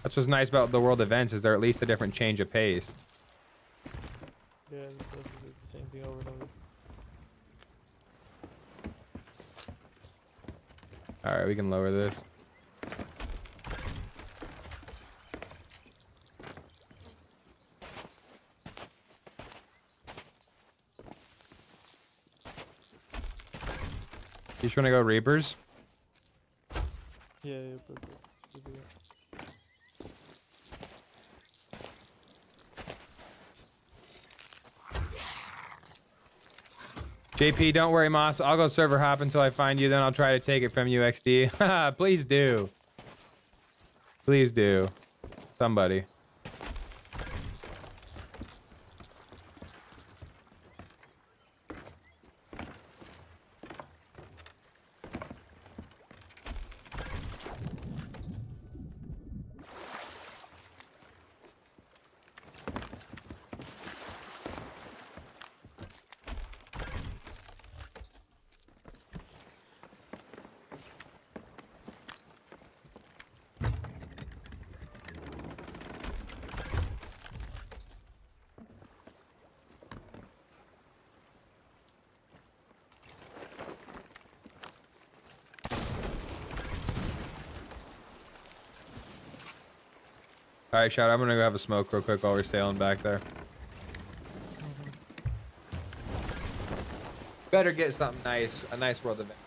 A: That's what's nice about the world events is they're at least a different change of pace.
B: Yeah, it's the same thing over and over.
A: All right, we can lower this. You want to go Reapers?
B: Yeah, yeah, perfect. Should be it.
A: JP, don't worry, Moss. I'll go server hop until I find you. Then I'll try to take it from you, XD. Please do. Please do. Somebody. All right, shout. I'm gonna go have a smoke real quick while we're sailing back there. Better get something nice, a nice world event.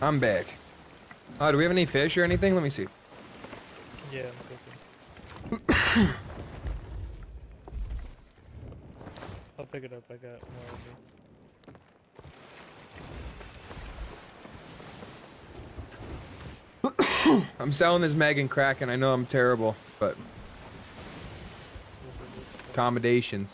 A: I'm back. Uh, do we have any fish or anything? Let me see.
B: Yeah, I'm cooking. I'll pick it up. I got more of me.
A: I'm selling this Megan crack, and I know I'm terrible, but commendations.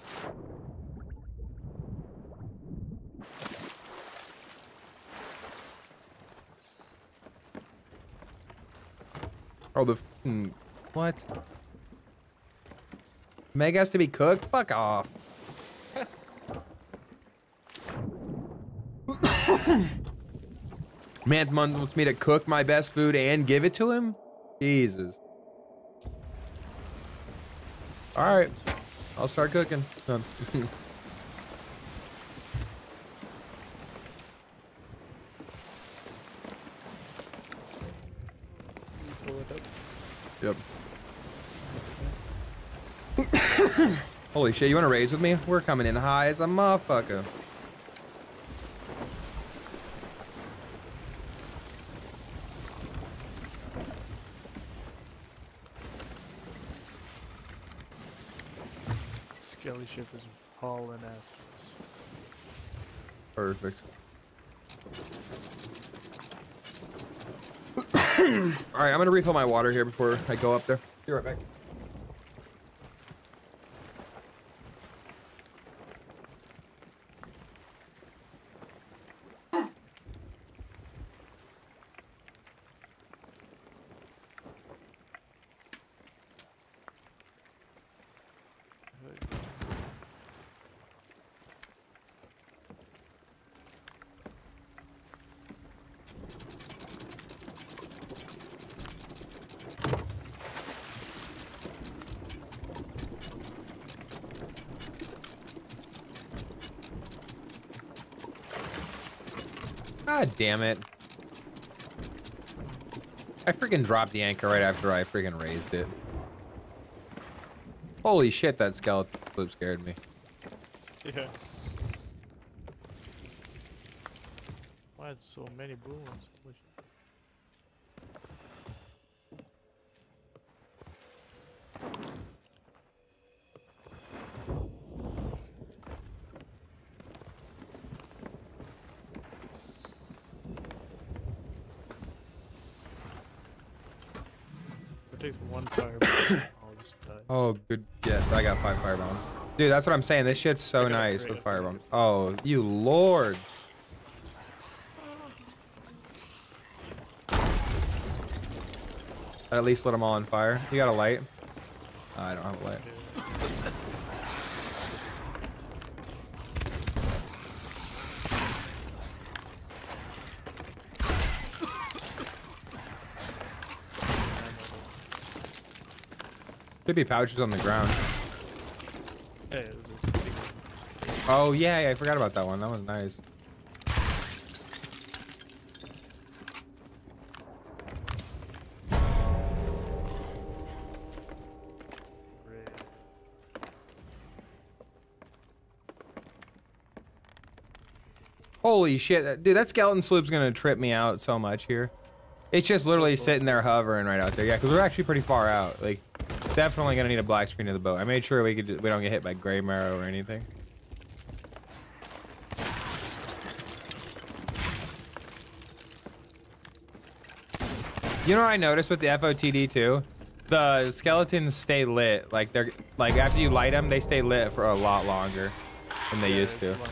A: Oh, the mm, what? Meg has to be cooked. Fuck off. Man wants me to cook my best food and give it to him? Jesus. All right. I'll start cooking. Um,
B: Yep.
A: Yep. Holy shit, you want to raise with me? We're coming in high as a motherfucker.
B: Skelly ship is hauling ass.
A: Perfect. All right, I'm gonna refill my water here before I go up there. Be right back. God damn it. I freaking dropped the anchor right after I freaking raised it. Holy shit, that skeleton flip scared me.
B: Yeah. Why so many blue? Which... It takes one fire. I'll just die.
A: Oh, good. Yes, I got five firebombs. Dude, that's what I'm saying. This shit's so nice with firebombs. Oh, you lord. At least lit them all on fire. You got a light? I don't have a light. Should be pouches on the ground.
B: Yeah, it was a big one.
A: Oh yeah, yeah, I forgot about that one. That was nice. Holy shit, dude! That skeleton sloop's gonna trip me out so much here. It's just literally sitting there hovering right out there. Yeah, because we're actually pretty far out. Like, definitely gonna need a black screen of the boat. I made sure we could we don't get hit by Graymarrow or anything. You know what I noticed with the FOTD too? The skeletons stay lit. Like they're like after you light them, they stay lit for a lot longer than they
B: Yeah,
A: used to.
B: a long time.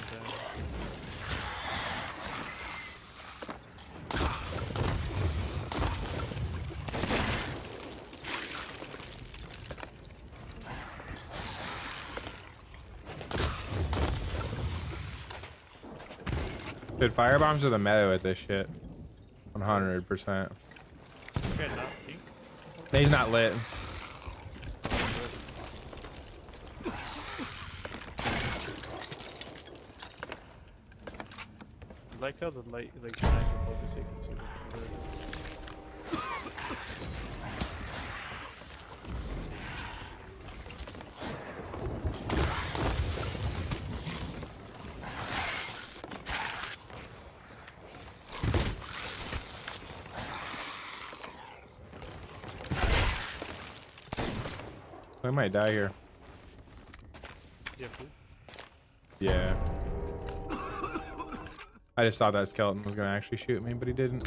A: Dude, firebombs are the meta with this shit. 100%.
B: This not?
A: He's not lit.
B: Like how the light like shines above so you can see the
A: might die here.
B: Yeah.
A: Yeah. I just thought that skeleton was gonna actually shoot me, but he didn't.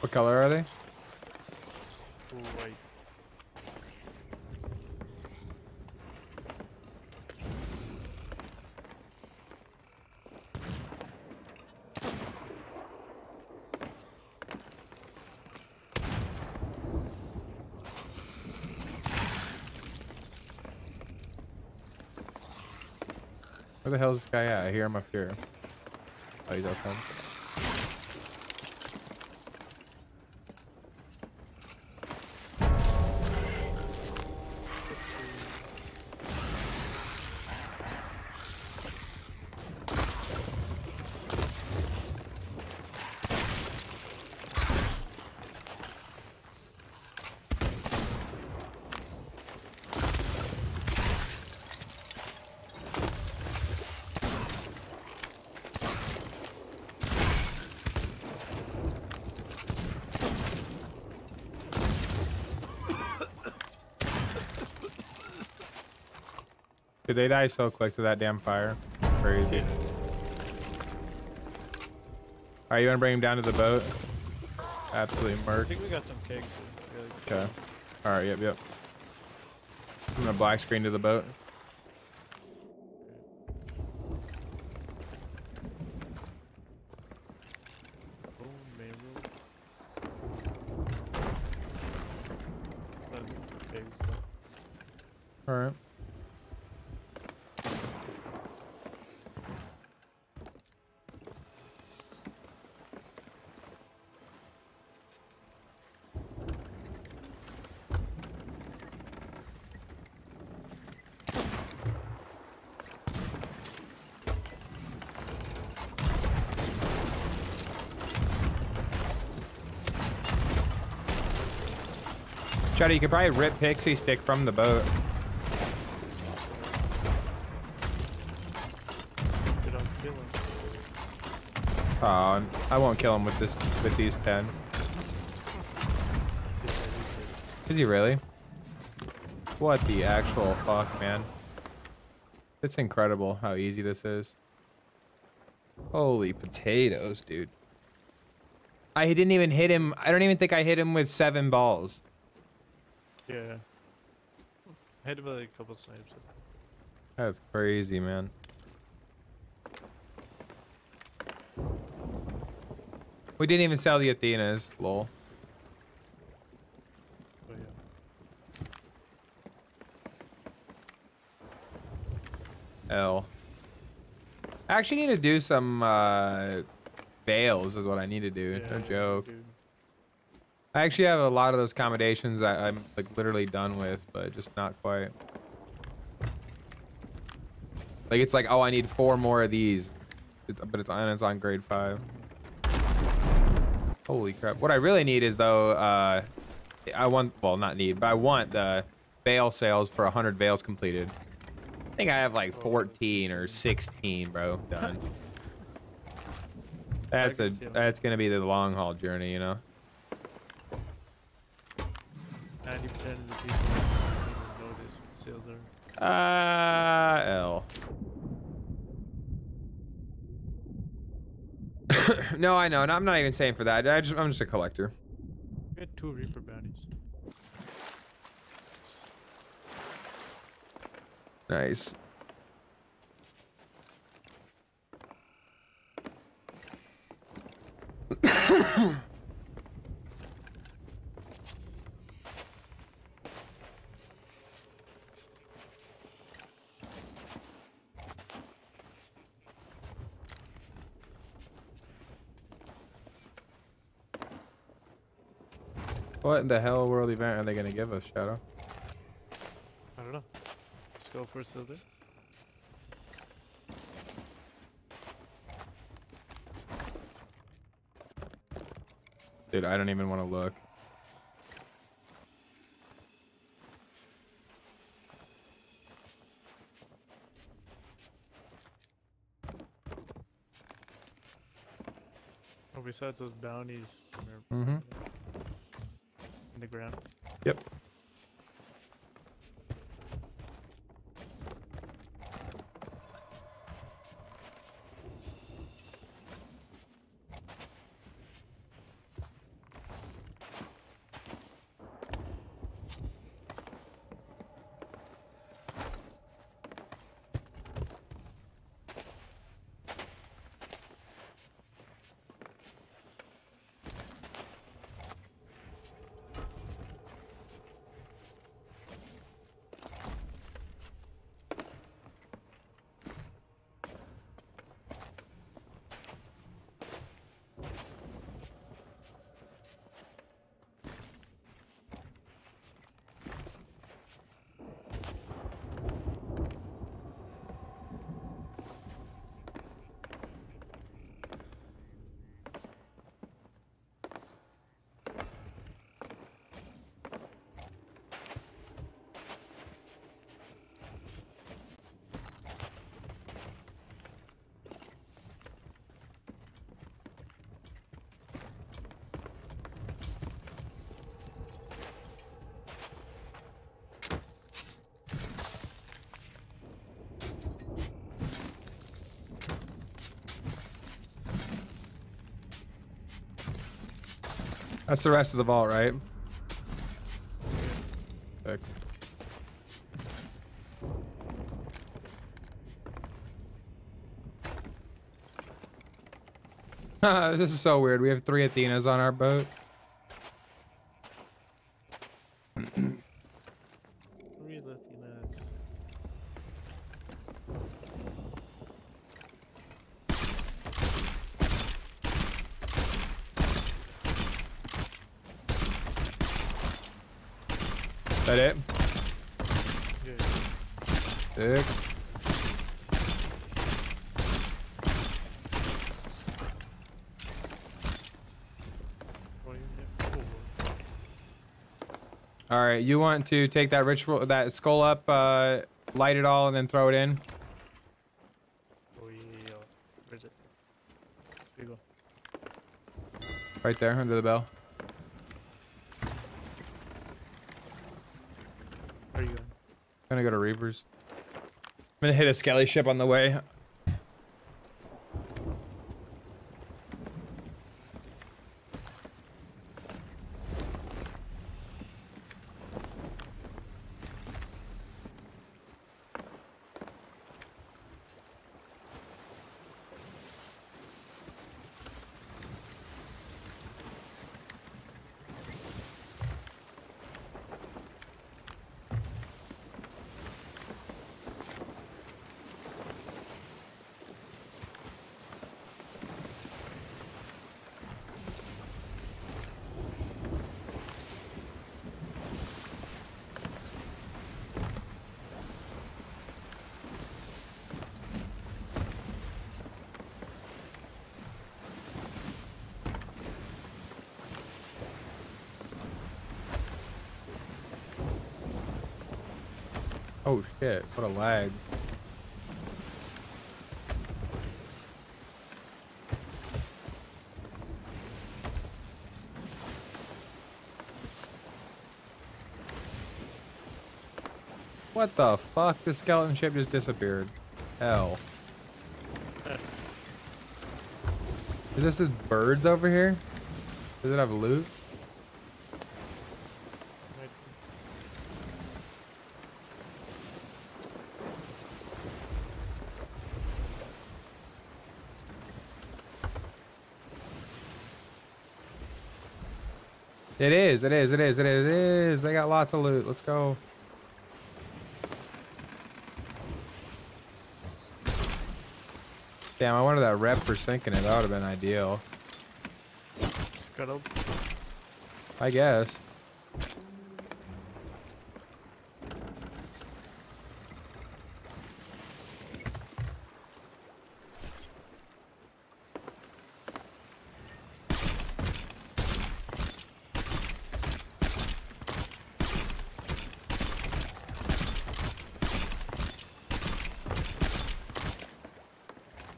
A: What color are they?
B: White.
A: This guy at? I hear him up here. Oh, he's outside. Dude, they die so quick to that damn fire. Crazy. Alright, you wanna bring him down to the boat? Absolutely
B: I
A: murk.
B: think we got some kegs.
A: Okay. Alright, yep, yep. I'm gonna black screen to the boat. You could probably rip Pixie Stick from the boat. Oh, I won't kill him with this with these ten. Is he really? What the actual fuck, man? It's incredible how easy this is. Holy potatoes, dude. I didn't even hit him. I don't even think I hit him with seven balls.
B: Yeah. I with like a couple snipes.
A: That's crazy, man. We didn't even sell the Athenas, lol.
B: Yeah.
A: L. I actually need to do some uh, bales is what I need to do. no joke.
B: dude.
A: I actually have a lot of those commendations I, I'm like literally done with, but just not quite. Like it's like, oh, I need four more of these, It's- but it's on it's on grade five. Holy crap! What I really need is though, uh, I want well not need, but I want the bale sales for 100 bales completed. I think I have like 14 or 16, bro, done. That's a
B: can see 'em.
A: that's gonna be the long haul journey, you know.
B: 90% of the people don't even notice what sales are.
A: Uh, L. no, I know. and I'm not even saying for that. I just, I'm just a collector.
B: We had two Reaper bounties.
A: Nice. What in the hell world event are they gonna give us, Shadow?
B: I don't know. Let's go for a Silver.
A: Dude, I don't even want to look.
B: Oh, besides those bounties from
A: Yep. That's the rest of the vault, right? Sick. this is so weird. We have three Athenas on our boat.
B: Three Latinas.
A: That it?
B: Yeah.
A: Sick.
B: What do you get? Four.
A: All right, you want to take that ritual, that skull up, uh, light it all, and then throw it in?
B: Oh yeah. Where's it? Here you go.
A: Right there, under the bell.
B: Where are you going?
A: I'm Gonna go to Reapers. I'm gonna hit a skelly ship on the way. Shit, what a lag. What the fuck? The skeleton ship just disappeared. Hell. Is this the birds over here? Does it have loot?
B: Might
A: It is, it is, it is, it is, it is. They got lots of loot. Let's go. Damn, I wanted that rep for sinking it. That would have been ideal.
B: Scuttled.
A: I guess.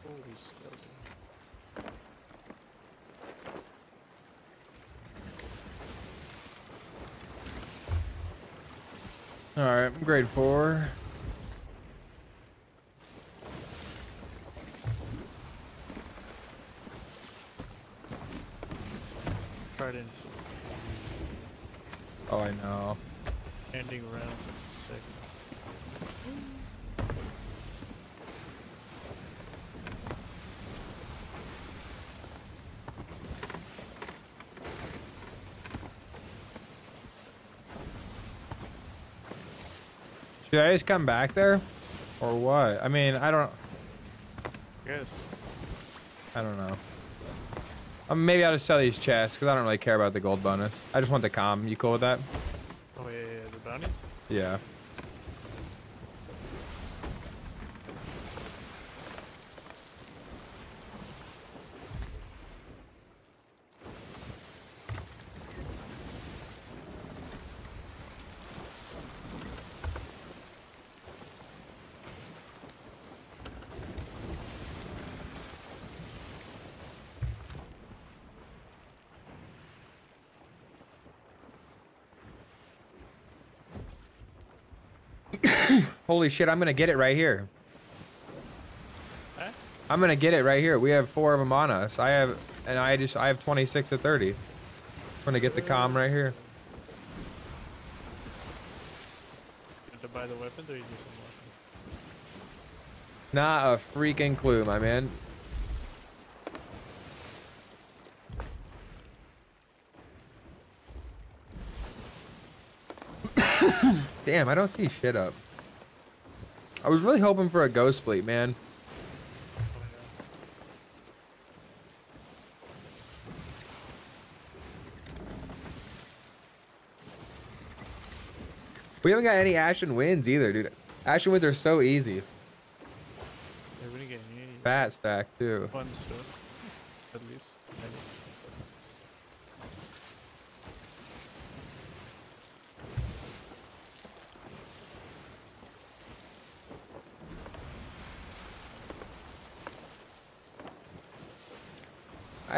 B: Holy skeleton.
A: All right, grade four.
B: Tridents
A: Oh, I know.
B: ending round. Sick.
A: Should I just come back there, or what? I mean, I don't.
B: Yes.
A: I don't know. Um, maybe I'll just sell these chests because I don't really care about the gold bonus. I just want the com. You cool with that?
B: Oh yeah, yeah, yeah, the bounties.
A: Yeah. Holy shit, I'm gonna get it right here.
B: Huh?
A: I'm gonna get it right here. We have four of them on us. I have, and I just, I have 26 to 30. want to get the com right here.
B: Have to buy the weapons or you unlock them?
A: Not a freaking clue, my man. Damn, I don't see shit up. I was really hoping for a ghost fleet, man. We haven't got any Ashen Winds either, dude. Ashen Winds are so easy.
B: Yeah, we didn't get any
A: Fat stack, too.
B: fun stuff. At least. Maybe.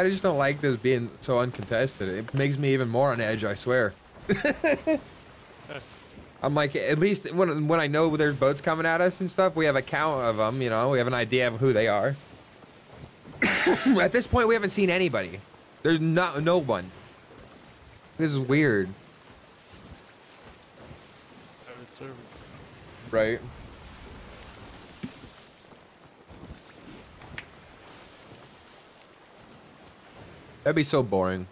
A: I just don't like this being so uncontested. It makes me even more on edge, I swear. I'm like, at least when, when I know there's boats coming at us and stuff, we have a count of them, you know, we have an idea of who they are. at this point, we haven't seen anybody. There's not no one. This is weird, right? That'd be so boring.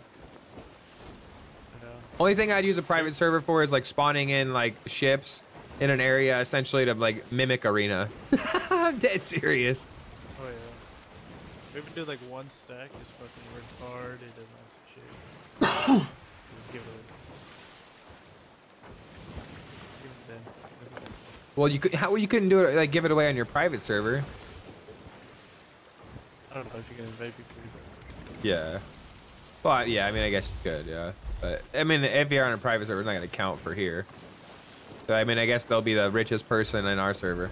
A: Only thing I'd use a private server for is like spawning in like ships in an area essentially to like mimic arena. I'm dead serious.
B: Oh yeah. We even do like one stack, just fucking work hard, it doesn't have to shit. just give it give it then. Give it then.
A: Well, you could how you couldn't do it like give it away on your private server.
B: I don't know if you can invade people.
A: Yeah. Well, yeah. I mean, I guess you could. Yeah. But I mean, if you're on a private server, it's not gonna count for here. So I mean, I guess they'll be the richest person in our server.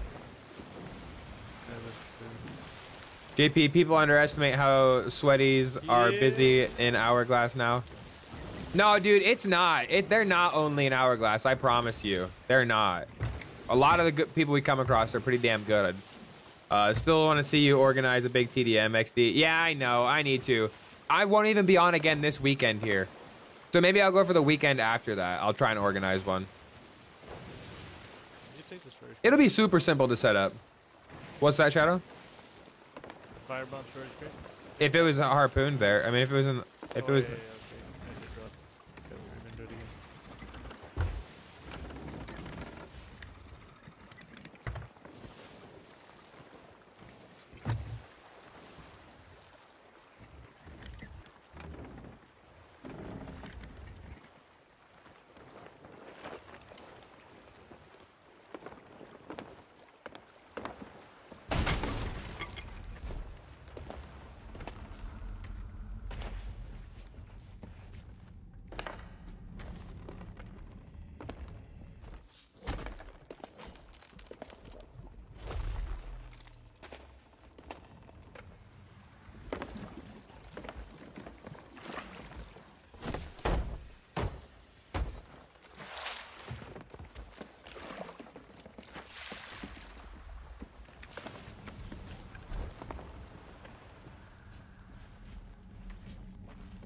B: Yeah.
A: JP, people underestimate how sweaties are
B: Yeah.
A: busy in Hourglass now. No, dude, it's not. It they're not only in Hourglass. I promise you, they're not. A lot of the good people we come across are pretty damn good. Uh, still want to see you organize a big TDM XD. Yeah, I know. I need to. I won't even be on again this weekend here. So maybe I'll go for the weekend after that. I'll try and organize one.
B: You take this first.
A: It'll be super simple to set up. What's that, Shadow?
B: Firebomb crate?
A: If it was a harpoon there, I mean, if it was in, if
B: oh,
A: it was,
B: Yeah, yeah, okay. I just dropped. Okay, we're gonna do it again.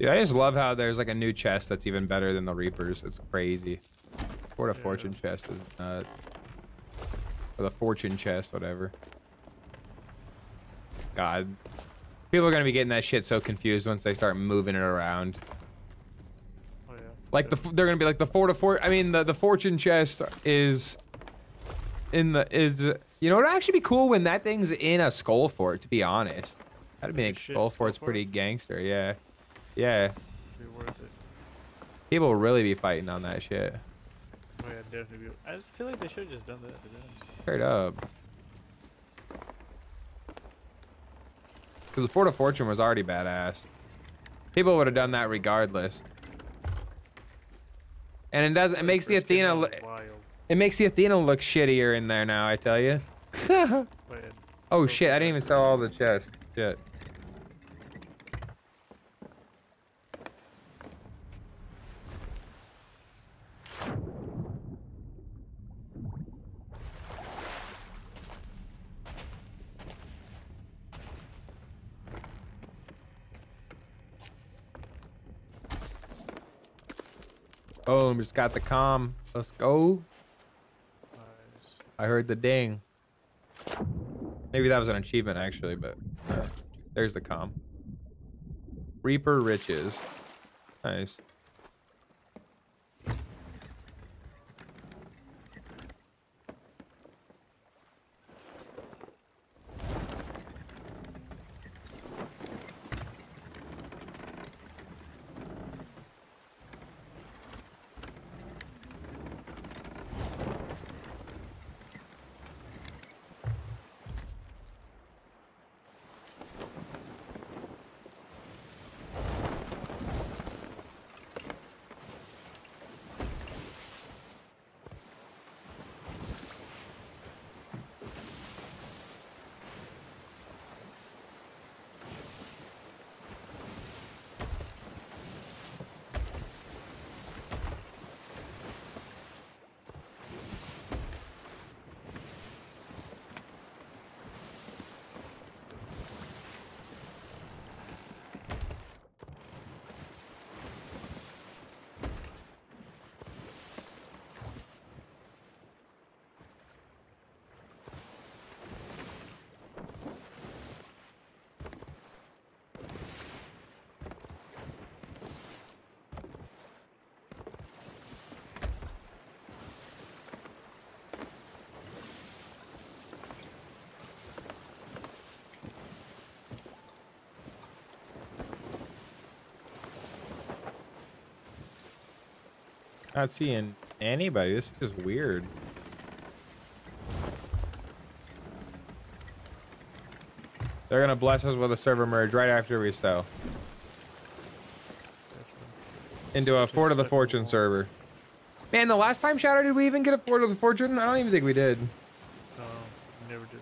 A: Dude, I just love how there's like a new chest that's even better than the Reapers. It's crazy. Or the
B: Yeah.
A: Fortune chest is nuts. Or the Fortune chest, whatever. God. People are gonna be getting that shit so confused once they start moving it around.
B: Oh yeah.
A: Like the they're gonna be like the four to four. I mean the the Fortune chest is in the is you know it'd actually be cool when that thing's in a skull fort. To be honest, that'd make
B: shit,
A: skull
B: skull
A: fort's
B: fort?
A: pretty gangster. Yeah, yeah.
B: be worth it.
A: People will really be fighting on that shit.
B: Oh yeah, definitely. Be. I feel like they should have just done that.
A: Straight up. Because the Fort of Fortune was already badass. People would have done that regardless. And it does. It makes the Athena.
B: was
A: lo-
B: Wild.
A: It makes the Athena look shittier in there now. I tell you.
B: Oh,
A: oh shit! I didn't even sell all the chests. Shit. Oh, Boom, just got the com. Let's go.
B: Nice.
A: I heard the ding. Maybe that was an achievement actually, but there's the com. Reaper Riches. Nice. Not seeing anybody. This is just weird. They're gonna bless us with a server merge right after we sell into a Fort of the Fortune server. Man, the last time Shadow did we even get a Fort of the Fortune? I don't even think we did.
B: No, never did.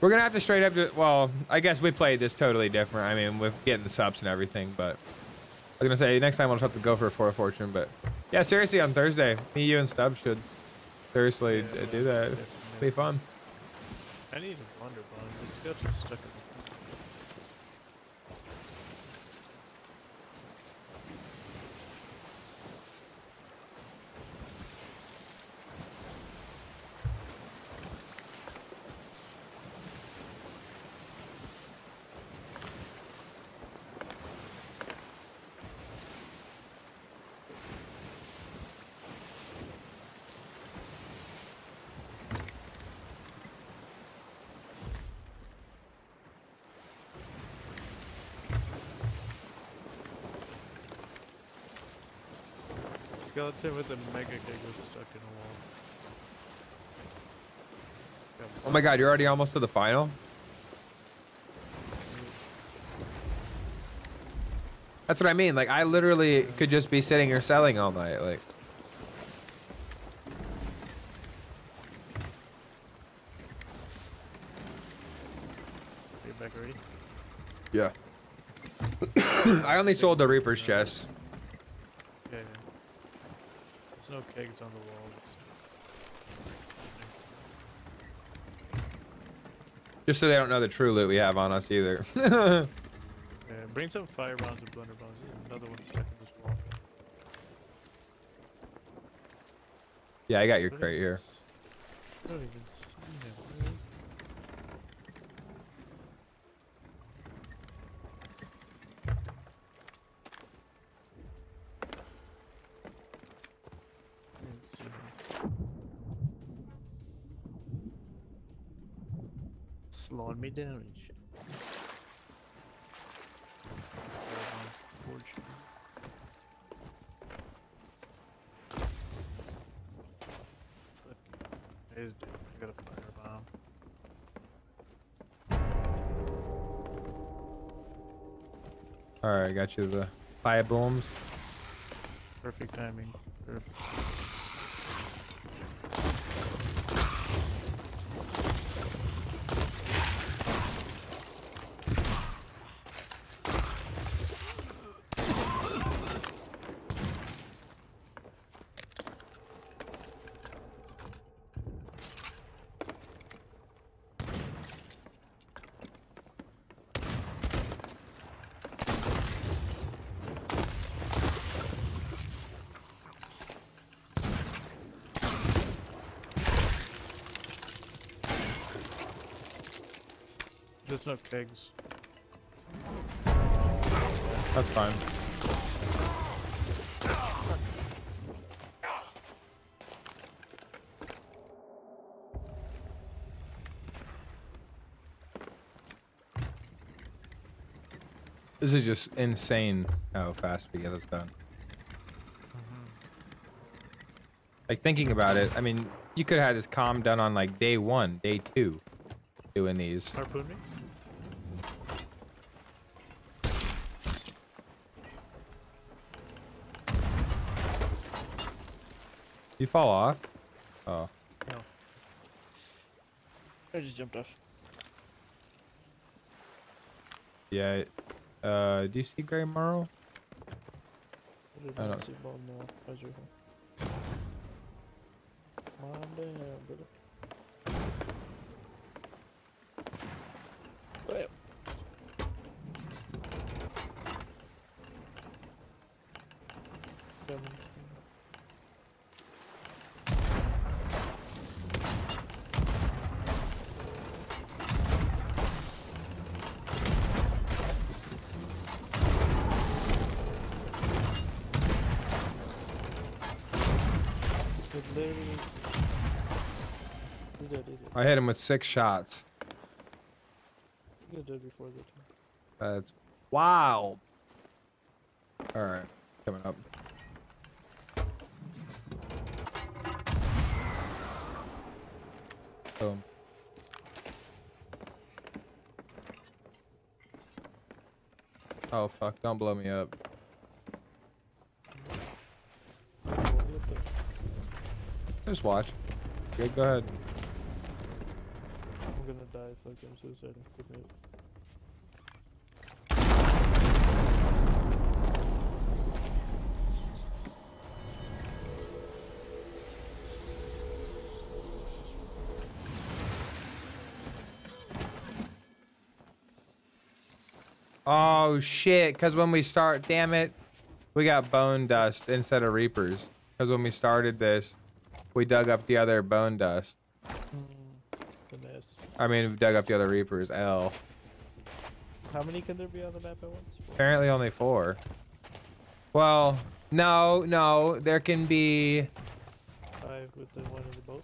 A: We're gonna have to straight up to. Well, I guess we played this totally different. I mean, with getting the subs and everything. But I was gonna say next time we'll just have to go for a Fort of Fortune. But yeah, seriously, on Thursday, me, you, and Stubbs should seriously
B: Yeah,
A: do that.
B: Definitely.
A: be fun.
B: I need a wonder bone. This stuck in the skeleton with a mega gig was stuck in a wall.
A: Oh my God, you're already almost to the final. That's what I mean. Like I literally could just be sitting here selling all night. Like
B: Get back ready.
A: yeah. I only sold the Reaper's chest.
B: Yeah, yeah. On the walls.
A: Just so they don't know the true loot we have on us either.
B: Yeah, bring some fire bombs and blunder bombs. Another one stuck in this wall.
A: yeah, I got your crate here.
B: s- I don't even see him. Where is- I didn't see him. Slowing me down and shit. Firebomb, There's dude. I got a firebomb.
A: All right, got you the fire booms.
B: Perfect timing. Perfect. No kegs.
A: That's fine. This is just insane how fast we get this done. Mm-hmm. Like thinking about it, I mean, you could have had this calm done on like day one, day two, doing these.
B: Harpoon me?
A: You fall off? Oh.
B: No. I just jumped off.
A: Yeah. Uh, do you see Graymarrow?
B: I did not
A: don't-
B: see ball no. How's your phone? Come on down, brother.
A: I hit him with six shots.
B: Was dead before the time.
A: That's wow. All right, coming up. Boom. Oh fuck! Don't blow me up. Just watch. Okay, go ahead.
B: I'm gonna die if I commit suicide. Commit.
A: Oh shit! Because when we start, damn it, we got bone dust instead of reapers. Because when we started this, we dug up the other bone dust.
B: Mm.
A: I mean, we dug up the other reapers. L.
B: How many can there be on the map at once?
A: Apparently only four. Well, no, no. There can be.
B: Five with the one in the boat.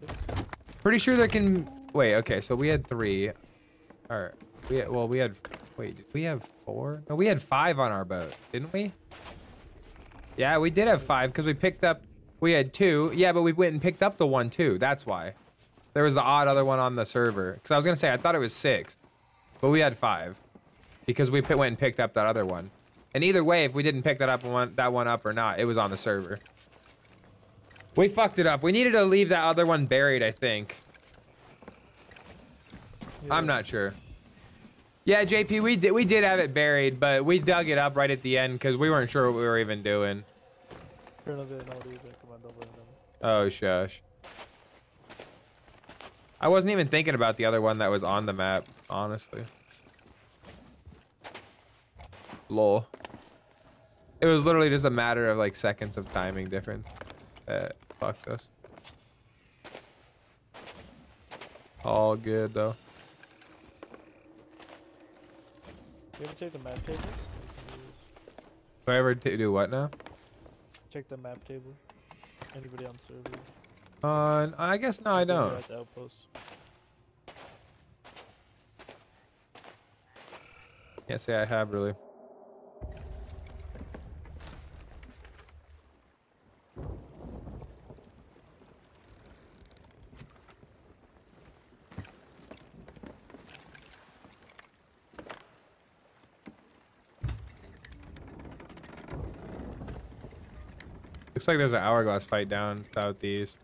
B: Six.
A: Pretty sure there can. Wait. Okay. So we had three. All right. We had, well, we had. Wait. Did we have four? No, we had five on our boat, didn't we? Yeah, we did have five because we picked up. We had two. Yeah, but we went and picked up the one too. That's why. There was the odd other one on the server. Because I was gonna say I thought it was six, but we had five because we went and picked up that other one. And either way, if we didn't pick that up one, that one up or not, it was on the server. We fucked it up. We needed to leave that other one buried, I think. I'm not sure. Yeah, JP, we did we did have it buried, but we dug it up right at the end because we weren't sure what we were even doing. Oh didn't I wasn't even thinking about the other one that was on the map, honestly. Lol. It was literally just a matter of like seconds of timing difference that fucked us. All good though.
B: You ever check the map tables? So you can use-
A: Do I ever do what now?
B: Check the map table. Anybody on server?
A: Uh, I guess no, I don't.
B: At the outpost.
A: Can't say I have really. Looks like there's an hourglass fight down southeast.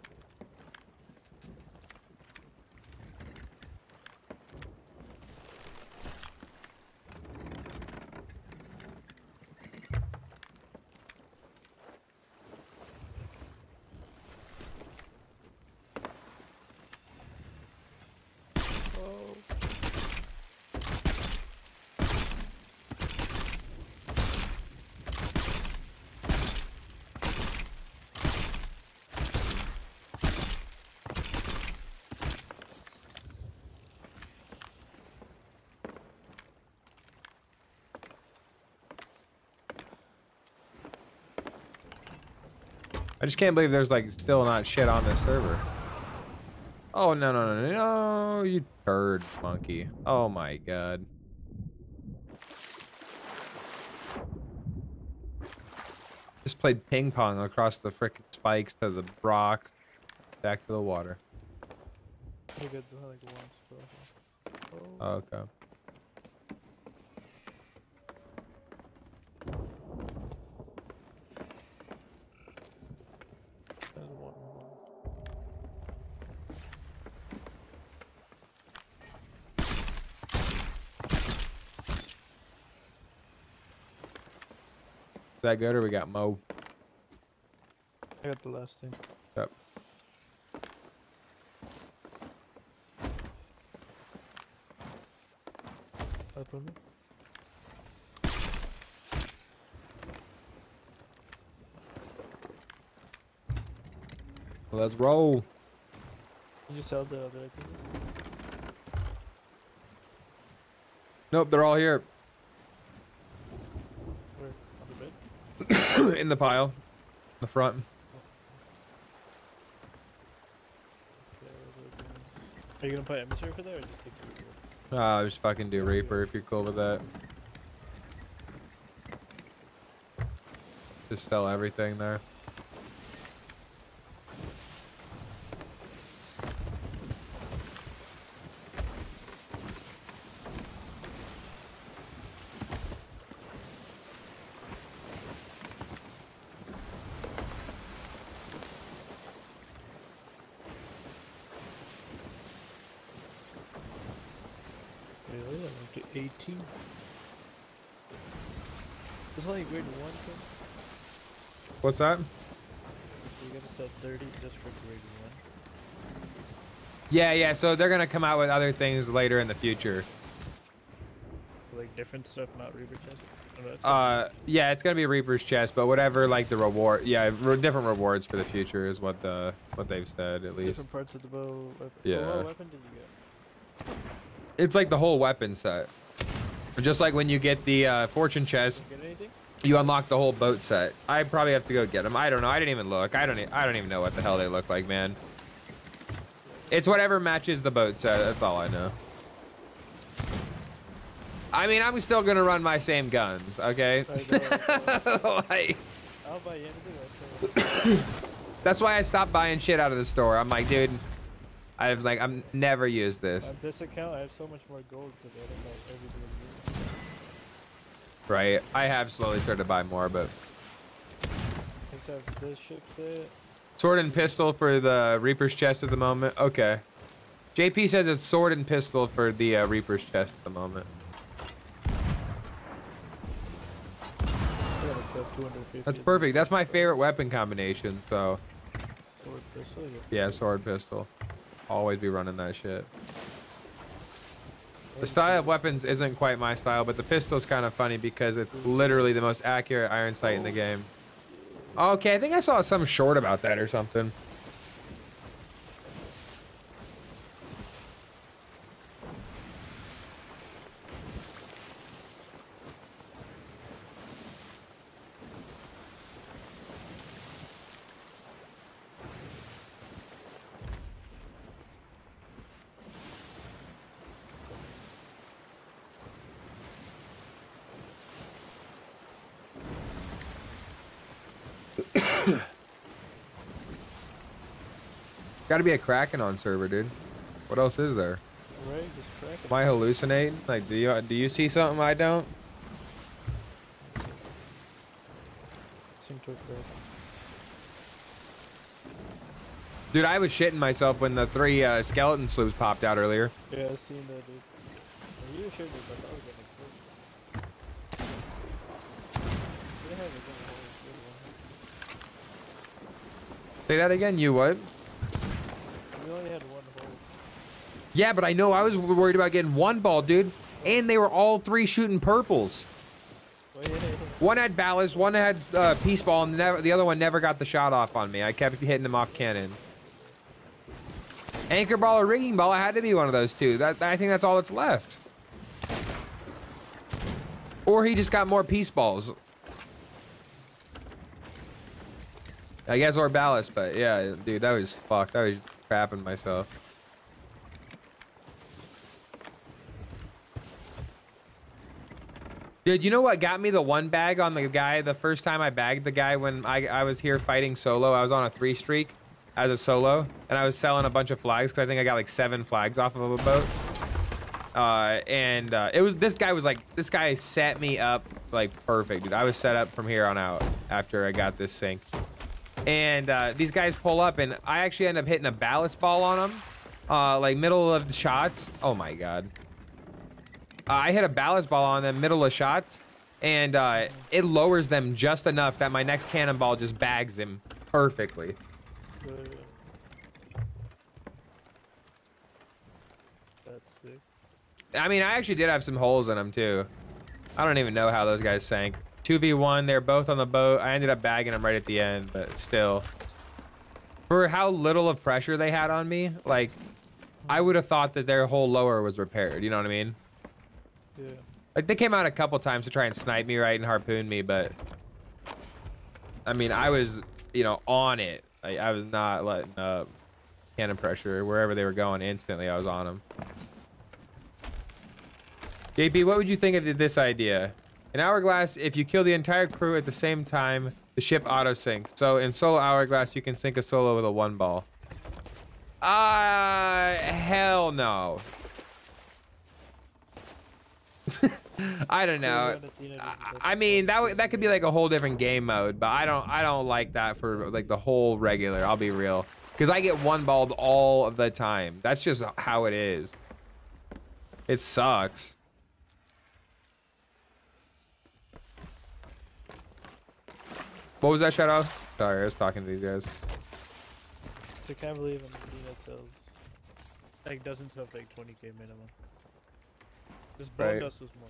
A: I just can't believe there's like still not shit on this server. Oh no no no no you turd monkey. Oh my god. Just played ping pong across the frickin' spikes to the rock, back to the water.
B: I think it's like one stuff. Oh,
A: Oh, okay.
B: there's one more.
A: Is that good or we got Mo?
B: I got the last thing.
A: Yep.
B: Up on me.
A: Let's roll.
B: You just held the other activities.
A: Nope, they're all here
B: Where? On the bed?
A: In the pile, in the front.
B: Yeah, where the guns- Are you gonna put emissary for that or just take the Reaper?
A: Ah, just fucking do Reaper if you're cool with that. Just sell everything there.
B: Really? I'm up to 18. There's only grade 1 thing.
A: What's that?
B: You gotta sell 30 just for grade 1.
A: Yeah, yeah. So they're gonna come out with other things later in the future.
B: Like different stuff, not Reaper chest. Oh, it's
A: Uh, yeah, it's gonna be Reaper's chest, but whatever, like the reward. Yeah, re different rewards for the future is what the what they've said at least.
B: different parts of the bow. Weapon.
A: Yeah.
B: Oh, what weapon did you get?
A: It's like the whole weapon set. Just like when you get the uh, fortune chest? You unlock the whole boat set. I probably have to go get them. I don't know. I didn't even look. I don't. E I don't even know what the hell they look like, man. It's whatever matches the boat set. That's all I know. I mean, I'm still gonna run my same guns, okay?
B: Know, know.
A: like,
B: I'll buy you anything. I sell it.
A: that's why I stopped buying shit out of the store. I'm like, dude, I was like, I'm never use this,
B: On this account, I have so much more gold because I don't buy everything.
A: Right? I have slowly started to buy more, but
B: Except this ship set.
A: sword and pistol for the Reaper's chest at the moment. Okay. JP says it's sword and pistol for the uh, Reaper's chest at the moment.
B: I gotta kill 250.
A: That's perfect. That's my favorite weapon combination. So
B: Sword pistol. Yeah,
A: sword pistol. Always be running that shit. The style of weapons isn't quite my style, but the pistol's kind of funny because it's literally the most accurate iron sight in the game. Okay, I think I saw some short about that or something. Got to be a Kraken on server, dude. What else is there?
B: Right, just crack it.
A: Am I hallucinating? Like, do you do you see something I don't?
B: Seem to have.
A: Dude, I was shitting myself when the three uh, skeleton sloops popped out earlier.
B: Yeah, I seen that, dude. You showed me, I I was gonna kill you. They have a good one, good one.
A: Say that again. You what?
B: Only had one hole.
A: Yeah, but I know I was worried about getting one ball, dude. And they were all three shooting purples.
B: Well, yeah.
A: One had ballast, one had uh, peace ball, and never, the other one never got the shot off on me. I kept hitting them off cannon. Anchor ball or rigging ball, I had to be one of those two. That I think that's all that's left. Or he just got more peace balls. I guess or ballast, but yeah, dude, that was fucked. I was crapping myself. Dude, you know what got me the one bag on the guy the first time I bagged the guy when I, I was here fighting solo? I was on a three streak as a solo, and I was selling a bunch of flags because I think I got like seven flags off of a boat. Uh, and uh, it was this guy was like this guy set me up like perfect, dude. I was set up from here on out after I got this sink. And uh, these guys pull up, and I actually end up hitting a ballast ball on them, uh, like middle of the shots. Oh my god. Uh, I hit a ballast ball on them middle of shots, and uh, it lowers them just enough that my next cannonball just bags him perfectly.
B: That's sick.
A: I mean, I actually did have some holes in them too. I don't even know how those guys sank. 2v1, they're both on the boat. I ended up bagging them right at the end, but still. For how little of pressure they had on me, like, I would have thought that their whole lower was repaired. You know what I mean?
B: Yeah.
A: Like, they came out a couple times to try and snipe me, right, and harpoon me, but... I mean, I was, you know, on it. Like, I was not letting up cannon pressure. Wherever they were going, instantly I was on them. JP, what would you think of this idea? In Hourglass, if you kill the entire crew at the same time, the ship auto sinks. So in solo Hourglass, you can sink a solo with a one ball. Uh, hell no. I don't know. I, I mean, that that could be like a whole different game mode, but I don't I don't like that for like the whole regular. I'll be real, because I get one balled all of the time. That's just how it is. It sucks. What was that, Shadow? Sorry, I was talking to these guys.
B: So I can't believe Medina sells like doesn't of like 20k minimum. This bone
A: Right.
B: dust was more.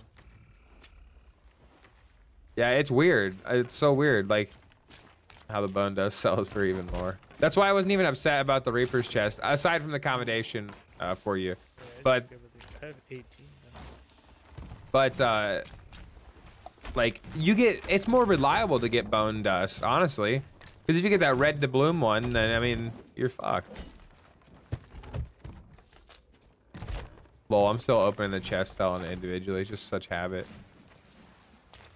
A: Yeah, it's weird. It's so weird, like how the bone dust sells for even more. That's why I wasn't even upset about the Reaper's chest, aside from the accommodation uh, for you.
B: Yeah, I
A: But-
B: I have 18. now.
A: But uh, like you get, it's more reliable to get bone dust, honestly, because if you get that red to bloom one, then I mean you're fucked. Lol, I'm still opening the chest selling individually. It's just such habit.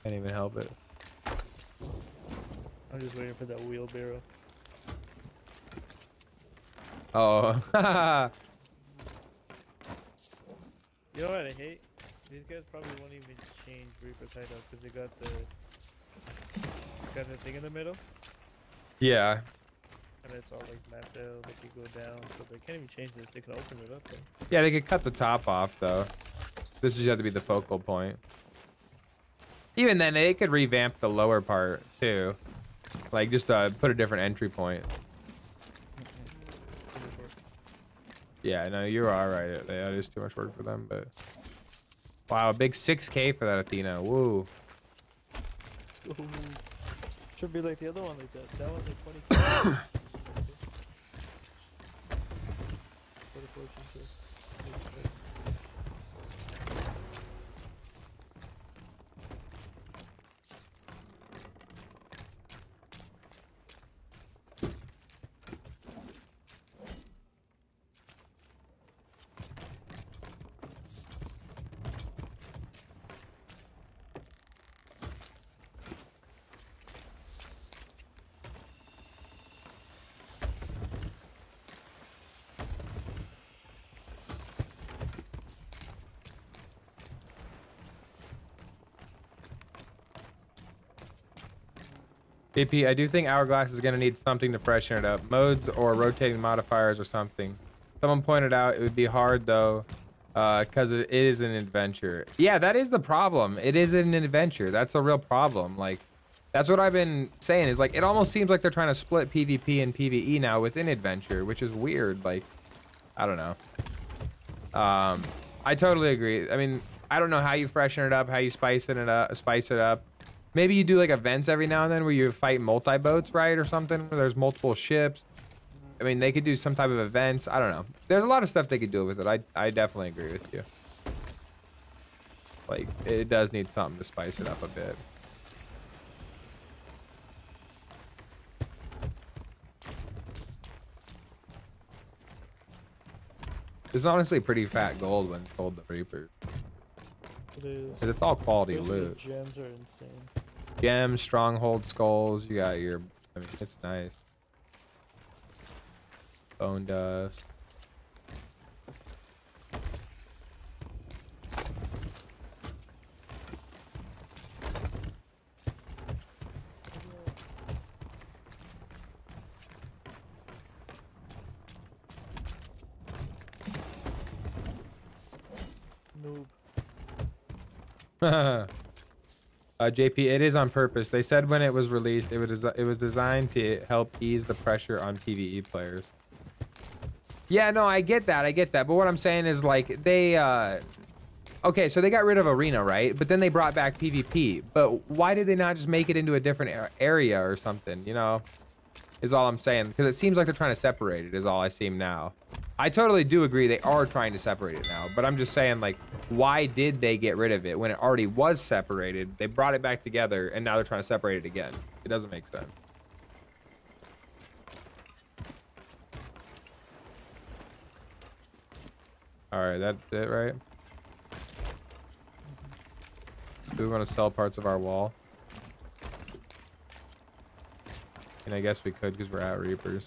A: Can't even help it.
B: I'm just waiting for that wheelbarrow.
A: Oh.
B: You know what I hate? These guys probably won't even change Reaper's title because they got the got the thing in the middle
A: yeah.
B: and it's all like mapped out. They can go down, so they can't even change this. They can open it up though.
A: Yeah, they could cut the top off though. This just have to be the focal point. Even then, they could revamp the lower part too, like just uh, put a different entry point. Yeah, no, you're all right. That is too much work for them, but wow, a big 6K for that Athena. Woo.
B: Should be like the other one like that. That one's like 20k. What a fortune to-
A: AP, I do think Hourglass is going to need something to freshen it up. Modes or rotating modifiers or something. Someone pointed out it would be hard though, because it is an adventure. Yeah, that is the problem. It is an adventure. That's a real problem. Like, that's what I've been saying is like, it almost seems like they're trying to split PvP and PvE now within adventure, which is weird. Like, I don't know. Um, I totally agree. I mean, I don't know how you freshen it up, how you spice it up, spice it up. Maybe you do like events every now and then where you fight multi boats, right, or something. Where there's multiple ships. I mean, they could do some type of events. I don't know. There's a lot of stuff they could do with it. I I definitely agree with you. Like it does need something to spice it up a bit. It's honestly pretty fat gold when sold to Reaper.
B: It is.
A: It's all quality
B: loot. The gems are insane.
A: Gems, stronghold skulls. You got your. I mean, it's nice. Bone dust.
B: Noob.
A: uh, JP, it is on purpose. They said when it was released, it was it was designed to help ease the pressure on PVE players. Yeah, no, I get that. I get that. But what I'm saying is like they uh Okay, so they got rid of arena, right? But then they brought back PvP. But why did they not just make it into a different area or something, you know? Is all I'm saying because it seems like they're trying to separate it is all I seem now. I totally do agree they are trying to separate it now, but I'm just saying like why did they get rid of it when it already was separated? They brought it back together and now they're trying to separate it again. It doesn't make sense. All right, that's it, right? Do we want to sell parts of our wall? And I guess we could because we're at Reapers.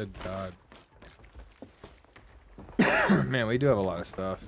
A: Good God. Man, we do have a lot of stuff.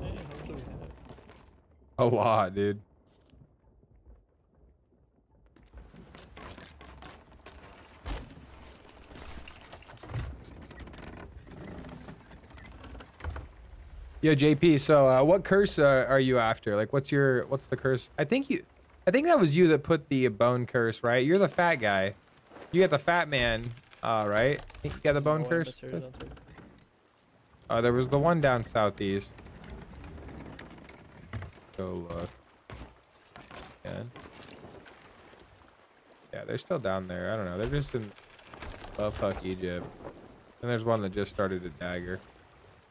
B: Hey, how much do we have?
A: A lot, dude. Yo, JP. So, uh, what curse uh, are you after? Like, what's your what's the curse? I think you, I think that was you that put the bone curse, right? You're the fat guy. You got the fat man, uh, right? I think you got the bone curse. Uh, there was the one down southeast. Look. Yeah, they're still down there. I don't know. They're just in fuck Egypt. And there's one that just started a dagger.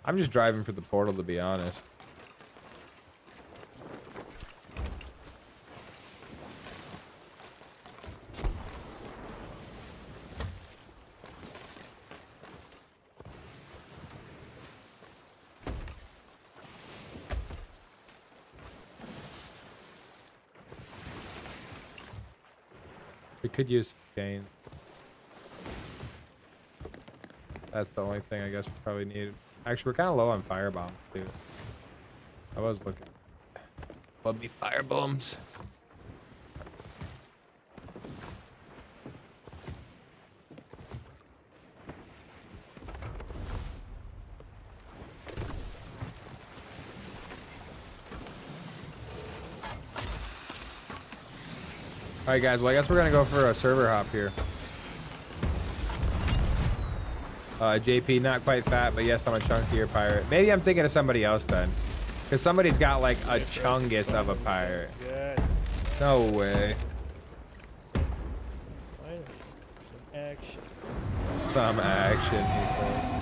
A: I'm just driving for the portal to be honest. Could use chain. That's the only thing I guess we probably need. Actually, we're kind of low on firebomb too. I was looking. Love me firebombs. All right, guys. Well, I guess we're gonna go for a server hop here. Uh, JP, not quite fat, but yes, I'm a chunkier pirate. Maybe I'm thinking of somebody else then, because somebody's got like a chungus of a pirate. No way.
B: Some action.
A: Some action, he said.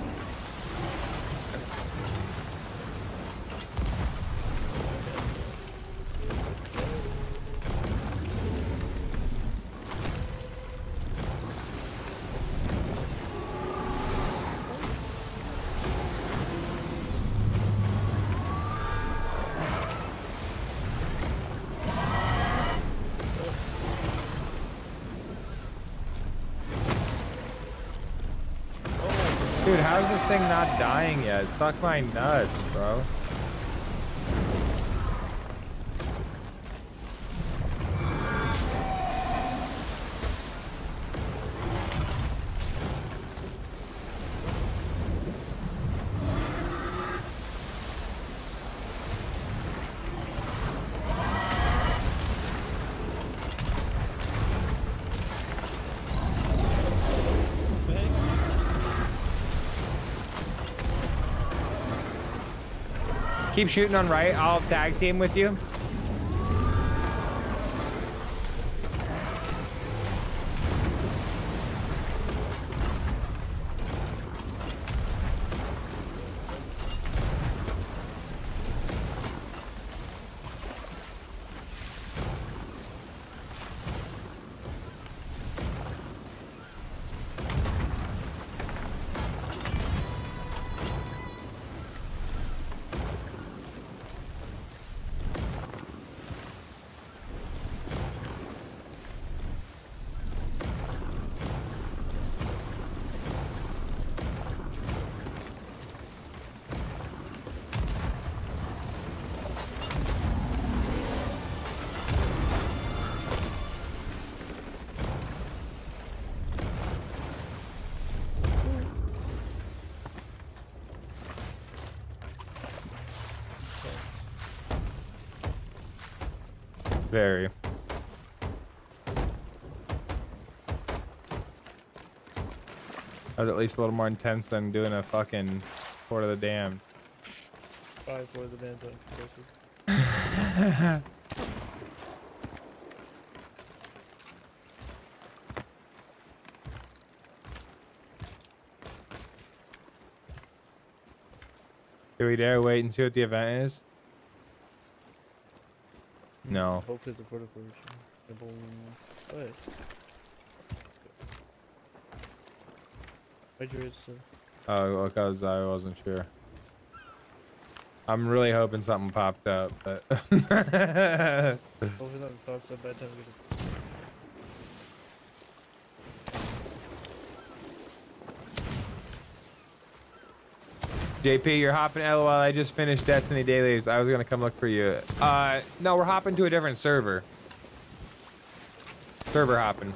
A: Suck my nuts, bro.
H: Keep shooting on right. I'll tag team with you. Was at least a little more intense than doing a fucking Fort of the Damned.
B: Five for the damn thing.
A: Do we dare wait and see what the event is? No.
B: Hopefully the. What? Let's go.
A: Oh, because I wasn't sure. I'm really hoping something popped up, but
B: Hopefully nothing pops up by the time we get
A: JP, you're hopping LOL. I just finished Destiny Dailies. I was gonna come look for you. Uh, no, we're hopping to a different server. Server hopping.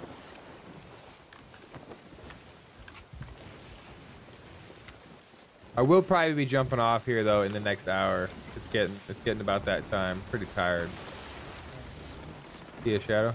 A: I will probably be jumping off here though in the next hour. It's getting it's getting about that time. Pretty tired. See a shadow.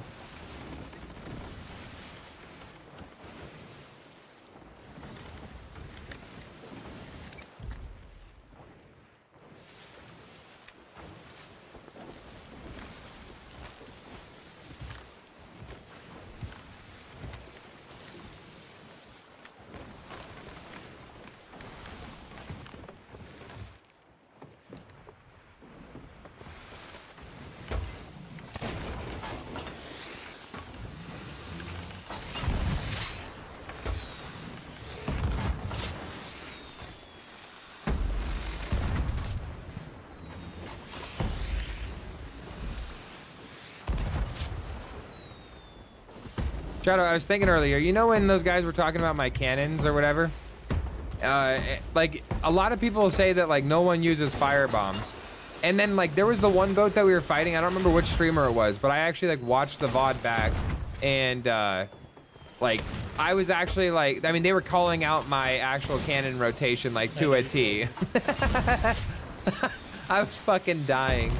A: Shadow, I was thinking earlier, you know when those guys were talking about my cannons or whatever? Uh, eh, like, a lot of people say that, like, no one uses fire bombs. And then, like, there was the one boat that we were fighting. I don't remember which streamer it was, but I actually, like, watched the VOD back. And, uh, like, I was actually, like, I mean, they were calling out my actual cannon rotation, like, to a T. I was fucking dying.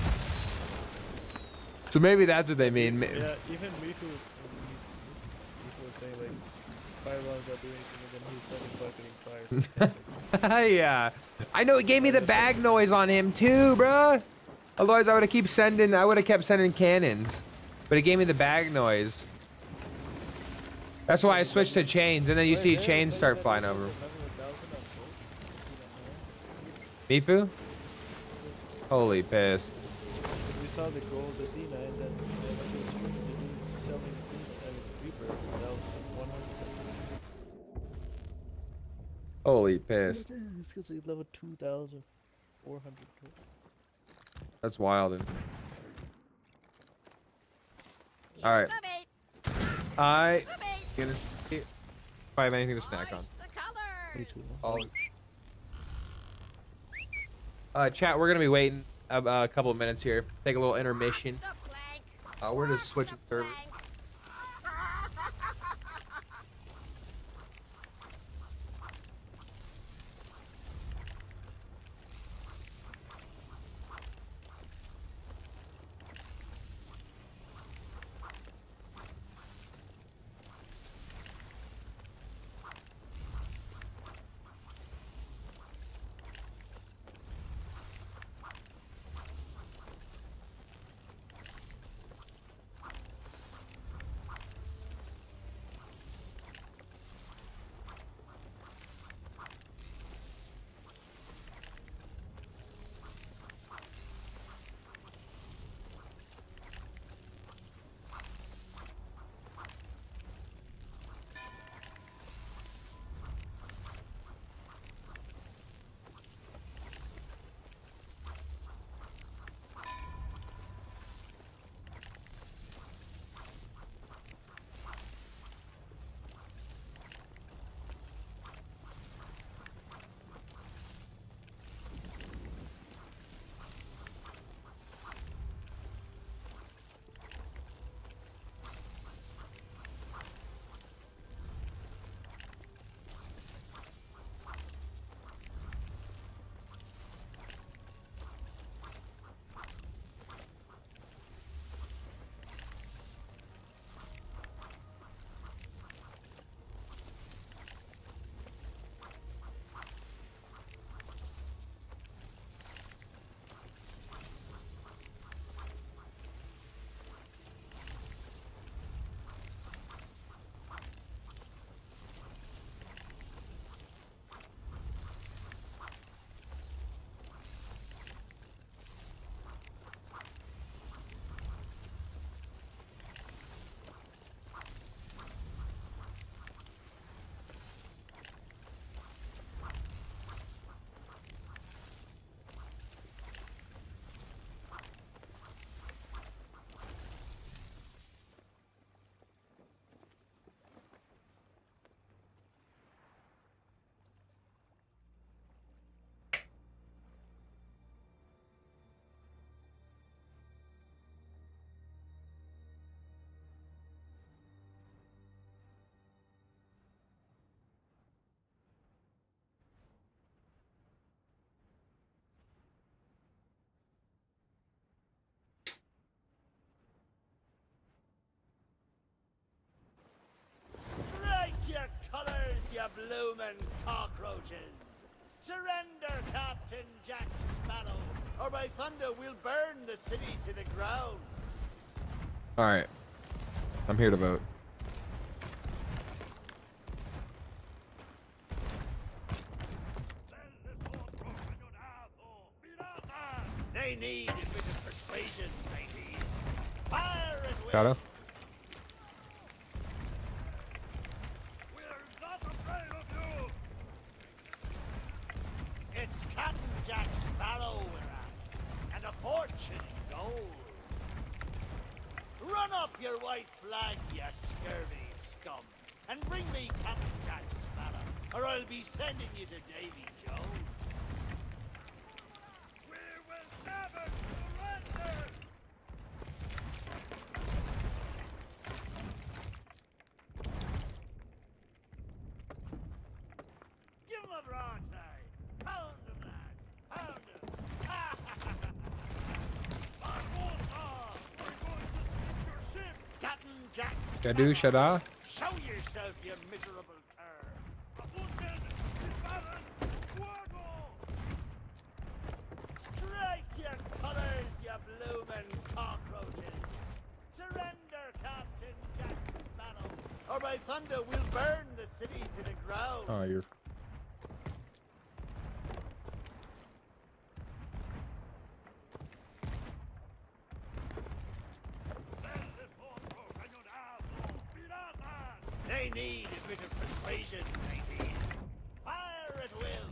A: So maybe that's what they mean.
B: Yeah, even me too. People were saying like fire bombs don't do anything, he started bucketing fire.
A: yeah. I know it gave me the bag noise on him too, bruh. Otherwise, I would have keep sending. I would have kept sending cannons, but it gave me the bag noise. That's why I switched to chains, and then you see chains start flying over. Mifu? Holy piss.
B: We saw the gold
A: Holy piss.
B: It's because they level 2,400.
A: That's wild. dude. All right. I gonna see if I have anything to snack on. Oh. Uh, chat, we're gonna be waiting a, a couple of minutes here. Take a little intermission. Uh, we're just switching servers.
I: You bloomin' cockroaches! Surrender, Captain Jack Sparrow, or by thunder we'll burn the city to the ground!
A: All right. I'm here to vote.
I: They need a bit of persuasion, matey. Fire at will!
A: Shadow?
I: It's Captain Jack Sparrow we're at, and a fortune in gold. Run up your white flag, you scurvy scum, and bring me Captain Jack Sparrow, or I'll be sending you to Davy Jones. We will never surrender! Give him a broadside! Pound him, lads! Pound him! Barbossa! We're going to sink your ship! Captain Jack
A: Shadu, Shada.
I: Show yourself, you miserable cur! Apunten, disparen, fuego! Strike your colors, you bloomin' cockroaches! Surrender, Captain Jack Sparrow, or by thunder we'll burn the city to the ground!
A: Oh, you're.
I: They need a bit of persuasion, mateys. Fire at will!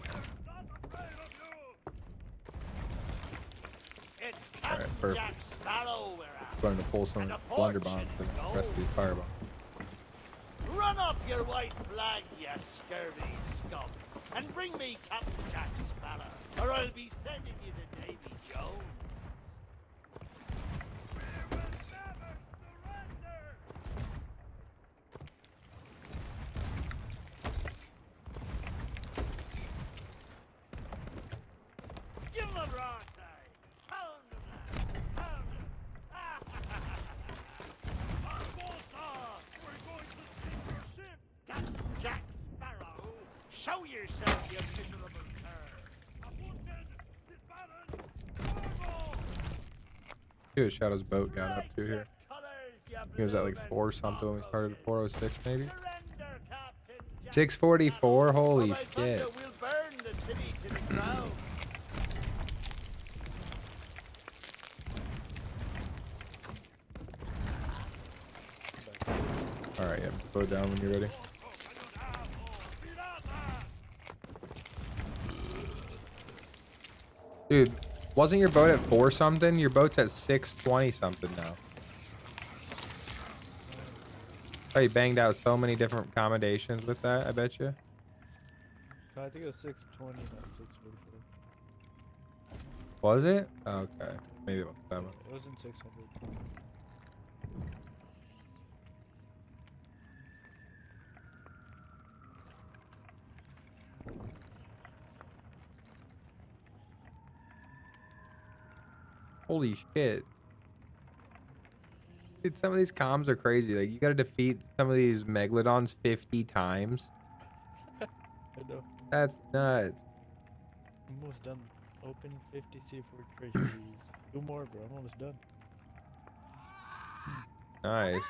I: We're not afraid of you! It's Captain
A: perfect.
I: Jack Sparrow we're after.
A: Going to pull some blunderbombs
I: in
A: the rest of these firebombs.
I: Run up your white flag, you scurvy scum, and bring me Captain Jack Sparrow, or I'll be sending you to Davy Jones. We will never surrender! Give him a broadside! Pound him, lad! Pound him! Barbossa! We're going to sink your ship! Captain Jack Sparrow! Show yourself, you miserable cur! Apunten, disparen, fuego!
A: Dude, Shadow's boat got up to here. He was at like four something when we started at 406 maybe.
I: Surrender, Captain Jack
A: 644, holy shit. Alright, yeah, boat down when you're ready. Dude, wasn't your boat at four something? Your boat's at 620 something now. Oh, you banged out so many different commendations with that, I bet you.
B: No, I think it was 620, not 644.
A: Was it? Okay. Maybe about seven.
B: It wasn't 600.
A: Holy shit. Dude, some of these comms are crazy. Like, you gotta defeat some of these megalodons 50 times.
B: I know.
A: That's nuts.
B: Almost done. Open 50 Sea Fort treasuries. Two more, bro. I'm almost done.
A: Nice.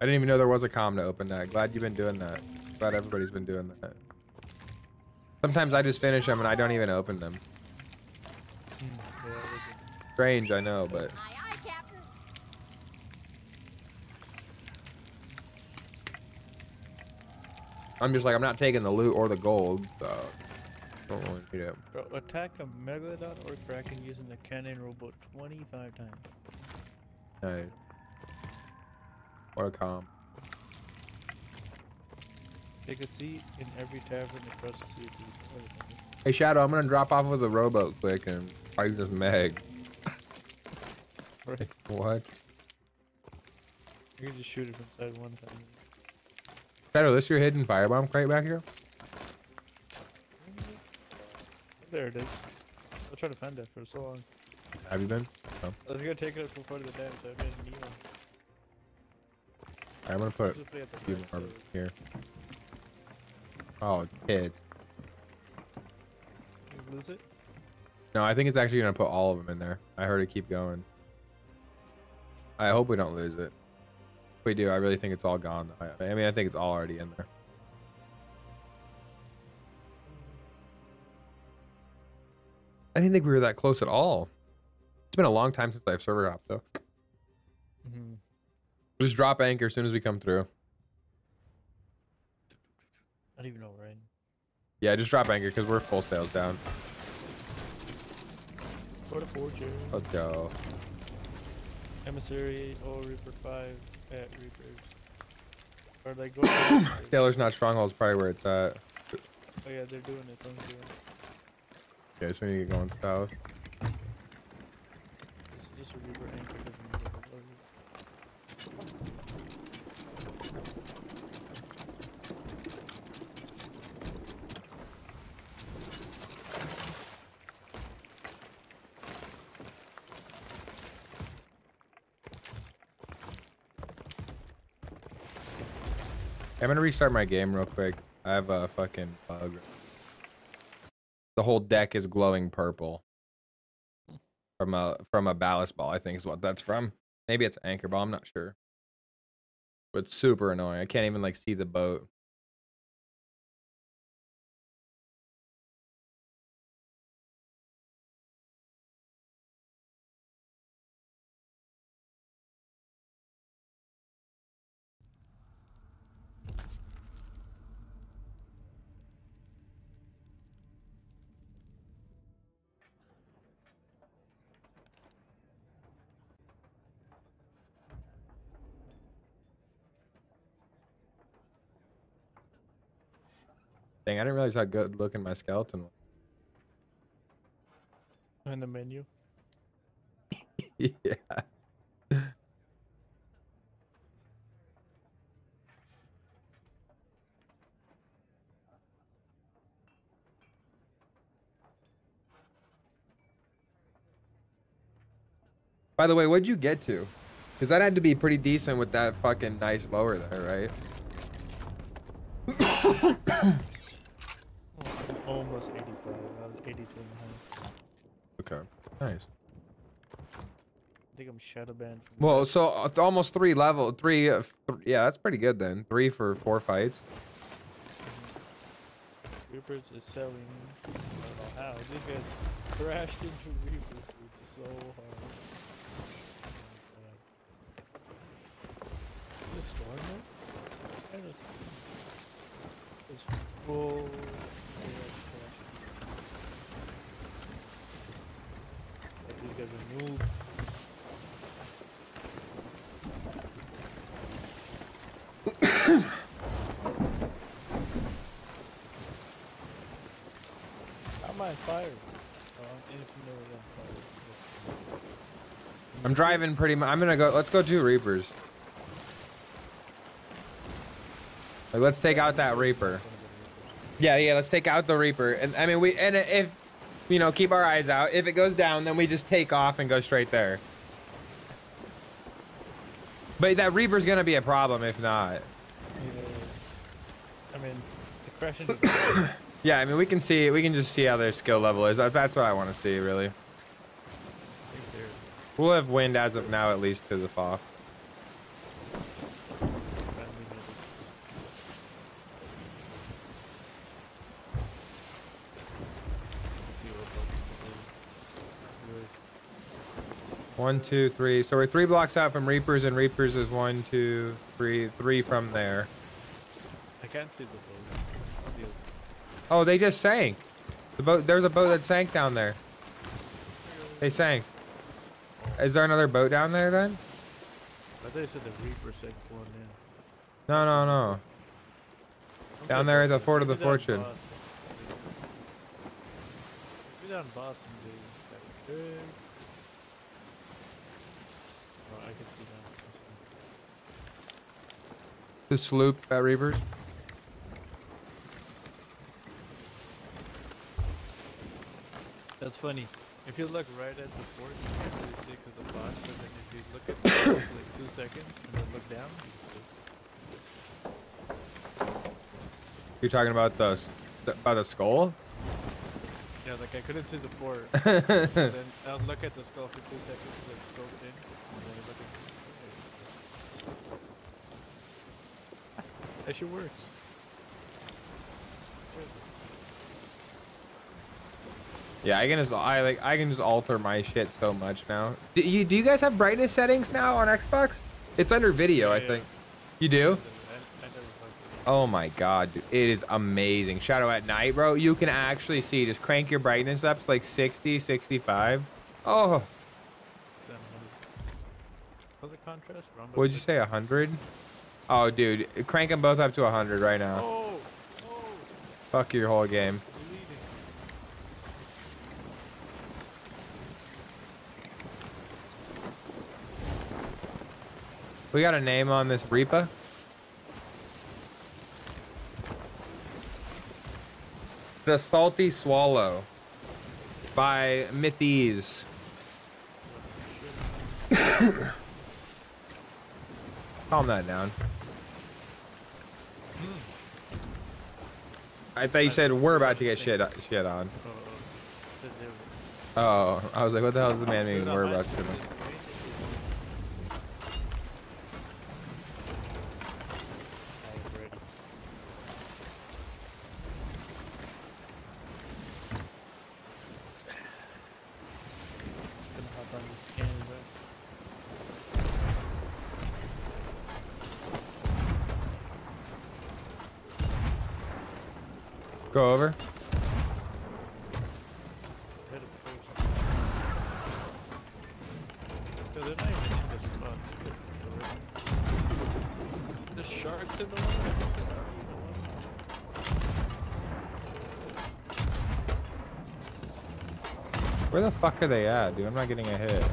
A: I didn't even know there was a comm to open that. Glad you've been doing that. Glad everybody's been doing that. Sometimes I just finish them and I don't even open them.
B: Yeah, I was-
A: Strange, I know, but I'm just like, I'm not taking the loot or the gold, so don't really need it.
B: Bro, attack a megalodon or kraken using the cannon rowboat 25 times.
A: Nice. What a calm.
B: Take a seat in every tavern across the sea. to-.
A: Hey Shadow, I'm gonna drop off with a rowboat quick and fight this Meg.
B: Right.
A: What?
B: You can just shoot it from side one time.
A: Shadow, this your hidden firebomb crate back here?
B: There it is. I'll try to find that for so long.
A: Have you been? No.
B: I was gonna take it before the dam, so I a new one.
A: I'm gonna put
B: Just play at the
A: a few more here. Oh, kids.
B: Lose it?
A: No, I think it's actually gonna put all of them in there. I heard it keep going. I hope we don't lose it. If we do, I really think it's all gone. I, I mean, I think it's all already in there. I didn't think we were that close at all. It's been a long time since I've server hopped though.
B: Mm-hmm.
A: Just drop anchor as soon as we come through.
B: I don't even know where I am.
A: Yeah, just drop anchor because we're full sails down.
B: Go to
A: Let's go.
B: Emissary or Reaper 5 at Reapers. Or like go. to
A: Sailor's Knot stronghold is probably where it's at.
B: oh yeah, they're doing it. Someone's doing it.
A: Okay, so we need to get going south.
B: Just, just a Reaper anchor doesn't need a load.
A: I'm gonna restart my game real quick. I have a fucking bug. The whole deck is glowing purple. From a from a ballast ball, I think is what that's from. Maybe it's anchor ball, I'm not sure. But it's super annoying. I can't even like see the boat. Dang, I didn't realize how good looking my skeleton was.
B: In the menu.
A: yeah. By the way, what'd you get to? Because that had to be pretty decent with that fucking nice lower there, right?
B: Almost 85. I was 82 and a half.
A: Okay, nice.
B: I think I'm shadow banned from
A: Well,
B: that.
A: so uh, almost three level, three, uh, th- yeah, that's pretty good then. Three for four fights.
B: Reapers is selling. I don't know how. These guys crashed into Reapers dude, so hard. Is it storm mode? I don't see. It's full. yeah, crashing. Like, These guys are noobs. I'm on fire. Oh, I'm fire.
A: I'm driving pretty much. I'm gonna go. Let's go do Reapers. Like, let's take out that Reaper. Yeah, yeah. Let's take out the Reaper, and I mean, we and if you know, keep our eyes out. If it goes down, then we just take off and go straight there. But that Reaper's gonna be a problem if not.
B: Yeah. I mean, the crash
A: Yeah, I mean, we can see. We can just see how their skill level is. That's what I want to see, really.
B: I think they're
A: We'll have wind as of now, at least to the FOF.
B: badly needed. See what else is
A: One, two, three. So we're three blocks out from Reapers, and Reapers is one, two, three, three from there.
B: I can't see the boat.
A: Oh, they just sank. The boat. There's a boat that sank down there. They sank. Is there another boat down there then?
B: I thought you said the Reaper sank one in.
A: No, no, no.
B: I'm
A: Down there is a. Fort of the Fortune.
B: Boston. Maybe down Boston, dude. That big. I can see that. That's fine.
A: The sloop at uh, Reapers.
B: That's funny. If you look right at the fort, you can't really see because of the box, but then if you look at the fort for like two seconds and then look down, you can see.
A: You're talking about the, the about the skull?
B: Yeah, like I couldn't see the fort. then I'll look at the skull for two seconds, like scoped in, and then I look at That shit works.
A: Yeah, I can just I like I can just alter my shit so much now. Do you do you guys have brightness settings now on Xbox? It's under video, I
B: Yeah, yeah.
A: think. You do?
B: I, I never fucked with
A: Oh my god, dude. It is amazing. Shadow at night, bro. You can actually see. Just crank your brightness up to like 60, 65. Oh,
B: it. color contrast. but I'm gonna
A: Would you say 100? Oh, dude. Crank them both up to 100 right now.
B: Oh, oh,
A: Fuck your whole game. We got a name on this Reaper? The Salty Swallow by Mythes. Calm that down. I thought you said we're about to get shit shit on.
B: Oh. It's a different-
A: I was like, what the hell is the man mean? We're about to
B: the over.
A: Where the fuck are they at, dude? I'm not getting a hit.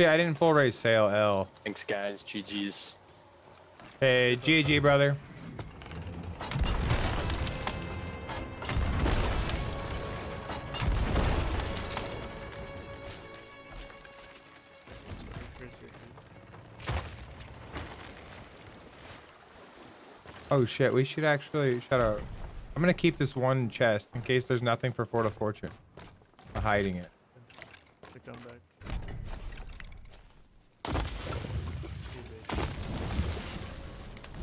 A: Shit, I didn't full raise sail L.
J: Thanks, guys. GG's.
A: Hey, GG, brother.
B: That's what I'm crazy.
A: Oh shit, we should actually shut up. I'm gonna keep this one chest in case there's nothing for Fort of Fortune. I'm hiding it.
B: To come back.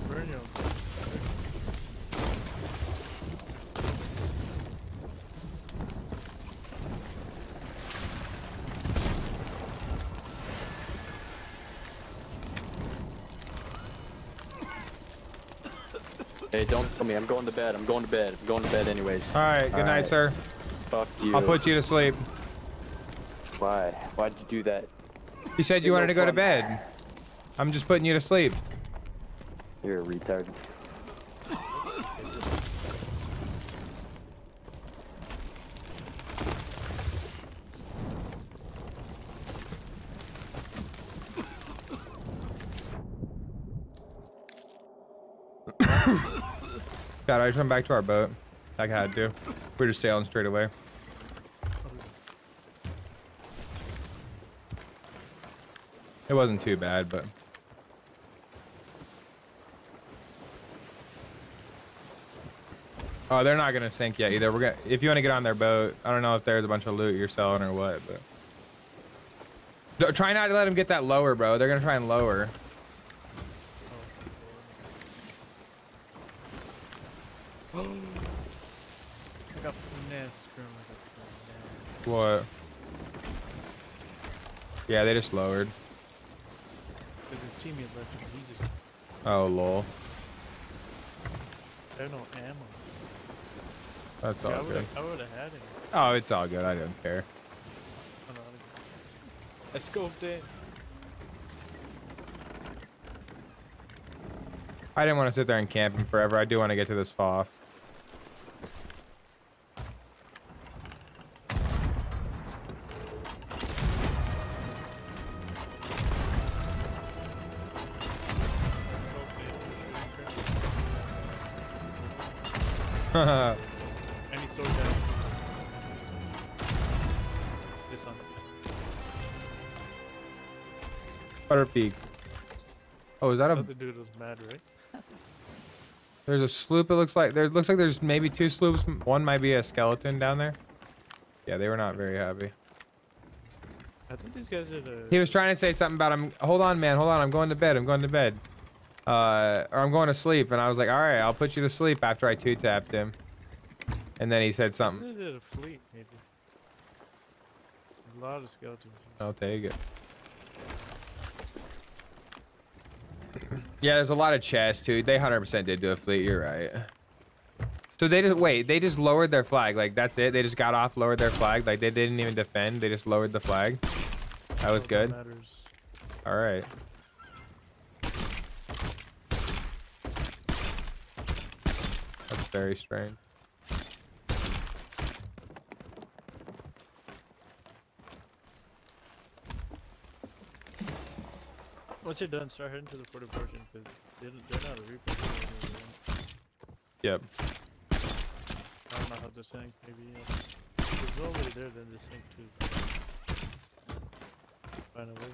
B: Burn your
J: Hey, don't tell me. I'm going to bed. I'm going to bed. I'm going to bed anyways.
A: All right, good night,
J: Alright.
A: sir.
J: Fuck you.
A: I'll put you to sleep.
J: Why? Why'd you do that?
A: You said you
J: You're
A: wanted
J: no
A: to go to bed. I'm just putting you to sleep.
J: You're a retard.
A: God, I just went back to our boat. I had to. We are just sailing straight away. It wasn't too bad, but Oh, they're not gonna sink yet either. We're gonna if you want to get on their boat. I don't know if there's a bunch of loot you're selling or what, but try not to let them get that lower, bro. They're gonna try and lower.
B: I got finessed, Colonel. I got finessed.
A: What? Yeah, they just lowered.
B: Because his teammate left and he just
A: Oh, lol.
B: I have no ammo.
A: That's
B: Yeah,
A: all
B: would
A: good.
B: I would have had it.
A: Oh, it's all good. I don't care.
B: I didn't. I scoped it.
A: I didn't want to sit there and camp him forever. I do want to get to this FOF. Oh, is that a?
B: Other dude was mad, right?
A: There's a sloop. It looks like there looks like there's maybe two sloops. One might be a skeleton down there. Yeah, they were not very happy.
B: I think these guys are the.
A: He was trying to say something about him. Hold on, man. Hold on. I'm going to bed. I'm going to bed. Uh, or I'm going to sleep. And I was like, all right, I'll put you to sleep after I two tapped him. And then he said something.
B: the fleet, maybe. A lot of skeletons.
A: I'll take it. Yeah, there's a lot of chests too. They 100% did do a fleet. You're right. So they just wait. They just lowered their flag. Like that's it. They just got off, lowered their flag. Like they didn't even defend. They just lowered the flag. That was good. All right. That's very strange.
B: Once you're done, start heading to the Fort of Fortune because they're, they're not a Reaper. they're a Reaper.
A: Yep.
B: I don't know how they're saying. Maybe uh, there's nobody there, then they're saying too. Find a way.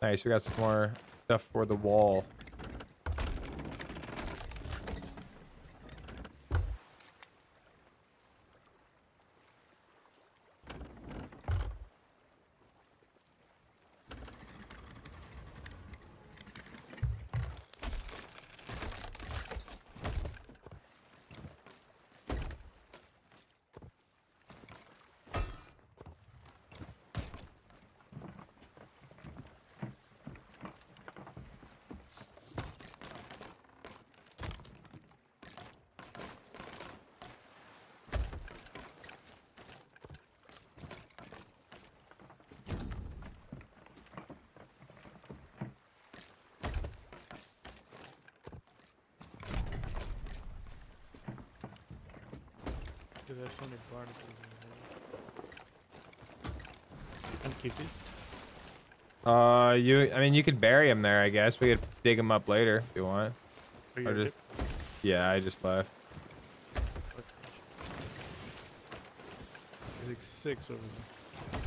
A: Nice. We got some more stuff for the wall.
B: Dude, there's so many barnacles in here. Can I keep these?
A: Uh, you. I mean, you could bury him there. I guess we could dig him up later if you want.
B: You
A: just- Yeah, I just left.
B: There's like six over there.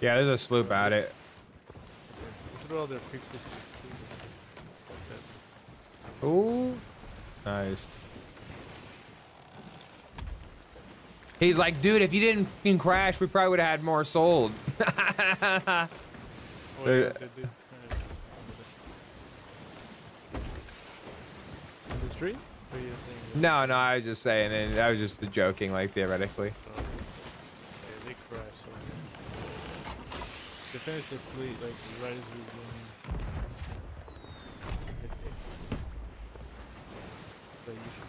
A: Yeah, there's a sloop at it.
B: Look at all their pixels. That's it.
A: Ooh, nice. He's like, dude, if you didn't fucking crash, we probably would have had more sold.
B: Oh,
A: There-
B: yeah, they do. Alright. In the street? Or are you saying
A: no, no, I was just saying, and I was just joking, like theoretically.
B: Oh, yeah, they crash. So. They finished the fleet like right as we were going. But you should-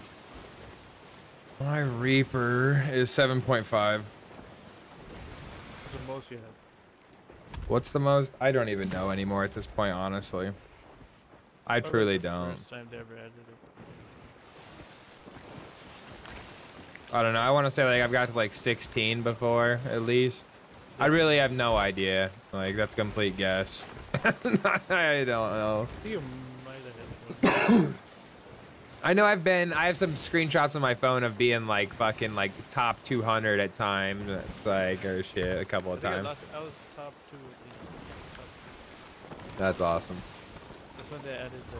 A: My Reaper is 7.5.
B: What's the most you have?
A: What's the most? I don't even know anymore at this point, honestly. I
B: Probably
A: truly don't.
B: First time they ever added it.
A: I don't know. I want to say like I've got to like 16 before at least. I really have no idea. Like that's a complete guess. I don't know.
B: I think you might have had one.
A: I know I've been. I have some screenshots on my phone of being like fucking like top 200 at times, like or shit a couple of
B: think I,
A: times.
B: lost, I was top two.
A: That's awesome.
B: That's when they added the.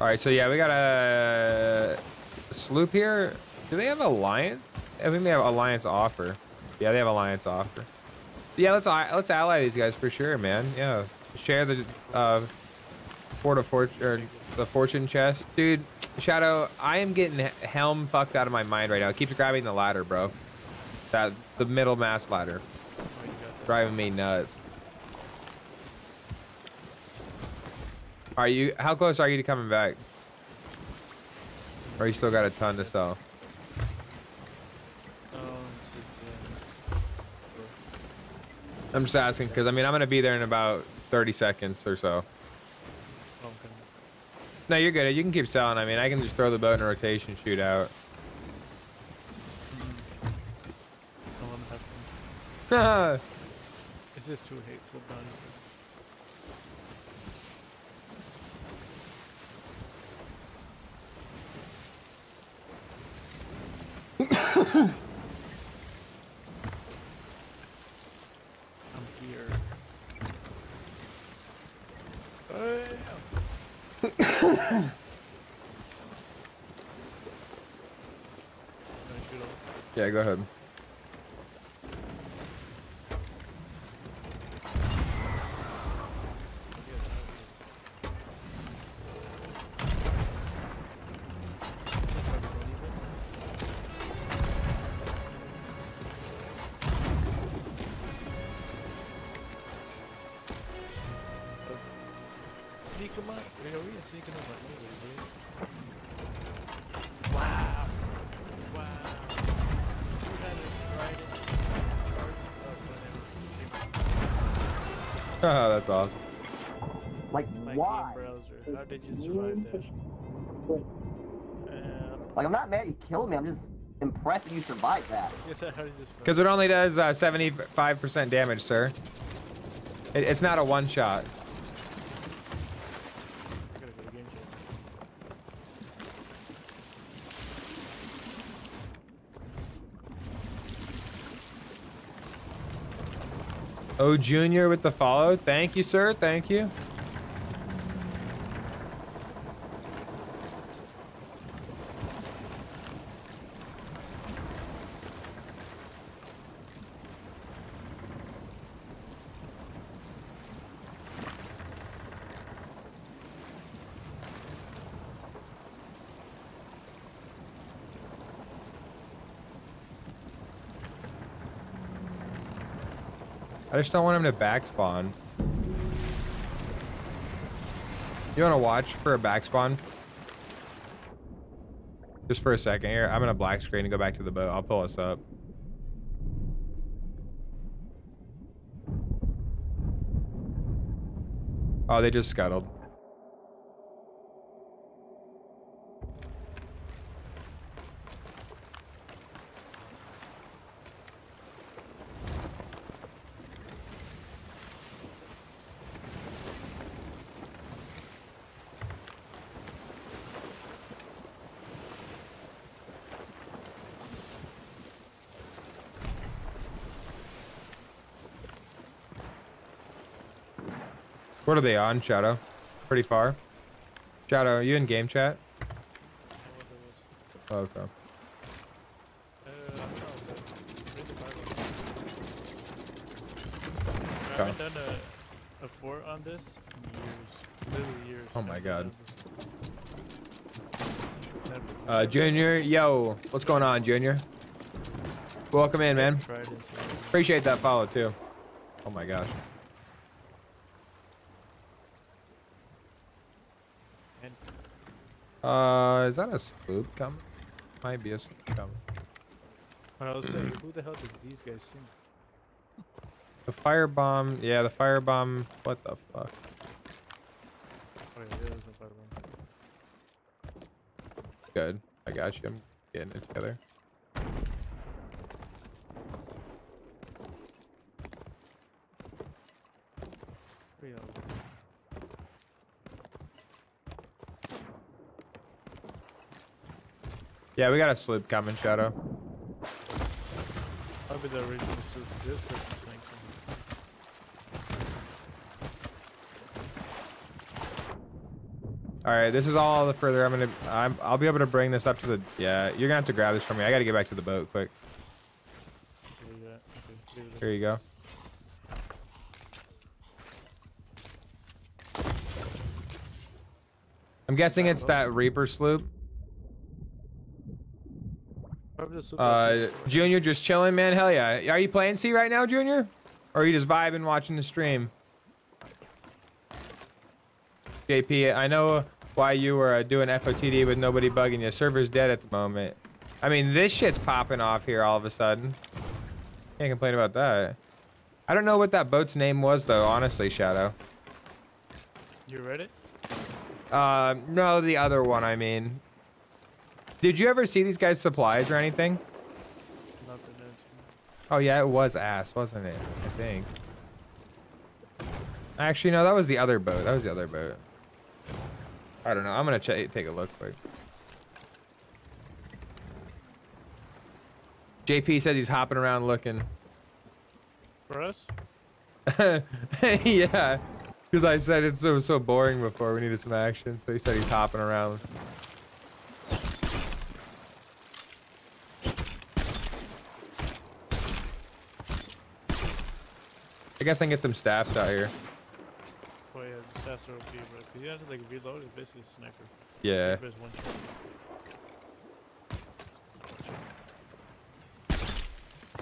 A: All right, so yeah, we got a sloop here. Do they have alliance? I think they have alliance offer. Yeah, they have alliance offer. Yeah, let's let's ally these guys for sure, man. Yeah, share the uh, Fort of Fortune or the fortune chest, dude. Shadow, I am getting he- helm fucked out of my mind right now. It keeps grabbing the ladder, bro. That the middle mast ladder, driving me nuts. Are you? How close are you to coming back? Or you still got a ton to sell? I'm just asking because I mean I'm gonna be there in about 30 seconds or so.
B: Okay.
A: No, you're good. You can keep selling. I mean, I can just throw the boat in a rotation, shoot out.
B: Is I'm happy.
A: Haha.
B: It's just too hateful, honestly. I'm here. Bam. I shoot off?
A: yeah, go ahead. That's awesome.
K: Like,
B: whatever. My
K: why?
B: game browser. How did you survive that? Uh,
K: Like, I'm not mad you killed me. I'm just impressed that you survived that.
B: yes, how did you survive?
A: Because it only does uh, 75% damage, sir. It, it's not a one shot.
B: I gotta go to game chat.
A: Oh, Junior with the follow. Thank you, sir. Thank you. I just don't want him to back spawn. You want to watch for a back spawn? Just for a second here. I'm gonna black screen and go back to the boat. I'll pull us up. Oh, they just scuttled. What are they on, Shadow? Pretty far. Shadow, are you in game chat? Oh, okay.
B: No, but maybe five I haven't done a, a fort on this in years. Literally years.
A: Oh my God.
B: done this. Never.
A: Uh, Junior, yo, what's going on, Junior? Welcome in, man.
B: Tried it, so-
A: Appreciate that follow too. Oh my gosh.
B: And
A: Uh, is that a sloop coming? Might be a sloop coming.
B: when I was saying, who the hell did these guys sing?
A: The firebomb, yeah, the firebomb. What the fuck?
B: Oh yeah, there was a firebomb.
A: Good. I got you. I'm getting it together.
B: Pretty awesome.
A: Yeah, we got a sloop coming, Shadow.
B: Probably the original suit. This person sang something.
A: All right, this is all the further I'm gonna. I'm. I'll be able to bring this up to the. Yeah, you're gonna have to grab this from me. I gotta get back to the boat quick.
B: There you go. Okay, leave it
A: Here you go. I'm guessing it's that Reaper sloop.
B: Probably the suit
A: Uh. Junior, just chilling, man. Hell yeah. Are you playing C right now, Junior? Or are you just vibing, watching the stream? JP, I know why you were uh, doing FOTD with nobody bugging you. Server's dead at the moment. I mean, this shit's popping off here all of a sudden. Can't complain about that. I don't know what that boat's name was though, honestly, Shadow.
B: You read it?
A: Uh, no, the other one, I mean. Did you ever see these guys' supplies or anything?
B: Nothing.
A: Oh yeah, it was ass, wasn't it? I think. Actually, no, that was the other boat. That was the other boat. I don't know. I'm gonna take a look quick. JP says he's hopping around looking.
B: For us?
A: yeah, because I said it's so so boring before. We needed some action, so he said he's hopping around. Guess I can get some staffs out here.
B: Oh yeah, the stats are OP, bro. Cause you have to like reload. It's basically a sniper.
A: Yeah.
B: Sniper is one shot.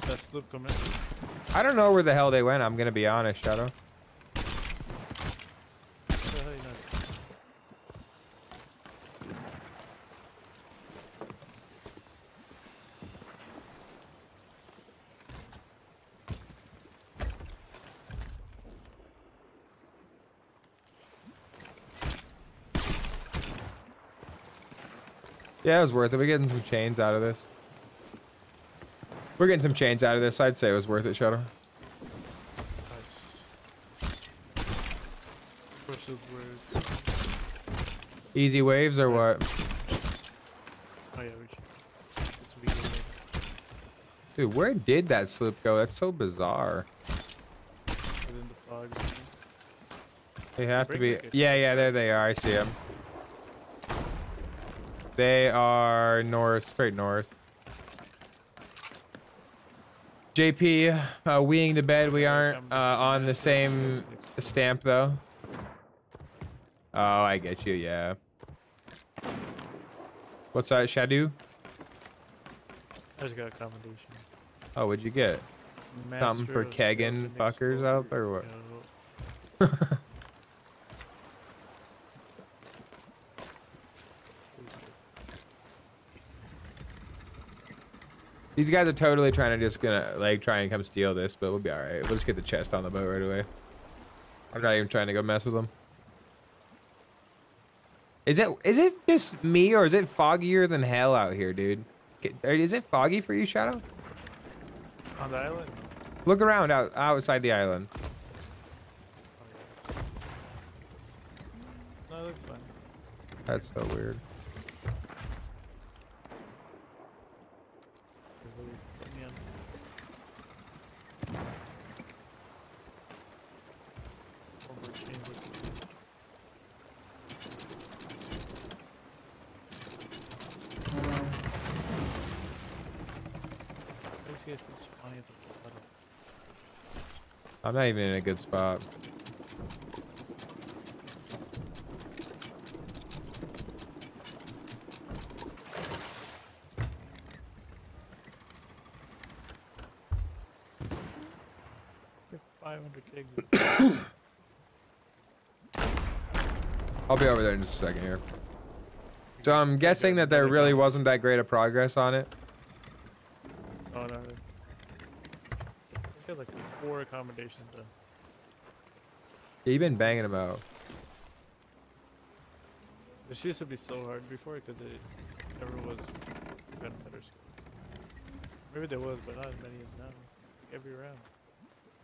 B: That sloop coming.
A: I don't know where the hell they went. I'm gonna be honest, Shadow.
B: What the hell you know?
A: Yeah, it was worth it. We're getting some chains out of this. We're getting some chains out of this. I'd say it was worth it, Shadow.
B: Nice. Where?
A: Easy waves or what?
B: Oh yeah.
A: Dude, where did that sloop go? That's so bizarre.
B: Within the fog. or something.
A: They have to be. Yeah, yeah, there they are. I see them. They are north, straight north. JP, uh, weeing the bed. We aren't uh, on the same stamp though. Oh, I get you. Yeah. What's that, Shadow?
B: I just got a commendation.
A: Oh, what'd you get? Something for
B: Master
A: kegging fuckers out there or what? These guys are totally trying to just gonna like try and come steal this, but we'll be all right. We'll just get the chest on the boat right away. I'm not even trying to go mess with them. Is it is it just me or is it foggier than hell out here, dude? Is it foggy for you, Shadow?
B: On the island?
A: Look around out outside the island.
B: Oh, no, it looks fine.
A: That's so weird.
B: Yeah. Overchange it. These guys keep spawning at the bottom.
A: I'm not even in a good spot.
B: It's like 500 gigs.
A: I'll be over there in just a second here. So I'm guessing that there really wasn't that great of progress on it.
B: Oh no. they- I got like four commendations done.
A: Yeah, you've been banging them out.
B: This used to be so hard before because it never was skill. Maybe there was, but not as many as now. It's like every round.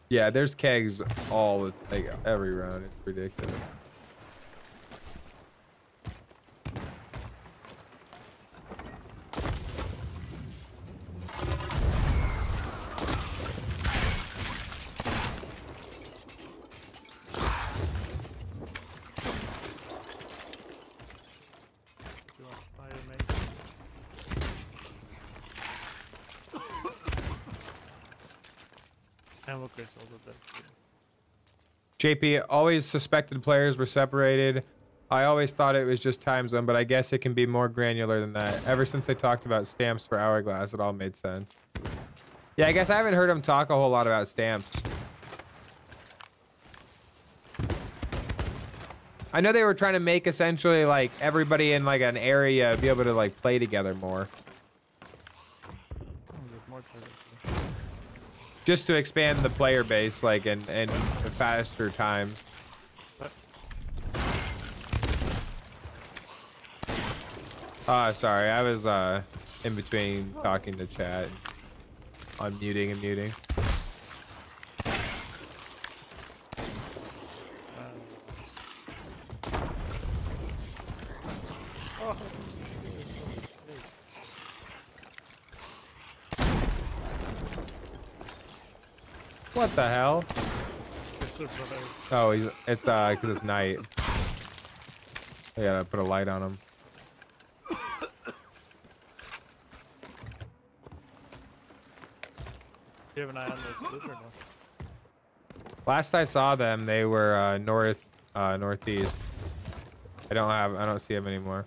A: Yeah, there's kegs all the- like every round. It's ridiculous.
B: You want fire, mate? Ammo crates also better.
A: JP always suspected players were separated. I always thought it was just time zone, but I guess it can be more granular than that. Ever since they talked about stamps for Hourglass, it all made sense. Yeah, I guess I haven't heard him talk a whole lot about stamps. I know they were trying to make essentially like everybody in like an area be able to like play together more. Just to expand the player base like and in a faster time. Uh sorry, I was uh in between talking to chat. Unmuting and muting. What the hell? Oh, he's, it's uh, cause it's night. I gotta put a light on him.
B: Do you have an eye on this loop or no?
A: Last I saw them, they were uh, north, uh, northeast. I don't have, I don't see them anymore.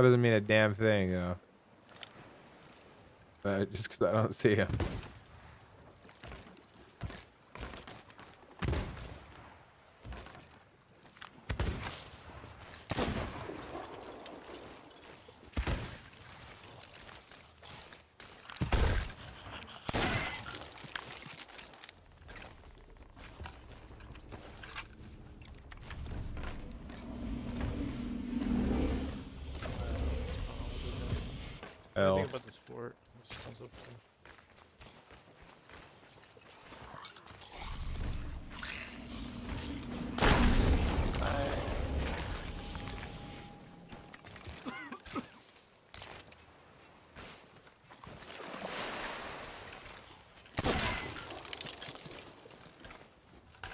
A: That doesn't mean a damn thing, though. Uh, just because I don't see him.
B: What do you
A: L.
B: think about this fort? This comes up to-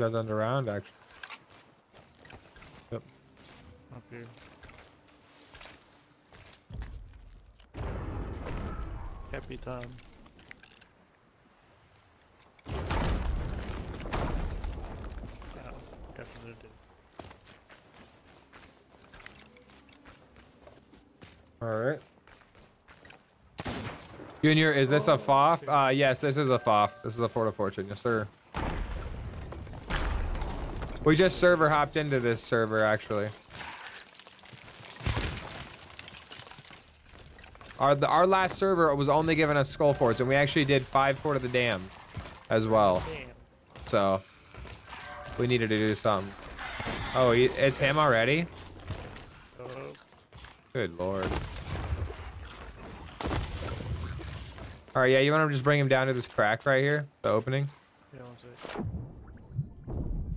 A: Guys on the round, actually. Yep.
B: Up here. Capitan. Yeah, definitely did.
A: All right. Junior, is this a FOF? Uh, yes, this is a FOF. This is a Fort of Fortune. Yes, sir. We just server hopped into this server, actually. Our, the, our last server was only giving us skull forts, and we actually did five Fort of the Damned as well.
B: Damn.
A: So, we needed to do something. Oh, he- it's him already?
B: Oh,
A: Good lord. All right, yeah, you want to just bring him down to this crack right here, the opening?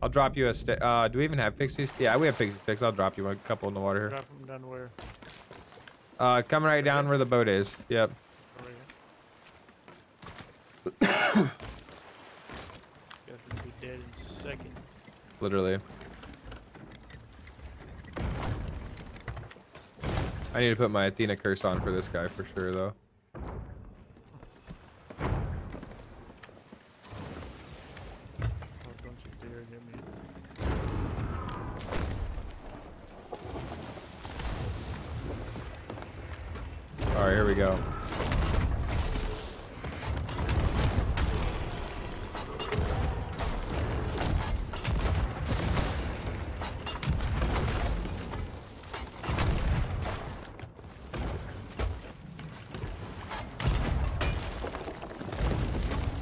B: Yeah, one sec.
A: I'll drop you a stick. Uh, do we even have pixies? Yeah, we have pixie sticks. I'll drop you a couple in the water here.
B: Drop him down where?
A: Uh, coming right down where the boat is. Yep.
B: Over here. this guy's gonna be dead in seconds.
A: Literally. I need to put my Athena curse on for this guy for sure, though.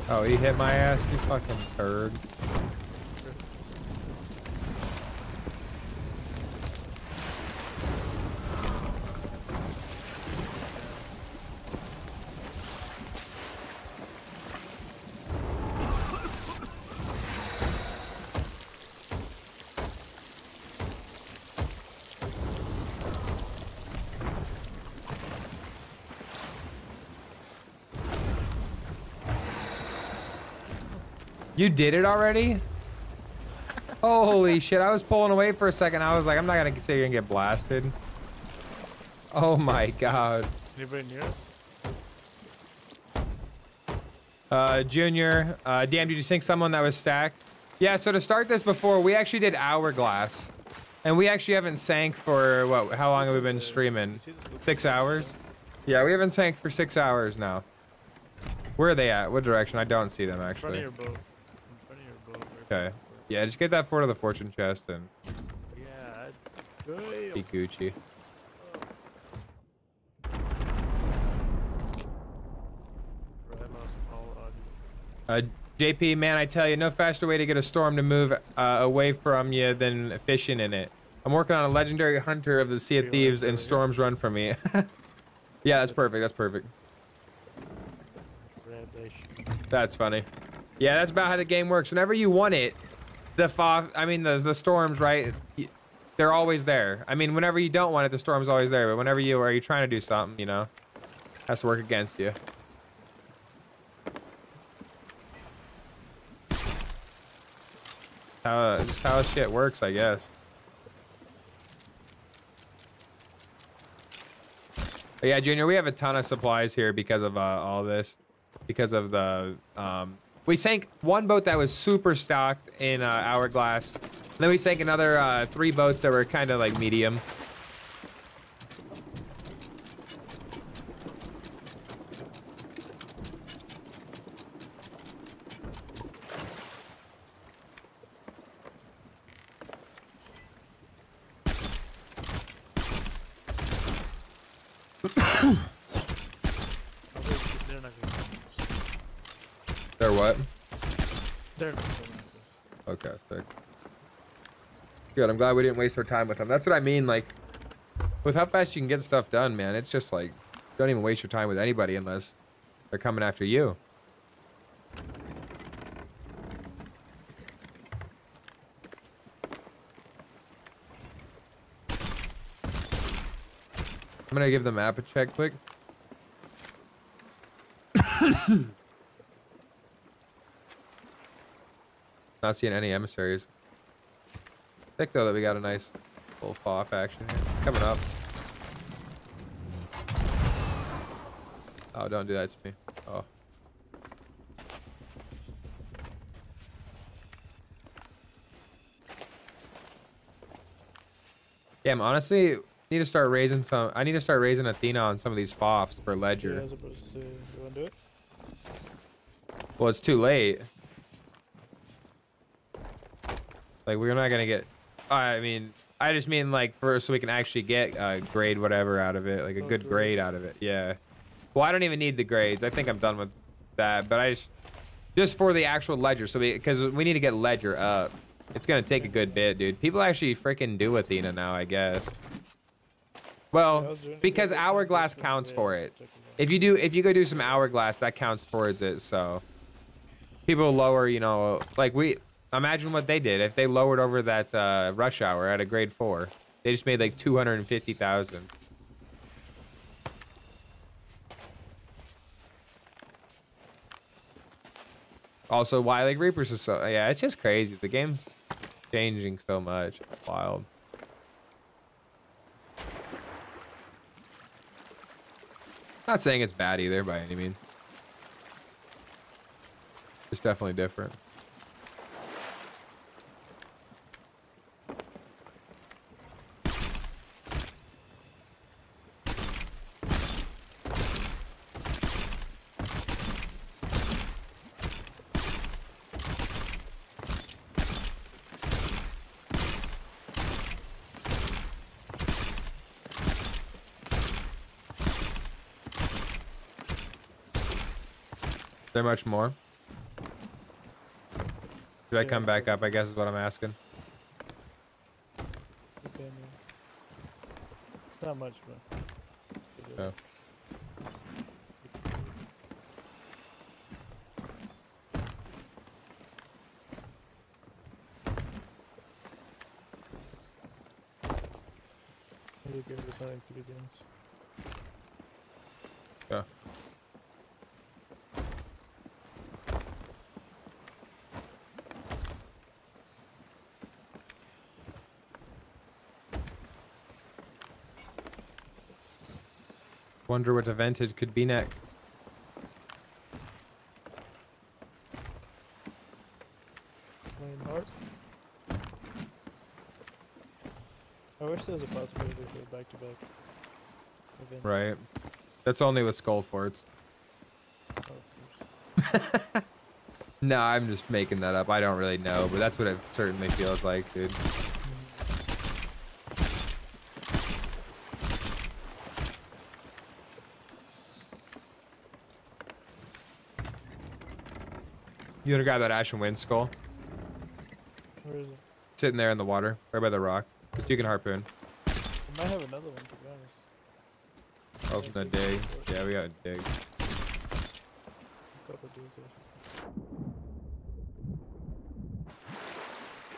B: Oh,
A: he hit my ass, you fucking turd. You did it already? Holy shit, I was pulling away for a second. I was like, I'm not gonna say you're gonna get blasted. Oh my god.
B: Anybody near us?
A: Uh, Junior, uh, damn, did you sink someone that was stacked? Yeah, so to start this before, we actually did Hourglass. And we actually haven't sank for, what, how long have we been streaming? Six hours? Yeah, we haven't sank for six hours now. Where are they at? What direction? I don't see them
B: In front of
A: actually.
B: your boat. In front of your boat. right
A: Okay. Yeah, just get that fort of the fortune chest and
B: Yeah.
A: Be Gucci.
B: bro, I lost all audio.
A: Uh, JP, man, I tell you, no faster way to get a storm to move uh, away from you than fishing in it. I'm working on a legendary hunter of the Sea of Thieves, and storms run from me. yeah, that's perfect. That's perfect. That's funny. Yeah, that's about how the game works. Whenever you want it, the fog, I mean, the, the storms, right? They're always there. I mean, whenever you don't want it, the storm's always there. But whenever you are you trying to do something, you know, has to work against you. How just how shit works, I guess. But yeah, Junior, we have a ton of supplies here because of uh, all this, because of the um, we sank one boat that was super stocked in uh, Hourglass. Then we sank another uh, three boats that were kind of like medium.
B: Oh, they're, they're not gonna come us.
A: They're what?
B: They're not gonna
A: Okay, sick. Good. I'm glad we didn't waste our time with them. That's what I mean. Like, with how fast you can get stuff done, man. It's just like, don't even waste your time with anybody unless they're coming after you. I'm gonna give the map a check quick. Not seeing any emissaries. Sick though that we got a nice little FOF action here. Coming up. Oh, don't do that to me. Oh. Damn, honestly, need to start raising some. I need to start raising Athena on some of these FOFs for
B: Yeah, I
A: Ledger.
B: was about to say, you wanna do it?
A: Well, it's too late. Like we're not gonna get. I mean, I just mean like for so we can actually get a grade whatever out of it, like a
B: Oh,
A: good grade out of it. Yeah. Well, I don't even need the grades. I think I'm done with that. But I just just for the actual ledger, so we because we need to get ledger up. It's gonna take a good bit, dude. People actually freaking do Athena now, I guess. Well,
B: was doing it
A: because
B: the other day,
A: hourglass counts for it. If you do, if you go do some hourglass, that counts towards it. So people lower, you know, like we imagine what they did if they lowered over that uh, rush hour at a grade four. They just made like two hundred and fifty thousand. Also, why like Reapers is so yeah, it's just crazy. The game's changing so much. It's wild. Not saying it's bad either by any means. It's definitely different. There much more? Should I come back up? I guess is what I'm asking.
B: Okay. Not much, bro.
A: Oh.
B: You can do something three things.
A: Yeah. Wonder what event it could be next.
B: I wish there was a possibility for back-to-back events.
A: Right. That's only with skull forts.
B: Oh.
A: No, I'm just making that up. I don't really know, but that's what it certainly feels like, dude. You wanna grab that Ashen Wind skull?
B: Where is it?
A: Sitting there in the water, right by the rock. Just you can harpoon.
B: I might have another one to be honest.
A: Oh, the dig. Yeah, we got a dig.
B: A couple dudes there.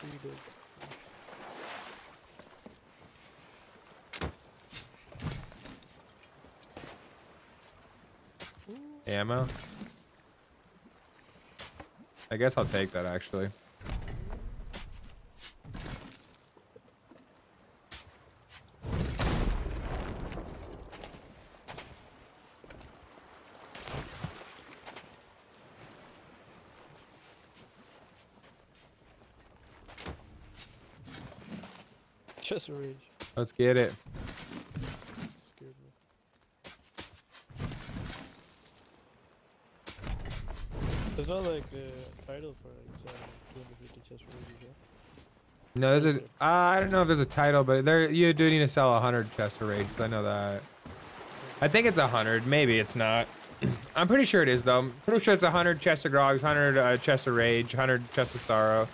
B: Three dudes.
A: Ammo? I guess I'll take that actually.
B: Just rage.
A: Let's get it.
B: There's not like a title for it, so 250 chest rages, yeah?
A: No, there's a. Uh, I don't know if there's a title, but there you do need to sell a hundred chests of rage. I know that. I think it's a hundred. Maybe it's not. I'm pretty sure it is though. I'm pretty sure it's a hundred chests of grogs, hundred uh, chests of rage, hundred chests of sorrow.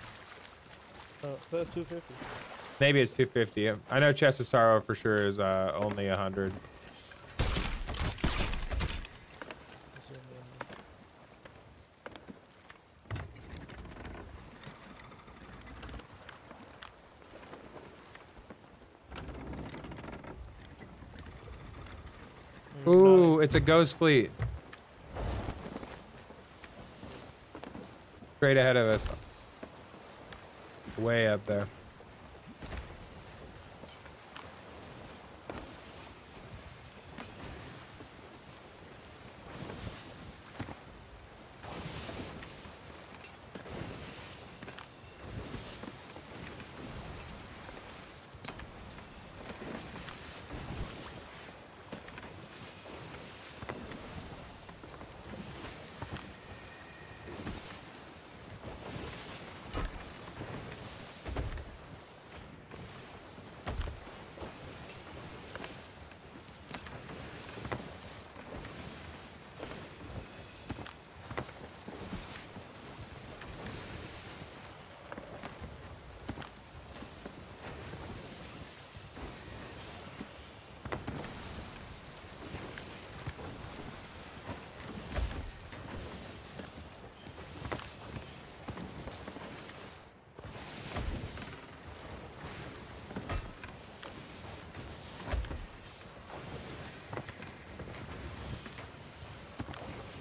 B: Oh, that's 250.
A: Maybe it's 250. I know chest of sorrow for sure is uh, only a hundred.
B: That's in, um,
A: Ooh, it's a ghost fleet. Straight ahead of us. Way up there.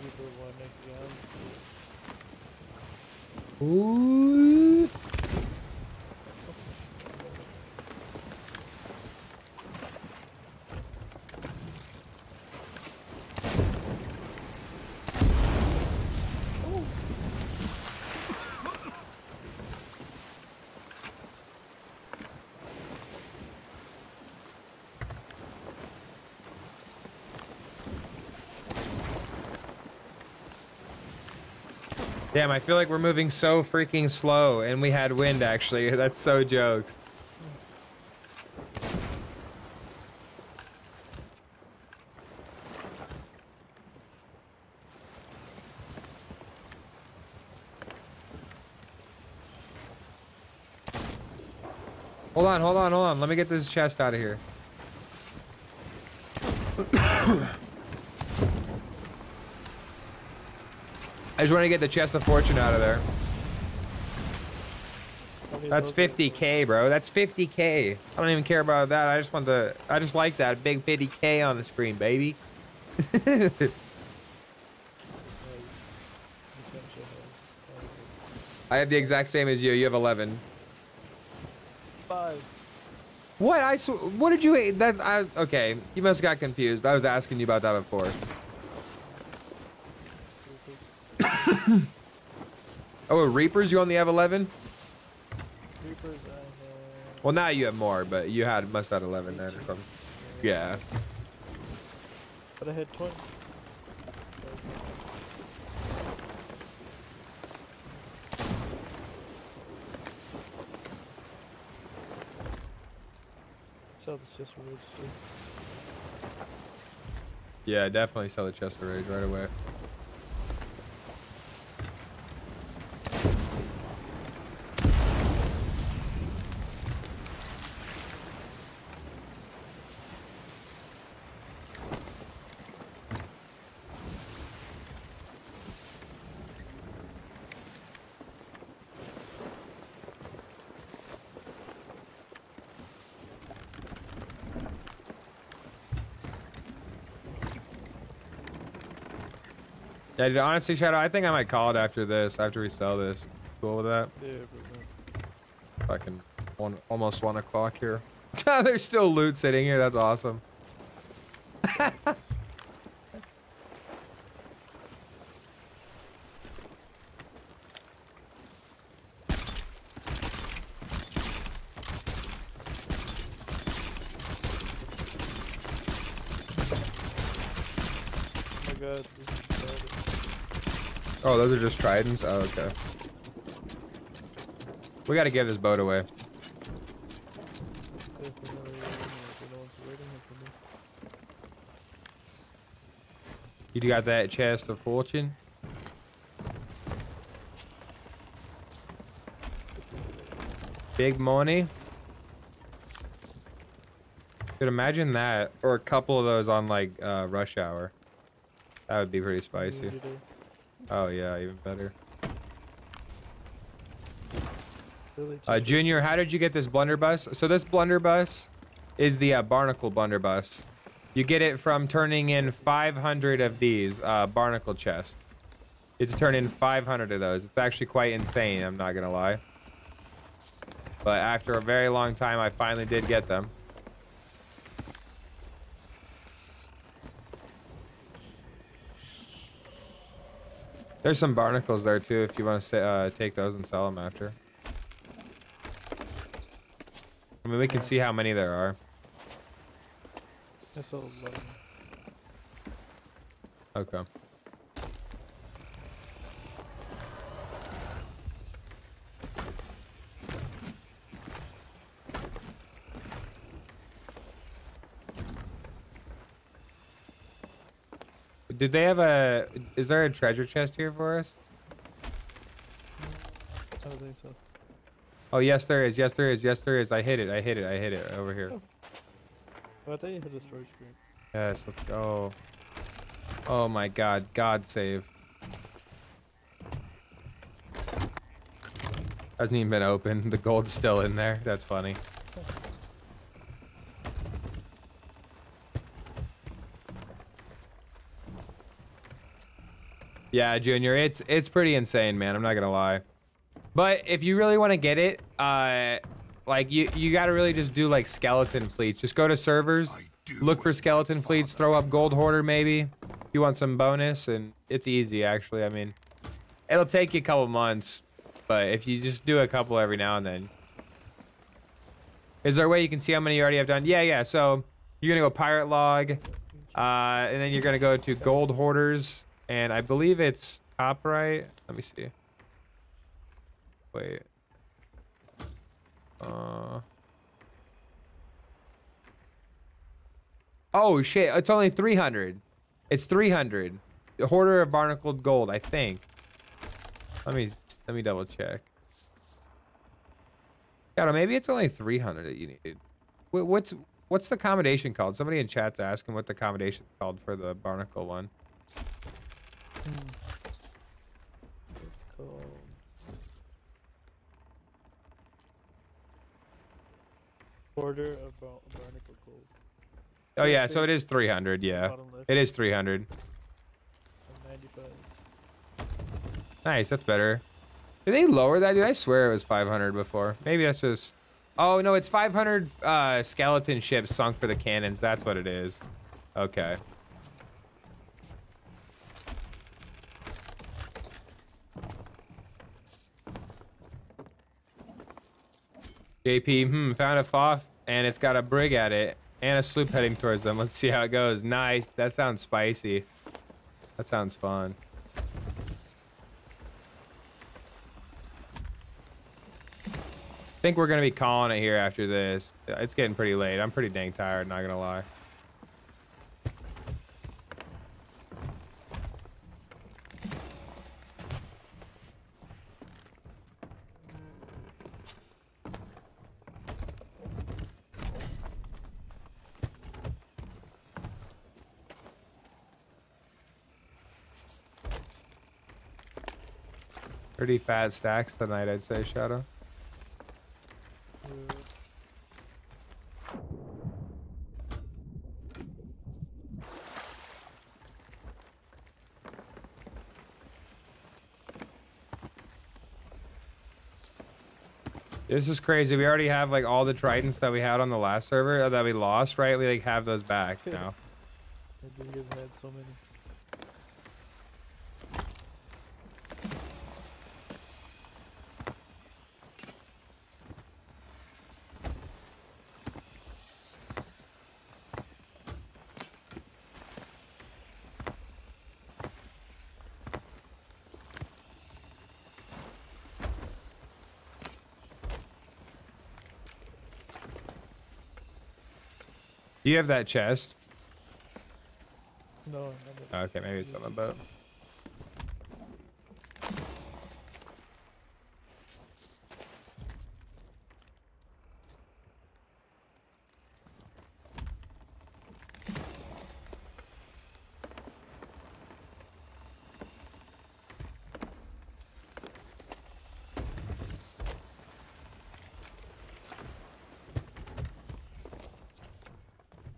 B: Reaper one again.
A: Ooh. Damn, I feel like we're moving so freaking slow, and we had wind actually. That's so jokes. Hold on, hold on, hold on. Let me get this chest out of here. I just want to get the chest of fortune out of there. That's 50k, bro. That's 50k. I don't even care about that. I just want the. I just like that big 50k on the screen, baby. I have the exact same as you. You have 11.
B: Five.
A: What? I. What did you? That. I. Okay. You must have got confused. I was asking you about that before. Oh, Reapers. You only have 11.
B: Reapers uh,
A: Well, now you have more, but you had must have 11 then or something. Yeah.
B: But I had 20. Sell the chest for too.
A: Yeah, definitely sell the chest of rage right away. Yeah, dude, honestly, Shadow, I think I might call it after this, after we sell this. Cool with that?
B: Yeah.
A: Fucking one, almost one o'clock here. There's still loot sitting here. That's awesome.
B: Oh my god, this is bad.
A: Oh, those are just tridents? Oh, okay. We gotta give this boat away. You got that chest of fortune? Big money. Could imagine that, or a couple of those on like uh, rush hour. That would be pretty spicy. Oh yeah, even better. Uh, Junior, how did you get this blunderbuss? So this blunderbuss is the uh, barnacle blunderbuss. You get it from turning in 500 of these uh, barnacle chests. You have to turn in 500 of those. It's actually quite insane, I'm not gonna lie. But after a very long time, I finally did get them. There's some barnacles there too if you want to uh, take those and sell them after. I mean, we can see how many there are.
B: That's a lot.
A: Okay. Did they have a? Is there a treasure chest here for us?
B: I don't think so.
A: Oh yes, there is. Yes, there is. Yes, there is. I hit it. I hit it. I hit it over here.
B: Oh, I thought you had the storage screen.
A: Yes, let's go. Oh my God! God save. Hasn't even been opened. The gold's still in there. That's funny. Yeah, Junior, it's it's pretty insane, man. I'm not gonna lie. But if you really want to get it, uh, like you you gotta really just do like skeleton fleets. Just go to servers, look for skeleton fleets, throw up gold hoarder maybe. If you want some bonus, and it's easy actually. I mean, it'll take you a couple months, but if you just do a couple every now and then. Is there a way you can see how many you already have done? Yeah, yeah. So you're gonna go pirate log, uh, and then you're gonna go to gold hoarders, and I believe it's top right. Let me see. Wait. Uh. Oh shit! It's only 300. It's 300. The hoarder of barnacled gold, I think. Let me let me double check. Yeah, maybe it's only 300 that you need. Wh- What's what's the commendation called? Somebody in chat's asking what the commendation called for the barnacle one.
B: It's called. Order of Bar- Barnacle Gold.
A: Oh yeah, so it is 300. Yeah, it is 300. Nice, that's better. Did they lower that? Did I swear it was 500 before? Maybe that's just. Oh no, it's 500 uh, skeleton ships sunk for the cannons. That's what it is. Okay. JP, hmm, found a FOF and it's got a brig at it And a sloop heading towards them. Let's see how it goes. Nice. That sounds spicy. That sounds fun. I think we're gonna be calling it here after this. It's getting pretty late. I'm pretty dang tired, not gonna lie. Pretty fat stacks tonight, I'd say, Shadow. This is crazy. We already have like all the tridents that we had on the last server uh, that we lost, right? We like have those back now.
B: I think had so many.
A: You have that chest?
B: No,
A: Okay, maybe it's on the boat.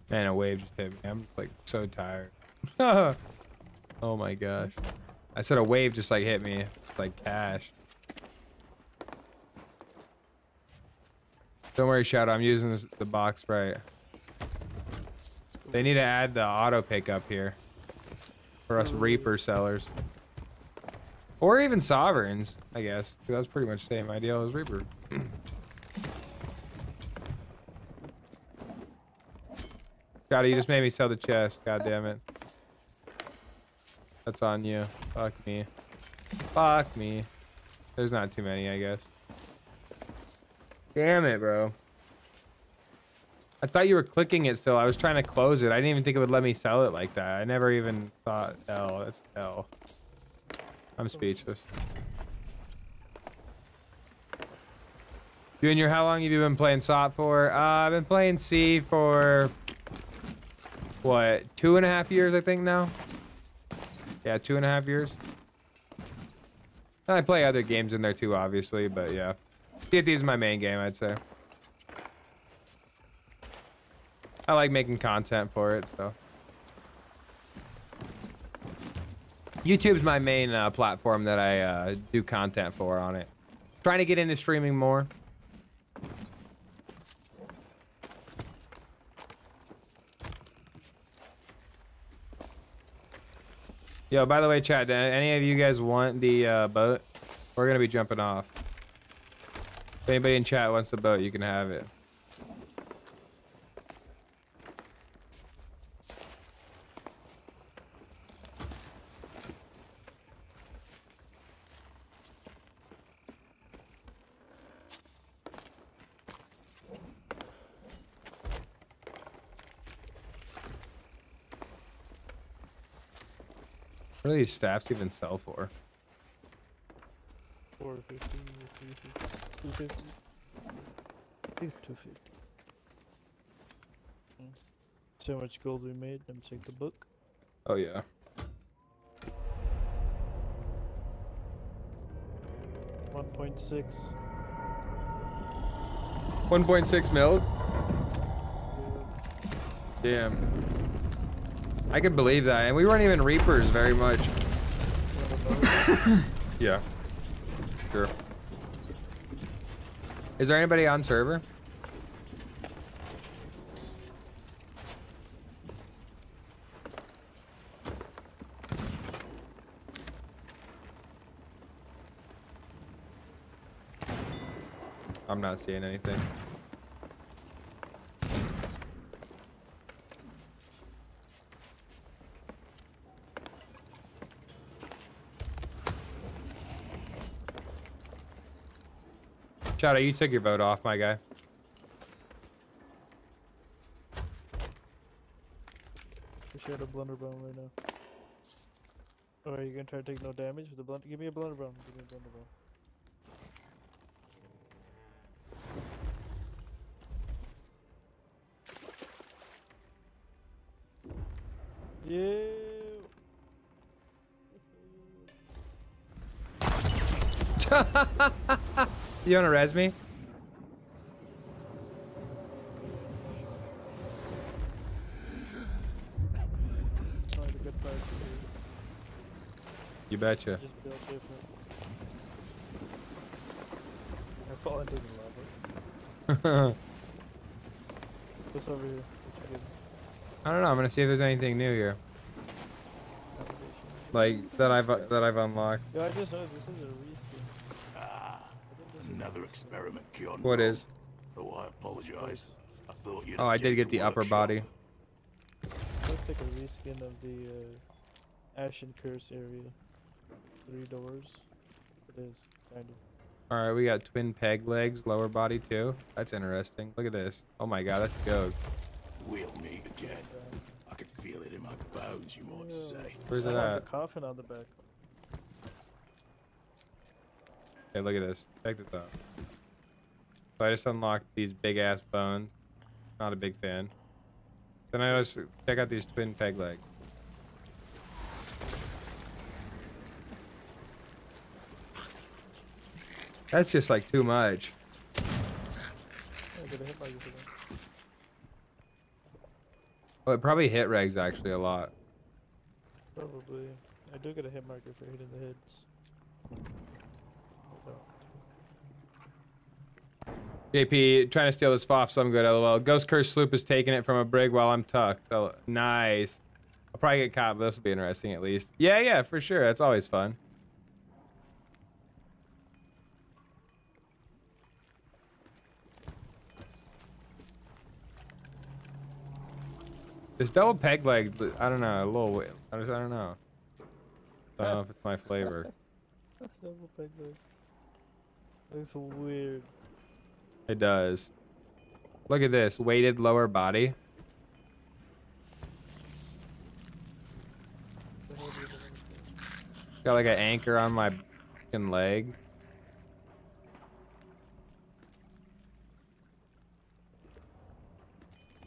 A: Man, a just hit me. I'm like so tired. oh my gosh. I said a wave just like hit me. It's like cash. Don't worry, Shadow. I'm using this, the box right. They need to add the auto pickup here for us Reaper sellers. Or even Sovereigns, I guess. That's pretty much the same idea as Reaper. God, you just made me sell the chest. God damn it. That's on you. Fuck me. Fuck me. There's not too many, I guess. Damn it, bro. I thought you were clicking it still. I was trying to close it. I didn't even think it would let me sell it like that. I never even thought, hell, that's hell. I'm speechless. Junior, how long have you been playing SOT for? Uh, I've been playing C for what two and a half years I think now. Yeah, two and a half years. And I play other games in there too, obviously, but yeah. TFT is my main game, I'd say. I like making content for it, so. YouTube's my main uh, platform that I uh, do content for on it. Trying to get into streaming more. Yo, by the way, chat, any of you guys want the uh, boat? We're gonna be jumping off. If anybody in chat wants the boat, you can have it. What do these staffs even sell for?
B: 450 or 350. 250. I think it's 250. Hmm. See how much gold we made? Let me check the book.
A: Oh yeah.
B: One point six.
A: 1.6 mil. Damn. I can believe that, and we weren't even reapers very much. yeah. Sure. Is there anybody on server? I'm not seeing anything. Shadow, you took your vote off, my guy.
B: We should a blunderbomb right now. Oh, are you gonna try to take no damage with the blunder? Give me a blunderbomb. Give me a blunderbomb.
A: You wanna res me?
B: It's only the good parts of it.
A: You betcha.
B: Just built different. I fall into the lava. What's over here? What you getting?
A: I don't know. I'm gonna see if there's anything new here, like that I've that I've unlocked.
B: Yo, I just noticed this is a
L: experiment gone
A: What
L: wrong.
A: is?
L: Oh, I apologize. I thought you'd
A: Oh, I did get the upper body.
B: Looks like a reskin of the uh, Ashen Curse area. Three doors. It is, kind of.
A: All right, we got twin peg legs, lower body too. That's interesting. Look at this. Oh my god, that's dope.
L: We'll meet again. I can feel it in my bones, you might say.
A: Where's
B: I
A: it at?
B: a coffin on the back.
A: Okay, look at this. Check this out. So I just unlocked these big ass bones. Not a big fan. Then I just check out these twin peg legs. That's just like too much.
B: I got a hit marker for that.
A: Well, it probably hit regs actually a lot.
B: Probably. I do get a hit marker for hitting the hits. Hold on.
A: JP trying to steal this FOF, so I'm good. LOL. Ghost Curse Sloop is taking it from a brig while I'm tucked. Oh, nice. I'll probably get caught, but this will be interesting at least. Yeah, yeah, for sure. That's always fun. This double peg leg, I don't know, a little, I don't know. I don't know if it's my flavor.
B: That's double peg leg. Looks weird.
A: It does. Look at this, weighted lower body.
B: The hell do you think?
A: Got like an anchor on my fucking leg.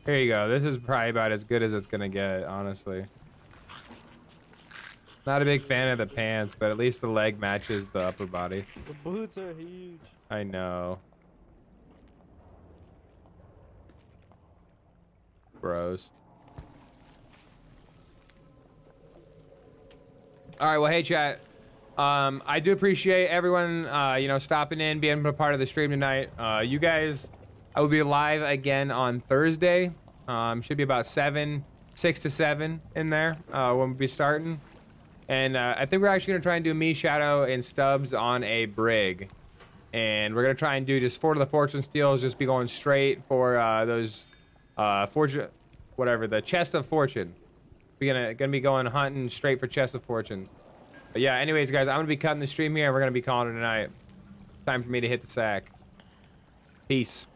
A: Here you go. This is probably about as good as it's gonna get, honestly. Not a big fan of the pants, but at least the leg matches the upper body.
B: The boots are huge.
A: I know. Bros. All right, well, hey, chat. Um, I do appreciate everyone, uh, you know, stopping in, being a part of the stream tonight. Uh, you guys, I will be live again on Thursday. Um, should be about seven, six to seven in there uh, when we be starting. And uh, I think we're actually gonna try and do me, Shadow, and Stubbs on a brig. And we're gonna try and do just four of the Fortune Steals, just be going straight for uh, those uh, fortune, whatever, the chest of fortune. We're gonna gonna be going hunting straight for chest of fortunes. But yeah, anyways, guys, I'm gonna be cutting the stream here, and we're gonna be calling it a night. Time for me to hit the sack. Peace.